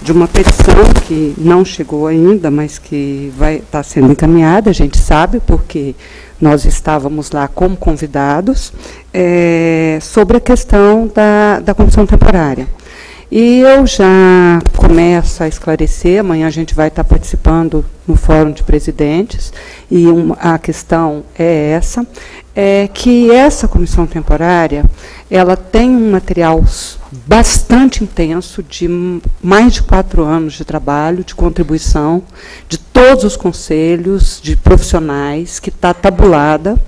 de uma petição que não chegou ainda, mas que vai estar tá sendo encaminhada, a gente sabe, porque nós estávamos lá como convidados, é, sobre a questão da, da comissão temporária. E eu já começo a esclarecer, amanhã a gente vai estar participando no Fórum de Presidentes, e uma, a questão é essa, é que essa comissão temporária, ela tem um material bastante intenso, de mais de quatro anos de trabalho, de contribuição, de todos os conselhos, de profissionais, que está tabulada,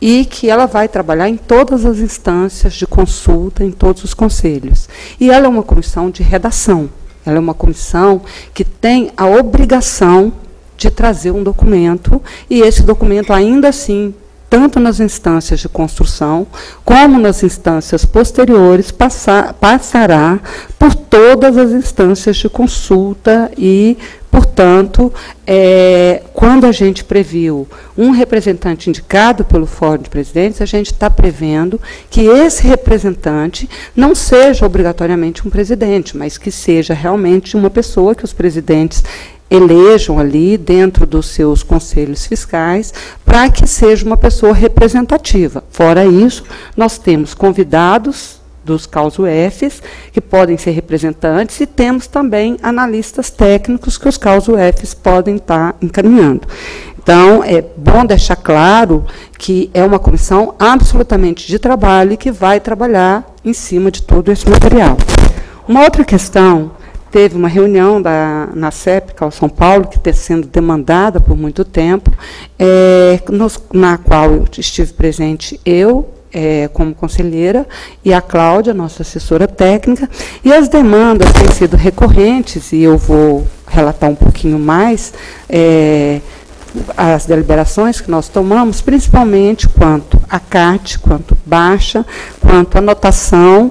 e que ela vai trabalhar em todas as instâncias de consulta, em todos os conselhos. E ela é uma comissão de redação. Ela é uma comissão que tem a obrigação de trazer um documento, e esse documento, ainda assim, tanto nas instâncias de construção, como nas instâncias posteriores, passar, passará por todas as instâncias de consulta e Portanto, é, quando a gente previu um representante indicado pelo Fórum de Presidentes, a gente está prevendo que esse representante não seja obrigatoriamente um presidente, mas que seja realmente uma pessoa que os presidentes elejam ali dentro dos seus conselhos fiscais para que seja uma pessoa representativa. Fora isso, nós temos convidados dos CAUS-UFs, que podem ser representantes, e temos também analistas técnicos que os CAUS-UFs podem estar encaminhando. Então, é bom deixar claro que é uma comissão absolutamente de trabalho e que vai trabalhar em cima de todo esse material. Uma outra questão, teve uma reunião da, na Cal São Paulo, que está sendo demandada por muito tempo, é, nos, na qual eu estive presente eu, é, como conselheira, e a Cláudia, nossa assessora técnica, e as demandas têm sido recorrentes, e eu vou relatar um pouquinho mais, é, as deliberações que nós tomamos, principalmente quanto a CAT, quanto baixa, quanto a notação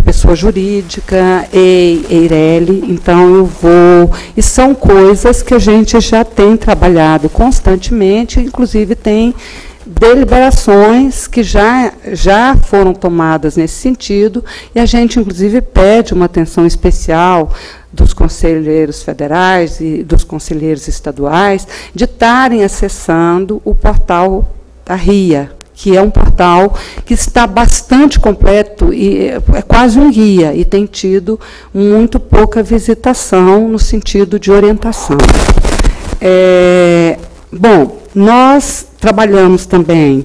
pessoa jurídica, EI, EIRELI, então eu vou... E são coisas que a gente já tem trabalhado constantemente, inclusive tem deliberações que já, já foram tomadas nesse sentido, e a gente, inclusive, pede uma atenção especial dos conselheiros federais e dos conselheiros estaduais de estarem acessando o portal da RIA, que é um portal que está bastante completo e é quase um guia e tem tido muito pouca visitação no sentido de orientação. É, bom, nós trabalhamos também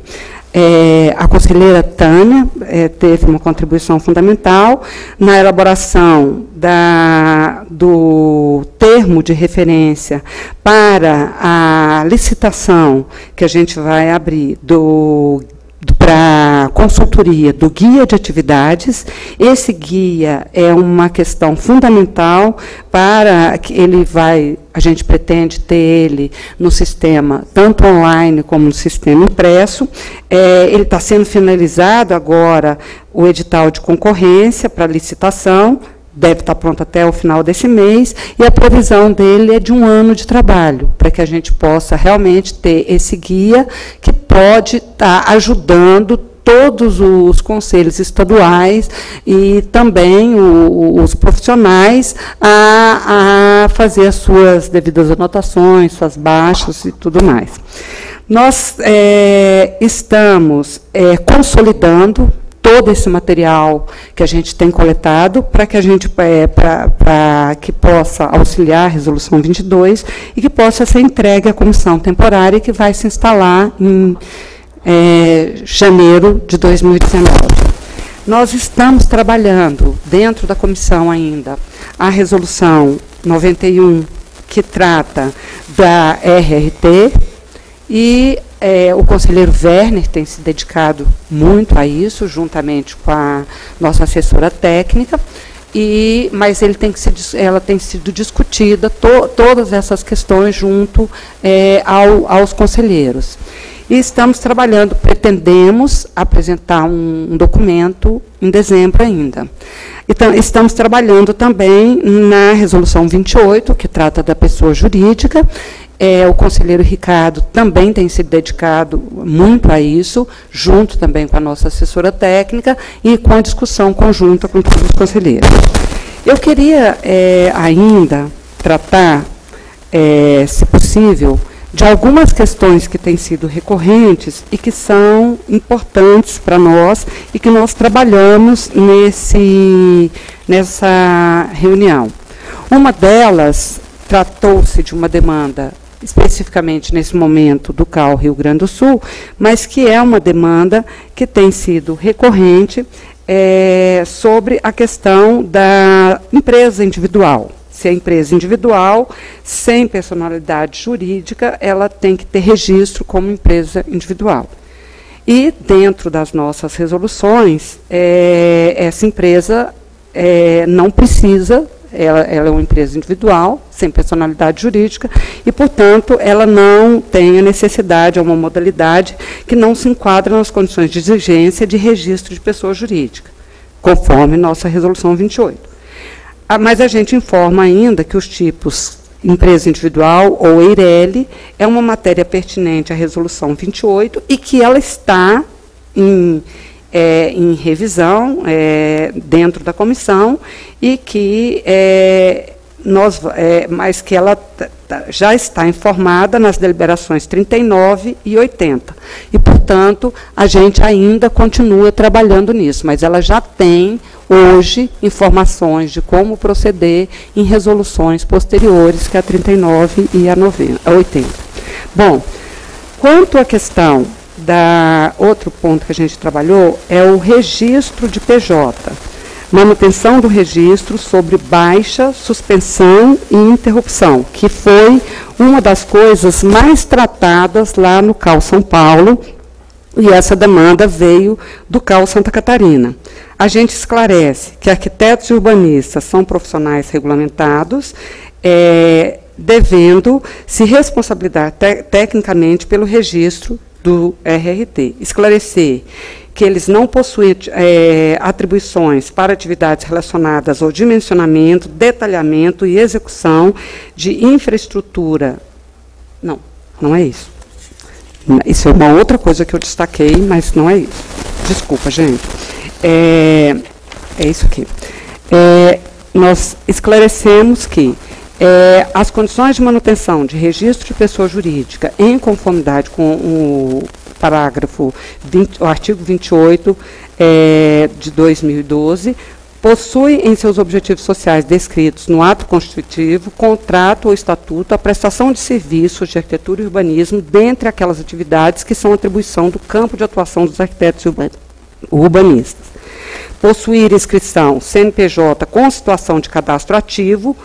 é, a conselheira Tânia é, teve uma contribuição fundamental na elaboração da, do termo de referência para a licitação que a gente vai abrir do para consultoria do guia de atividades. Esse guia é uma questão fundamental para que ele vai, a gente pretende ter ele no sistema, tanto online como no sistema impresso. É, ele está sendo finalizado agora o edital de concorrência para licitação, deve estar pronto até o final desse mês, e a previsão dele é de um ano de trabalho, para que a gente possa realmente ter esse guia que pode estar ajudando todos os conselhos estaduais e também o, os profissionais a, a fazer as suas devidas anotações, suas baixas e tudo mais. Nós é, estamos é, consolidando todo esse material que a gente tem coletado para que a gente é, para que possa auxiliar a resolução 22 e que possa ser entregue à comissão temporária que vai se instalar em é, janeiro de 2019. Nós estamos trabalhando dentro da comissão ainda a resolução 91 que trata da RRT e é, o conselheiro Werner tem se dedicado muito a isso, juntamente com a nossa assessora técnica, e, mas ele tem que ela tem sido discutida, to, todas essas questões junto é, ao, aos conselheiros. E estamos trabalhando, pretendemos apresentar um, um documento em dezembro ainda. Então, estamos trabalhando também na Resolução 28, que trata da pessoa jurídica, é, o conselheiro Ricardo também tem se dedicado muito a isso, junto também com a nossa assessora técnica e com a discussão conjunta com todos os conselheiros. Eu queria é, ainda tratar, é, se possível, de algumas questões que têm sido recorrentes e que são importantes para nós e que nós trabalhamos nesse, nessa reunião. Uma delas tratou-se de uma demanda especificamente nesse momento do CAL Rio Grande do Sul, mas que é uma demanda que tem sido recorrente é, sobre a questão da empresa individual. Se a empresa individual, sem personalidade jurídica, ela tem que ter registro como empresa individual. E dentro das nossas resoluções, é, essa empresa é, não precisa ela, ela, é uma empresa individual, sem personalidade jurídica, e, portanto, ela não tem a necessidade, é uma modalidade que não se enquadra nas condições de exigência de registro de pessoa jurídica, conforme nossa resolução 28. Ah, mas a gente informa ainda que os tipos empresa individual ou EIRELI é uma matéria pertinente à resolução 28 e que ela está em é, em revisão é, dentro da comissão e que é, nós, é, mas que ela já está informada nas deliberações 39 e 80. E, portanto, a gente ainda continua trabalhando nisso, mas ela já tem hoje informações de como proceder em resoluções posteriores que a 39 e a, 90, a 80. Bom, quanto à questão da outro ponto que a gente trabalhou é o registro de PJ. Manutenção do registro sobre baixa, suspensão e interrupção, que foi uma das coisas mais tratadas lá no CAL São Paulo, e essa demanda veio do CAL Santa Catarina. A gente esclarece que arquitetos e urbanistas são profissionais regulamentados, é, devendo se responsabilizar te tecnicamente pelo registro do RRT. Esclarecer que eles não possuem é, atribuições para atividades relacionadas ao dimensionamento, detalhamento e execução de infraestrutura. Não, não é isso. Isso é uma outra coisa que eu destaquei, mas não é isso. Desculpa, gente. É, é isso aqui. É, nós esclarecemos que é, as condições de manutenção de registro de pessoa jurídica em conformidade com o parágrafo 20, o artigo 28 é, de 2012 possui em seus objetivos sociais descritos no ato constitutivo, contrato ou estatuto a prestação de serviços de arquitetura e urbanismo dentre aquelas atividades que são atribuição do campo de atuação dos arquitetos e urbanistas. Possuir inscrição CNPJ com situação de cadastro ativo,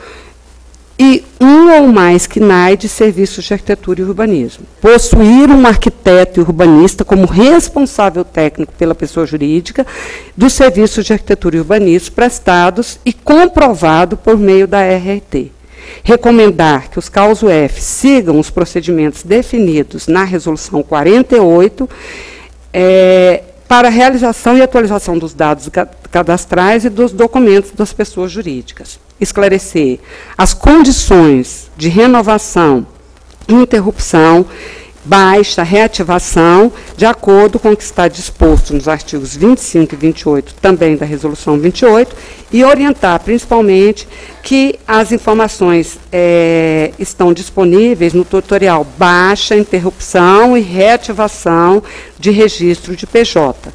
e um ou mais CNAE de serviços de arquitetura e urbanismo. Possuir um arquiteto e urbanista como responsável técnico pela pessoa jurídica dos serviços de arquitetura e urbanismo prestados e comprovado por meio da RRT. Recomendar que os CAUS UF sigam os procedimentos definidos na Resolução 48 é, para realização e atualização dos dados cadastrais e dos documentos das pessoas jurídicas. Esclarecer as condições de renovação, interrupção, baixa, reativação, de acordo com o que está disposto nos artigos 25 e 28 também da Resolução 28, e orientar principalmente que as informações é, estão disponíveis no tutorial baixa, interrupção e reativação de registro de PJ,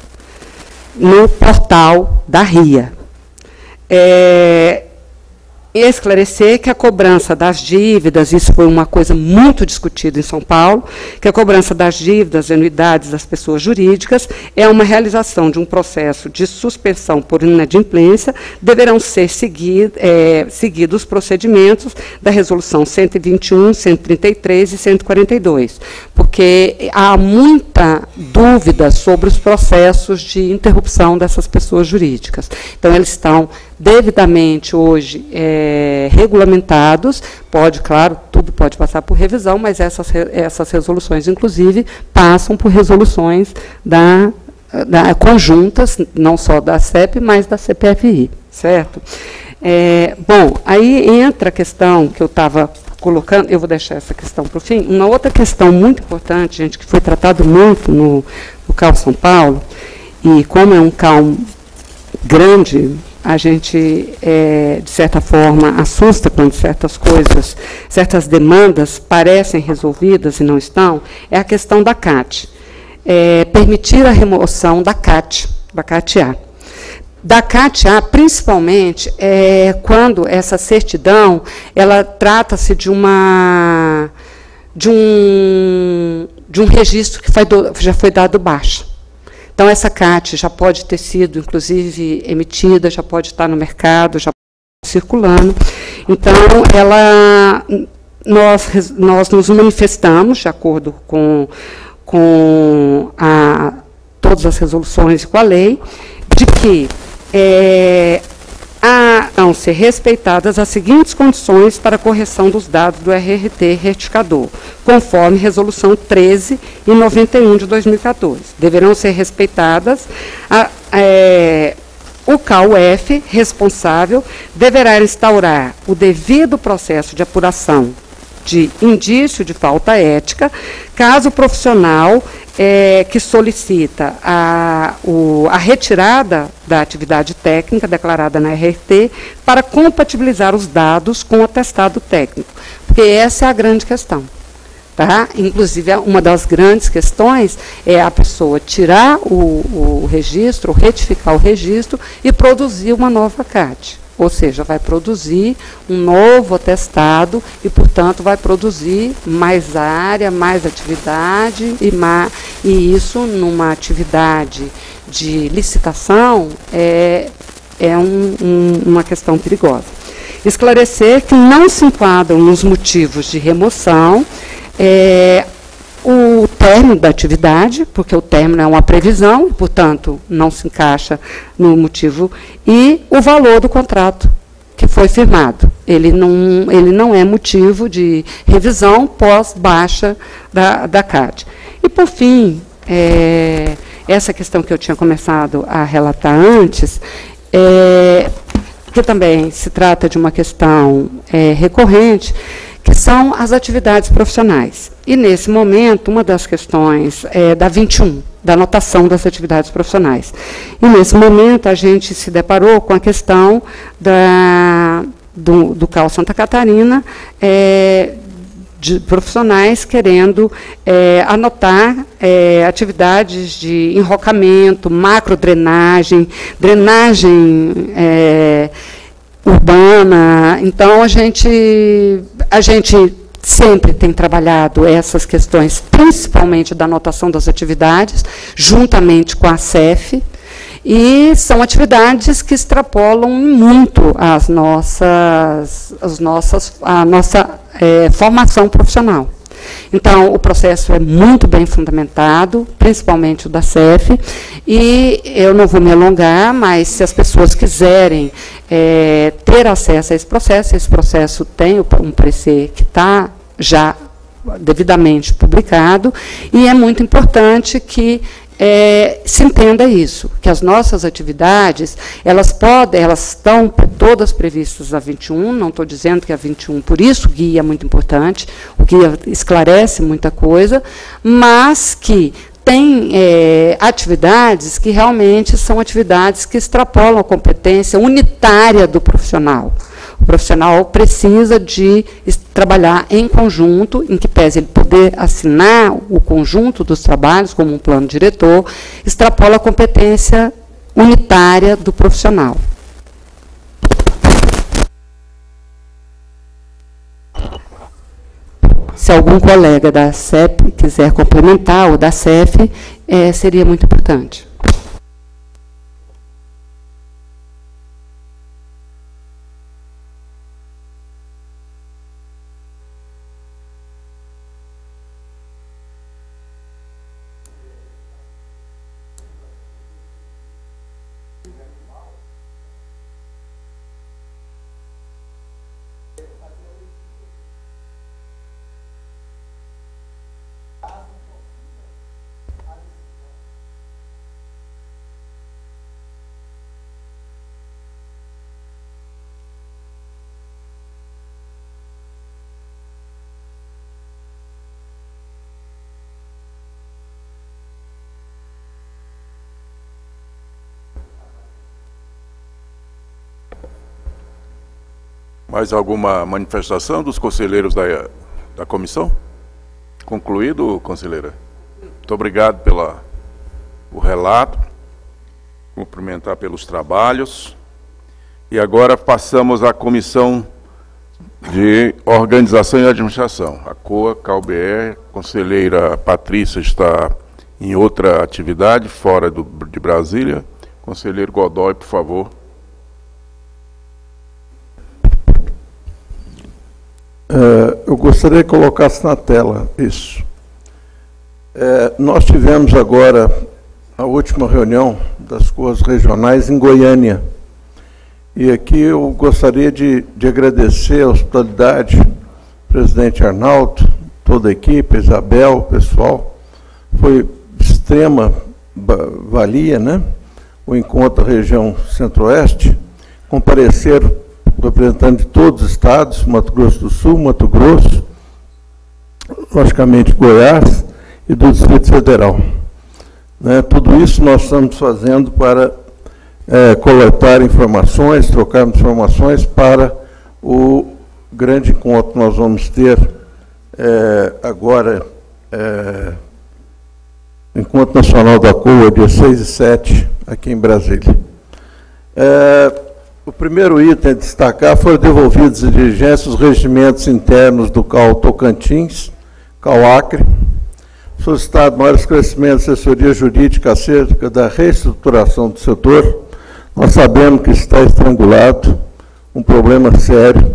no portal da RIA. É, esclarecer que a cobrança das dívidas, isso foi uma coisa muito discutida em São Paulo, que a cobrança das dívidas e anuidades das pessoas jurídicas é uma realização de um processo de suspensão por inadimplência, deverão ser é, seguidos os procedimentos da Resolução 121, 133 e 142, porque há muita dúvida sobre os processos de interrupção dessas pessoas jurídicas. Então, eles estão devidamente hoje é, é, regulamentados. Pode, claro, tudo pode passar por revisão, mas essas, essas resoluções, inclusive, passam por resoluções da, da, conjuntas, não só da CEP, mas da CPFI, certo? É, bom, aí entra a questão que eu estava colocando, eu vou deixar essa questão para o fim. Uma outra questão muito importante, gente, que foi tratado muito no, no CAL São Paulo, e como é um CAL grande, a gente, é, de certa forma, assusta quando certas coisas, certas demandas parecem resolvidas e não estão, é a questão da CAT. É, permitir a remoção da CAT, da CAT-A. Da CAT-A, principalmente, é, quando essa certidão, ela trata-se de uma de um, de um registro que foi do, já foi dado baixa. Então, essa CAT já pode ter sido, inclusive, emitida, já pode estar no mercado, já circulando. Então, ela, nós, nós nos manifestamos, de acordo com, com a, todas as resoluções e com a lei, de que é, a não ser respeitadas as seguintes condições para correção dos dados do RRT retificador, conforme Resolução 13 e 91 de 2014. Deverão ser respeitadas a, é, o CAUF responsável deverá instaurar o devido processo de apuração de indício de falta ética, caso o profissional é, que solicita a, o, a retirada da atividade técnica declarada na RT para compatibilizar os dados com o atestado técnico, porque essa é a grande questão. Tá? Inclusive, uma das grandes questões é a pessoa tirar o, o registro, retificar o registro e produzir uma nova CAT ou seja, vai produzir um novo atestado e, portanto, vai produzir mais área, mais atividade e, ma e isso numa atividade de licitação é, é um, um, uma questão perigosa. Esclarecer que não se enquadram nos motivos de remoção é, o término da atividade, porque o término é uma previsão, portanto, não se encaixa no motivo, e o valor do contrato que foi firmado. Ele não, ele não é motivo de revisão pós-baixa da, da CAD. E, por fim, é, essa questão que eu tinha começado a relatar antes, é, que também se trata de uma questão é, recorrente, que são as atividades profissionais. E, nesse momento, uma das questões é da 21, da anotação das atividades profissionais. E, nesse momento, a gente se deparou com a questão da, do, do CAL Santa Catarina, é, de profissionais querendo é, anotar é, atividades de enrocamento, macrodrenagem, drenagem é, urbana. Então a gente a gente sempre tem trabalhado essas questões, principalmente da anotação das atividades, juntamente com a CEF, e são atividades que extrapolam muito as nossas, as nossas, a nossa é, formação profissional. Então, o processo é muito bem fundamentado, principalmente o da CEF, e eu não vou me alongar, mas se as pessoas quiserem é, ter acesso a esse processo, esse processo tem um parecer que está já devidamente publicado, e é muito importante que é, se entenda isso, que as nossas atividades, elas podem, elas estão todas previstas a 21, não estou dizendo que a 21, por isso o guia é muito importante, o guia esclarece muita coisa, mas que tem é, atividades que realmente são atividades que extrapolam a competência unitária do profissional. O profissional precisa de trabalhar em conjunto, em que pese ele poder assinar o conjunto dos trabalhos como um plano diretor, extrapola a competência unitária do profissional. Se algum colega da CEP quiser complementar, ou da CEF, é, seria muito importante. Mais alguma manifestação dos conselheiros da, da comissão? Concluído, conselheira? Muito obrigado pela o relato, cumprimentar pelos trabalhos. E agora passamos à comissão de Organização e Administração, a COA, CalBR. Conselheira Patrícia está em outra atividade, fora do, de Brasília. Conselheiro Godoy, por favor. É, eu gostaria que colocasse na tela isso. É, nós tivemos agora a última reunião das coas regionais em Goiânia. E aqui eu gostaria de, de agradecer a hospitalidade, presidente Arnaldo, toda a equipe, Isabel, pessoal. Foi extrema valia, né? O encontro região centro-oeste. Compareceram representante de todos os estados, Mato Grosso do Sul, Mato Grosso, logicamente Goiás e do Distrito Federal. Né, tudo isso nós estamos fazendo para é, coletar informações, trocar informações para o grande encontro que nós vamos ter é, agora, é, Encontro Nacional da COA, dia 6 e 7, aqui em Brasília. É, o primeiro item a destacar foram devolvidos à diligência os regimentos internos do CAL Tocantins, CAL Acre, solicitado maior esclarecimento de assessoria jurídica acerca da reestruturação do setor. Nós sabemos que está estrangulado, um problema sério,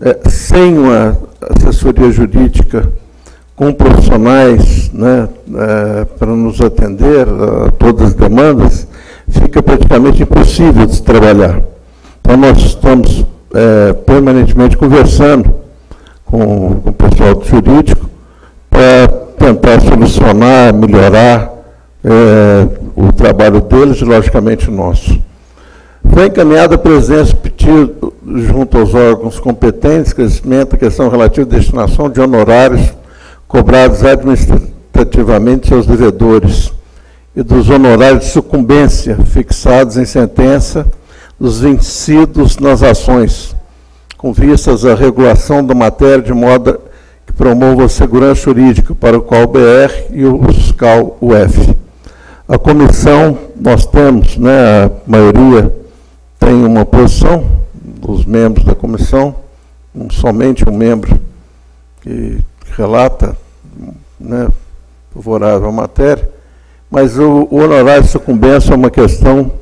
é, sem uma assessoria jurídica com profissionais né, é, para nos atender a todas as demandas, fica praticamente impossível de se trabalhar. Então, nós estamos é, permanentemente conversando com, com o pessoal jurídico para tentar solucionar, melhorar é, o trabalho deles e, logicamente, o nosso. Foi encaminhada a presença pedido junto aos órgãos competentes, crescimento, questão relativa à destinação de honorários cobrados administrativamente aos devedores e dos honorários de sucumbência fixados em sentença dos vencidos nas ações, com vistas à regulação da matéria de modo que promova a segurança jurídica para o qual o BR e o fiscal UF. A comissão, nós temos, né, a maioria tem uma posição dos membros da comissão, somente um membro que relata, né, favorável à matéria, mas o, o honorário de sucumbência é uma questão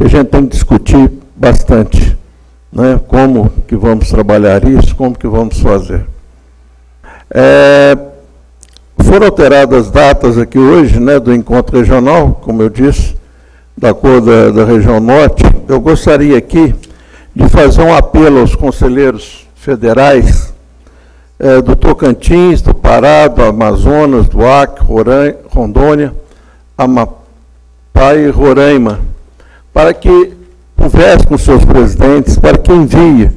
que a gente tem que discutir bastante. Né? Como que vamos trabalhar isso, como que vamos fazer. É, foram alteradas as datas aqui hoje né, do encontro regional, como eu disse, da cor da, da região norte. Eu gostaria aqui de fazer um apelo aos conselheiros federais é, do Tocantins, do Pará, do Amazonas, do Acre, Rondônia, Amapá e Roraima, para que converse com seus presidentes para que envie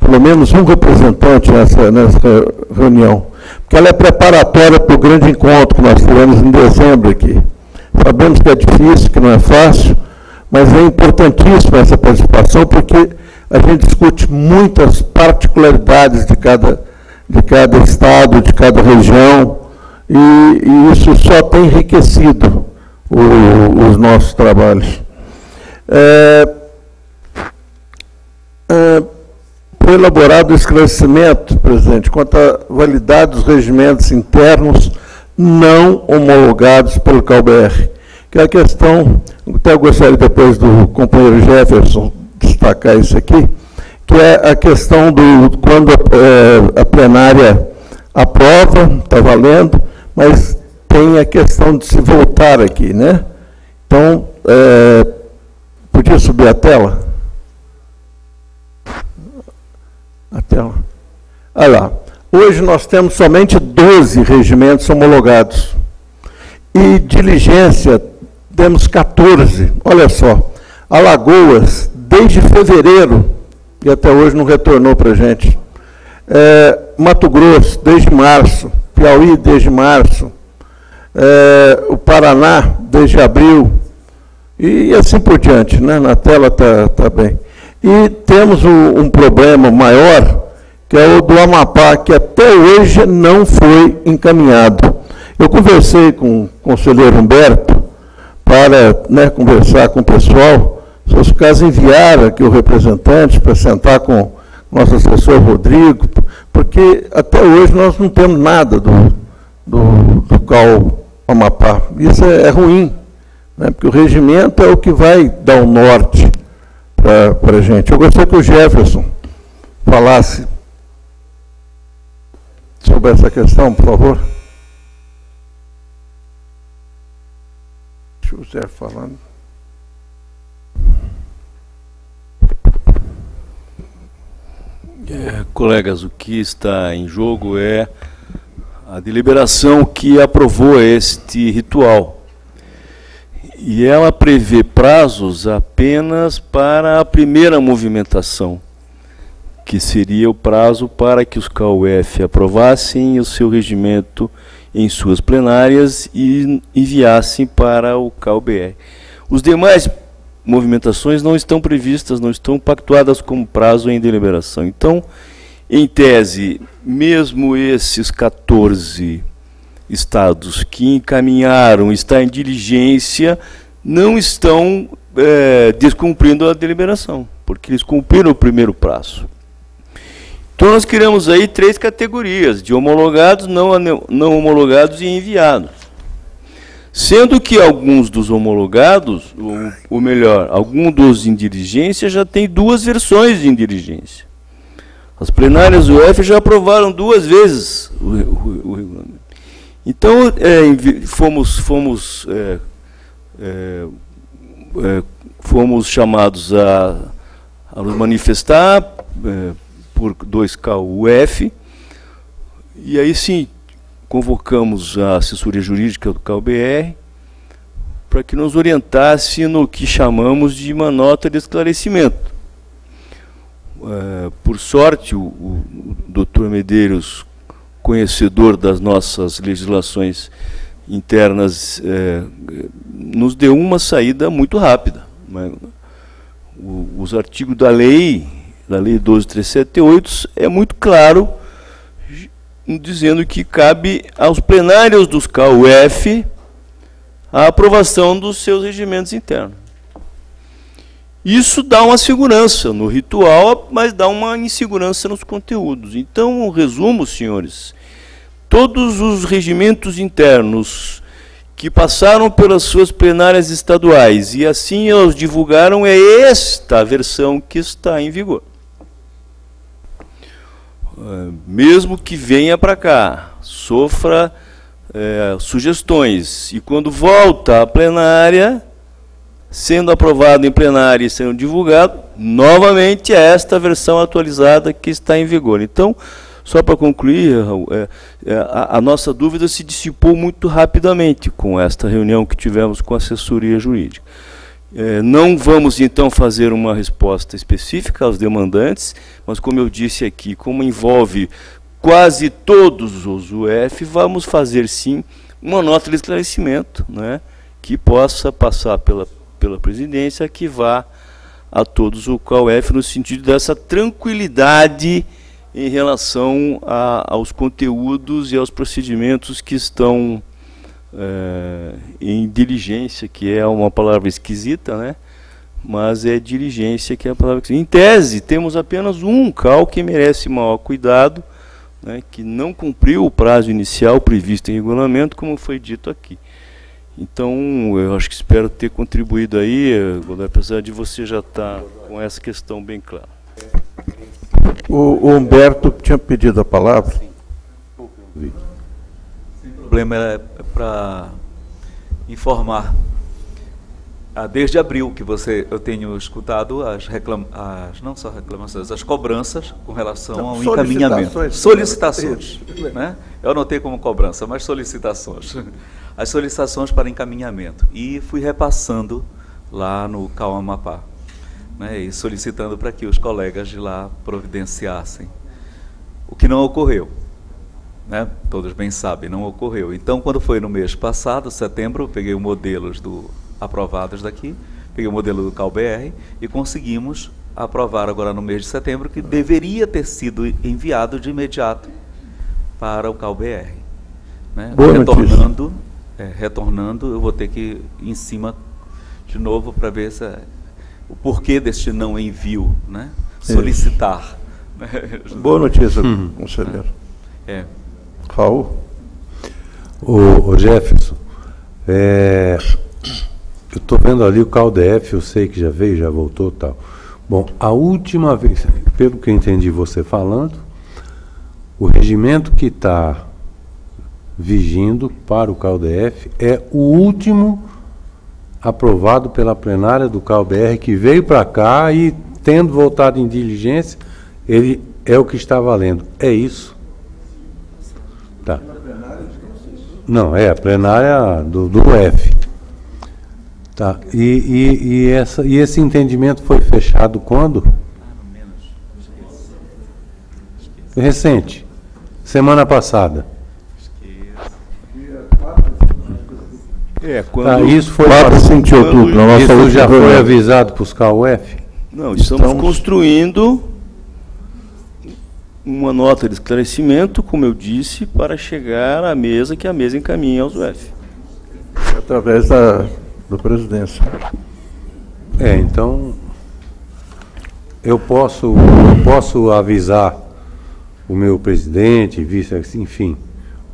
pelo menos um representante nessa, nessa reunião, porque ela é preparatória para o grande encontro que nós tivemos em dezembro aqui. Sabemos que é difícil, que não é fácil, mas é importantíssima essa participação, porque a gente discute muitas particularidades de cada, de cada estado, de cada região, e, e isso só tem enriquecido o, os nossos trabalhos. É, é, foi elaborado o esclarecimento, presidente, quanto à validade dos regimentos internos não homologados pelo CalBR, que é a questão, até gostaria depois do companheiro Jefferson destacar isso aqui, que é a questão do quando é, a plenária aprova, está valendo, mas tem a questão de se voltar aqui, né? Então, é, podia subir a tela? A tela. Olha lá. Hoje nós temos somente 12 regimentos homologados. E diligência temos 14. Olha só. Alagoas, desde fevereiro, e até hoje não retornou para a gente. É, Mato Grosso, desde março. Piauí, desde março. É, o Paraná, desde abril. E assim por diante, né? Na tela está tá bem. E temos um, um problema maior, que é o do Amapá, que até hoje não foi encaminhado. Eu conversei com o conselheiro Humberto para né, conversar com o pessoal, se os casos enviar aqui o representante para sentar com nosso assessor Rodrigo, porque até hoje nós não temos nada do, do, do CAL Amapá. Isso é, é ruim, né, porque o regimento é o que vai dar o norte para a gente. Eu gostaria que o Jefferson falasse sobre essa questão, por favor. Deixa o Zé falando. É, colegas, o que está em jogo é a deliberação que aprovou este ritual. E ela prevê prazos apenas para a primeira movimentação, que seria o prazo para que os KUF aprovassem o seu regimento em suas plenárias e enviassem para o CAUBR. Os demais movimentações não estão previstas, não estão pactuadas como prazo em deliberação. Então, em tese, mesmo esses 14 estados que encaminharam, está em diligência, não estão é, descumprindo a deliberação, porque eles cumpriram o primeiro prazo. Então nós criamos aí três categorias, de homologados, não, não homologados e enviados. Sendo que alguns dos homologados, ou, ou melhor, algum dos em diligência já tem duas versões de diligência. As plenárias do UF já aprovaram duas vezes o, o, o. Então, é, fomos, fomos, é, é, é fomos chamados a, a nos manifestar é, por 2KUF, e aí sim, convocamos a assessoria jurídica do CalBR para que nos orientasse no que chamamos de uma nota de esclarecimento. É, por sorte, o, o doutor Medeiros, conhecedor das nossas legislações internas, é, nos deu uma saída muito rápida. Né? Os artigos da lei da Lei 12.378, é muito claro, dizendo que cabe aos plenários dos KUF a aprovação dos seus regimentos internos. Isso dá uma segurança no ritual, mas dá uma insegurança nos conteúdos. Então, o resumo, senhores, todos os regimentos internos que passaram pelas suas plenárias estaduais e assim os divulgaram é esta versão que está em vigor. É, mesmo que venha para cá, sofra é, sugestões, e quando volta à plenária, sendo aprovado em plenária e sendo divulgado, novamente é esta versão atualizada que está em vigor. Então, só para concluir, é, é, a, a, nossa dúvida se dissipou muito rapidamente com esta reunião que tivemos com a assessoria jurídica. É, não vamos então fazer uma resposta específica aos demandantes, mas como eu disse aqui, como envolve quase todos os UF, vamos fazer sim uma nota de esclarecimento, né, que possa passar pela, pela presidência, que vá a todos o CAUF no sentido dessa tranquilidade em relação a, aos conteúdos e aos procedimentos que estão é, em diligência, que é uma palavra esquisita, né? mas é diligência que é a palavra que... Em tese, temos apenas um CAL que merece maior cuidado, né, que não cumpriu o prazo inicial previsto em regulamento, como foi dito aqui. Então, eu acho que espero ter contribuído aí, apesar de você já estar tá com essa questão bem clara. O, o Humberto tinha pedido a palavra. Sim. Sem problema, é para informar. Ah, desde abril que você, eu tenho escutado as, reclam, as não só reclamações, as cobranças com relação não, ao encaminhamento. Solicitações. Né? Eu anotei como cobrança, mas solicitações. As solicitações para encaminhamento. E fui repassando lá no CAU Amapá. Né? E solicitando para que os colegas de lá providenciassem. O que não ocorreu né? todos bem sabem, não ocorreu. Então, quando foi no mês passado, setembro, peguei os modelos do, aprovados daqui, peguei o modelo do CalBR e conseguimos aprovaram agora no mês de setembro que deveria ter sido enviado de imediato para o CalBR. Né? Retornando, é, retornando, eu vou ter que ir em cima de novo para ver se, o porquê deste não envio, né? solicitar. Boa notícia, uhum. conselheiro. É. Raul? O, o Jefferson, é, eu estou vendo ali o CalDF, eu sei que já veio, já voltou tal. Bom, a última vez, pelo que eu entendi você falando, o regimento que está vigindo para o CalDF é o último aprovado pela plenária do CalBR que veio para cá e, tendo voltado em diligência, ele é o que está valendo. É isso? Tá. Não, é a plenária do, do F. Tá. E, e, e, essa, e esse entendimento foi fechado quando? Recente. Semana passada. É, quando tá, isso foi 4 5 de outubro, nossa isso já foi avisado para os CAUF? Não, estamos, construindo uma nota de esclarecimento, como eu disse, para chegar à mesa que a mesa encaminha aos UF. Através da, da presidência. É, então eu posso, eu posso avisar o meu presidente, vice, enfim,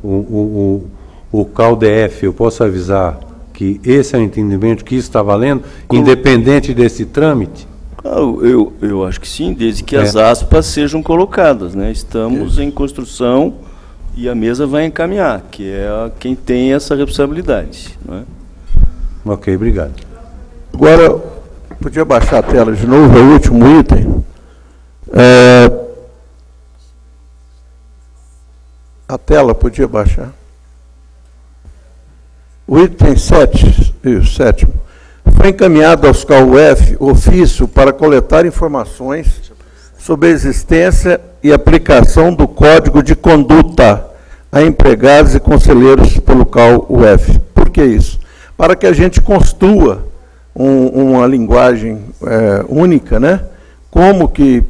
o, o, o, o CalDF, eu posso avisar que esse é o entendimento, que isso está valendo, independente desse trâmite? Ah, eu, eu acho que sim, desde que É. as aspas sejam colocadas. Né? Estamos em construção e a mesa vai encaminhar, que é a- quem tem essa responsabilidade. Não é? Ok, obrigado. Agora, podia baixar a tela de novo, é o último item. É, a tela podia baixar. O item 7, isso, sétimo, foi encaminhado aos CAUF ofício para coletar informações sobre a existência e aplicação do Código de Conduta a empregados e conselheiros pelo CAU-UF. Por que isso? Para que a gente construa um- uma linguagem é, única, né? Como que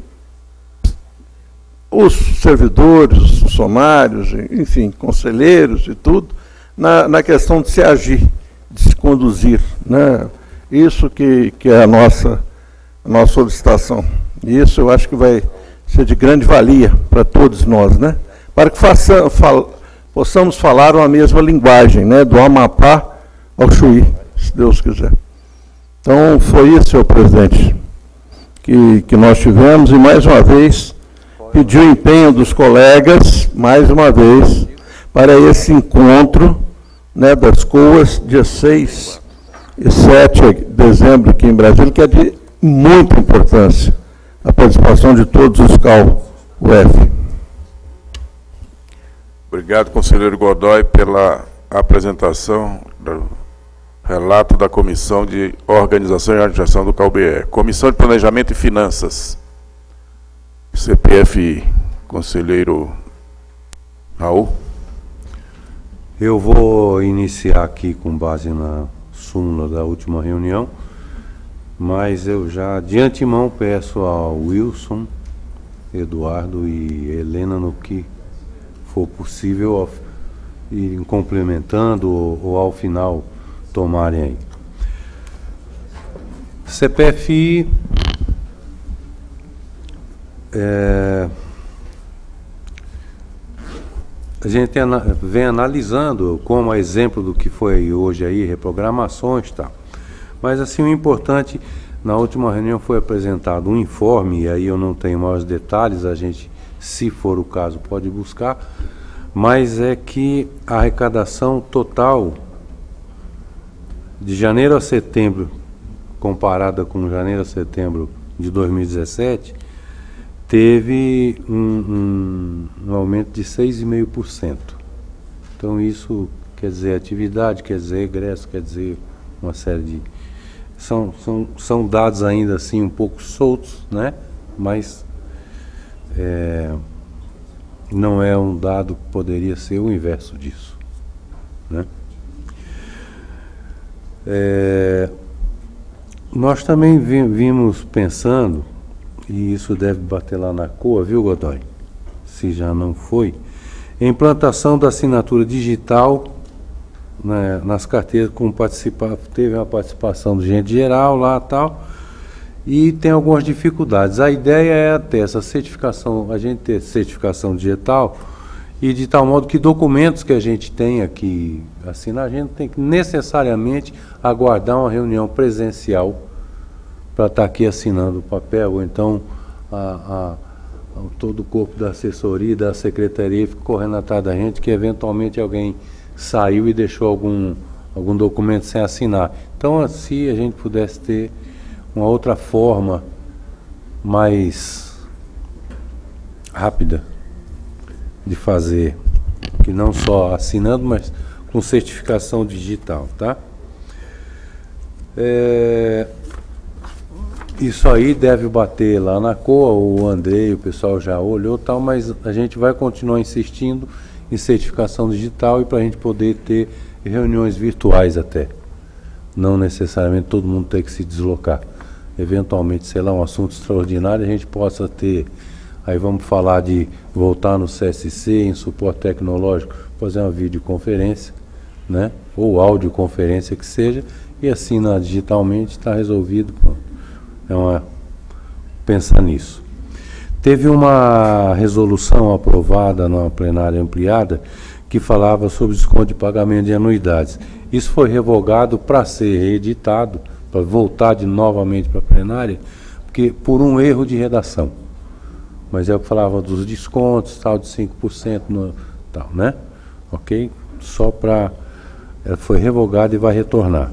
os servidores, os funcionários, enfim, conselheiros e tudo, na, na questão de se agir, de se conduzir. Né? Isso que, que é a nossa, a nossa solicitação. E isso eu acho que vai ser de grande valia para todos nós, né? Para que faça, fal, possamos falar uma mesma linguagem, né? Do Amapá ao Chuí, se Deus quiser. Então, foi isso, senhor presidente, que, que nós tivemos, e mais uma vez, pedir o empenho dos colegas, mais uma vez, para esse encontro né, das COAS, dia 6 e 7 de dezembro aqui em Brasília, que é de muita importância, a participação de todos os CAU-UF. Obrigado, conselheiro Godoy, pela apresentação do relato da Comissão de Organização e Administração do CalBR. Comissão de Planejamento e Finanças. CPFI, conselheiro Raul. Eu vou iniciar aqui com base na súmula da última reunião, mas eu já de antemão peço ao Wilson, Eduardo e Helena no que for possível irem complementando ou, ou ao final tomarem aí. CPFI é, a gente vem analisando como exemplo do que foi hoje aí, reprogramações tal. Mas assim, o importante, na última reunião foi apresentado um informe, e aí eu não tenho maiores detalhes, a gente, se for o caso, pode buscar, mas é que a arrecadação total de janeiro a setembro, comparada com janeiro a setembro de 2017, teve um, um- um aumento de 6,5%. Então isso quer dizer atividade, quer dizer egresso, quer dizer uma série de. São, são, são dados ainda assim um pouco soltos, né? mas é, não é um dado que poderia ser o inverso disso. Né? É, nós também vi- vimos pensando e isso deve bater lá na COA, viu, Godoy? Se já não foi. Implantação da assinatura digital né, nas carteiras, com participa teve uma participação do gente geral lá tal, e tem algumas dificuldades. A ideia é ter essa certificação, a gente ter certificação digital, e de tal modo que documentos que a gente tenha que assinar, a gente tem que necessariamente aguardar uma reunião presencial para estar aqui assinando o papel, ou então a, a todo o corpo da assessoria da secretaria fica correndo atrás da gente, que eventualmente alguém saiu e deixou algum, algum documento sem assinar. Então, assim, a gente pudesse ter uma outra forma mais rápida de fazer, que não só assinando, mas com certificação digital, tá? É, isso aí deve bater lá na COA, o Andrei, o pessoal já olhou tal, mas a gente vai continuar insistindo em certificação digital e para a gente poder ter reuniões virtuais até. Não necessariamente todo mundo ter que se deslocar. Eventualmente, sei lá, um assunto extraordinário, a gente possa ter. Aí vamos falar de voltar no CSC, em suporte tecnológico, fazer uma videoconferência, né? Ou audioconferência que seja, e na, digitalmente está resolvido. É uma pensar nisso. Teve uma resolução aprovada numa plenária ampliada que falava sobre desconto de pagamento de anuidades. Isso foi revogado para ser reeditado, para voltar de novamente para a plenária, porque por um erro de redação. Mas eu falava dos descontos, tal, de 5% no tal, né? OK? Só para ela foi revogada e vai retornar.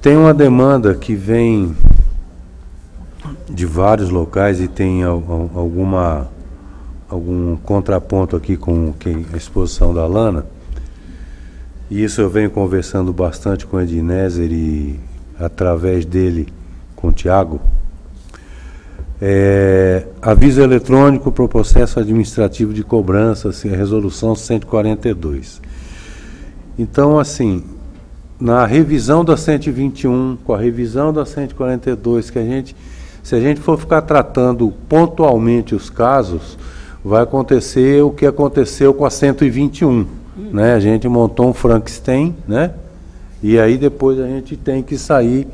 Tem uma demanda que vem de vários locais e tem alguma algum contraponto aqui com a exposição da Lana. E isso eu venho conversando bastante com o e através dele com o Tiago. É, aviso eletrônico para o processo administrativo de cobrança, assim, a resolução 142. Então, assim, na revisão da 121, com a revisão da 142, que a gente, se a gente for ficar tratando pontualmente os casos, vai acontecer o que aconteceu com a 121, hum. né? A gente montou um Frankenstein, né? E aí depois a gente tem que sair.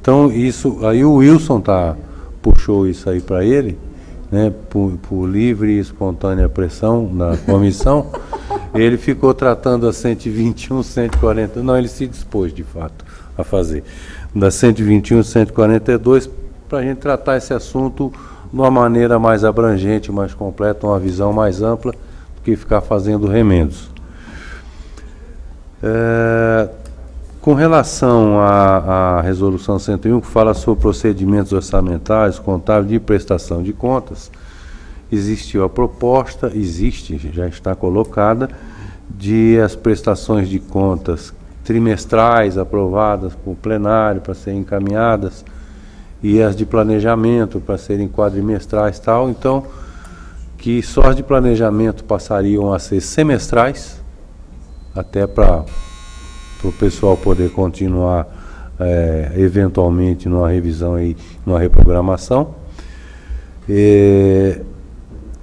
Então isso, aí o Wilson tá puxou isso aí para ele, né? Por, por livre e espontânea pressão na comissão. Ele ficou tratando a 121, 140, não, ele se dispôs de fato a fazer. Da 121 142, para a gente tratar esse assunto de uma maneira mais abrangente, mais completa, uma visão mais ampla, do que ficar fazendo remendos. É, com relação à, à, resolução 101, que fala sobre procedimentos orçamentários, contábeis de prestação de contas, existiu a proposta, existe, já está colocada, de as prestações de contas trimestrais aprovadas por plenário para serem encaminhadas e as de planejamento para serem quadrimestrais tal. Então, que só as de planejamento passariam a ser semestrais, até para o pessoal poder continuar é, eventualmente numa revisão e numa reprogramação. E,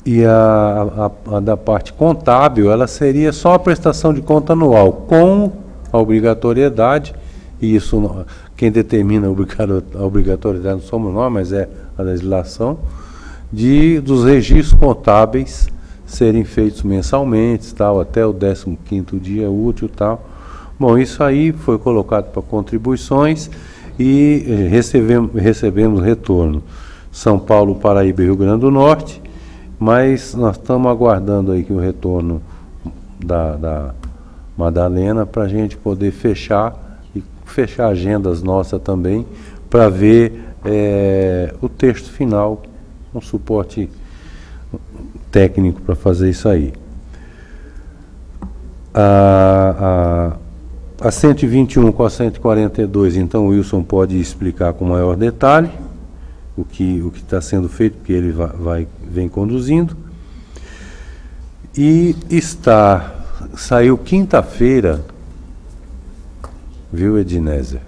e a, a, a, da parte contábil, ela seria só a prestação de conta anual, com a obrigatoriedade, e isso quem determina a obrigatoriedade não somos nós, mas é a legislação, de dos registros contábeis serem feitos mensalmente, tal, até o 15º dia útil, tal. Bom, isso aí foi colocado para contribuições e eh, recebemos, recebemos retorno. São Paulo, Paraíba e Rio Grande do Norte, mas nós estamos aguardando aí que o retorno da, da Madalena para a gente poder fechar e fechar agendas nossas também para ver é, o texto final, um suporte técnico para fazer isso aí. A, a, a 121 com a 142, então o Wilson pode explicar com maior detalhe o que o está sendo feito, porque ele vai, vai vem conduzindo. E está, saiu quinta-feira, viu, Ednésia?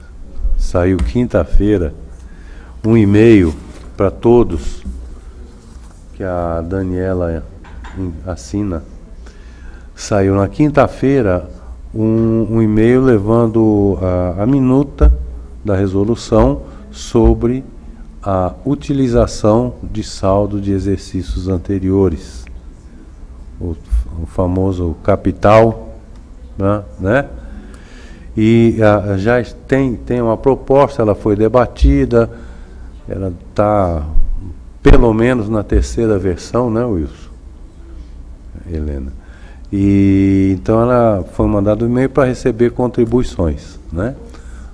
Saiu quinta-feira um e-mail para todos, que a Daniela assina, saiu na quinta-feira um, um e-mail levando a, a minuta da resolução sobre a utilização de saldo de exercícios anteriores, o, o famoso capital, né? né? E a, já tem, tem uma proposta, ela foi debatida, ela está pelo menos na terceira versão, né, Wilson? Helena. E então ela foi mandado um e-mail para receber contribuições, né?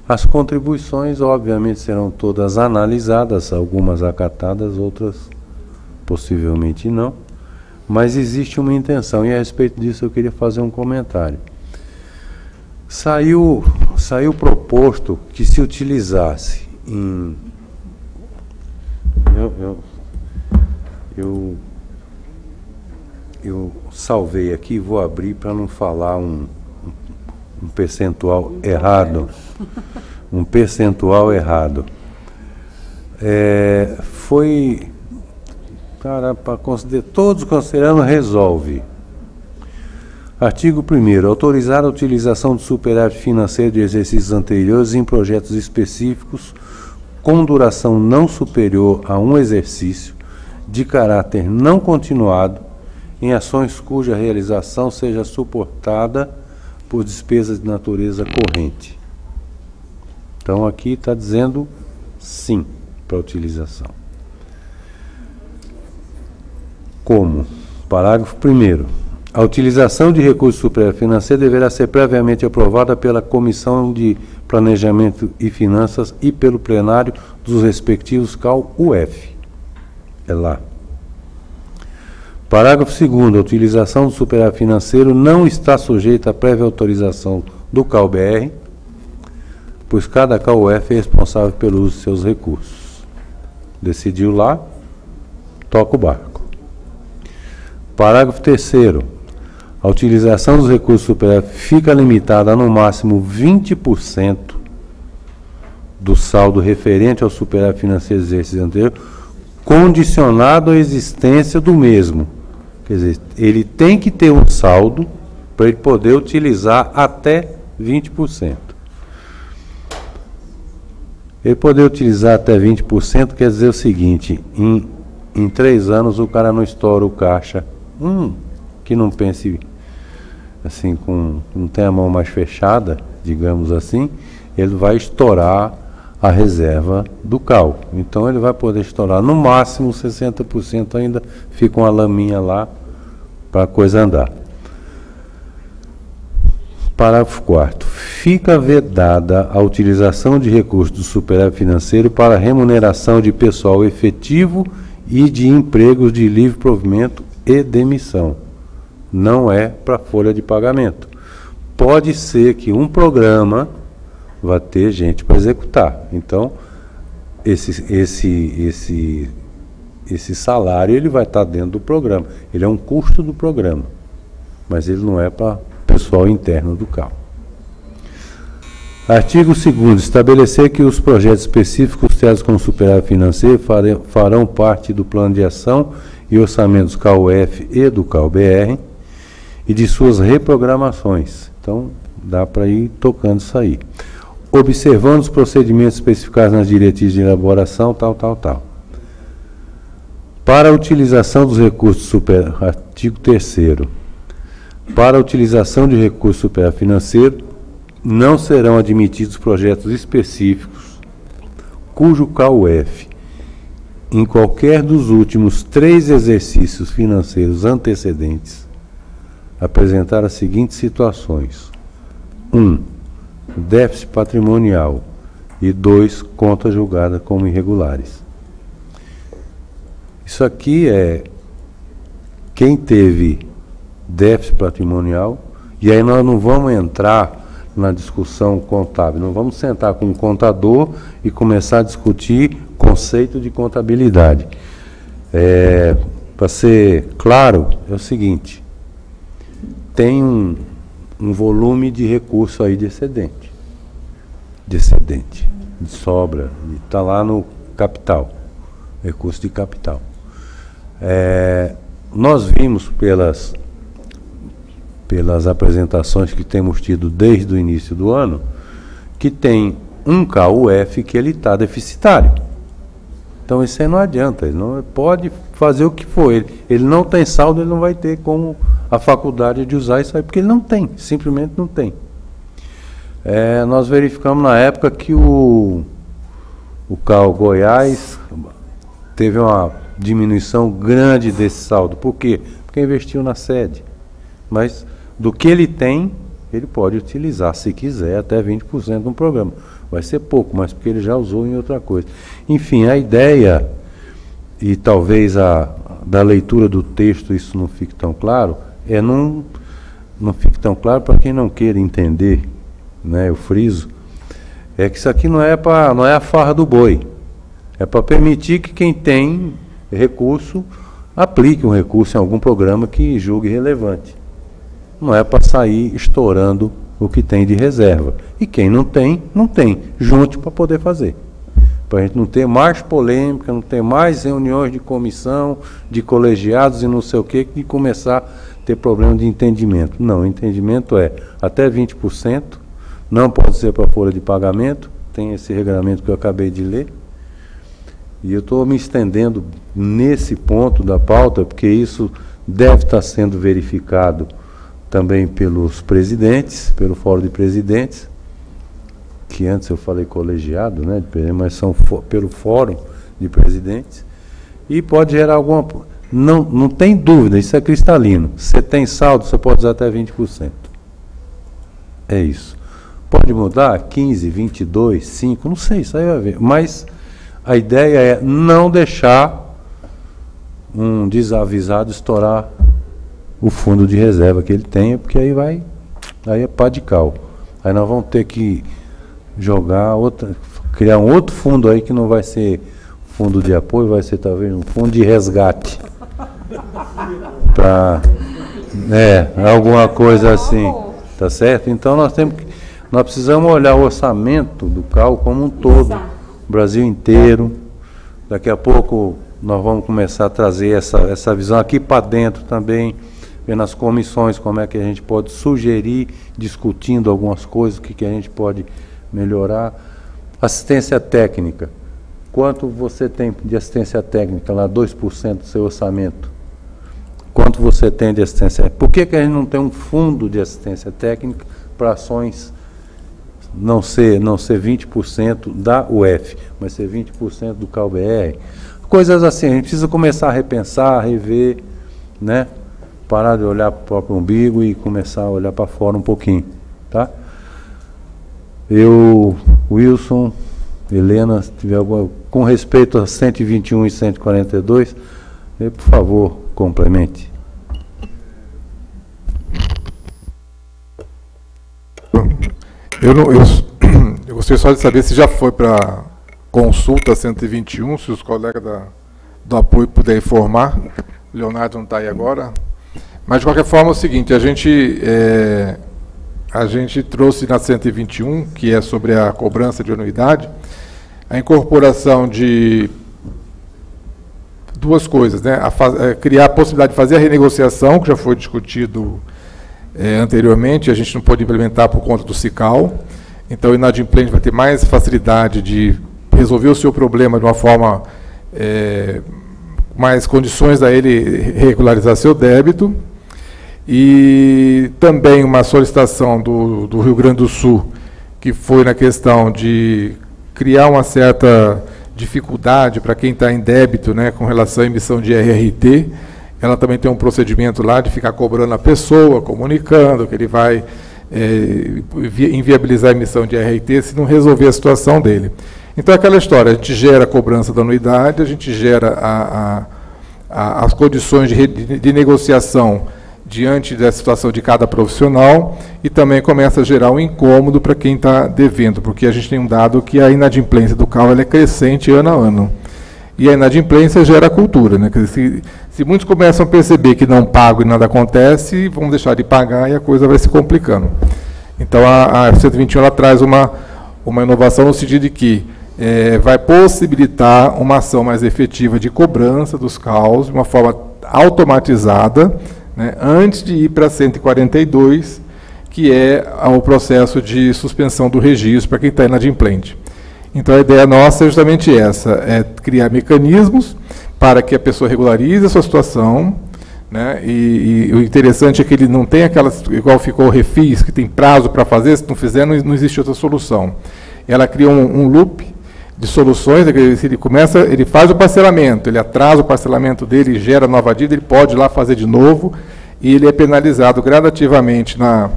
As contribuições, obviamente, serão todas analisadas, algumas acatadas, outras possivelmente não. Mas existe uma intenção, e a respeito disso eu queria fazer um comentário. Saiu, saiu proposto que se utilizasse em. Eu, eu, eu, eu salvei aqui, vou abrir para não falar um, um percentual errado. Um percentual errado. É, foi. Cara, para considerar. Todos considerando resolve. Artigo 1. Autorizar a utilização do superávit financeiro de exercícios anteriores em projetos específicos com duração não superior a um exercício, de caráter não continuado, em ações cuja realização seja suportada por despesas de natureza corrente. Então aqui está dizendo sim para utilização. Como? Parágrafo 1. A utilização de recursos superfinanceiros deverá ser previamente aprovada pela Comissão de Planejamento e Finanças e pelo plenário dos respectivos CAL-UF. É lá. Parágrafo 2 A utilização do superávit financeiro não está sujeita à prévia autorização do CAL-BR, pois cada CAL-UF é responsável pelo uso de seus recursos. Decidiu lá, toca o barco. Parágrafo 3 A utilização dos recursos superávit fica limitada a no máximo 20% do saldo referente ao superávit financeiro do exercício anterior, condicionado à existência do mesmo Quer dizer, ele tem que ter um saldo para ele poder utilizar até 20%. Ele poder utilizar até 20% quer dizer o seguinte: em, em três anos o cara não estoura o caixa. Hum, que não pense assim, com, não tem a mão mais fechada, digamos assim, ele vai estourar a reserva do cal. Então ele vai poder estourar no máximo 60% ainda, fica uma laminha lá para a coisa andar. Parágrafo 4 Fica vedada a utilização de recursos do superávit financeiro para remuneração de pessoal efetivo e de empregos de livre provimento e demissão. Não é para folha de pagamento. Pode ser que um programa vai ter gente para executar. Então, esse, esse, esse, esse salário ele vai estar dentro do programa. Ele é um custo do programa, mas ele não é para pessoal interno do CAL. Artigo 2 Estabelecer que os projetos específicos temos como superávit financeiro farão parte do plano de ação e orçamentos CAUF e do CAUBR e de suas reprogramações. Então, dá para ir tocando isso aí observando os procedimentos especificados nas diretrizes de elaboração, tal, tal, tal. Para a utilização dos recursos super, artigo 3 para a utilização de recursos superfinanceiros, não serão admitidos projetos específicos cujo CAUF, em qualquer dos últimos três exercícios financeiros antecedentes, apresentar as seguintes situações: 1. Um, déficit patrimonial e dois, contas julgadas como irregulares. Isso aqui é quem teve déficit patrimonial, e aí nós não vamos entrar na discussão contábil, não vamos sentar com um contador e começar a discutir conceito de contabilidade. É, Para ser claro, é o seguinte: tem um, um volume de recurso aí de excedente. De excedente, de sobra, está lá no capital. recurso de capital. É, nós vimos pelas, pelas apresentações que temos tido desde o início do ano que tem um KUF que ele está deficitário. Então isso aí não adianta, ele não pode fazer o que for. Ele, ele não tem saldo, ele não vai ter como a faculdade de usar isso aí, porque ele não tem, simplesmente não tem. É, nós verificamos na época que o, o CAL Goiás teve uma diminuição grande desse saldo. Por quê? Porque investiu na sede. Mas do que ele tem, ele pode utilizar, se quiser, até 20% no programa. Vai ser pouco, mas porque ele já usou em outra coisa. Enfim, a ideia, e talvez a, da leitura do texto isso não fique tão claro, é não, não fique tão claro para quem não queira entender, né, eu friso, é que isso aqui não é, pra, não é a farra do boi. É para permitir que quem tem recurso aplique um recurso em algum programa que julgue relevante. Não é para sair estourando o que tem de reserva. E quem não tem, não tem. Junte para poder fazer. Para a gente não ter mais polêmica, não ter mais reuniões de comissão, de colegiados e não sei o que, e começar ter problema de entendimento. Não, entendimento é até 20%, não pode ser para folha de pagamento, tem esse regulamento que eu acabei de ler. E eu estou me estendendo nesse ponto da pauta, porque isso deve estar sendo verificado também pelos presidentes, pelo Fórum de Presidentes, que antes eu falei colegiado, né, mas são pelo Fórum de Presidentes, e pode gerar alguma. Não, não tem dúvida, isso é cristalino. Você tem saldo, você pode usar até 20%. É isso. Pode mudar 15, 22, 5, não sei, isso aí vai ver. Mas a ideia é não deixar um desavisado estourar o fundo de reserva que ele tem, porque aí vai, aí é pá de cal. Aí nós vamos ter que jogar outra, criar um outro fundo aí que não vai ser fundo de apoio, vai ser talvez um fundo de resgate. Para é, alguma coisa assim. Tá certo? Então nós temos que, nós precisamos olhar o orçamento do CAL como um todo. Brasil inteiro. Daqui a pouco nós vamos começar a trazer essa, essa visão aqui para dentro também, ver nas comissões como é que a gente pode sugerir, discutindo algumas coisas, o que, que a gente pode melhorar. Assistência técnica. Quanto você tem de assistência técnica lá, 2% do seu orçamento? Quanto você tem de assistência? Por que, que a gente não tem um fundo de assistência técnica para ações não ser, não ser 20% da UF, mas ser 20% do CalBR. Coisas assim, a gente precisa começar a repensar, a rever, né? Parar de olhar para o próprio umbigo e começar a olhar para fora um pouquinho, tá? Eu, Wilson, Helena, se tiver alguma, com respeito a 121 e 142, por favor, complemente. Eu, não, eu, eu gostaria só de saber se já foi para consulta 121, se os colegas da, do apoio puderem informar. O Leonardo não está aí agora. Mas, de qualquer forma, é o seguinte, a gente, é, a gente trouxe na 121, que é sobre a cobrança de anuidade, a incorporação de duas coisas, né? A, é, criar a possibilidade de fazer a renegociação, que já foi discutido é, anteriormente, a gente não pôde implementar por conta do CICAL. Então, o inadimplente vai ter mais facilidade de resolver o seu problema de uma forma é, mais condições a ele regularizar seu débito. E também uma solicitação do, do Rio Grande do Sul, que foi na questão de criar uma certa dificuldade para quem está em débito né, com relação à emissão de RRT ela também tem um procedimento lá de ficar cobrando a pessoa, comunicando que ele vai é, inviabilizar a emissão de RT se não resolver a situação dele. Então, aquela história, a gente gera a cobrança da anuidade, a gente gera a, a, a, as condições de, de negociação diante da situação de cada profissional e também começa a gerar um incômodo para quem está devendo, porque a gente tem um dado que a inadimplência do carro é crescente ano a ano. E a inadimplência gera cultura. Né? Se, se muitos começam a perceber que não pagam e nada acontece, vão deixar de pagar e a coisa vai se complicando. Então a, a 121 ela traz uma, uma inovação no sentido de que é, vai possibilitar uma ação mais efetiva de cobrança dos CAUs, de uma forma automatizada, né, antes de ir para 142, que é o processo de suspensão do registro para quem está inadimplente. Então a ideia nossa é justamente essa, é criar mecanismos para que a pessoa regularize a sua situação, né? E, e, o interessante é que ele não tem aquelas, igual ficou o refis, que tem prazo para fazer, se não fizer, não, não existe outra solução. Ela cria um, um loop de soluções, ele começa, ele faz o parcelamento, ele atrasa o parcelamento dele, gera nova dívida, ele pode ir lá fazer de novo, e ele é penalizado gradativamente na,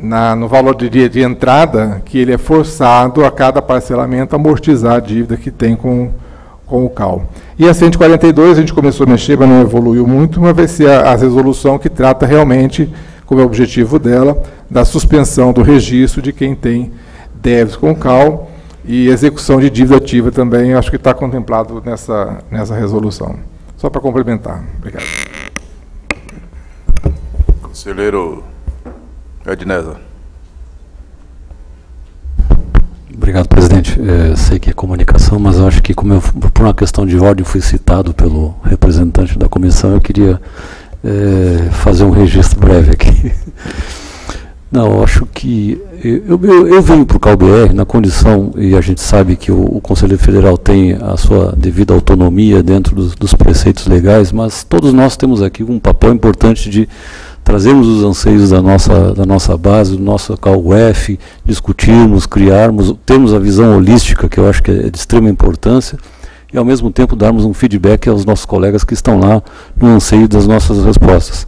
na, no valor de, de entrada, que ele é forçado a cada parcelamento amortizar a dívida que tem com, com o CAL. E a 142 a gente começou a mexer, mas não evoluiu muito, mas vai ser a, a resolução que trata realmente, como é o objetivo dela, da suspensão do registro de quem tem débitos com o CAL e execução de dívida ativa também, acho que está contemplado nessa, nessa resolução. Só para complementar. Obrigado. Conselheiro Ednesa. Obrigado, presidente. É, sei que é comunicação, mas acho que, como eu, por uma questão de ordem, fui citado pelo representante da comissão, eu queria é, fazer um registro breve aqui. Não, acho que. Eu, eu, eu venho para o CalBR na condição, e a gente sabe que o, o Conselho Federal tem a sua devida autonomia dentro dos, dos preceitos legais, mas todos nós temos aqui um papel importante de trazermos os anseios da nossa, da nossa base, do nosso CAUF, discutirmos, criarmos, termos a visão holística, que eu acho que é de extrema importância, e ao mesmo tempo darmos um feedback aos nossos colegas que estão lá no anseio das nossas respostas.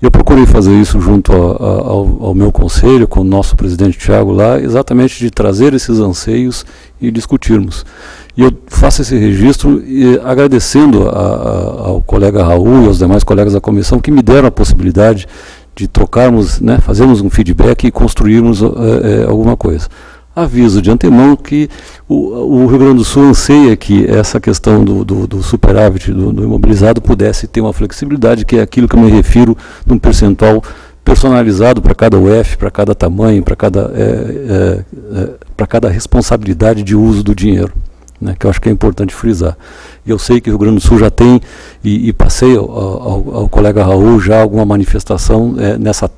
Eu procurei fazer isso junto a, a, ao, ao, meu conselho, com o nosso presidente Tiago lá, exatamente de trazer esses anseios e discutirmos. E eu faço esse registro e, agradecendo a, ao colega Raul e aos demais colegas da comissão que me deram a possibilidade de trocarmos, né, fazermos um feedback e construirmos é, alguma coisa. Aviso de antemão que o, o, Rio Grande do Sul anseia que essa questão do, do, do superávit do, do, imobilizado pudesse ter uma flexibilidade, que é aquilo que eu me refiro num percentual personalizado para cada UF, para cada tamanho, para cada, é, para cada responsabilidade de uso do dinheiro né, que eu acho que é importante frisar. Eu sei que o Rio Grande do Sul já tem, e, e passei ao, ao, ao, colega Raul já alguma manifestação é, nessa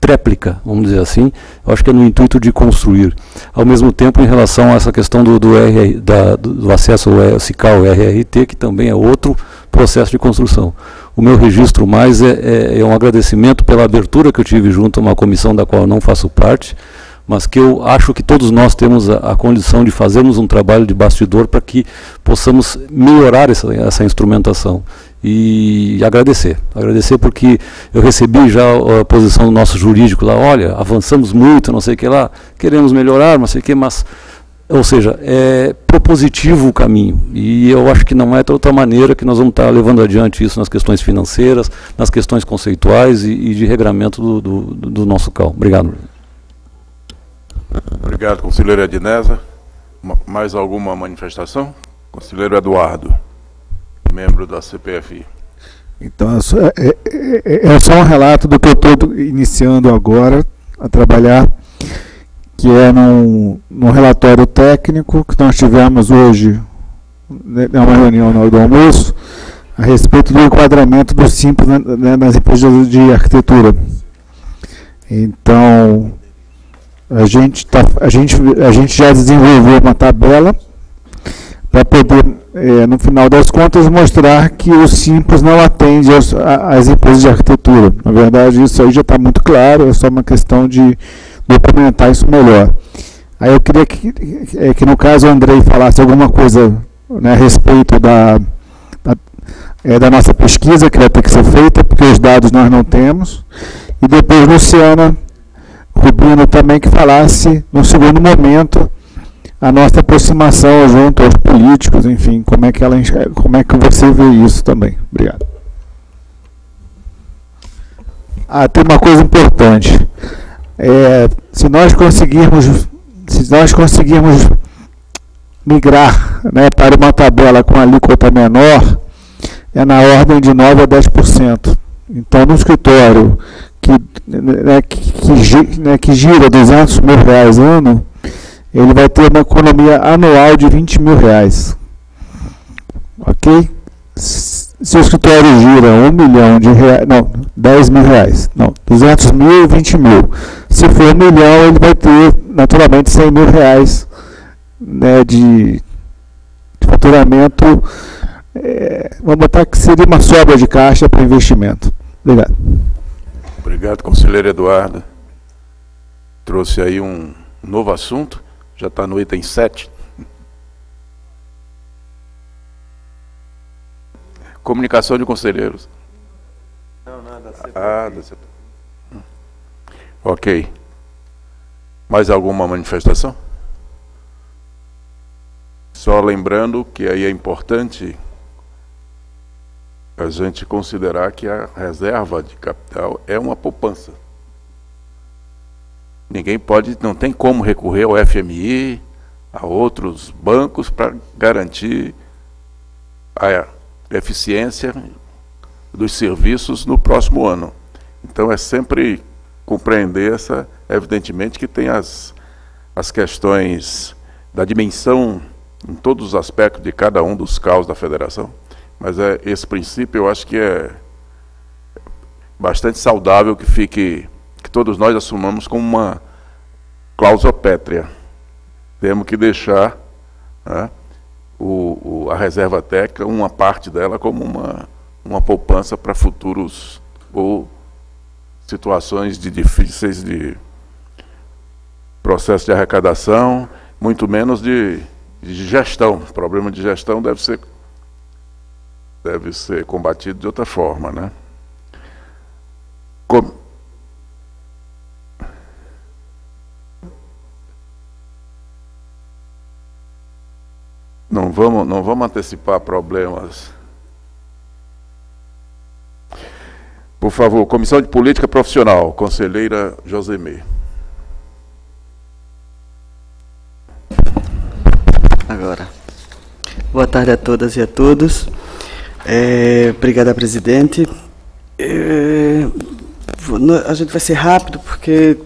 tréplica, vamos dizer assim, eu acho que é no intuito de construir. Ao mesmo tempo, em relação a essa questão do, do, R, da, do acesso ao CICAL, RRT, que também é outro processo de construção. O meu registro mais é, é, é um agradecimento pela abertura que eu tive junto a uma comissão da qual eu não faço parte, mas que eu acho que todos nós temos a, a condição de fazermos um trabalho de bastidor para que possamos melhorar essa, essa instrumentação e agradecer. Agradecer porque eu recebi já a posição do nosso jurídico lá, olha, avançamos muito, não sei o que lá, queremos melhorar, não sei o que, mas, ou seja, é propositivo o caminho. E eu acho que não é de outra maneira que nós vamos estar levando adiante isso nas questões financeiras, nas questões conceituais e, e de regramento do, do, do nosso CAL. Obrigado. Obrigado, conselheiro Ednesa. Mais alguma manifestação? Conselheiro Eduardo, membro da CPFI. Então, é, é, é, é só um relato do que eu estou iniciando agora a trabalhar, que é num, num relatório técnico que nós tivemos hoje, né, uma reunião do almoço, a respeito do enquadramento do Simples né, nas empresas de arquitetura. Então, a gente, tá, a gente, a gente já desenvolveu uma tabela para poder, é, no final das contas, mostrar que o Simples não atende às empresas de arquitetura. Na verdade, isso aí já está muito claro, é só uma questão de documentar isso melhor. Aí eu queria que, é, que no caso, o Andrei falasse alguma coisa né, a respeito da, da, é, da nossa pesquisa, que vai ter que ser feita, porque os dados nós não temos. E depois, Luciana Rubino também que falasse, no segundo momento, a nossa aproximação junto aos políticos, enfim, como é que, ela, como é que você vê isso também. Obrigado. Ah, tem uma coisa importante. É, se nós conseguirmos, se nós conseguirmos migrar né, para uma tabela com alíquota menor, é na ordem de 9 a 10%. Então, no escritório que, né, que, né, que gira 200 mil reais ano, ele vai ter uma economia anual de 20 mil reais. Ok? Se o escritório gira 1 milhão de reais, não, 10 mil reais, não, 200 mil, 20 mil. Se for 1 milhão, ele vai ter naturalmente 100 mil reais né, de, de faturamento. É, vamos botar que seria uma sobra de caixa para investimento. Obrigado. Obrigado, conselheiro Eduardo. Trouxe aí um novo assunto, já está no item 7. Comunicação de conselheiros. Não, nada. Ah, da CPP. Ok. Mais alguma manifestação? Só lembrando que aí é importante a gente considerar que a reserva de capital é uma poupança. Ninguém pode, não tem como recorrer ao FMI, a outros bancos para garantir a eficiência dos serviços no próximo ano. Então é sempre compreender essa, evidentemente que tem as, as questões da dimensão em todos os aspectos de cada um dos caos da federação, mas é esse princípio eu acho que é bastante saudável que fique que todos nós assumamos como uma cláusula pétrea. Temos que deixar né, o, o, a reserva técnica, uma parte dela como uma, uma poupança para futuros ou situações de difíceis de processo de arrecadação, muito menos de, de gestão. O problema de gestão deve ser deve ser combatido de outra forma, né? Não vamos, não vamos antecipar problemas. Por favor, Comissão de Política Profissional, conselheira Josemê. Agora. Boa tarde a todas e a todos. É, obrigada, presidente. É, a gente vai ser rápido, porque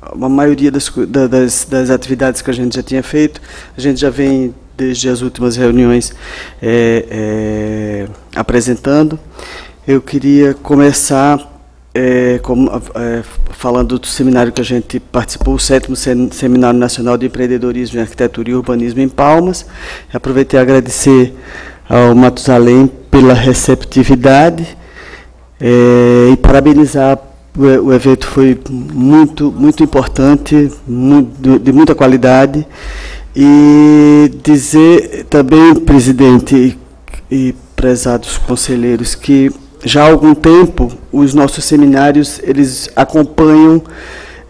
a maioria das, das, das, atividades que a gente já tinha feito, a gente já vem desde as últimas reuniões é, é apresentando. Eu queria começar é, como, é, falando do seminário que a gente participou, o sétimo Seminário Nacional de Empreendedorismo em Arquitetura e Urbanismo em Palmas. Aproveitei a agradecer ao Matusalém pela receptividade é, e parabenizar o, o, evento foi muito muito importante de muita qualidade e dizer também presidente e, prezados conselheiros que já há algum tempo os nossos seminários eles acompanham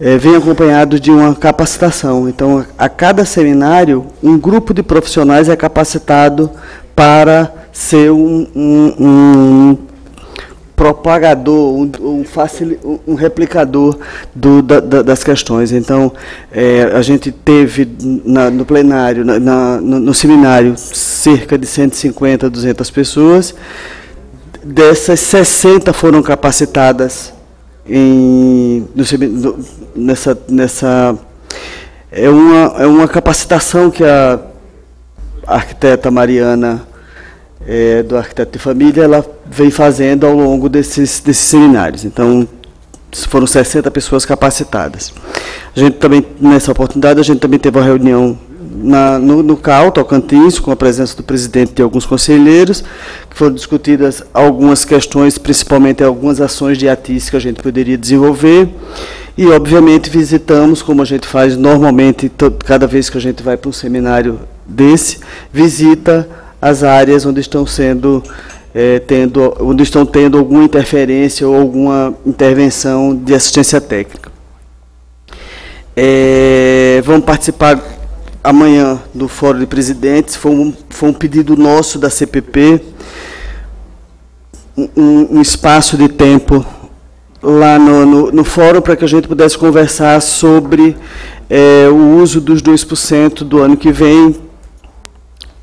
é, vem acompanhado de uma capacitação. Então, a cada seminário, um grupo de profissionais é capacitado para ser um, um, um propagador, um, um, facil, um replicador do, da, da, das questões. Então, é, a gente teve na, no plenário, na, na, no, no, seminário, cerca de 150, 200 pessoas. Dessas, 60 foram capacitadas em, no, nessa, nessa é uma, é uma capacitação que a arquiteta Mariana é, do arquiteto de família, ela vem fazendo ao longo desses, desses seminários. Então, foram 60 pessoas capacitadas. A gente também, nessa oportunidade, a gente também teve uma reunião na, no, no CAL, Tocantins, com a presença do presidente e alguns conselheiros, que foram discutidas algumas questões, principalmente algumas ações de ATIS que a gente poderia desenvolver. E, obviamente, visitamos, como a gente faz normalmente, todo, cada vez que a gente vai para um seminário desse, visita as áreas onde estão sendo é, tendo, onde estão tendo alguma interferência ou alguma intervenção de assistência técnica. É, vamos participar amanhã do Fórum de Presidentes. Foi um, foi um pedido nosso da CPP, um, um espaço de tempo lá no, no, no fórum para que a gente pudesse conversar sobre é, o uso dos 2% do ano que vem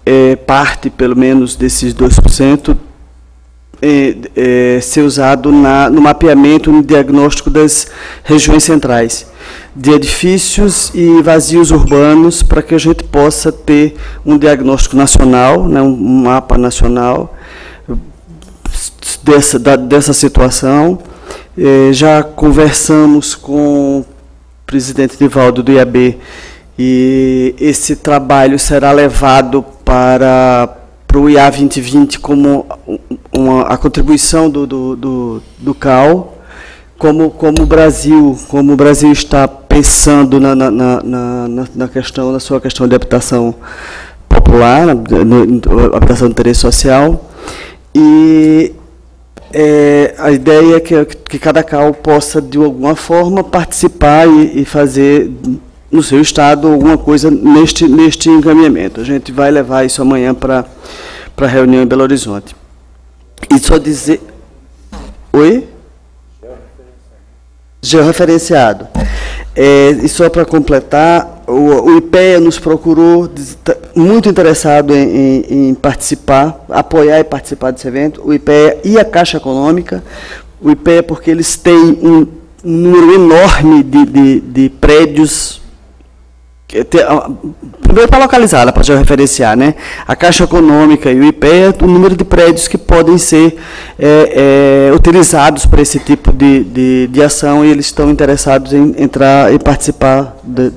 é, parte, pelo menos, desses 2% é, é, ser usado na, no mapeamento, no diagnóstico das regiões centrais. de edifícios e vazios urbanos para que a gente possa ter um diagnóstico nacional, né, um mapa nacional dessa, da, dessa situação. Eh, já conversamos com o presidente Nivaldo do IAB e esse trabalho será levado para, para o IA 2020 como uma, a contribuição do, do, do, do CAL, como, como o Brasil, como o Brasil está pensando na, na, na, na, questão, na sua questão de habitação popular, habitação de interesse social, e é, a ideia é que, que cada CAL possa, de alguma forma, participar e, e fazer no seu estado alguma coisa neste, neste encaminhamento. A gente vai levar isso amanhã para a reunião em Belo Horizonte. E só dizer. Oi? Georreferenciado. É, e só para completar, o, o IPEA nos procurou, tá, muito interessado em, em, em, participar, apoiar e participar desse evento, o IPEA e a Caixa Econômica. O IPEA porque eles têm um, um número enorme de, de, de prédios primeiro para localizar, para referenciar, né? A Caixa Econômica e o IPEA, o número de prédios que podem ser é, é, utilizados para esse tipo de, de, de, ação e eles estão interessados em entrar e participar de,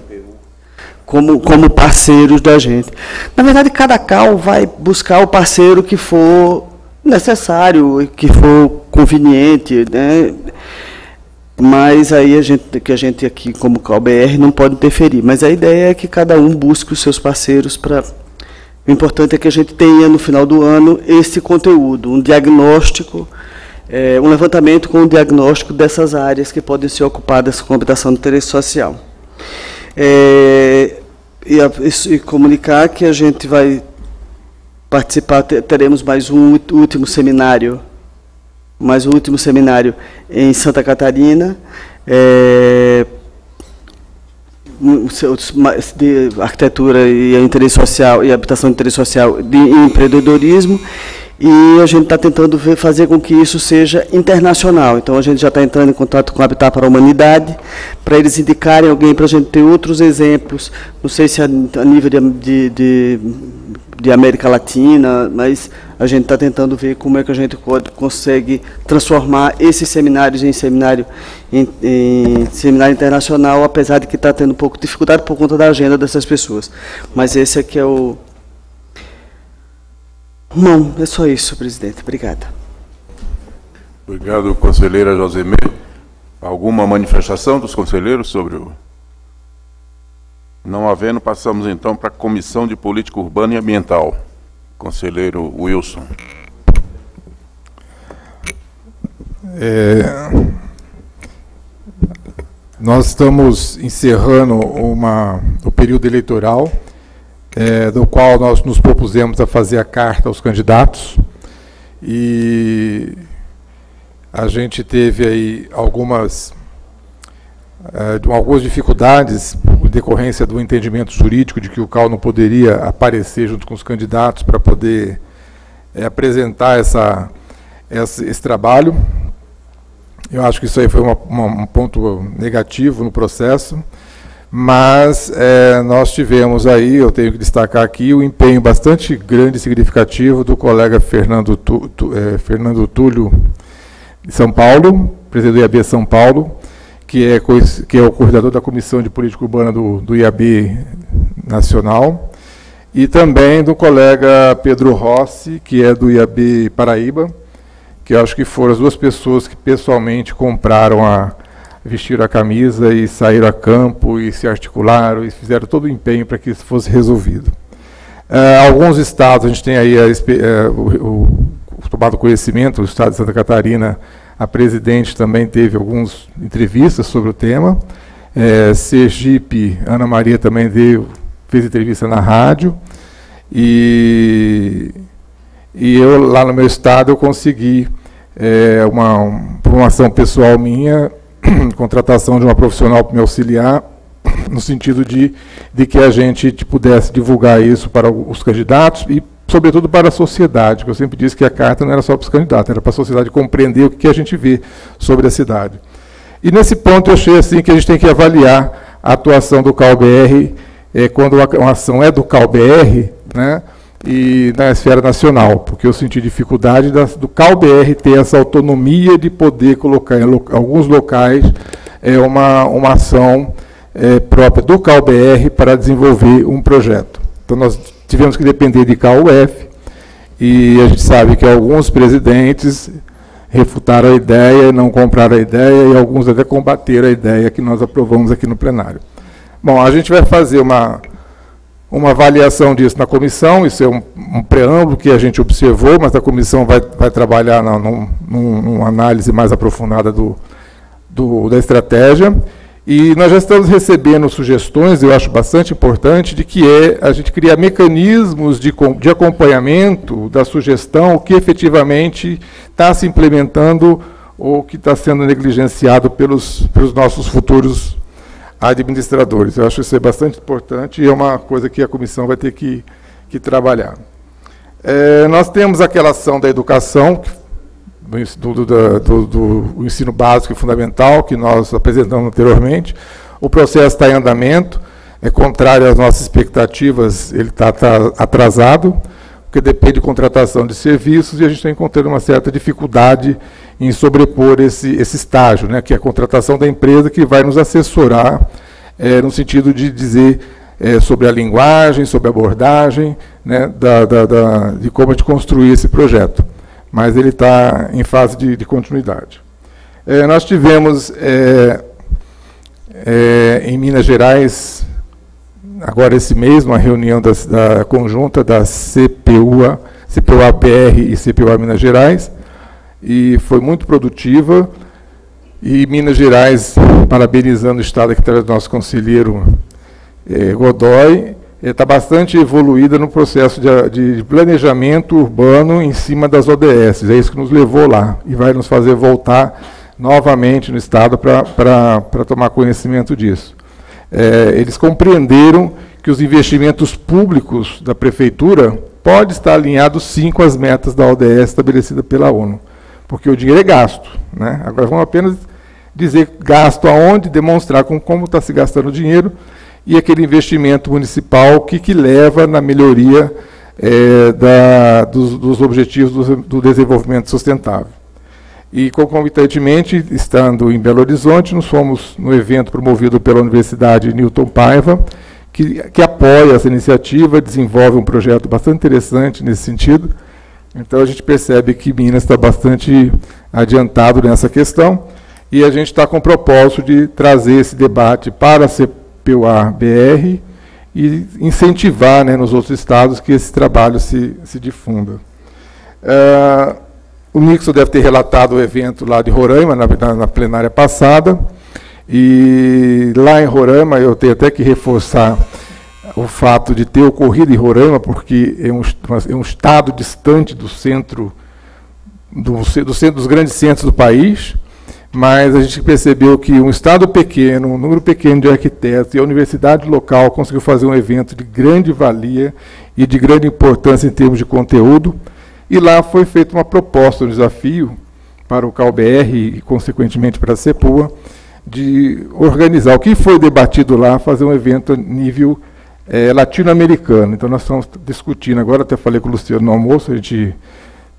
como, como parceiros da gente. Na verdade, cada CAL vai buscar o parceiro que for necessário, que for conveniente, né? Mas aí a gente, que a gente aqui, como CalBR, não pode interferir. Mas a ideia é que cada um busque os seus parceiros para. O importante é que a gente tenha, no final do ano, esse conteúdo, um diagnóstico, é, um levantamento com o um diagnóstico dessas áreas que podem ser ocupadas com habitação de interesse social. É, e, a, e comunicar que a gente vai participar, teremos mais um último seminário mais o último seminário em Santa Catarina, é, de arquitetura e interesse social e habitação de interesse social de empreendedorismo e a gente está tentando ver, fazer com que isso seja internacional. Então a gente já está entrando em contato com o Habitat para a Humanidade para eles indicarem alguém para a gente ter outros exemplos. Não sei se a, a nível de, de, de América Latina, mas a gente está tentando ver como é que a gente pode, consegue transformar esses seminários em seminário, em, em seminário internacional, apesar de que está tendo um pouco de dificuldade por conta da agenda dessas pessoas. Mas esse aqui é o... Não, é só isso, presidente. Obrigada. Obrigado, conselheira Josemê. Alguma manifestação dos conselheiros sobre o... Não havendo, passamos então para a Comissão de Política Urbana e Ambiental. Conselheiro Wilson. É, nós estamos encerrando uma, o período eleitoral, é, do qual nós nos propusemos a fazer a carta aos candidatos. E a gente teve aí algumas uh, algumas dificuldades decorrência do entendimento jurídico de que o CAL não poderia aparecer junto com os candidatos para poder uh, apresentar essa, essa, esse trabalho. Eu acho que isso aí foi uma, uma, um ponto negativo no processo, mas é, nós tivemos aí, eu tenho que destacar aqui, o um empenho bastante grande e significativo do colega Fernando, tu, tu, é, Fernando Túlio de São Paulo, presidente do IAB São Paulo, que é, que é o coordenador da Comissão de Política Urbana do, do IAB Nacional, e também do colega Pedro Rossi, que é do IAB Paraíba, que acho que foram as duas pessoas que pessoalmente compraram a vestiram a camisa e saíram a campo e se articularam e fizeram todo o empenho para que isso fosse resolvido. Uh, alguns estados, a gente tem aí a, uh, o, o, tomado conhecimento, o estado de Santa Catarina a presidente também teve algumas entrevistas sobre o tema. É, Sergipe, Ana Maria também deu, fez entrevista na rádio. E, e eu, lá no meu estado, eu consegui é, uma, uma ação pessoal minha, contratação de uma profissional para me auxiliar, no sentido de, de que a gente pudesse divulgar isso para os candidatos e sobretudo para a sociedade, que eu sempre disse que a carta não era só para os candidatos, era para a sociedade compreender o que a gente vê sobre a cidade. E nesse ponto eu achei assim que a gente tem que avaliar a atuação do CalBR é, quando uma ação é do CalBR, né, e na esfera nacional, porque eu senti dificuldade das, do CalBR ter essa autonomia de poder colocar em lo, alguns locais é, uma, uma ação é, própria do CalBR para desenvolver um projeto. Então nós tivemos que depender de CalUF, e a gente sabe que alguns presidentes refutaram a ideia, não compraram a ideia, e alguns até combateram a ideia que nós aprovamos aqui no plenário. Bom, a gente vai fazer uma, uma avaliação disso na comissão, isso é um, um preâmbulo que a gente observou, mas a comissão vai, vai trabalhar na, num, numa análise mais aprofundada do, do, da estratégia. E nós já estamos recebendo sugestões, eu acho bastante importante, de que é a gente criar mecanismos de, de acompanhamento da sugestão, o que efetivamente está se implementando ou que está sendo negligenciado pelos, pelos nossos futuros administradores. Eu acho isso bastante importante e é uma coisa que a comissão vai ter que, que trabalhar. É, nós temos aquela ação da educação, do, do, do, do, ensino básico e fundamental, que nós apresentamos anteriormente. O processo está em andamento, é contrário às nossas expectativas, ele está tá atrasado, porque depende de contratação de serviços e a gente está encontrando uma certa dificuldade em sobrepor esse, esse estágio, né, que é a contratação da empresa que vai nos assessorar é, no sentido de dizer é, sobre a linguagem, sobre a abordagem, né, da, da, da, de como a gente construir esse projeto. Mas ele está em fase de, de continuidade. É, nós tivemos é, é, em Minas Gerais, agora esse mês, uma reunião das, da conjunta da CPUA, CPUA-BR e CPUA Minas Gerais, e foi muito produtiva. E Minas Gerais, parabenizando o Estado aqui através do nosso conselheiro eh, Godoy, está bastante evoluída no processo de, de, planejamento urbano em cima das ODS. É isso que nos levou lá e vai nos fazer voltar novamente no Estado para tomar conhecimento disso. É, eles compreenderam que os investimentos públicos da Prefeitura podem estar alinhados sim com as metas da ODS estabelecida pela ONU porque o dinheiro é gasto. Né? Agora vamos apenas dizer gasto aonde, demonstrar com como está se gastando o dinheiro e aquele investimento municipal que, que leva na melhoria é, da, dos, dos, objetivos do, do, desenvolvimento sustentável. E, concomitantemente, estando em Belo Horizonte, nós fomos no evento promovido pela Universidade Newton Paiva, que, que apoia essa iniciativa, desenvolve um projeto bastante interessante nesse sentido, então a gente percebe que Minas está bastante adiantado nessa questão e a gente está com o propósito de trazer esse debate para a CPUA-BR e incentivar né, nos outros estados que esse trabalho se, se difunda. Uh, o Nixon deve ter relatado o evento lá de Roraima, na, na, na plenária passada, e lá em Roraima eu tenho até que reforçar o fato de ter ocorrido em Roraima, porque é um, é um estado distante do centro, do, do centro dos grandes centros do país, mas a gente percebeu que um estado pequeno, um número pequeno de arquitetos e a universidade local conseguiu fazer um evento de grande valia e de grande importância em termos de conteúdo, e lá foi feita uma proposta, um desafio para o CalBR e, consequentemente, para a CEPUA, de organizar o que foi debatido lá, fazer um evento a nível é, latino-americano. Então nós estamos discutindo agora, até falei com o Luciano no almoço, a gente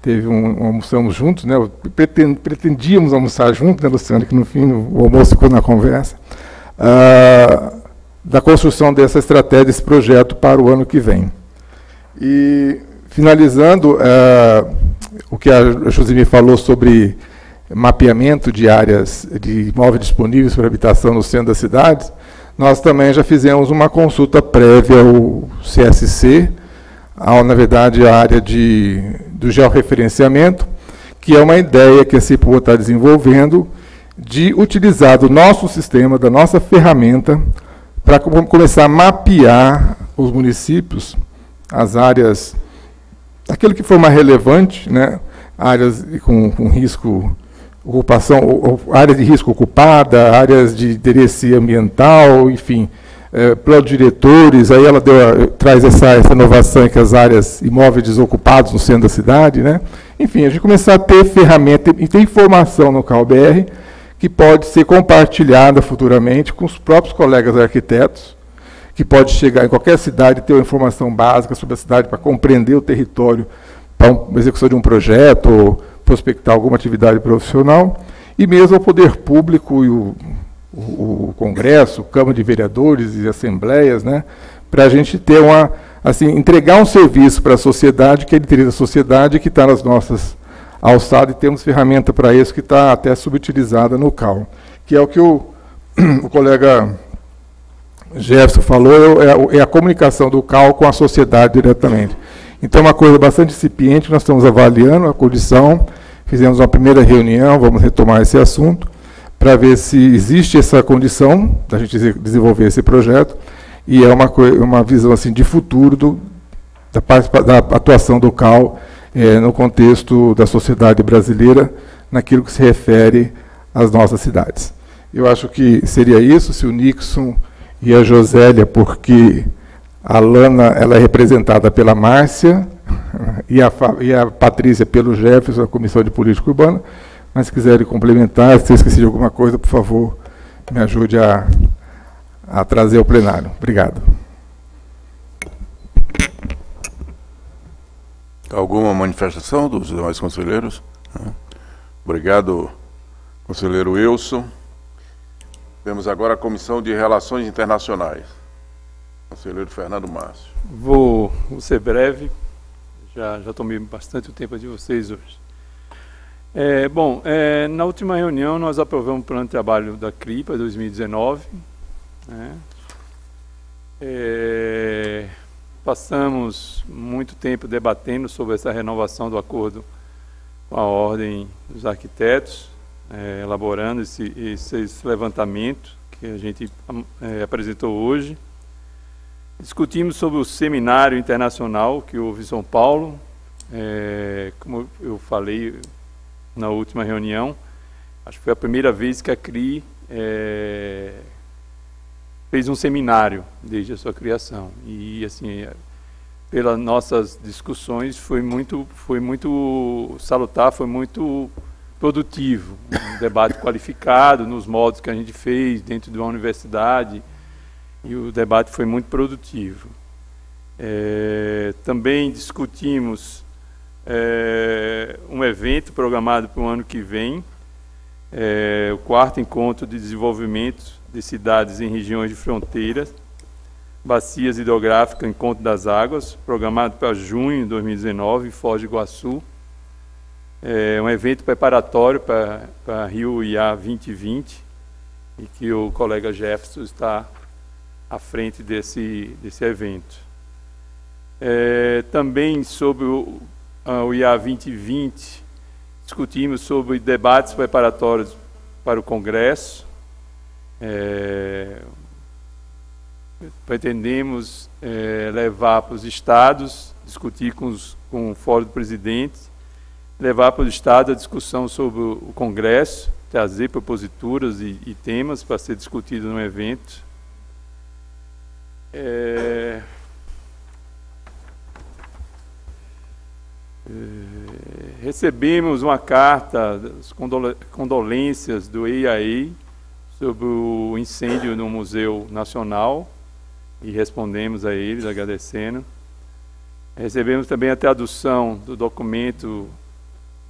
teve um, almoçamos juntos, né? Pretend, pretendíamos almoçar juntos, né, Luciano, que no fim o almoço ficou na conversa, ah, da construção dessa estratégia, desse projeto para o ano que vem. E finalizando, ah, o que a Josimir falou sobre mapeamento de áreas de imóveis disponíveis para habitação no centro das cidades, nós também já fizemos uma consulta prévia ao CSC, ao, na verdade, a área de, do georreferenciamento, que é uma ideia que a CIPUA está desenvolvendo de utilizar do nosso sistema, da nossa ferramenta, para começar a mapear os municípios, as áreas, aquilo que for mais relevante, né, áreas com, com risco ocupação, áreas de risco ocupada, áreas de interesse ambiental, enfim, é, plano diretores, aí ela deu, traz essa, essa inovação que as áreas imóveis desocupados no centro da cidade, né? Enfim, a gente começar a ter ferramenta e ter informação no CalBR que pode ser compartilhada futuramente com os próprios colegas arquitetos, que pode chegar em qualquer cidade e ter uma informação básica sobre a cidade para compreender o território para uma execução de um projeto ou prospectar alguma atividade profissional, e mesmo o poder público e o, o, o Congresso, Câmara de Vereadores e Assembleias, né, para a gente ter uma, assim, entregar um serviço para a sociedade, que é ele da sociedade, que está nas nossas alçadas, e temos ferramenta para isso que está até subutilizada no CAL, que é o que o, o colega Jefferson falou, é, é a comunicação do CAL com a sociedade diretamente. Então, é uma coisa bastante incipiente, nós estamos avaliando a condição, fizemos uma primeira reunião, vamos retomar esse assunto, para ver se existe essa condição da gente desenvolver esse projeto, e é uma, uma visão assim, de futuro do, da, da atuação do CAL é, no contexto da sociedade brasileira, naquilo que se refere às nossas cidades. Eu acho que seria isso, se o Nixon e a Josélia, porque a Lana ela é representada pela Márcia e a, e a Patrícia pelo Jefferson, da Comissão de Política Urbana, mas se quiserem complementar, se eu esqueci de alguma coisa, por favor, me ajude a, a trazer ao plenário. Obrigado. Alguma manifestação dos demais conselheiros? Obrigado, conselheiro Wilson. Temos agora a Comissão de Relações Internacionais. Conselheiro Fernando Márcio. Vou, vou ser breve, já, já tomei bastante o tempo de vocês hoje. É, bom, é, na última reunião nós aprovamos o plano de trabalho da CRIPA 2019. Né? É, passamos muito tempo debatendo sobre essa renovação do acordo com a Ordem dos Arquitetos, é, elaborando esse, esse, levantamento que a gente é, apresentou hoje. Discutimos sobre o seminário internacional que houve em São Paulo. É, como eu falei na última reunião, acho que foi a primeira vez que a CRI é, fez um seminário desde a sua criação. E, assim, pelas nossas discussões, foi muito, foi muito salutar, foi muito produtivo, um debate qualificado nos modos que a gente fez dentro de uma universidade e o debate foi muito produtivo. É, também discutimos é, um evento programado para o ano que vem, é, o quarto encontro de desenvolvimento de cidades em regiões de fronteiras, bacias hidrográficas, encontro das águas, programado para junho de 2019 em Foz do Iguaçu. É um evento preparatório para, para Rio IA 2020 e que o colega Jefferson está à frente desse, desse evento. É, também sobre o, o IA 2020, discutimos sobre debates preparatórios para o Congresso. É, pretendemos é, levar para os estados, discutir com, os, com o Fórum do Presidente, levar para os estados a discussão sobre o Congresso, trazer proposituras e, e temas para ser discutido no evento. É, recebemos uma carta, das condolências do EIAE sobre o incêndio no Museu Nacional e respondemos a eles agradecendo. Recebemos também a tradução do documento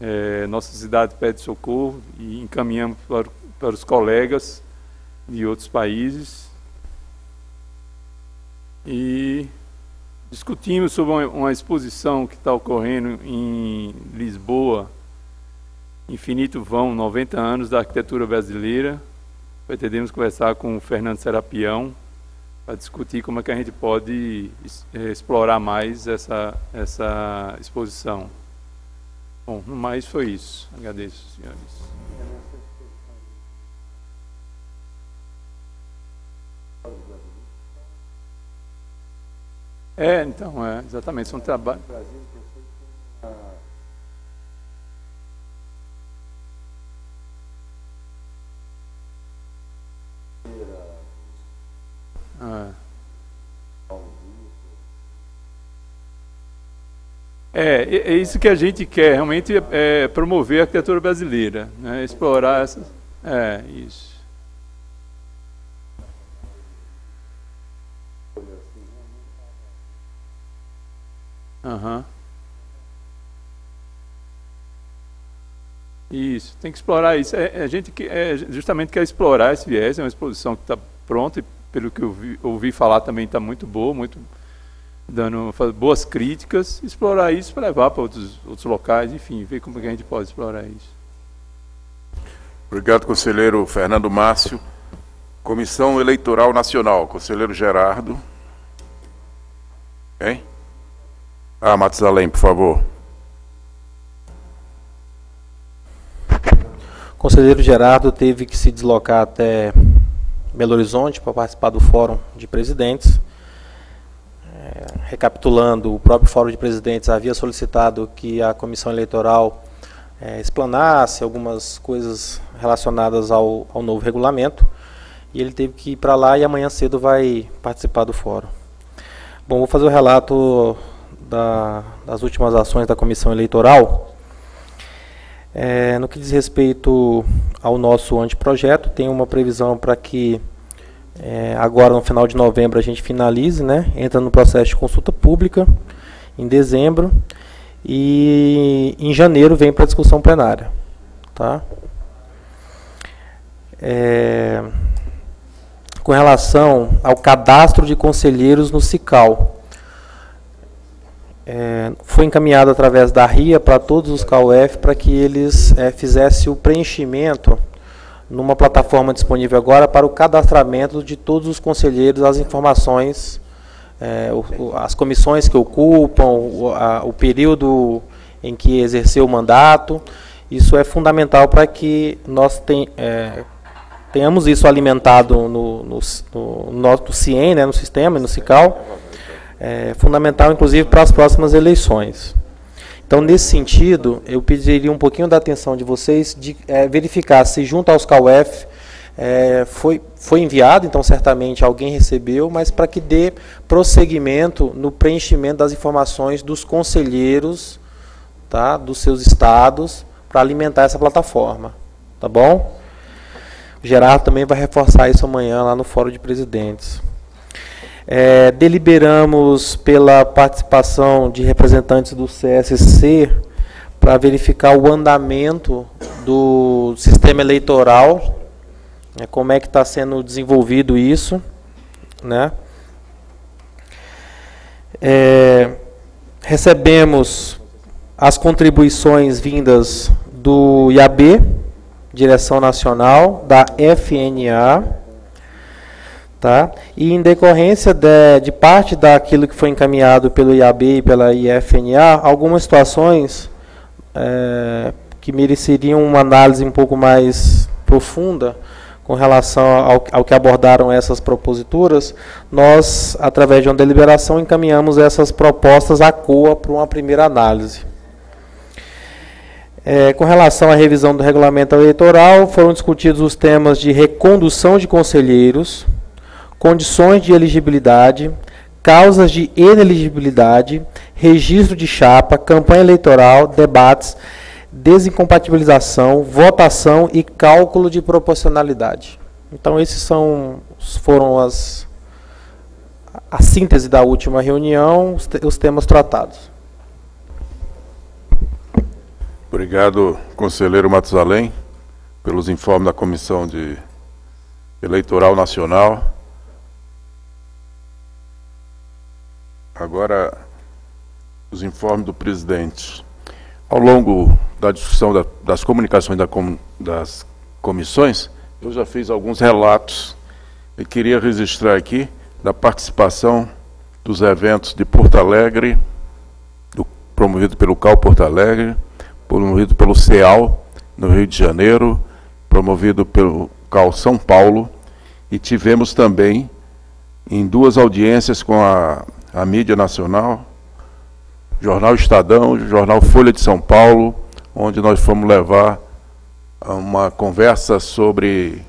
é, Nossa Cidade Pede Socorro e encaminhamos para, para os colegas de outros países. E discutimos sobre uma, exposição que está ocorrendo em Lisboa, Infinito Vão, 90 anos da arquitetura brasileira. Pretendemos conversar com o Fernando Serapião, para discutir como é que a gente pode eh, explorar mais essa, essa exposição. Bom, no mais foi isso. Agradeço, senhores. É, então, é, exatamente, são trabalhos. Ah. É, é isso que a gente quer, realmente é promover a arquitetura brasileira, né? explorar essas. É, isso. Aham. Isso, tem que explorar isso. É, a gente que, é, justamente quer explorar esse viés, é uma exposição que está pronta e pelo que eu vi, ouvi falar também está muito boa, muito dando boas críticas, explorar isso para levar para outros, outros locais, enfim, ver como é que a gente pode explorar isso. Obrigado, conselheiro Fernando Márcio. Comissão Eleitoral Nacional, conselheiro Gerardo. Hein? Ah, Matusalém, por favor. O conselheiro Gerardo teve que se deslocar até Belo Horizonte para participar do Fórum de Presidentes. É, recapitulando, o próprio Fórum de Presidentes havia solicitado que a comissão eleitoral é, explanasse algumas coisas relacionadas ao, ao novo regulamento. E ele teve que ir para lá e amanhã cedo vai participar do fórum. Bom, vou fazer o relato da, das últimas ações da comissão eleitoral. É, no que diz respeito ao nosso anteprojeto, tem uma previsão para que é, agora no final de novembro a gente finalize, né? Entra no processo de consulta pública em dezembro e em janeiro vem para discussão plenária, tá? É, com relação ao cadastro de conselheiros no CICAL, é, foi encaminhado através da RIA para todos os CAUF para que eles é, fizessem o preenchimento numa plataforma disponível agora para o cadastramento de todos os conselheiros, as informações, é, o, as comissões que ocupam, o, a, o período em que exerceu o mandato. Isso é fundamental para que nós tem, é, tenhamos isso alimentado no, no, no, no CIEM, né, no sistema, no CICAL é, fundamental, inclusive, para as próximas eleições. Então, nesse sentido, eu pediria um pouquinho da atenção de vocês de é, verificar se junto aos CAUF é, foi, foi enviado, então certamente alguém recebeu, mas para que dê prosseguimento no preenchimento das informações dos conselheiros tá, dos seus estados para alimentar essa plataforma. Tá bom? O Gerardo também vai reforçar isso amanhã lá no Fórum de Presidentes. É, deliberamos pela participação de representantes do CSC para verificar o andamento do sistema eleitoral, né, como é que está sendo desenvolvido isso, né? É, recebemos as contribuições vindas do IAB, Direção Nacional, da FNA, Tá? E em decorrência de, de, parte daquilo que foi encaminhado pelo IAB e pela IFNA, algumas situações é, que mereceriam uma análise um pouco mais profunda com relação ao, ao, que abordaram essas proposituras, nós, através de uma deliberação, encaminhamos essas propostas à COA para uma primeira análise. É, com relação à revisão do regulamento eleitoral, foram discutidos os temas de recondução de conselheiros, condições de elegibilidade, causas de ineligibilidade, registro de chapa, campanha eleitoral, debates, desincompatibilização, votação e cálculo de proporcionalidade. Então esses são foram as a síntese da última reunião, os, te, os temas tratados. Obrigado, conselheiro Matusalém, pelos informes da Comissão de Eleitoral Nacional. Agora, os informes do presidente. Ao longo da discussão da, das comunicações da com, das comissões, eu já fiz alguns relatos e queria registrar aqui da participação dos eventos de Porto Alegre, do, promovido pelo CAL Porto Alegre, promovido pelo CEAL, no Rio de Janeiro, promovido pelo CAL São Paulo, e tivemos também em duas audiências com a a mídia nacional, Jornal Estadão, Jornal Folha de São Paulo, onde nós fomos levar uma conversa sobre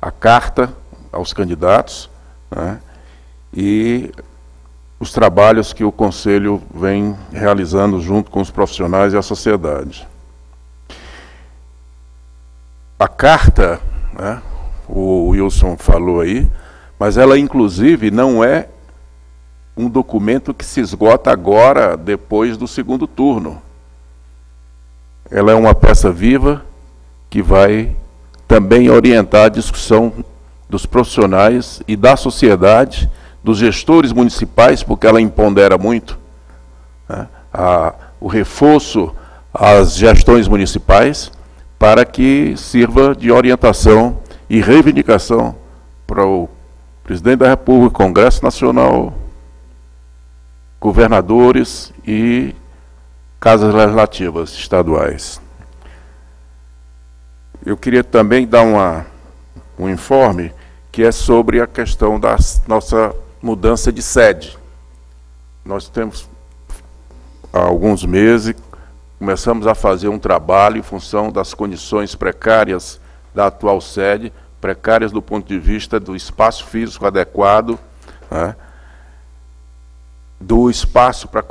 a carta aos candidatos né, e os trabalhos que o Conselho vem realizando junto com os profissionais e a sociedade. a carta, né, o Wilson falou aí, mas ela inclusive não é um documento que se esgota agora, depois do segundo turno. Ela é uma peça viva que vai também orientar a discussão dos profissionais e da sociedade, dos gestores municipais, porque ela impondera muito né, a, o reforço às gestões municipais, para que sirva de orientação e reivindicação para o presidente da República, Congresso Nacional, governadores e casas legislativas estaduais. Eu queria também dar uma, um informe que é sobre a questão da nossa mudança de sede. Nós temos há alguns meses começamos a fazer um trabalho em função das condições precárias da atual sede, precárias do ponto de vista do espaço físico adequado, né, do espaço para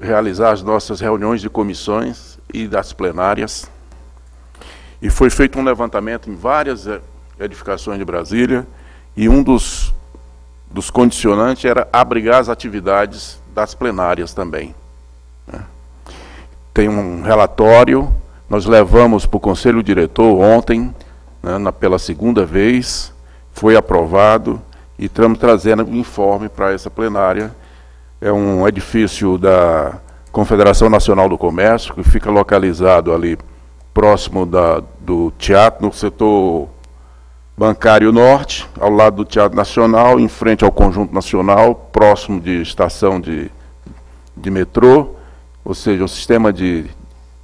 realizar as nossas reuniões de comissões e das plenárias. E foi feito um levantamento em várias edificações de Brasília, e um dos, dos condicionantes era abrigar as atividades das plenárias também. Né. Tem um relatório, nós levamos para o Conselho Diretor ontem, né, na, pela segunda vez, foi aprovado, e estamos trazendo um informe para essa plenária, é um edifício da Confederação Nacional do Comércio, que fica localizado ali próximo da, do teatro, no setor bancário norte, ao lado do Teatro Nacional, em frente ao Conjunto Nacional, próximo de estação de, de metrô, ou seja, um sistema de,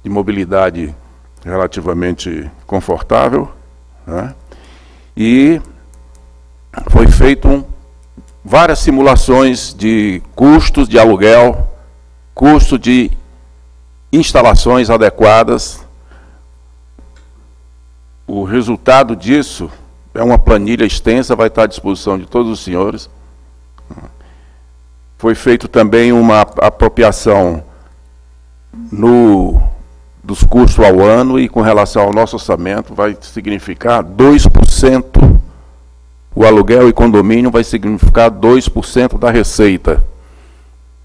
de mobilidade relativamente confortável. Né? E foi feito um várias simulações de custos de aluguel, custo de instalações adequadas. O resultado disso é uma planilha extensa, vai estar à disposição de todos os senhores. Foi feito também uma apropriação no, dos custos ao ano e com relação ao nosso orçamento vai significar 2% o aluguel e condomínio vai significar 2% da receita.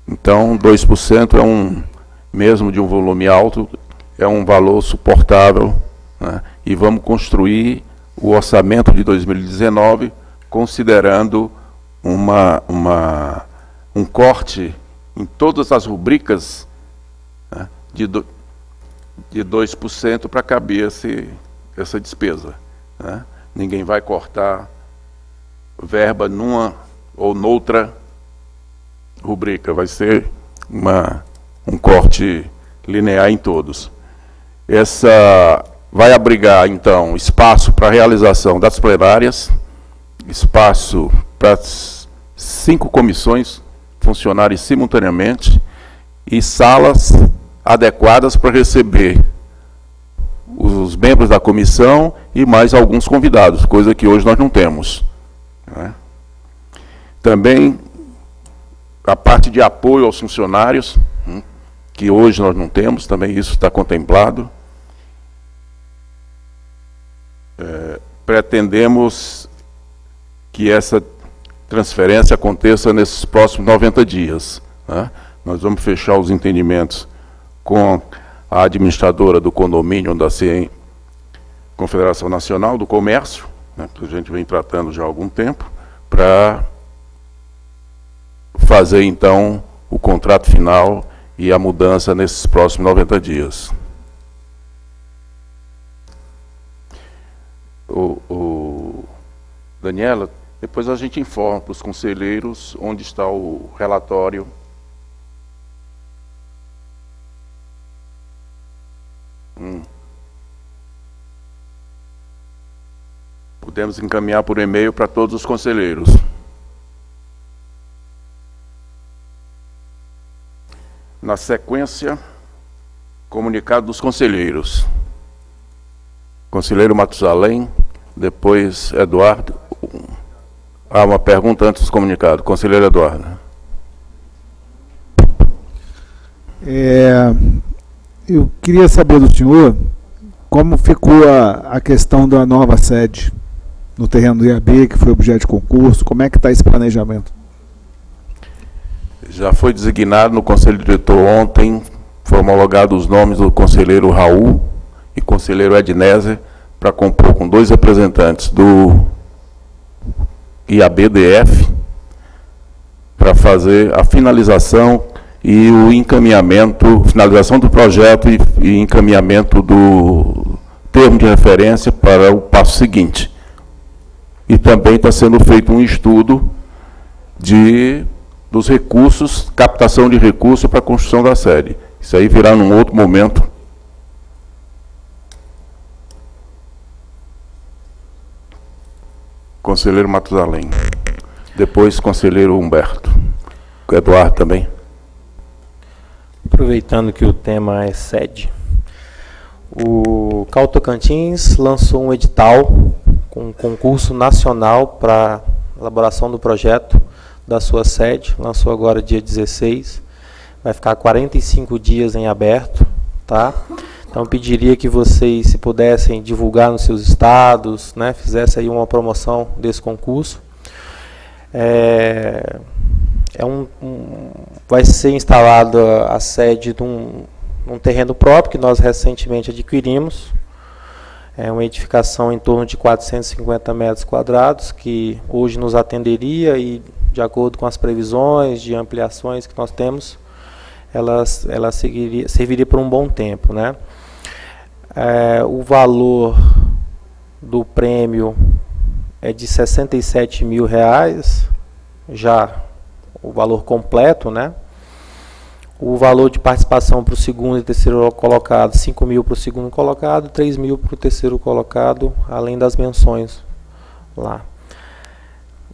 Então, 2% é um, mesmo de um volume alto, é um valor suportável. Né? E vamos construir o orçamento de 2019 considerando uma, uma, um corte em todas as rubricas né? de, do, de 2% para caber esse, essa despesa. Né? Ninguém vai cortar verba numa ou noutra rubrica, vai ser uma, um corte linear em todos. Essa vai abrigar, então, espaço para a realização das plenárias, espaço para cinco comissões funcionarem simultaneamente e salas adequadas para receber os membros da comissão e mais alguns convidados, coisa que hoje nós não temos. Né? Também a parte de apoio aos funcionários, hum, que hoje nós não temos, também isso está contemplado. É, pretendemos que essa transferência aconteça nesses próximos 90 dias. Né? Nós vamos fechar os entendimentos com a administradora do condomínio da CEM, Confederação Nacional do Comércio, né, que a gente vem tratando já há algum tempo, para fazer então o contrato final e a mudança nesses próximos 90 dias. O, o Daniela, depois a gente informa para os conselheiros onde está o relatório Hum. Podemos encaminhar por e-mail para todos os conselheiros. Na sequência, comunicado dos conselheiros. Conselheiro Matusalém, depois Eduardo. Ah, uma pergunta antes dos comunicados. Conselheiro Eduardo. É, eu queria saber do senhor como ficou a, a questão da nova sede no terreno do IAB, que foi objeto de concurso? Como é que está esse planejamento? Já foi designado no Conselho Diretor ontem, foram homologados os nomes do conselheiro Raul e conselheiro Ednézer para compor com dois representantes do IABDF para fazer a finalização e o encaminhamento, finalização do projeto e, e encaminhamento do termo de referência para o passo seguinte. E também está sendo feito um estudo de dos recursos, captação de recursos para a construção da sede. Isso aí virá num outro momento. Conselheiro Matusalém. Depois, conselheiro Humberto. Eduardo também. Aproveitando que o tema é sede, o Cal Tocantins lançou um edital com um concurso nacional para elaboração do projeto da sua sede, lançou agora dia 16, vai ficar 45 dias em aberto, tá? Então pediria que vocês, se pudessem, divulgar nos seus estados, né, fizesse aí uma promoção desse concurso. É, é um, um, vai ser instalada a sede de um, um terreno próprio que nós recentemente adquirimos. É uma edificação em torno de 450 metros quadrados, que hoje nos atenderia e, de acordo com as previsões de ampliações que nós temos, ela, ela seguiria, serviria por um bom tempo. Né? É, o valor do prêmio é de 67 mil reais, já o valor completo, né? O valor de participação para o segundo e terceiro colocado, 5 mil para o segundo colocado, 3 mil para o terceiro colocado, além das menções lá.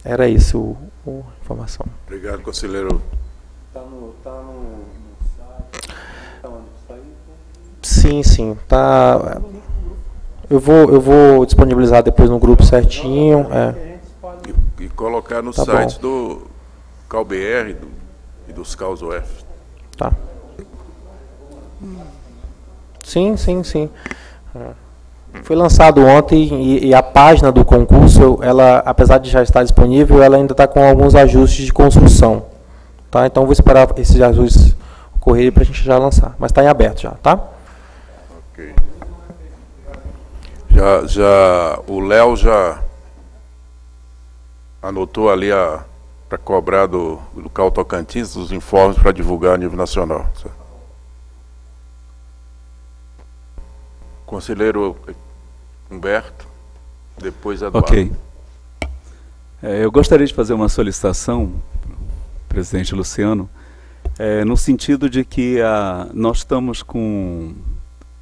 Era isso o, o informação. Obrigado, conselheiro. Tá no, tá no, site. Tá onde Sim, sim. Tá. Eu vou, eu vou disponibilizar depois no grupo certinho. É. E, e colocar no Tá site bom. do CalBR do, e dos Caus UF. Tá. Sim, sim, sim. Foi lançado ontem e, e a página do concurso, ela, apesar de já estar disponível, ela ainda está com alguns ajustes de construção. Tá? Então vou esperar esses ajustes ocorrerem para a gente já lançar. Mas está em aberto já, tá? Ok. Já, já, o Léo já anotou ali a para cobrar do, do Cal Tocantins os informes para divulgar a nível nacional. Conselheiro Humberto, depois Eduardo. Ok. É, eu gostaria de fazer uma solicitação, presidente Luciano, é, no sentido de que a, nós estamos com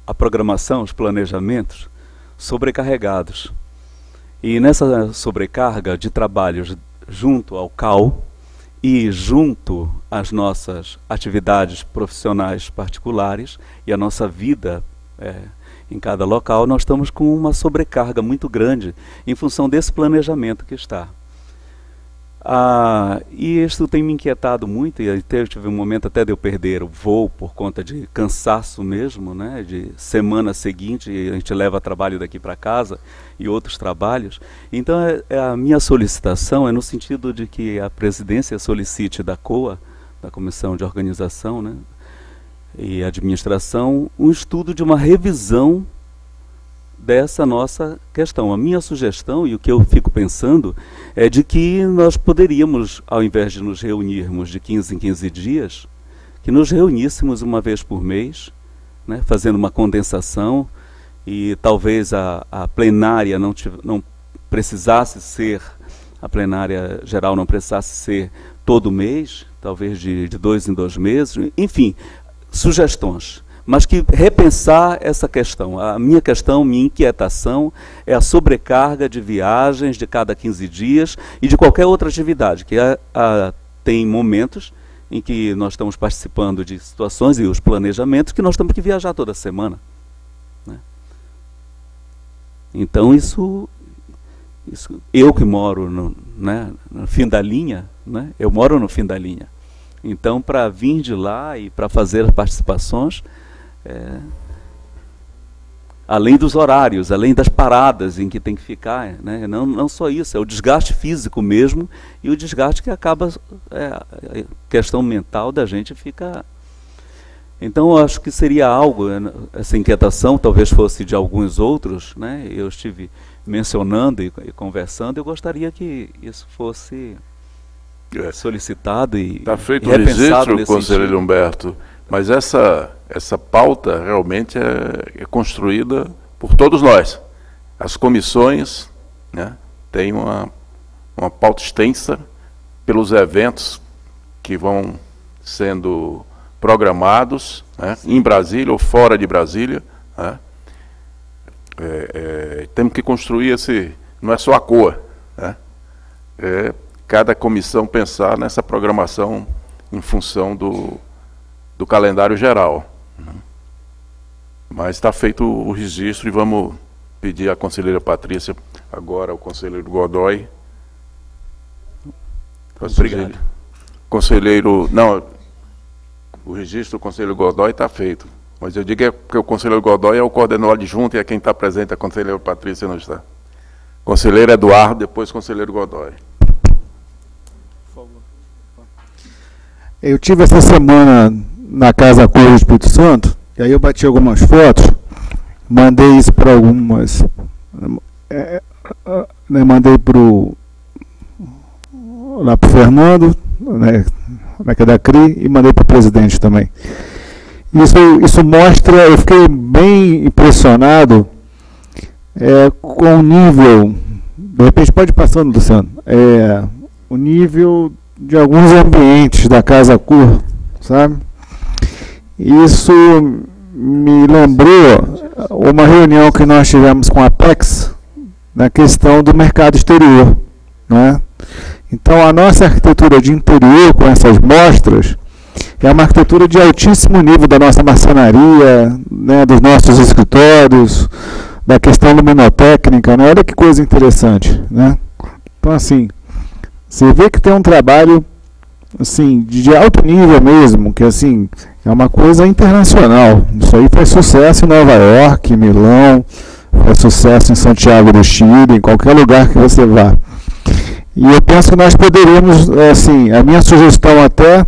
a programação, os planejamentos sobrecarregados. E nessa sobrecarga de trabalhos junto ao CAL e junto às nossas atividades profissionais particulares e a nossa vida é, em cada local, nós estamos com uma sobrecarga muito grande em função desse planejamento que está. Ah, e isso tem me inquietado muito, e até eu tive um momento até de eu perder o voo por conta de cansaço mesmo, né, de semana seguinte, a gente leva trabalho daqui para casa e outros trabalhos. Então é, é a minha solicitação é no sentido de que a presidência solicite da COA, da Comissão de Organização né, e Administração, um estudo de uma revisão dessa nossa questão. A minha sugestão e o que eu fico pensando é de que nós poderíamos, ao invés de nos reunirmos de 15 em 15 dias, que nos reuníssemos uma vez por mês, né, fazendo uma condensação e talvez a, a plenária não, tiv- não precisasse ser, a plenária geral não precisasse ser todo mês, talvez de, de dois em dois meses, enfim, sugestões mas que repensar essa questão. A minha questão, minha inquietação é a sobrecarga de viagens de cada 15 dias e de qualquer outra atividade, que a, tem momentos em que nós estamos participando de situações e os planejamentos que nós temos que viajar toda semana. né? Então isso, isso, eu que moro no, né, no fim da linha, né, eu moro no fim da linha. Então, para vir de lá e para fazer as participações, é, além dos horários, além das paradas em que tem que ficar. Né? Não, não só isso, é o desgaste físico mesmo e o desgaste que acaba, é, a questão mental da gente fica. Então, eu acho que seria algo, né, essa inquietação talvez fosse de alguns outros, né? eu estive mencionando e, e conversando, eu gostaria que isso fosse É. solicitado e Está feito o registro, conselheiro. Humberto, mas essa, essa pauta realmente é, é construída por todos nós. As comissões né, têm uma, uma pauta extensa pelos eventos que vão sendo programados né, em Brasília ou fora de Brasília. né. É, é, temos que construir esse. Não é só a cor. Né? É cada comissão pensar nessa programação em função do, do calendário geral. né. Mas está feito o registro e vamos pedir à conselheira Patrícia, agora ao conselheiro Godoy. Obrigado. Conselheiro, não, o registro do conselheiro Godoy está feito. Mas eu digo é porque o conselheiro Godoy é o coordenador adjunto e é quem está presente, a conselheira Patrícia não está. Conselheiro Eduardo, depois conselheiro Godoy. Eu tive essa semana na Casa Cor do Espírito Santo, e aí eu bati algumas fotos, mandei isso para algumas. é, é, né, mandei pro lá pro Fernando, né, né, que é da CRI, e mandei para o presidente também. Isso, isso mostra, eu fiquei bem impressionado é, com o nível, de repente pode ir passando, Luciano, é, o nível de alguns ambientes da Casa Cor, sabe? Isso me lembrou uma reunião que nós tivemos com a Apex na questão do mercado exterior, né? Então a nossa arquitetura de interior com essas mostras é uma arquitetura de altíssimo nível da nossa marcenaria, né, dos nossos escritórios, da questão luminotécnica, né? Olha que coisa interessante, né? Então assim, você vê que tem um trabalho assim de alto nível mesmo, que assim é uma coisa internacional. Isso aí faz sucesso em Nova York, em Milão, faz sucesso em Santiago do Chile, em qualquer lugar que você vá. E eu penso que nós poderíamos, eh, assim, a minha sugestão até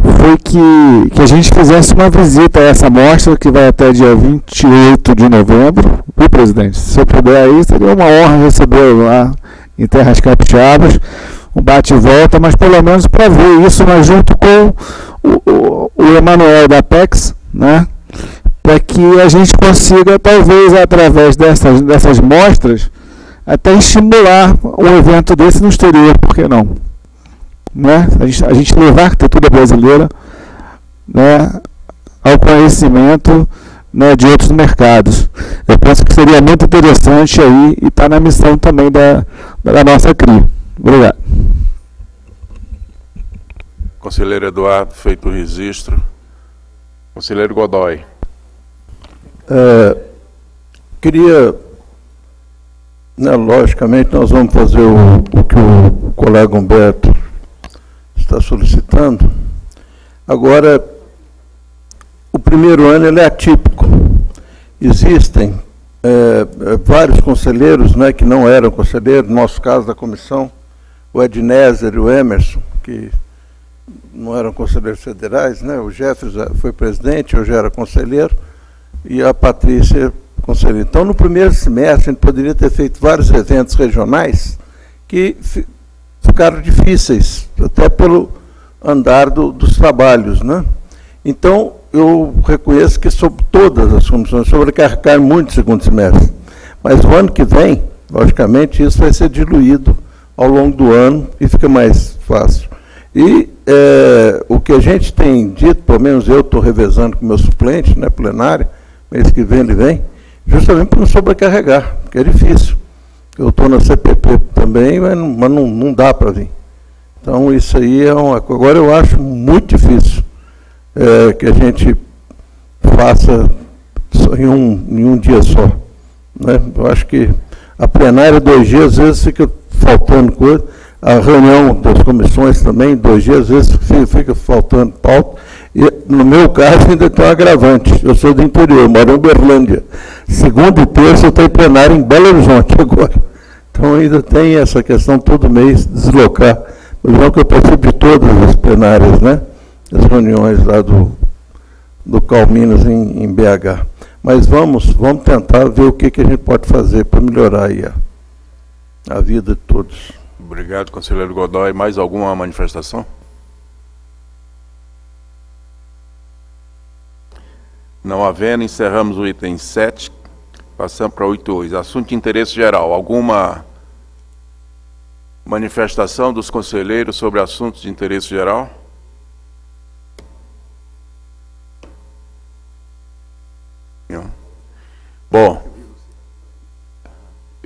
foi que, que a gente fizesse uma visita a essa mostra que vai até dia 28 de novembro, viu, presidente? Se eu puder aí, seria uma honra receber lá em Terras Capixabas, um bate e volta, mas pelo menos para ver isso, mas junto com o, o, o Emanuel da PEX, né? Para que a gente consiga, talvez através dessas, dessas mostras, até estimular um evento desse no exterior, por que não? Né? A, gente, a gente levar a arquitetura brasileira né, ao conhecimento né, de outros mercados. Eu penso que seria muito interessante aí e está na missão também da, da nossa CRI. Obrigado. Conselheiro Eduardo, feito o registro. Conselheiro Godoy. É, queria, né, logicamente, nós vamos fazer o, o que o colega Humberto está solicitando. Agora, o primeiro ano ele é atípico. Existem é, é, vários conselheiros né, que não eram conselheiros, no nosso caso da comissão, o Ednézer e o Emerson, que não eram conselheiros federais, né? o Jefferson foi presidente, eu já era conselheiro, e a Patrícia conselheira. Então, no primeiro semestre, a gente poderia ter feito vários eventos regionais que fi- ficaram difíceis, até pelo andar do- dos trabalhos. Né? Então, eu reconheço que sobre todas as comissões sobrecarregaram muito o segundo semestre. Mas o ano que vem, logicamente, isso vai ser diluído ao longo do ano e fica mais fácil. E eh, o que a gente tem dito, pelo menos eu estou revezando com meu suplente, né, plenário, mês que vem ele vem, justamente para não sobrecarregar, porque é difícil. Eu estou na CPP também, mas não, mas não, não dá para vir. Então, isso aí é uma. Agora, eu acho muito difícil eh, que a gente faça em um, em um dia só. Né? Eu acho que a plenária, dois dias, às vezes fica faltando coisa. a reunião das comissões também, dois dias, às vezes fica, faltando pauta. E, no meu caso, ainda tem um agravante. Eu sou do interior, moro em Uberlândia. Segunda e terça eu em plenário em Belo Horizonte agora. Então ainda tem essa questão todo mês deslocar. Mas é que eu participo de todas as plenárias, né? As reuniões lá do, do Calminas em, em BH. Mas vamos, vamos tentar ver o que, que a gente pode fazer para melhorar aí a vida de todos. Obrigado, conselheiro Godoy. Mais alguma manifestação? Não havendo, encerramos o item 7. Passamos para 8.2. Assunto de interesse geral. Alguma manifestação dos conselheiros sobre assuntos de interesse geral? Não. Bom,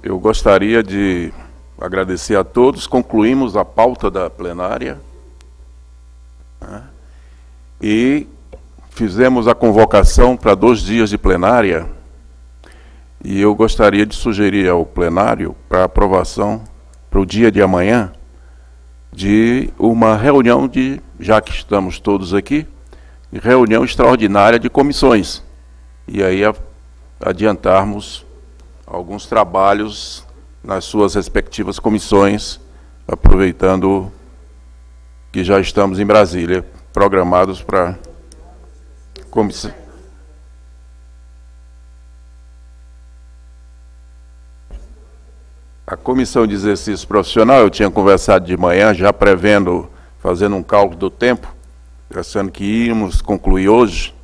eu gostaria de agradecer a todos. Concluímos a pauta da plenária. Né? E fizemos a convocação para dois dias de plenária. E eu gostaria de sugerir ao plenário, para aprovação para o dia de amanhã, de uma reunião de, já que estamos todos aqui, reunião extraordinária de comissões. E aí adiantarmos alguns trabalhos nas suas respectivas comissões, aproveitando que já estamos em Brasília, programados para comissão. A comissão de exercício profissional, eu tinha conversado de manhã, já prevendo, fazendo um cálculo do tempo, pensando que íamos concluir hoje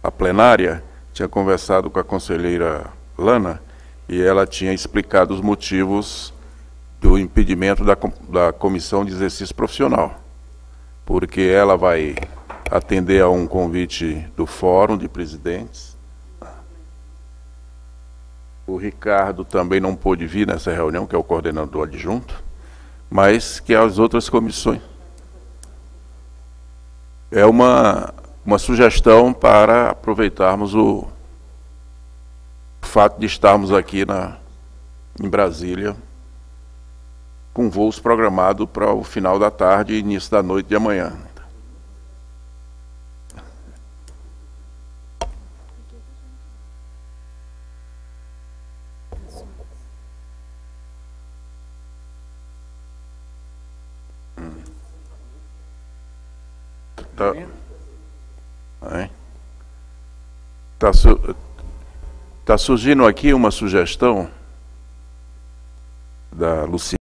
a plenária, tinha conversado com a conselheira Lana, e ela tinha explicado os motivos do impedimento da, da comissão de exercício profissional, porque ela vai atender a um convite do Fórum de Presidentes. O Ricardo também não pôde vir nessa reunião, que é o coordenador adjunto, mas que as outras comissões. É uma, uma sugestão para aproveitarmos o, fato de estarmos aqui na, em Brasília com voos programados para o final da tarde e início da noite de amanhã. Tá. Tá, Está surgindo aqui uma sugestão da Luciana.